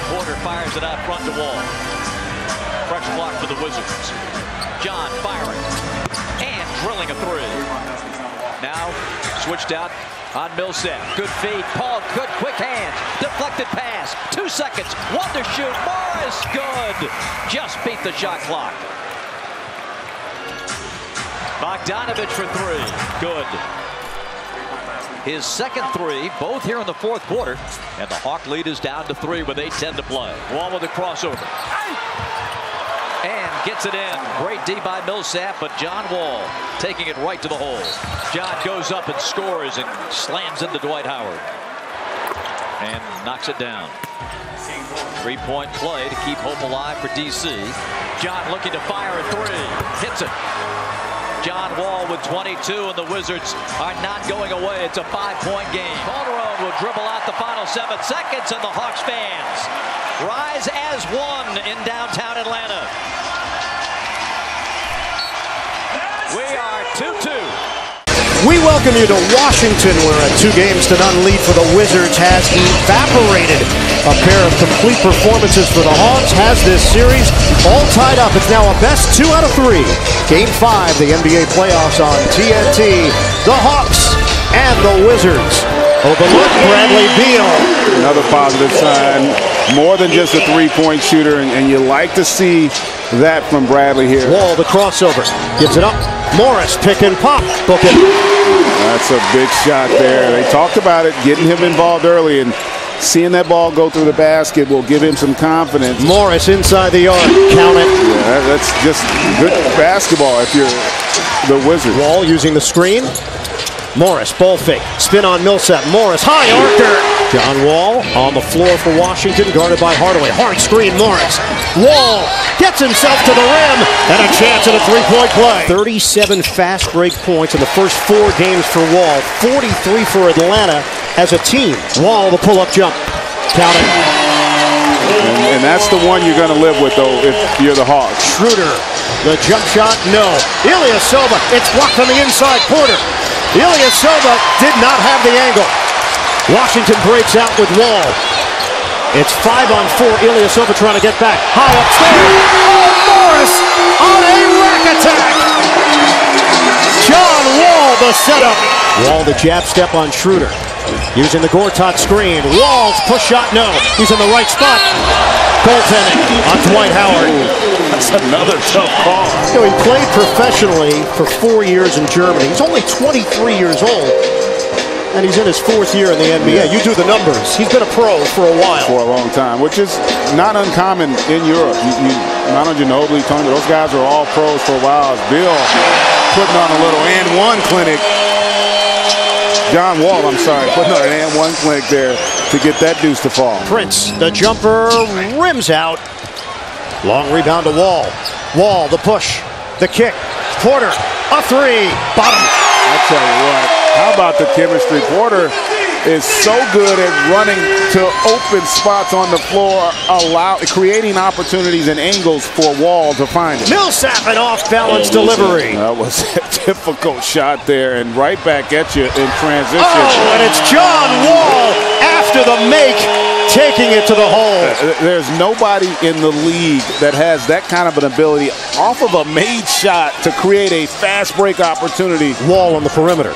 Porter fires it out front to Wall. Fresh block for the Wizards. John firing. And drilling a three. Now switched out on Millsap. Good feed. Paul, good quick hands. Deflected pass. Two seconds. One to shoot. Morris, good. Just beat the shot clock. Bogdanovich for three. Good. His second three, both here in the fourth quarter. And the Hawk lead is down to three with 8-10 to play. Wall with a crossover. And gets it in. Great D by Millsap, but John Wall taking it right to the hole. John goes up and scores and slams into Dwight Howard. And knocks it down. Three-point play to keep hope alive for D.C. John looking to fire a three. Hits it. John Wall with 22, and the Wizards are not going away. It's a five-point game. Calderon will dribble out the final seven seconds, and the Hawks fans rise as one in downtown Atlanta. We are 2-2. We welcome you to Washington, where a two games to none lead for the Wizards has evaporated. A pair of complete performances for the Hawks has this series all tied up. It's now a best two out of three. Game five, the NBA playoffs on TNT. The Hawks and the Wizards. Oh, Overlook Bradley Beal. Another positive sign. More than just a three-point shooter, and, and you like to see that from Bradley here. Wall, the crossover. Gives it up. Morris, pick and pop. Book it. That's a big shot there. They talked about it, getting him involved early, and seeing that ball go through the basket will give him some confidence. Morris inside the arc. Count it. Yeah, that's just good basketball if you're the Wizards. Wall using the screen. Morris, ball fake. Spin on Millsap. Morris, high archer. John Wall on the floor for Washington, guarded by Hardaway. Hard screen, Morris. Wall gets himself to the rim, and a chance at a three-point play. 37 fast break points in the first four games for Wall. 43 for Atlanta as a team. Wall, the pull-up jump. Count it. And, and that's the one you're going to live with, though, if you're the Hawks. Schroeder, the jump shot, no. Ilyasova, it's blocked on the inside. Porter. Ilyasova did not have the angle. Washington breaks out with Wall. It's five on four. Ilyasova trying to get back. High upstairs. Oh, Morris on a rack attack. John Wall, the setup. Wall, the jab step on Schroeder. Using the Gortat screen. Wall's push shot, no. He's in the right spot. Goaltending on Dwight Howard. That's another tough call. You know, he played professionally for four years in Germany. He's only 23 years old. And he's in his fourth year in the NBA. You do the numbers. He's been a pro for a while. For a long time, which is not uncommon in Europe. You, you, Manu Ginobili, Tony, those guys are all pros for a while. Beal putting on a little and one clinic. John Wall, I'm sorry, putting on an and one clinic there to get that deuce to fall. Prince, the jumper, rims out. Long rebound to Wall. Wall, the push, the kick. Porter, a three, bottom. I tell you what, how about the chemistry? Porter is so good at running to open spots on the floor, allow creating opportunities and angles for Wall to find it. Millsap an off-balance delivery. That was a difficult shot there, and right back at you in transition. Oh, and it's John Wall after the make, taking it to the hole. Uh, there's nobody in the league that has that kind of an ability off of a made shot to create a fast break opportunity. Wall on the perimeter.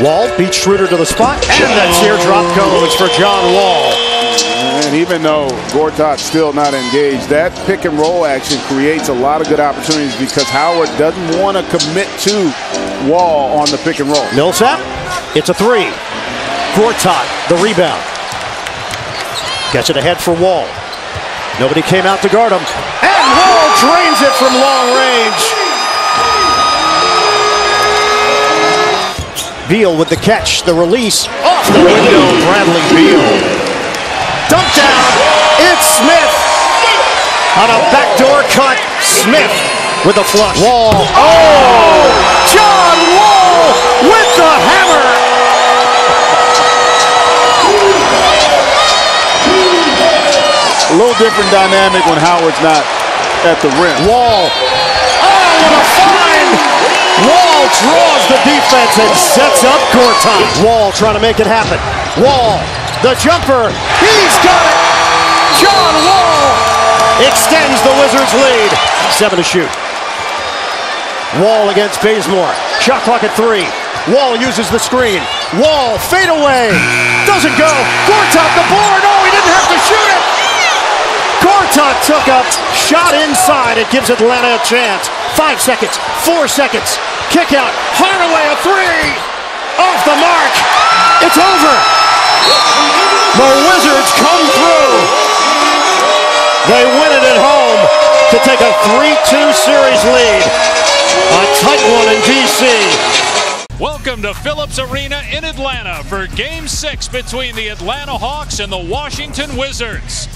Wall beats Schroeder to the spot, and that teardrop goes for John Wall. And even though Gortat's still not engaged, that pick and roll action creates a lot of good opportunities because Howard doesn't want to commit to Wall on the pick and roll. Millsap, it's a three. Gortat, the rebound. Gets it ahead for Wall. Nobody came out to guard him. And Wall drains it from long range. Beal with the catch, the release, off the window, Bradley Beal. Dump down, it's Smith. On a backdoor cut, Smith with a flush. Wall, oh! John Wall with the hammer! A little different dynamic when Howard's not at the rim. Wall. Oh, what a! Wall draws the defense and sets up Gortat. Wall trying to make it happen. Wall, the jumper. He's got it! John Wall extends the Wizards' lead. Seven to shoot. Wall against Bazemore. Shot clock at three. Wall uses the screen. Wall, fade away. Doesn't go. Gortat the board. Oh, he didn't have to shoot it. Gortat took up, shot inside. It gives Atlanta a chance. Five seconds, four seconds. Kick out. Hardaway a three. Off the mark. It's over. The Wizards come through. They win it at home to take a 3-2 series lead. A tight one in D.C. Welcome to Phillips Arena in Atlanta for Game 6 between the Atlanta Hawks and the Washington Wizards.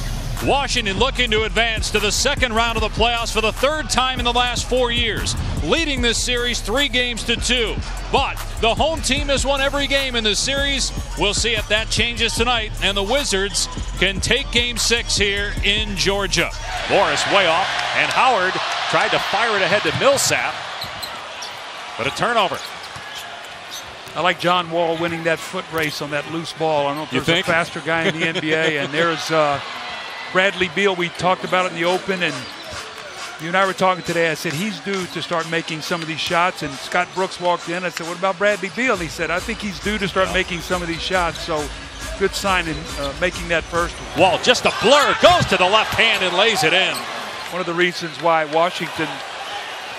Washington looking to advance to the second round of the playoffs for the third time in the last four years, leading this series three games to two. But the home team has won every game in this series. We'll see if that changes tonight, and the Wizards can take game six here in Georgia. Morris way off, and Howard tried to fire it ahead to Millsap, but a turnover. I like John Wall winning that foot race on that loose ball. I don't know if You there's think? a faster guy in the NBA. And there's uh, Bradley Beal. We talked about it in the open, and you and I were talking today. I said he's due to start making some of these shots. And Scott Brooks walked in. I said, "What about Bradley Beal?" And he said, "I think he's due to start making some of these shots." So good sign in uh, making that first one. Wall just a blur, goes to the left hand and lays it in. One of the reasons why Washington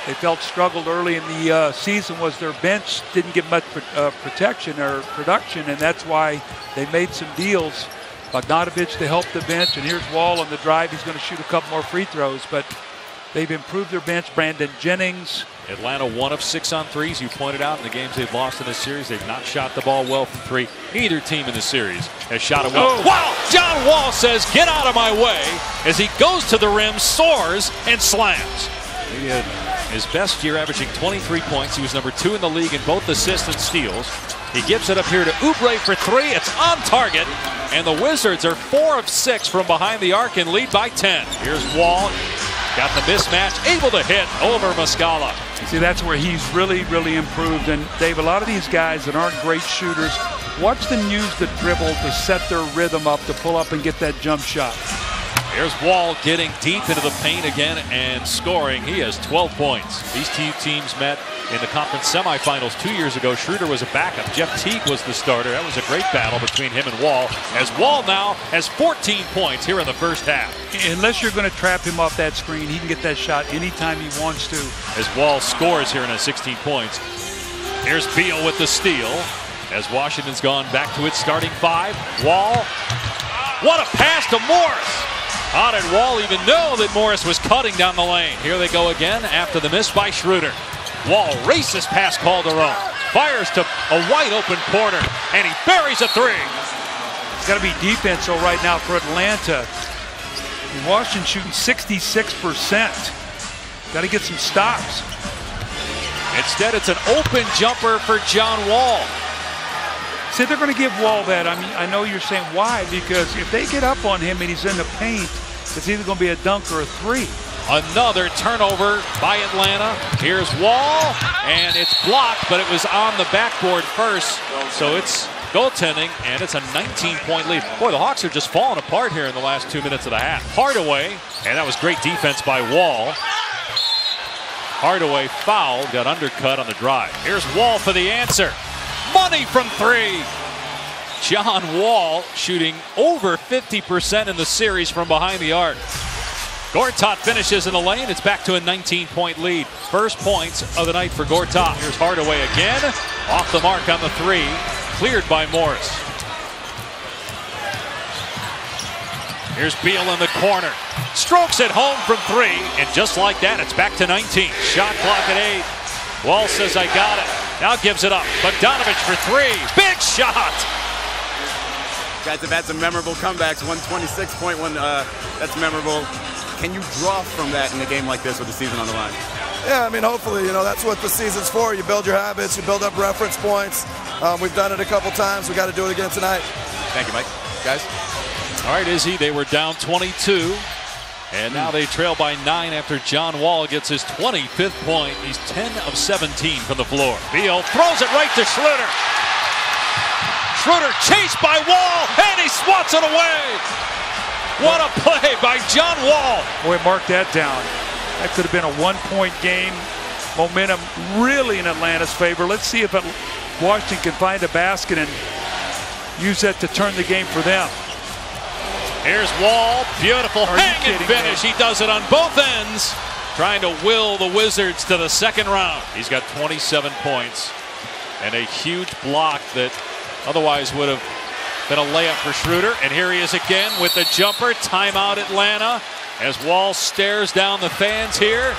they felt struggled early in the uh, season was their bench didn't get much pr- uh, protection or production, and that's why they made some deals. Bogdanovich to help the bench, and here's Wall on the drive. He's going to shoot a couple more free throws, but they've improved their bench. Brandon Jennings. Atlanta one of six on threes. You pointed out in the games they've lost in this series, they've not shot the ball well from three. Neither team in the series has shot it well. Oh. Wow! John Wall says, "Get out of my way!" as he goes to the rim, soars and slams. He had his best year, averaging 23 points. He was number two in the league in both assists and steals. He gives it up here to Oubre for three. It's on target, and the Wizards are four of six from behind the arc and lead by 10. Here's Wall. Got the mismatch, able to hit over Muscala. See, that's where he's really, really improved. And Dave, a lot of these guys that aren't great shooters, watch them use the dribble to set their rhythm up to pull up and get that jump shot. Here's Wall getting deep into the paint again and scoring. He has 12 points. These two teams met in the conference semifinals two years ago. Schroeder was a backup. Jeff Teague was the starter. That was a great battle between him and Wall. As Wall now has 14 points here in the first half. Unless you're going to trap him off that screen, he can get that shot anytime he wants to. As Wall scores here in a 16 points. Here's Beal with the steal. As Washington's gone back to its starting five. Wall. What a pass to Morris. How did Wall even know that Morris was cutting down the lane? Here they go again after the miss by Schroeder. Wall races past Calderon. Fires to a wide open Porter. And he buries a three. It's got to be defense right now for Atlanta. Washington shooting 66%. Got to get some stops. Instead, it's an open jumper for John Wall. See, they're going to give Wall that. I mean, I know you're saying why, because if they get up on him and he's in the paint, it's either going to be a dunk or a three. Another turnover by Atlanta. Here's Wall, and it's blocked, but it was on the backboard first. So it's goaltending, and it's a 19-point lead. Boy, the Hawks are just falling apart here in the last two minutes of the half. Hardaway, and that was great defense by Wall. Hardaway fouled, got undercut on the drive. Here's Wall for the answer. Money from three. John Wall shooting over 50% in the series from behind the arc. Gortat finishes in the lane. It's back to a 19-point lead. First points of the night for Gortat. Here's Hardaway again. Off the mark on the three. Cleared by Morris. Here's Beal in the corner. Strokes it home from three. And just like that, it's back to 19. Shot clock at eight. Wall says, I got it. Now gives it up. Bogdanovich for three. Big shot. Guys have had some memorable comebacks. 126.1, uh, that's memorable. Can you draw from that in a game like this with the season on the line? Yeah, I mean, hopefully, you know, that's what the season's for. You build your habits, you build up reference points. Um, we've done it a couple times. We got to do it again tonight. Thank you, Mike. Guys? All right, Izzy, they were down 22. And now they trail by nine after John Wall gets his 25th point. He's 10 of 17 from the floor. Beal throws it right to Schroeder. Schroeder chased by Wall, and he swats it away. What a play by John Wall. Boy, mark that down. That could have been a one-point game. Momentum really in Atlanta's favor. Let's see if Washington can find a basket and use that to turn the game for them. Here's Wall. Beautiful hanging finish. Me? He does it on both ends. Trying to will the Wizards to the second round. He's got 27 points and a huge block that otherwise would have been a layup for Schroeder. And here he is again with the jumper. Timeout Atlanta as Wall stares down the fans here.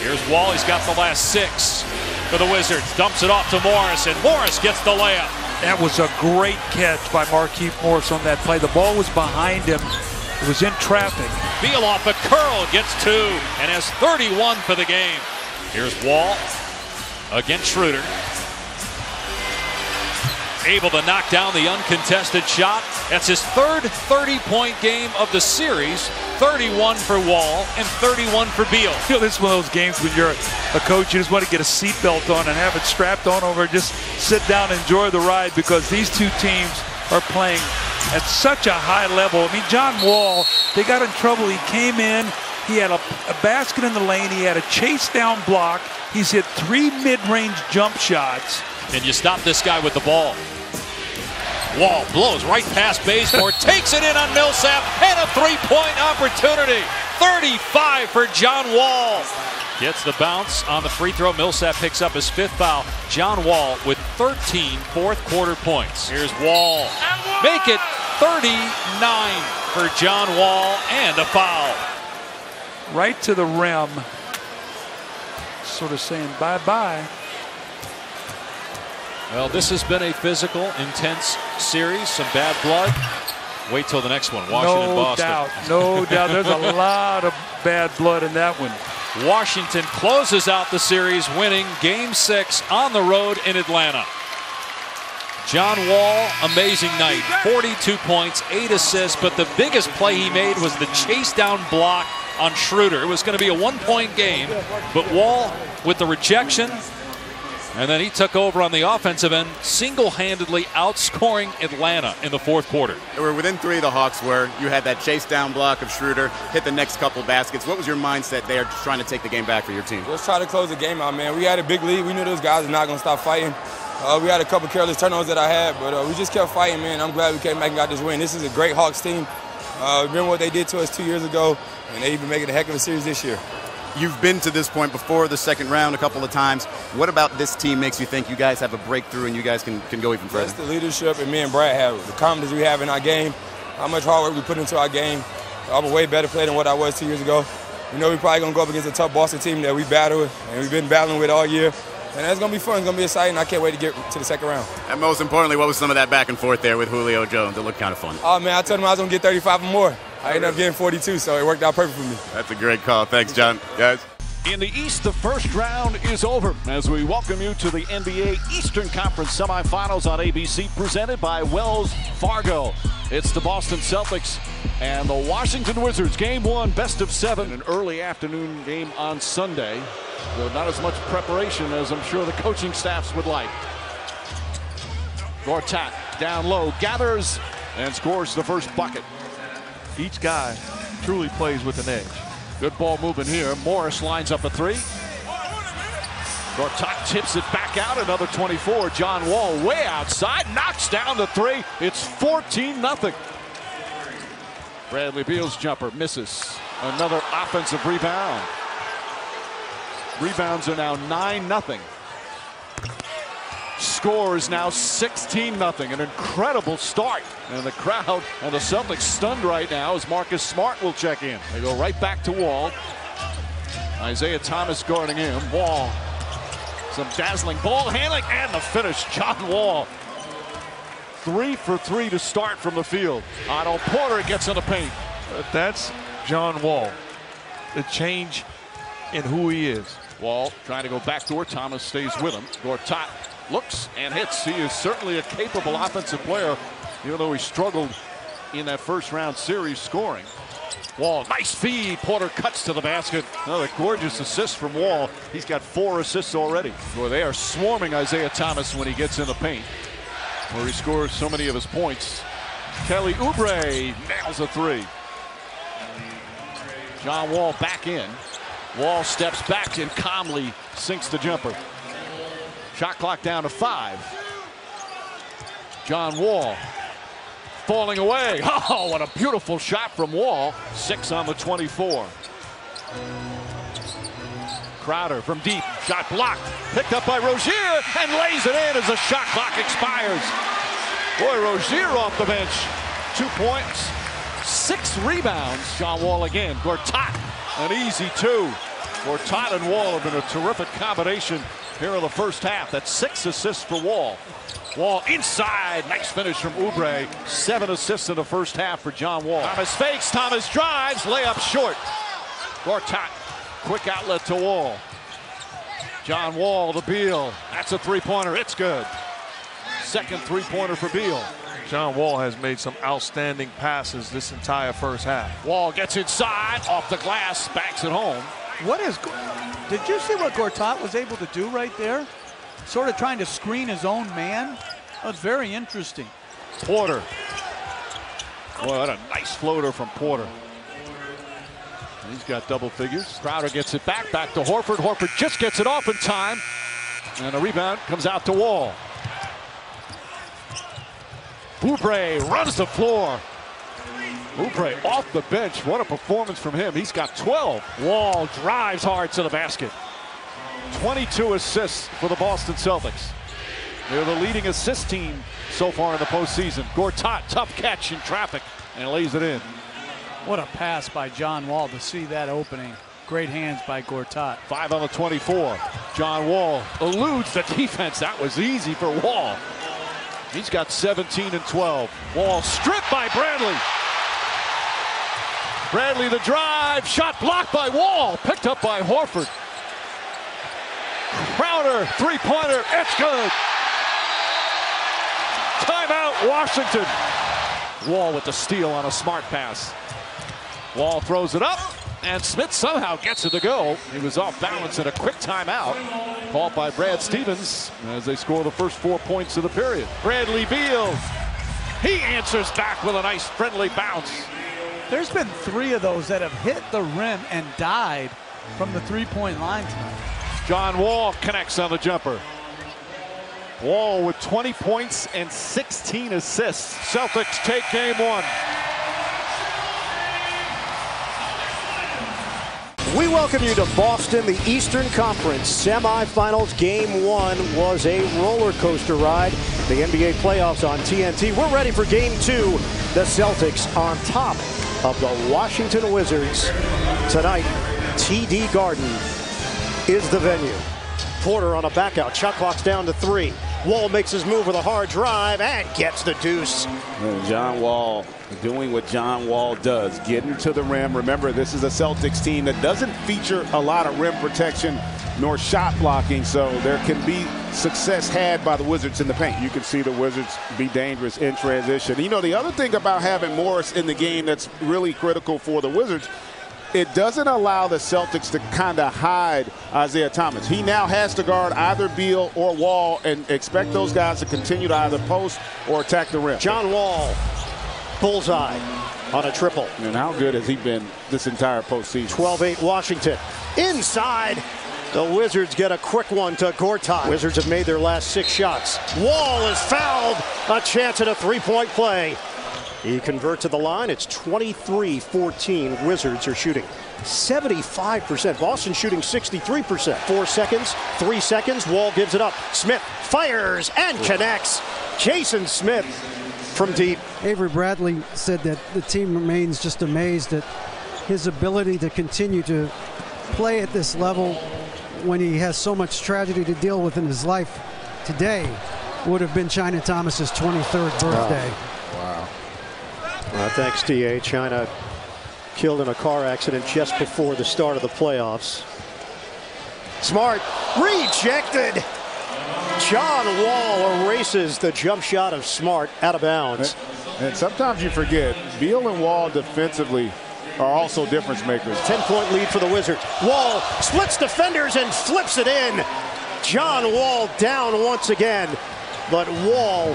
Here's Wall. He's got the last six for the Wizards. Dumps it off to Morris, and Morris gets the layup. That was a great catch by Markieff Morris on that play. The ball was behind him. It was in traffic. Beal off a curl, gets two, and has 31 for the game. Here's Wall against Schroeder. Able to knock down the uncontested shot. That's his third 30-point game of the series. 31 for Wall and 31 for Beal. You know, this is one of those games when you're a coach, you just want to get a seatbelt on and have it strapped on over, just sit down and enjoy the ride because these two teams are playing at such a high level. I mean, John Wall, they got in trouble. He came in, he had a, a basket in the lane, he had a chase down block, he's hit three mid-range jump shots. And you stop this guy with the ball. Wall blows right past Bazemore, takes it in on Millsap, and a three-point opportunity. 35 for John Wall. Gets the bounce on the free throw. Millsap picks up his fifth foul. John Wall with 13 fourth quarter points. Here's Wall. Make it 39 for John Wall and a foul. Right to the rim. Sort of saying bye-bye. Well, this has been a physical, intense series. Some bad blood. Wait till the next one. Washington, no Boston. Doubt, no doubt. There's a lot of bad blood in that one. Washington closes out the series, winning game six on the road in Atlanta. John Wall, amazing night. 42 points, eight assists, but the biggest play he made was the chase down block on Schroeder. It was going to be a one point game, but Wall with the rejection and then he took over on the offensive end, single-handedly outscoring Atlanta in the fourth quarter. They were within three, of the Hawks were. You had that chase down block of Schroeder, hit the next couple baskets. What was your mindset there trying to take the game back for your team? Let's try to close the game out, man. We had a big lead. We knew those guys were not going to stop fighting. Uh, we had a couple careless turnovers that I had, but uh, we just kept fighting, man. I'm glad we came back and got this win. This is a great Hawks team. Uh, remember what they did to us two years ago, and they even make it a heck of a series this year. You've been to this point before, the second round, a couple of times. What about this team makes you think you guys have a breakthrough and you guys can, can go even further? That's the leadership and me and Brad have, the confidence we have in our game, how much hard work we put into our game. I'm a way better player than what I was two years ago. You know we're probably going to go up against a tough Boston team that we battle with and we've been battling with all year. And that's going to be fun. It's going to be exciting. I can't wait to get to the second round. And most importantly, what was some of that back and forth there with Julio Jones? It looked kind of fun. Oh, man, I told him I was going to get 35 or more. I ended up getting 42, so it worked out perfect for me. That's a great call. Thanks, John. Guys. In the East, the first round is over as we welcome you to the NBA Eastern Conference semifinals on ABC, presented by Wells Fargo. It's the Boston Celtics and the Washington Wizards. Game one, best of seven. An early afternoon game on Sunday. Though not as much preparation as I'm sure the coaching staffs would like. Gortat down low, gathers and scores the first bucket. Each guy truly plays with an edge. Good ball moving here. Morris lines up a three. Gortat tips it back out. Another 24. John Wall way outside. Knocks down the three. It's 14 nothing. Bradley Beal's jumper misses. Another offensive rebound. Rebounds are now 9 nothing. Score is now 16 nothing. An incredible start. And the crowd and the Celtics stunned right now as Marcus Smart will check in. They go right back to Wall. Isaiah Thomas guarding him. Wall. Some dazzling ball handling and the finish. John Wall. Three for three to start from the field. Otto Porter gets in the paint. That's John Wall. The change in who he is. Wall trying to go backdoor. Thomas stays with him. Gortat looks and hits. He is certainly a capable offensive player, even though he struggled in that first round series scoring. Wall, nice feed. Porter cuts to the basket. Another gorgeous assist from Wall. He's got four assists already. Boy, they are swarming Isaiah Thomas when he gets in the paint, where he scores so many of his points. Kelly Oubre nails a three. John Wall back in. Wall steps back and calmly sinks the jumper. Shot clock down to five. John Wall falling away. Oh, what a beautiful shot from Wall. Six on the 24. Crowder from deep. Shot blocked. Picked up by Rozier and lays it in as the shot clock expires. Boy, Rozier off the bench. Two points, six rebounds. John Wall again. Gortat, an easy two. Gortat and Wall have been a terrific combination here in the first half. That's six assists for Wall. Wall inside. Nice finish from Oubre. Seven assists in the first half for John Wall. Thomas fakes. Thomas drives. Layup short. Gortat. Quick outlet to Wall. John Wall to Beal. That's a three-pointer. It's good. Second three-pointer for Beal. John Wall has made some outstanding passes this entire first half. Wall gets inside, off the glass, backs it home. What is? Did you see what Gortat was able to do right there? Sort of trying to screen his own man. That was very interesting. Porter. What a nice floater from Porter. He's got double figures. Crowder gets it back, back to Horford. Horford just gets it off in time. And a rebound comes out to Wall. Oubre runs the floor. Oubre off the bench. What a performance from him. He's got 12. Wall drives hard to the basket. 22 assists for the Boston Celtics. They're the leading assist team so far in the postseason. Gortat, tough catch in traffic, and lays it in. What a pass by John Wall to see that opening. Great hands by Gortat. Five on the 24. John Wall eludes the defense. That was easy for Wall. He's got 17 and 12. Wall stripped by Bradley. Bradley the drive. Shot blocked by Wall. Picked up by Horford. Crowder, three-pointer. It's good. Timeout, Washington. Wall with the steal on a smart pass. Wall throws it up, and Smith somehow gets it to go. He was off balance in a quick timeout. Called by Brad Stevens as they score the first four points of the period. Bradley Beal. He answers back with a nice friendly bounce. There's been three of those that have hit the rim and died from the three-point line tonight. John Wall connects on the jumper. Wall with 20 points and 16 assists. Celtics take game one. We welcome you to Boston, the Eastern Conference semifinals. Game one was a roller coaster ride. The NBA playoffs on TNT. We're ready for game two. The Celtics on top of the Washington Wizards. Tonight, TD Garden is the venue. Porter on a back out. Shot clock's down to three. Wall makes his move with a hard drive and gets the deuce. John Wall doing what John Wall does, getting to the rim. Remember, this is a Celtics team that doesn't feature a lot of rim protection nor shot blocking, so there can be success had by the Wizards in the paint. You can see the Wizards be dangerous in transition. You know, the other thing about having Morris in the game that's really critical for the Wizards it doesn't allow the Celtics to kind of hide Isaiah Thomas. He now has to guard either Beal or Wall and expect those guys to continue to either post or attack the rim. John Wall, bullseye on a triple. And how good has he been this entire postseason? 12-8 Washington. Inside, the Wizards get a quick one to Gortat. Wizards have made their last six shots. Wall is fouled. A chance at a three-point play. He converts to the line. It's 23-14. Wizards are shooting 75%. Boston shooting 63%. Four seconds, three seconds. Wall gives it up. Smith fires and connects. Jason Smith from deep. Avery Bradley said that the team remains just amazed at his ability to continue to play at this level when he has so much tragedy to deal with in his life today would have been Chyna Thomas's 23rd birthday. Wow. Uh, thanks, DA. Chyna killed in a car accident just before the start of the playoffs. Smart rejected. John Wall erases the jump shot of Smart out of bounds. And, and sometimes you forget, Beal and Wall defensively are also difference makers. 10 point lead for the Wizards. Wall splits defenders and flips it in. John Wall down once again, but Wall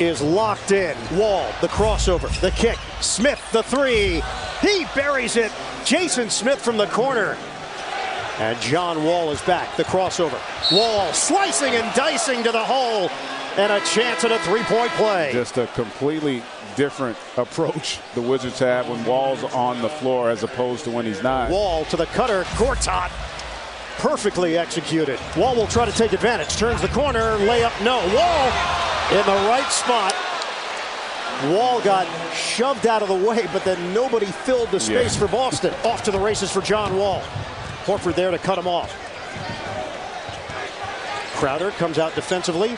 is locked in. Wall, the crossover, the kick. Smith, the three. He buries it. Jason Smith from the corner. And John Wall is back. The crossover. Wall slicing and dicing to the hole. And a chance at a three point play. Just a completely different approach the Wizards have when Wall's on the floor as opposed to when he's not. Wall to the cutter. Gortat perfectly executed. Wall will try to take advantage. Turns the corner. Layup. No. Wall in the right spot. Wall got shoved out of the way, but then nobody filled the space yeah. for Boston. Off to the races for John Wall. Horford there to cut him off. Crowder comes out defensively.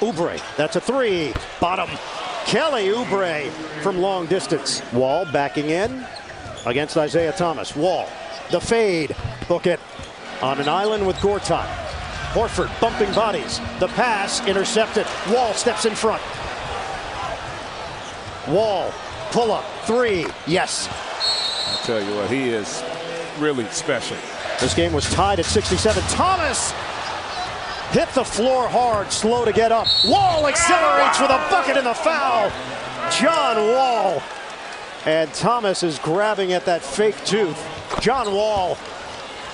Oubre, that's a three. Bottom. Kelly Oubre from long distance. Wall backing in against Isaiah Thomas. Wall, the fade. Book it on an island with Gortat. Horford bumping bodies. The pass intercepted. Wall steps in front. Wall, pull up, three, yes. I tell you what, he is really special. This game was tied at 67. Thomas hit the floor hard, slow to get up. Wall accelerates with a bucket and the foul. John Wall. And Thomas is grabbing at that fake tooth. John Wall,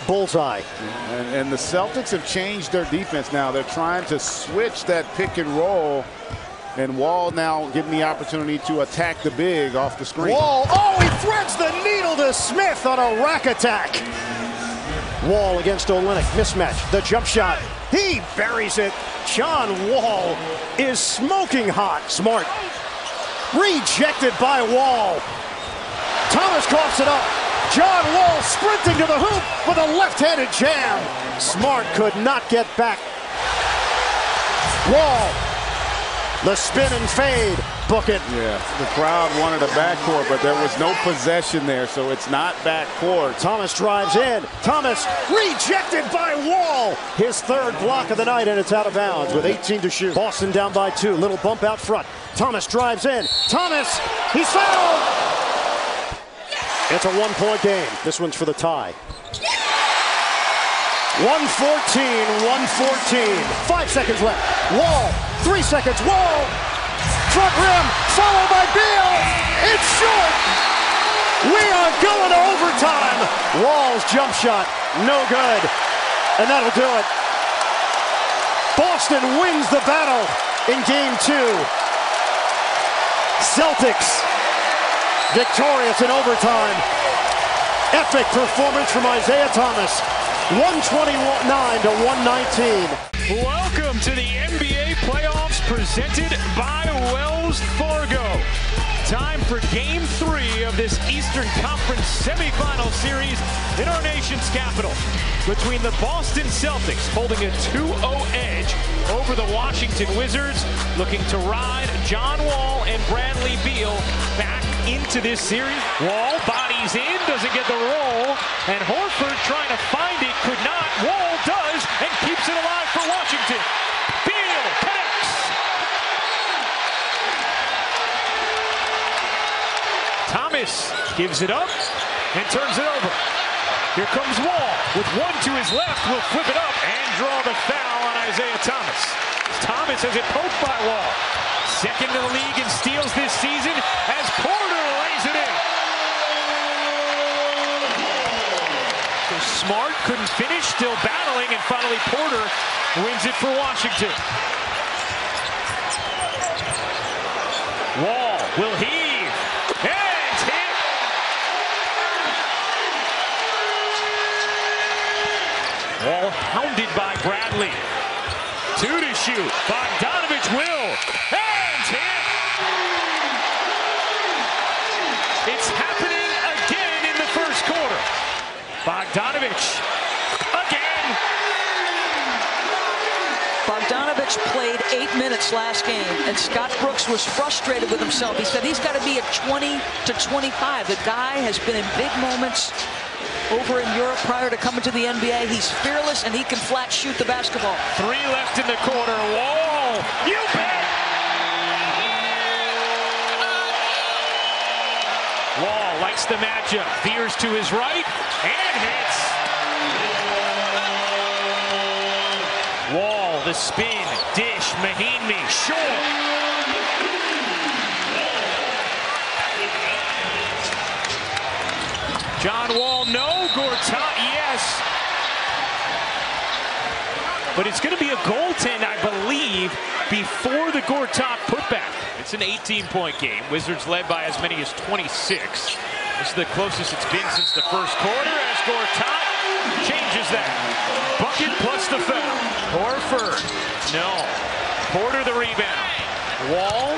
bullseye. And, and the Celtics have changed their defense now. They're trying to switch that pick and roll and Wall now getting the opportunity to attack the big off the screen. Wall, oh, he threads the needle to Smith on a rack attack. Wall against Olynyk, mismatch, the jump shot. He buries it. John Wall is smoking hot. Smart. Rejected by Wall. Thomas coughs it up. John Wall sprinting to the hoop with a left-handed jam. Smart could not get back. Wall the spin and fade. Book it. Yeah, the crowd wanted a backcourt, but there was no possession there, so it's not backcourt. Thomas drives in. Thomas rejected by Wall. His third block of the night, and it's out of bounds with 18 to shoot. Boston down by two. Little bump out front. Thomas drives in. Thomas, he's fouled. It's a one-point game. This one's for the tie. 114, 114. Five seconds left. Wall Three seconds. Wall. Front rim. Followed by Beal. It's short. We are going to overtime. Wall's jump shot. No good. And that'll do it. Boston wins the battle in game two. Celtics victorious in overtime. Epic performance from Isaiah Thomas. 129 to 119. Welcome to the NBA playoffs presented by Wells Fargo. Time for game three of this Eastern Conference semifinal series in our nation's capital between the Boston Celtics holding a 2-0 edge over the Washington Wizards looking to ride John Wall and Bradley Beal back into this series. Wall bodies in, doesn't get the roll, and Horford trying to find it, could not. Wall does and keeps it alive for Washington. Beal connects. Thomas gives it up and turns it over. Here comes Wall with one to his left. Will flip it up and draw the foul on Isaiah Thomas. Thomas has it poked by Wall. Second in the league in steals this season as Porter lays it in. So Smart couldn't finish, still battling, and finally Porter wins it for Washington. Wall will heave. And hit. Wall hounded by Bradley. Two to shoot. Bogdanovich will. And hit. It's happening again in the first quarter. Bogdanovich again. Bogdanovich played eight minutes last game, and Scott Brooks was frustrated with himself. He said he's got to be at 20 to 25. The guy has been in big moments over in Europe prior to coming to the NBA. He's fearless, and he can flat shoot the basketball. Three left in the quarter. Wall. You bet. Wall likes the matchup. Veers to his right and hits. Wall, the spin, dish, Mahinmi, short. John Wall, no. Gortat, yes. But it's going to be a goaltend, before the Gortat putback. It's an 18-point game. Wizards led by as many as 26. This is the closest it's been since the first quarter as Gortat changes that. Bucket plus the foul. Horford, no. Porter the rebound. Wall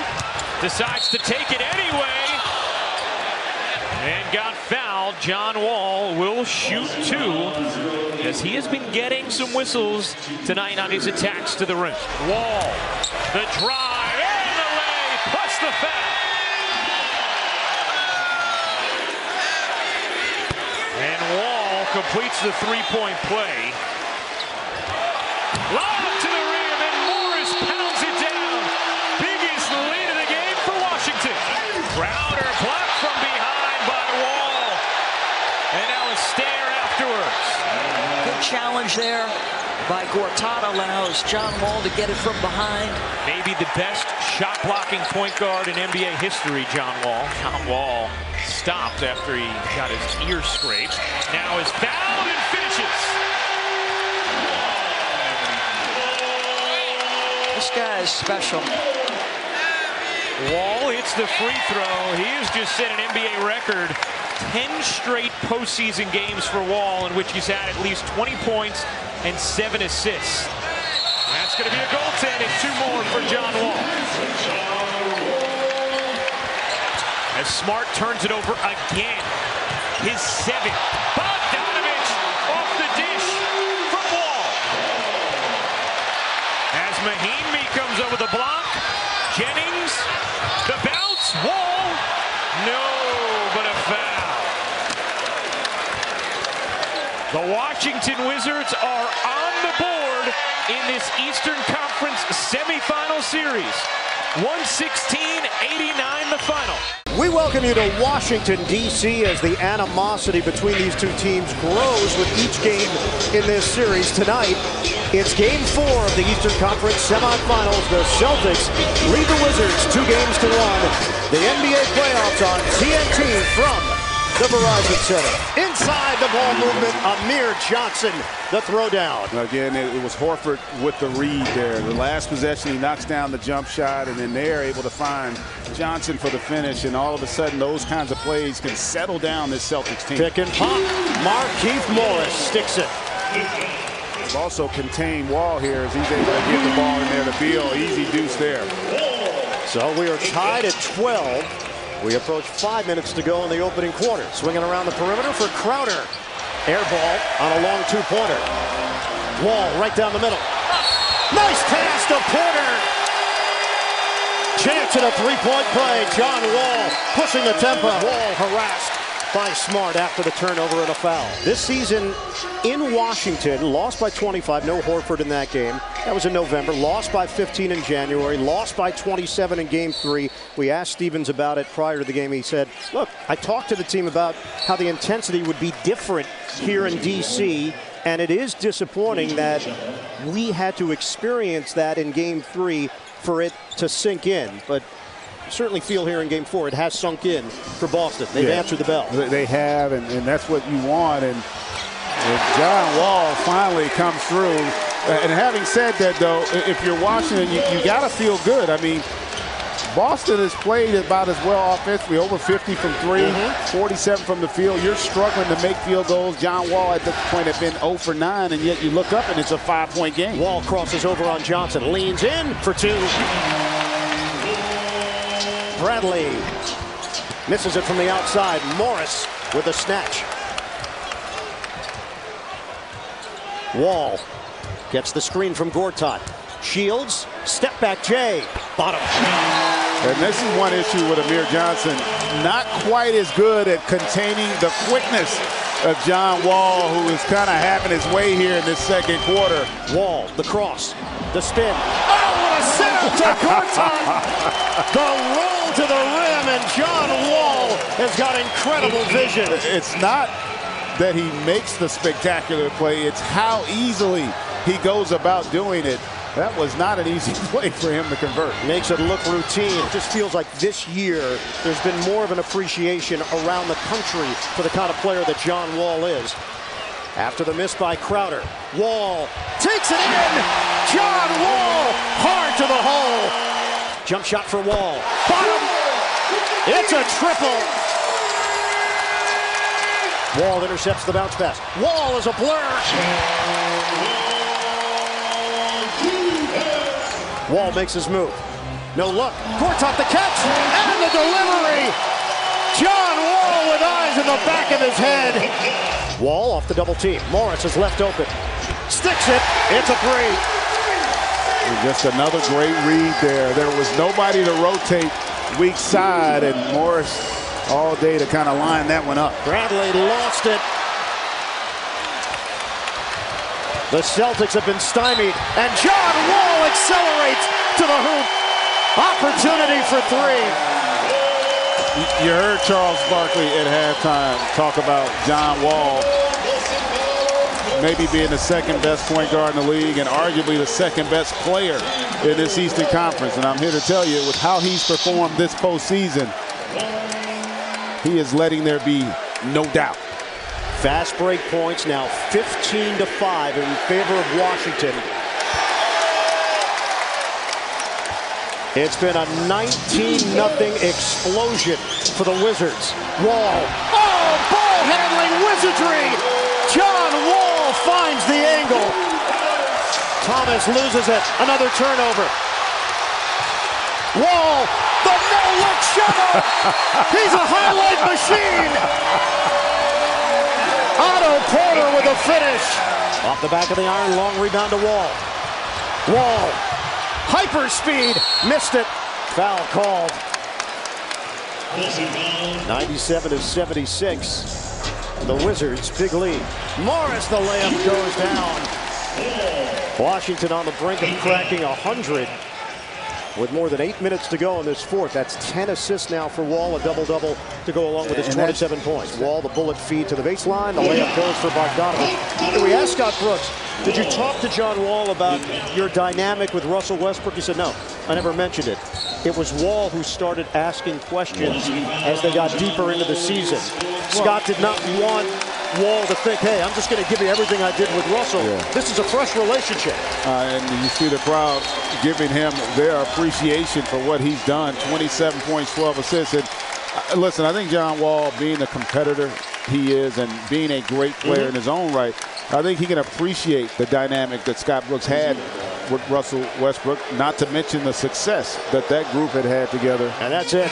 decides to take it anyway. And got fouled. John Wall will shoot two as he has been getting some whistles tonight on his attacks to the rim. Wall, the drive, and the lay, plus the foul. And Wall completes the three-point play. Lob to the rim, and Morris pounds it down. Biggest lead of the game for Washington. Crowder blocked from behind by Wall. And now a stare afterwards. Good challenge there by Gortat allows John Wall to get it from behind. Maybe the best shot blocking point guard in NBA history, John Wall. John Wall stopped after he got his ear scraped. Now is fouled and finishes. This guy is special. Wall hits the free throw. He has just set an NBA record. 10 straight postseason games for Wall in which he's had at least 20 points and seven assists. That's going to be a goaltend and two more for John Wall. As Smart turns it over again. His seventh. Bogdanovich off the dish from Wall. As Mahinmi comes over the block. Jennings, the bounce, Wall. No, but a foul. The Washington Wizards are on the board in this Eastern Conference semifinal series. 116-89 the final. We welcome you to Washington, D.C. as the animosity between these two teams grows with each game in this series. Tonight, it's game four of the Eastern Conference semifinals. The Celtics lead the Wizards two games to one. The NBA playoffs on TNT from the Verizon Center. Inside the ball movement, Amir Johnson, the throwdown. Again, it, it was Horford with the read there. The last possession, he knocks down the jump shot, and then they're able to find Johnson for the finish. And all of a sudden, those kinds of plays can settle down this Celtics team. Pick and pop. Markieff Morris sticks it. They've also contained Wall here as he's able to get the ball in there to Beal. Easy deuce there. So we are tied at 12. We approach five minutes to go in the opening quarter. Swinging around the perimeter for Crowder. Air ball on a long two-pointer. Wall right down the middle. Nice pass to Porter. Chance at a three-point play. John Wall pushing the tempo. Wall harassed by Smart after the turnover and a foul. This season in Washington, lost by 25. No Horford in that game. That was in November. Lost by 15 in January. Lost by 27 in game three. We asked Stevens about it prior to the game. He said, look, I talked to the team about how the intensity would be different here in D.C., and it is disappointing that we had to experience that in game three for it to sink in. But certainly feel here in game four it has sunk in for Boston. They've Yeah. answered the bell. They have, and, and that's what you want. And, and John Wall finally comes through. And having said that, though, if you're Washington, you, you got to feel good. I mean, Boston has played about as well offensively, over 50 from 3 Mm-hmm. 47 from the field. You're struggling to make field goals. John Wall at this point had been 0 for 9, and yet you look up and it's a five-point game. Wall crosses over on Johnson, leans in for two. Bradley misses it from the outside. Morris with a snatch. Wall gets the screen from Gortat. Shields, step back Jay, bottom. And this is one issue with Amir Johnson. Not quite as good at containing the quickness of John Wall, who is kind of having his way here in this second quarter. Wall, the cross, the spin. Oh, what a setup to Gortat! the roll to the rim, and John Wall has got incredible vision. It's not that he makes the spectacular play, it's how easily he goes about doing it. That was not an easy play for him to convert. Makes it look routine. It just feels like this year there's been more of an appreciation around the country for the kind of player that John Wall is. After the miss by Crowder, Wall takes it in. John Wall hard to the hole. Jump shot for Wall. Bottom. It's a triple. Wall intercepts the bounce pass. Wall is a blur. Wall makes his move. No look. Gortat the catch and the delivery. John Wall with eyes in the back of his head. Wall off the double team. Morris is left open. Sticks it. It's a three. And just another great read there. There was nobody to rotate weak side, and Morris all day to kind of line that one up. Bradley lost it. The Celtics have been stymied, and John Wall accelerates to the hoop. Opportunity for three. You heard Charles Barkley at halftime talk about John Wall maybe being the second best point guard in the league and arguably the second best player in this Eastern Conference. And I'm here to tell you, with how he's performed this postseason, he is letting there be no doubt. Fast break points now 15 to 5 in favor of Washington. It's been a 19 0 explosion for the Wizards. Wall. Oh, ball handling wizardry. John Wall finds the angle. Thomas loses it. Another turnover. Wall. The no-look shot. He's a highlight machine. Otto Porter with a finish. Off the back of the iron, long rebound to Wall. Wall. Hyper speed. Missed it. Foul called. 97 to 76. The Wizards, big lead. Morris, the layup goes down. Washington on the brink of cracking 100 with more than eight minutes to go in this fourth. That's 10 assists now for Wall, a double-double to go along with his And 27 points. Wall, the bullet feed to the baseline. The layup goes for Bogdanovic. And we asked Scott Brooks, did you talk to John Wall about your dynamic with Russell Westbrook? He said, no, I never mentioned it. It was Wall who started asking questions as they got deeper into the season. Scott did not want Wall to think, hey, I'm just going to give you everything I did with Russell. Yeah. This is a fresh relationship. Uh, and you see the crowd giving him their appreciation for what he's done 27 points, 12 assists. And uh, listen, I think John Wall, being the competitor he is and being a great player Mhm. in his own right, I think he can appreciate the dynamic that Scott Brooks had with Russell Westbrook, not to mention the success that that group had had together. And that's it.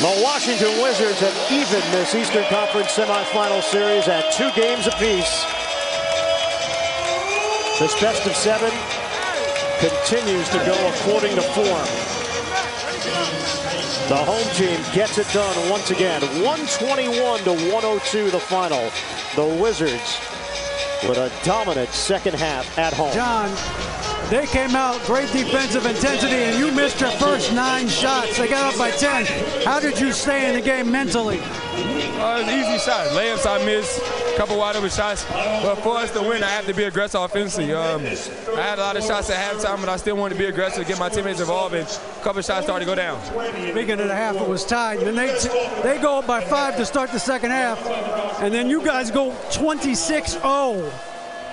The Washington Wizards have evened this Eastern Conference semifinal series at two games apiece. This best of seven continues to go according to form. The home team gets it done once again. 121 to 102 the final. The Wizards with a dominant second half at home. John, they came out great defensive intensity, and you missed your first nine shots. They got up by 10. How did you stay in the game mentally? Uh, it's easy shots. Layups I missed, a couple wide open shots. But for us to win, I have to be aggressive offensively. Um, I had a lot of shots at halftime, but I still wanted to be aggressive, get my teammates involved, and a couple shots started to go down. Speaking of the half, it was tied. And they they go up by five to start the second half, and then you guys go 26-0.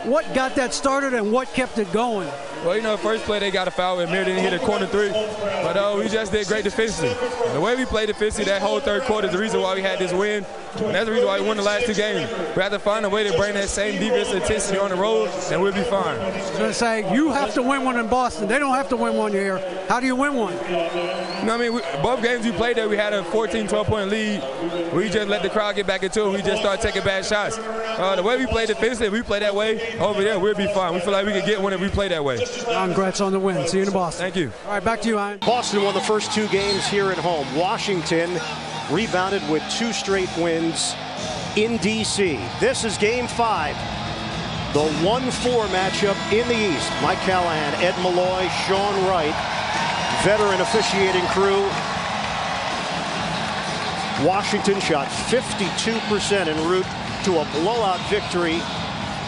What got that started and what kept it going? Well, you know, first play they got a foul and Mir didn't hit a corner three, but uh, we just did great defensively. The way we played defensively that whole third quarter is the reason why we had this win, and that's the reason why we won the last two games. We have to find a way to bring that same defensive intensity on the road, and we'll be fine. I was going to say, you have to win one in Boston. They don't have to win one here. How do you win one? You know I mean? We, both games we played there, we had a 14, 12-point lead. We just let the crowd get back into it. We just started taking bad shots. Uh, the way we play defensively, we play that way over there, we'll be fine. We feel like we can get one if we play that way. Congrats on the win. See you in Boston. Thank you. All right, back to you, Ian. Boston won the first two games here at home. Washington rebounded with two straight wins in D.C. This is game five. The 1-4 matchup in the East. Mike Callahan, Ed Malloy, Sean Wright, veteran officiating crew. Washington shot 52% en route to a blowout victory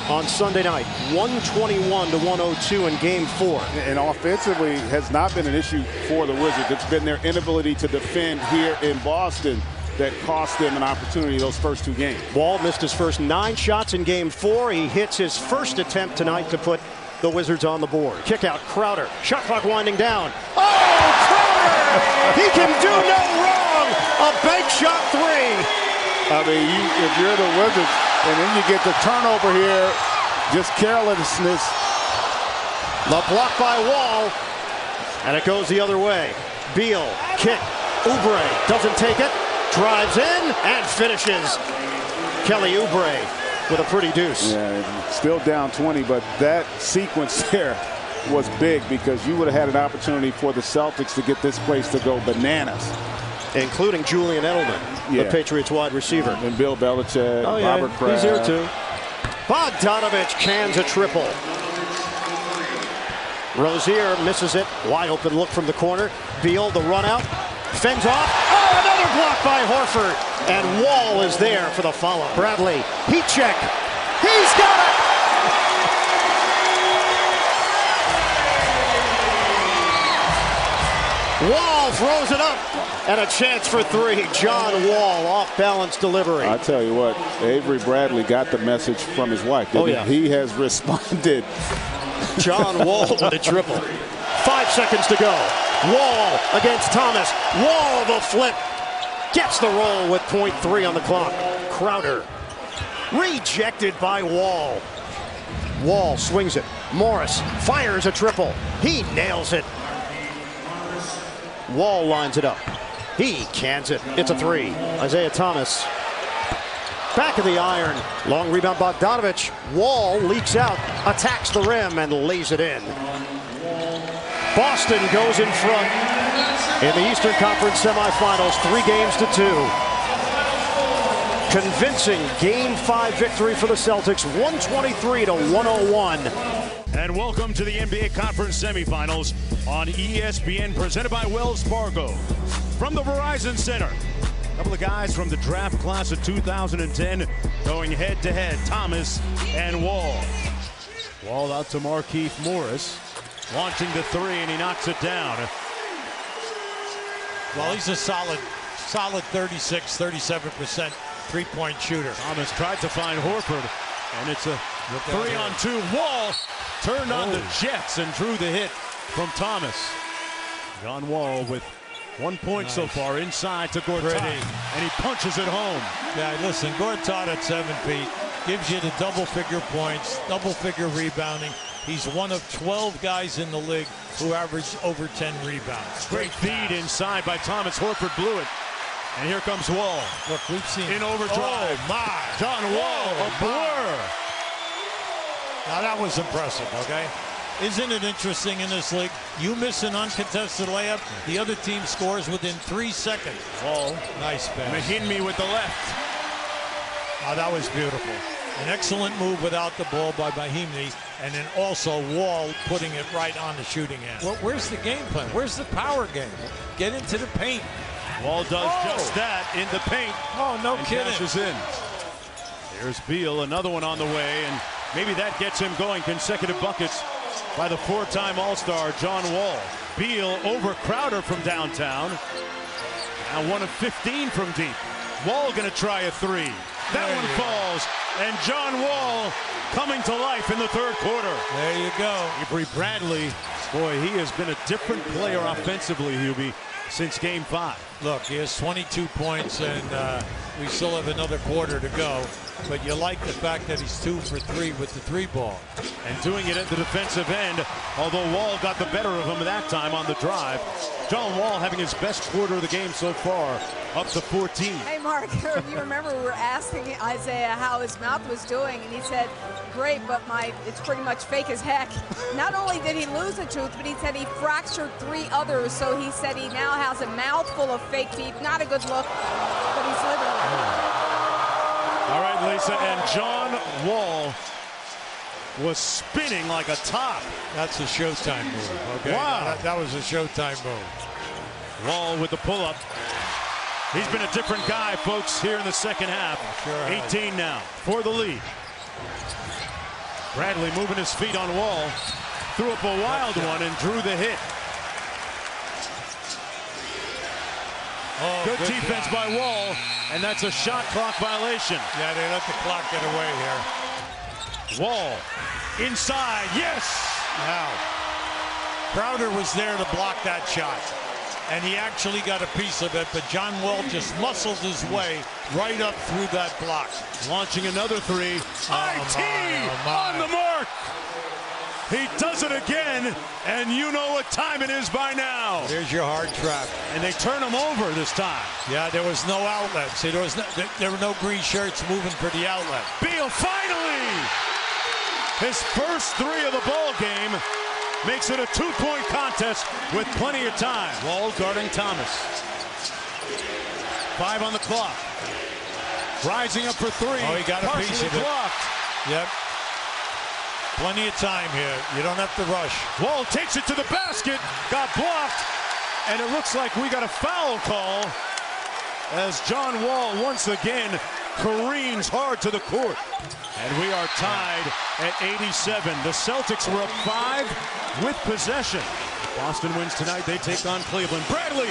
on Sunday night. 121 to 102 in game four. And offensively has not been an issue for the Wizards. It's been their inability to defend here in Boston that cost them an opportunity those first two games. Wall missed his first nine shots in game four. He hits his first attempt tonight to put the Wizards on the board. Kick out Crowder. Shot clock winding down. Oh, Crowder! he can do no wrong. A bank shot three. I mean, you, if you're the Wizards, and then you get the turnover here, just carelessness. The block by Wall, and it goes the other way. Beal, kick. Oubre doesn't take it, drives in, and finishes. Kelly Oubre with a pretty deuce. Yeah, still down 20, but that sequence there was big because you would have had an opportunity for the Celtics to get this place to go bananas. Including Julian Edelman, Yeah. the Patriots wide receiver. And Bill Belichick, Oh, yeah, Robert Kraft. he's here too. Bogdanovic cans a triple. Rozier misses it. Wide open look from the corner. Beal, the run out. Fends off. Oh, another block by Horford. And Wall is there for the follow. Bradley, heat check. He's got it! Wall throws it up. And a chance for three. John Wall, off balance delivery. I tell you what, Avery Bradley got the message from his wife. Oh, yeah. he? He has responded. John Wall with a triple. Five seconds to go. Wall against Thomas. Wall the flip. Gets the roll with point three on the clock. Crowder. Rejected by Wall. Wall swings it. Morris fires a triple. He nails it. Wall lines it up. He cans it. It's a three. Isaiah Thomas. Back of the iron. Long rebound Bogdanovic. Wall leaks out, attacks the rim, and lays it in. Boston goes in front in the Eastern Conference semifinals, three games to two. Convincing game five victory for the Celtics, 123 to 101. And welcome to the NBA Conference semifinals on E ESPN, presented by Wells Fargo. From the Verizon Center, a couple of guys from the draft class of 2010 going head to head, Thomas and Wall. Wall out to Markieff Morris, launching the three, and he knocks it down. Well, he's a solid, solid 36, 37% three-point shooter. Thomas tried to find Horford, and it's a three on two. Wall turned on the oh. Jets and drew the hit from Thomas. John Wall with one point so far inside to Gortat, Pretty. and he punches it home. Yeah, listen, Gortat at seven feet gives you the double-figure points, double-figure rebounding. He's one of 12 guys in the league who average over 10 rebounds. Great feed inside by Thomas. Horford blew it. And here comes Wall. Look, we've seen in overdrive. Oh my! John Wall, Whoa, a oh, blur. Now that was impressive. Okay. Isn't it interesting in this league? You miss an uncontested layup, the other team scores within three seconds. Wall. Nice pass. Mahinmi with the left. Oh, that was beautiful. An excellent move without the ball by Mahinmi, and then also Wall putting it right on the shooting end. Well, where's the game plan? Where's the power game? Get into the paint. Wall does Oh. just that in the paint. Oh, no and kidding. cashes in. There's Beal, another one on the way, and maybe that gets him going. Consecutive buckets by the four-time All-Star John Wall. Beal over Crowder from downtown. Now one of 15 from deep. Wall going to try a three. That There one you go. falls, and John Wall coming to life in the third quarter. There you go. Avery Bradley, boy, he has been a different player offensively, Hubie, since game five. Look, he has 22 points, and uh, we still have another quarter to go. But you like the fact that he's two for three with the three ball. and doing it at the defensive end, although Wall got the better of him that time on the drive. John Wall having his best quarter of the game so far, up to 14. Hey, Mark, you remember we were asking Isaiah how his mouth was doing, and he said, great, but my it's pretty much fake as heck. Not only did he lose a tooth, but he said he fractured three others, so he said he now has a mouthful of fake teeth. Not a good look, but he's living. All right, Lisa, and John Wall was spinning like a top. That's a Showtime move. Okay. Wow. That, that was a Showtime move. Wall with the pull-up. He's been a different guy, folks, here in the second half. Sure has. 18 now for the lead. Bradley moving his feet on Wall. Threw up a wild one and drew the hit. Oh, Good, defense by Wall, and that's a shot clock violation. Yeah, they let the clock get away here. Wall inside, yes. Now, Crowder was there to block that shot, and he actually got a piece of it, but John Wall just muscled his way right up through that block. Launching another three. IT oh, oh my. on the mark. He does it again, and you know what time it is by now. There's your hard trap. And they turn him over this time. Yeah, there was no outlet. See, there was no, there were no green shirts moving for the outlet. Beal finally, his first three of the ball game, makes it a two-point contest with plenty of time. Wall guarding Thomas. Five on the clock. Rising up for three. Oh, he got a piece of it. blocked. Yep. Plenty of time here. You don't have to rush. Wall takes it to the basket, got blocked, and it looks like we got a foul call as John Wall once again careens hard to the court. And we are tied at 87. The Celtics were up five with possession. Boston wins tonight. They take on Cleveland. Bradley,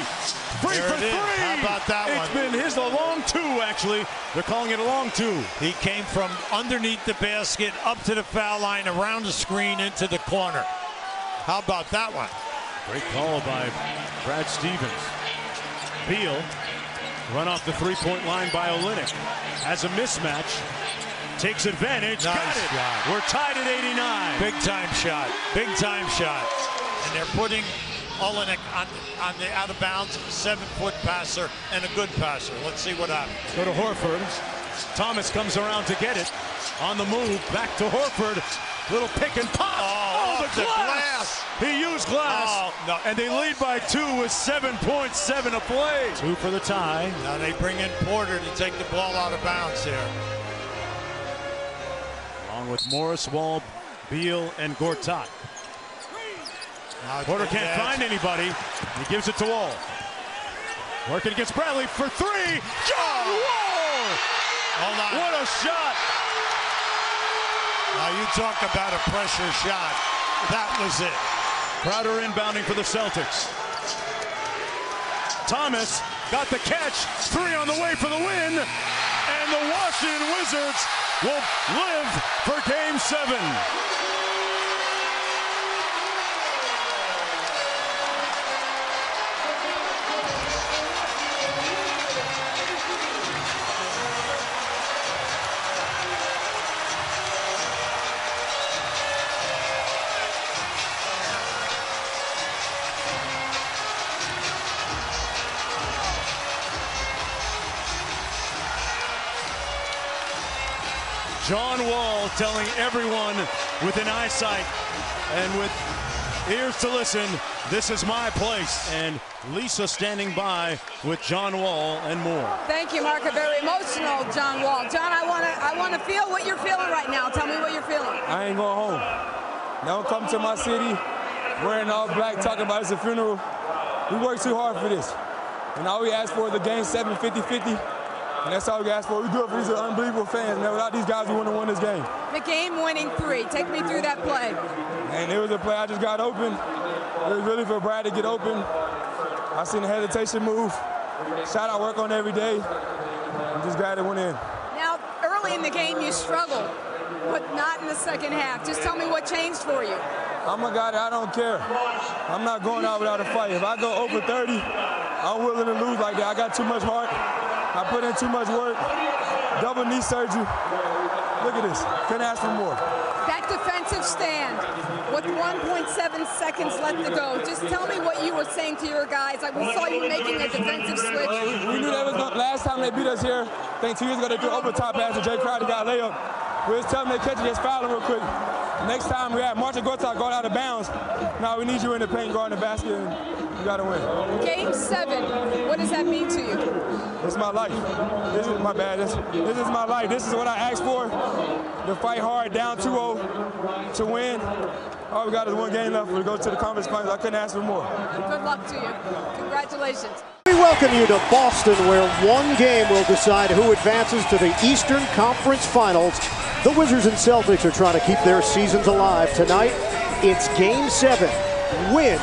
free There for three. How about that It's one? It's been his a long two, actually. They're calling it a long two. He came from underneath the basket, up to the foul line, around the screen, into the corner. How about that one? Great call by Brad Stevens. Beal run off the three-point line by Olynyk. Has a mismatch. Takes advantage. Got it. job. We're tied at 89. Big time shot. Big time shot. And they're putting Olynyk on, on the out of bounds, seven foot passer and a good passer. Let's see what happens. Go to Horford. Thomas comes around to get it. On the move, back to Horford. Little pick and pop. Oh, the, off the glass. He used glass. Oh, no. And they lead by two with 7.7 to play. Two for the tie. Now they bring in Porter to take the ball out of bounds here. Along with Morris, Wall, Beal, and Gortat. Porter can't that's- find anybody. He gives it to Wall. Working against Bradley for three. John Wall! What a shot! Now you talk about a pressure shot. That was it. Crowder inbounding for the Celtics. Thomas got the catch. Three on the way for the win. And the Washington Wizards will live for game seven. John Wall telling everyone within eyesight and with ears to listen, this is my place. And Lisa standing by with John Wall and more. Thank you, Mark. A very emotional John Wall. John, I want to I want to feel what you're feeling right now. Tell me what you're feeling. I ain't going home. Don't come to my city wearing all black talking about it's a funeral. We worked too hard for this. And all we ask for is a game 7 50 50. And that's all we ask for. We do it for these unbelievable fans, man. Without these guys, we wouldn't have won this game. The game winning three. Take me through that play. And it was a play I just got open. It was really for Brad to get open. I seen the hesitation move. Shot I work on every day. And just got it went in. Now, early in the game, you struggled, but not in the second half. Just tell me what changed for you. I'm a guy that I don't care. I'm not going out without a fight. If I go over 30, I'm willing to lose like that. I got too much heart. I put in too much work. Double knee surgery. Look at this. Couldn't ask for more. That defensive stand with 1.7 seconds left to go. Just tell me what you were saying to your guys. I we saw you making a defensive switch. We knew that was going last time they beat us here. I think two years ago they threw over top pass to Jay Crowder got a layup. We was telling them to catch it, just foul him real quick. Next time we have Marcin Gortat going out of bounds. Now we need you in the paint, guarding the basket, and you got to win. Game seven. What does that mean to you? This is my life. This is my bad. This, this is my life. This is what I asked for. To fight hard, down 2-0, to win. All we got is one game left. We go to the conference finals. I couldn't ask for more. Good luck to you. Congratulations. We welcome you to Boston, where one game will decide who advances to the Eastern Conference Finals. The Wizards and Celtics are trying to keep their seasons alive tonight. It's Game 7. Win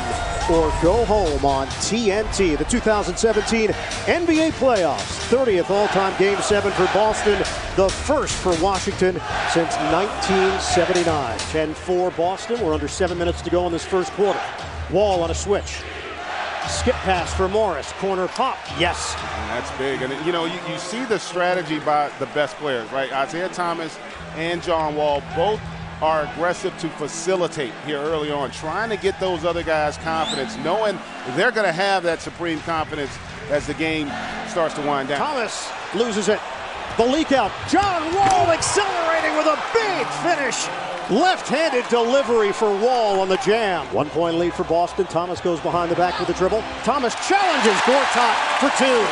or go home on TNT. The 2017 NBA playoffs. 30th all-time Game 7 for Boston. The first for Washington since 1979. 10-4 Boston. We're under seven minutes to go in this first quarter. Wall on a switch. Skip pass for Morris. Corner pop. Yes. And that's big. And, you know, you, you see the strategy by the best players, right? Isaiah Thomas and John Wall both are aggressive to facilitate here early on, trying to get those other guys confidence, knowing they're going to have that supreme confidence as the game starts to wind down. Thomas loses it. The leak out. John Wall accelerating with a big finish. Left-handed delivery for Wall on the jam. One point lead for Boston. Thomas goes behind the back with the dribble. Thomas challenges Gortat for two.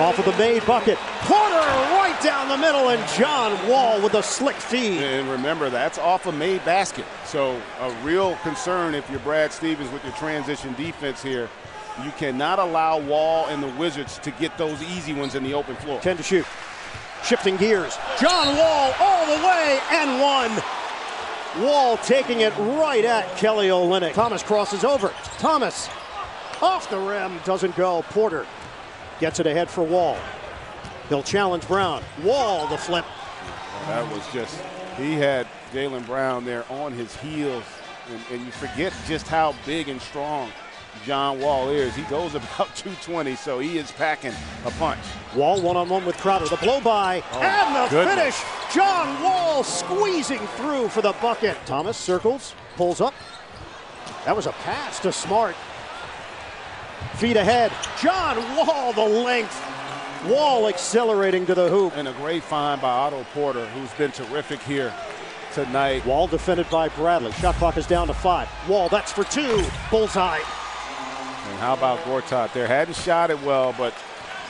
Off of the made bucket. Porter right down the middle, and John Wall with a slick feed. And remember, that's off a made basket. So a real concern if you're Brad Stevens with your transition defense here. You cannot allow Wall and the Wizards to get those easy ones in the open floor. 10 to shoot. Shifting gears. John Wall all the way and one. Wall taking it right at Kelly Olynyk. Thomas crosses over. Thomas off the rim, doesn't go. Porter gets it ahead for Wall. He'll challenge Brown. Wall the flip. That was just, he had Jaylen Brown there on his heels. And, and, you forget just how big and strong John Wall is. He goes about 220, so he is packing a punch. Wall one on one with Crowder. The blow by oh, and the goodness. finish. John Wall squeezing through for the bucket. Thomas circles, pulls up. That was a pass to Smart. Feet ahead. John Wall the length. Wall accelerating to the hoop. And a great find by Otto Porter, who's been terrific here tonight. Wall defended by Bradley. Shot clock is down to five. Wall, that's for two. Bullseye. And how about Gortat there? Hadn't shot it well, but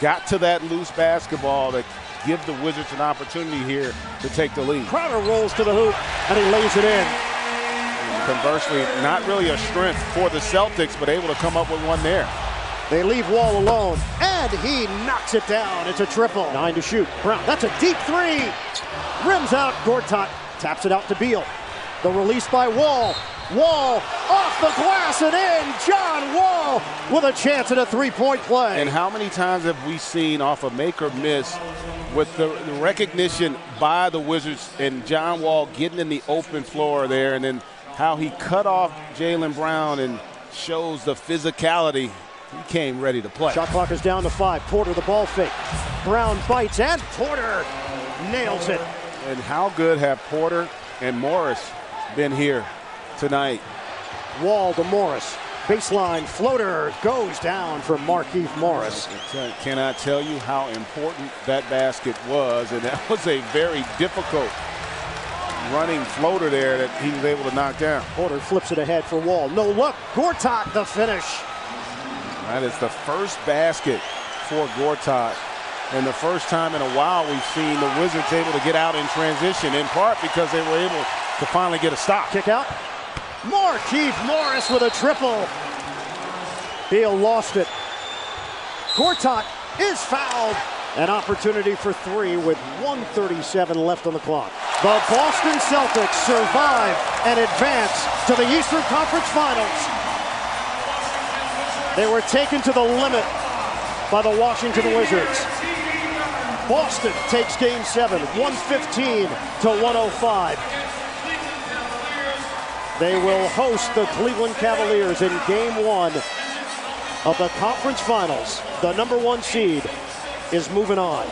got to that loose basketball to give the Wizards an opportunity here to take the lead. Crowder rolls to the hoop, and he lays it in. And conversely, not really a strength for the Celtics, but able to come up with one there. They leave Wall alone, and he knocks it down. It's a triple. Nine to shoot. Brown, that's a deep three. Rims out. Gortat taps it out to Beal. The release by Wall. Wall off the glass and in. John Wall with a chance at a three-point play. And how many times have we seen off a make or miss with the, the recognition by the Wizards and John Wall getting in the open floor there, and then how he cut off Jaylen Brown and shows the physicality he came ready to play. Shot clock is down to five. Porter the ball fake. Brown bites and Porter nails it. And how good have Porter and Morris been here tonight? Wall to Morris. Baseline floater goes down for Markieff Morris. I cannot tell you how important that basket was, and that was a very difficult running floater there that he was able to knock down. Porter flips it ahead for Wall. No look. Gortat the finish. That is the first basket for Gortat. And the first time in a while we've seen the Wizards able to get out in transition, in part because they were able to finally get a stop. Kick out. Markieff Morris with a triple. Beal lost it. Gortat is fouled. An opportunity for three with 137 left on the clock. The Boston Celtics survive and advance to the Eastern Conference Finals. They were taken to the limit by the Washington Wizards. Boston takes game seven, 115 to 105. They will host the Cleveland Cavaliers in game one of the conference finals. The number one seed is moving on.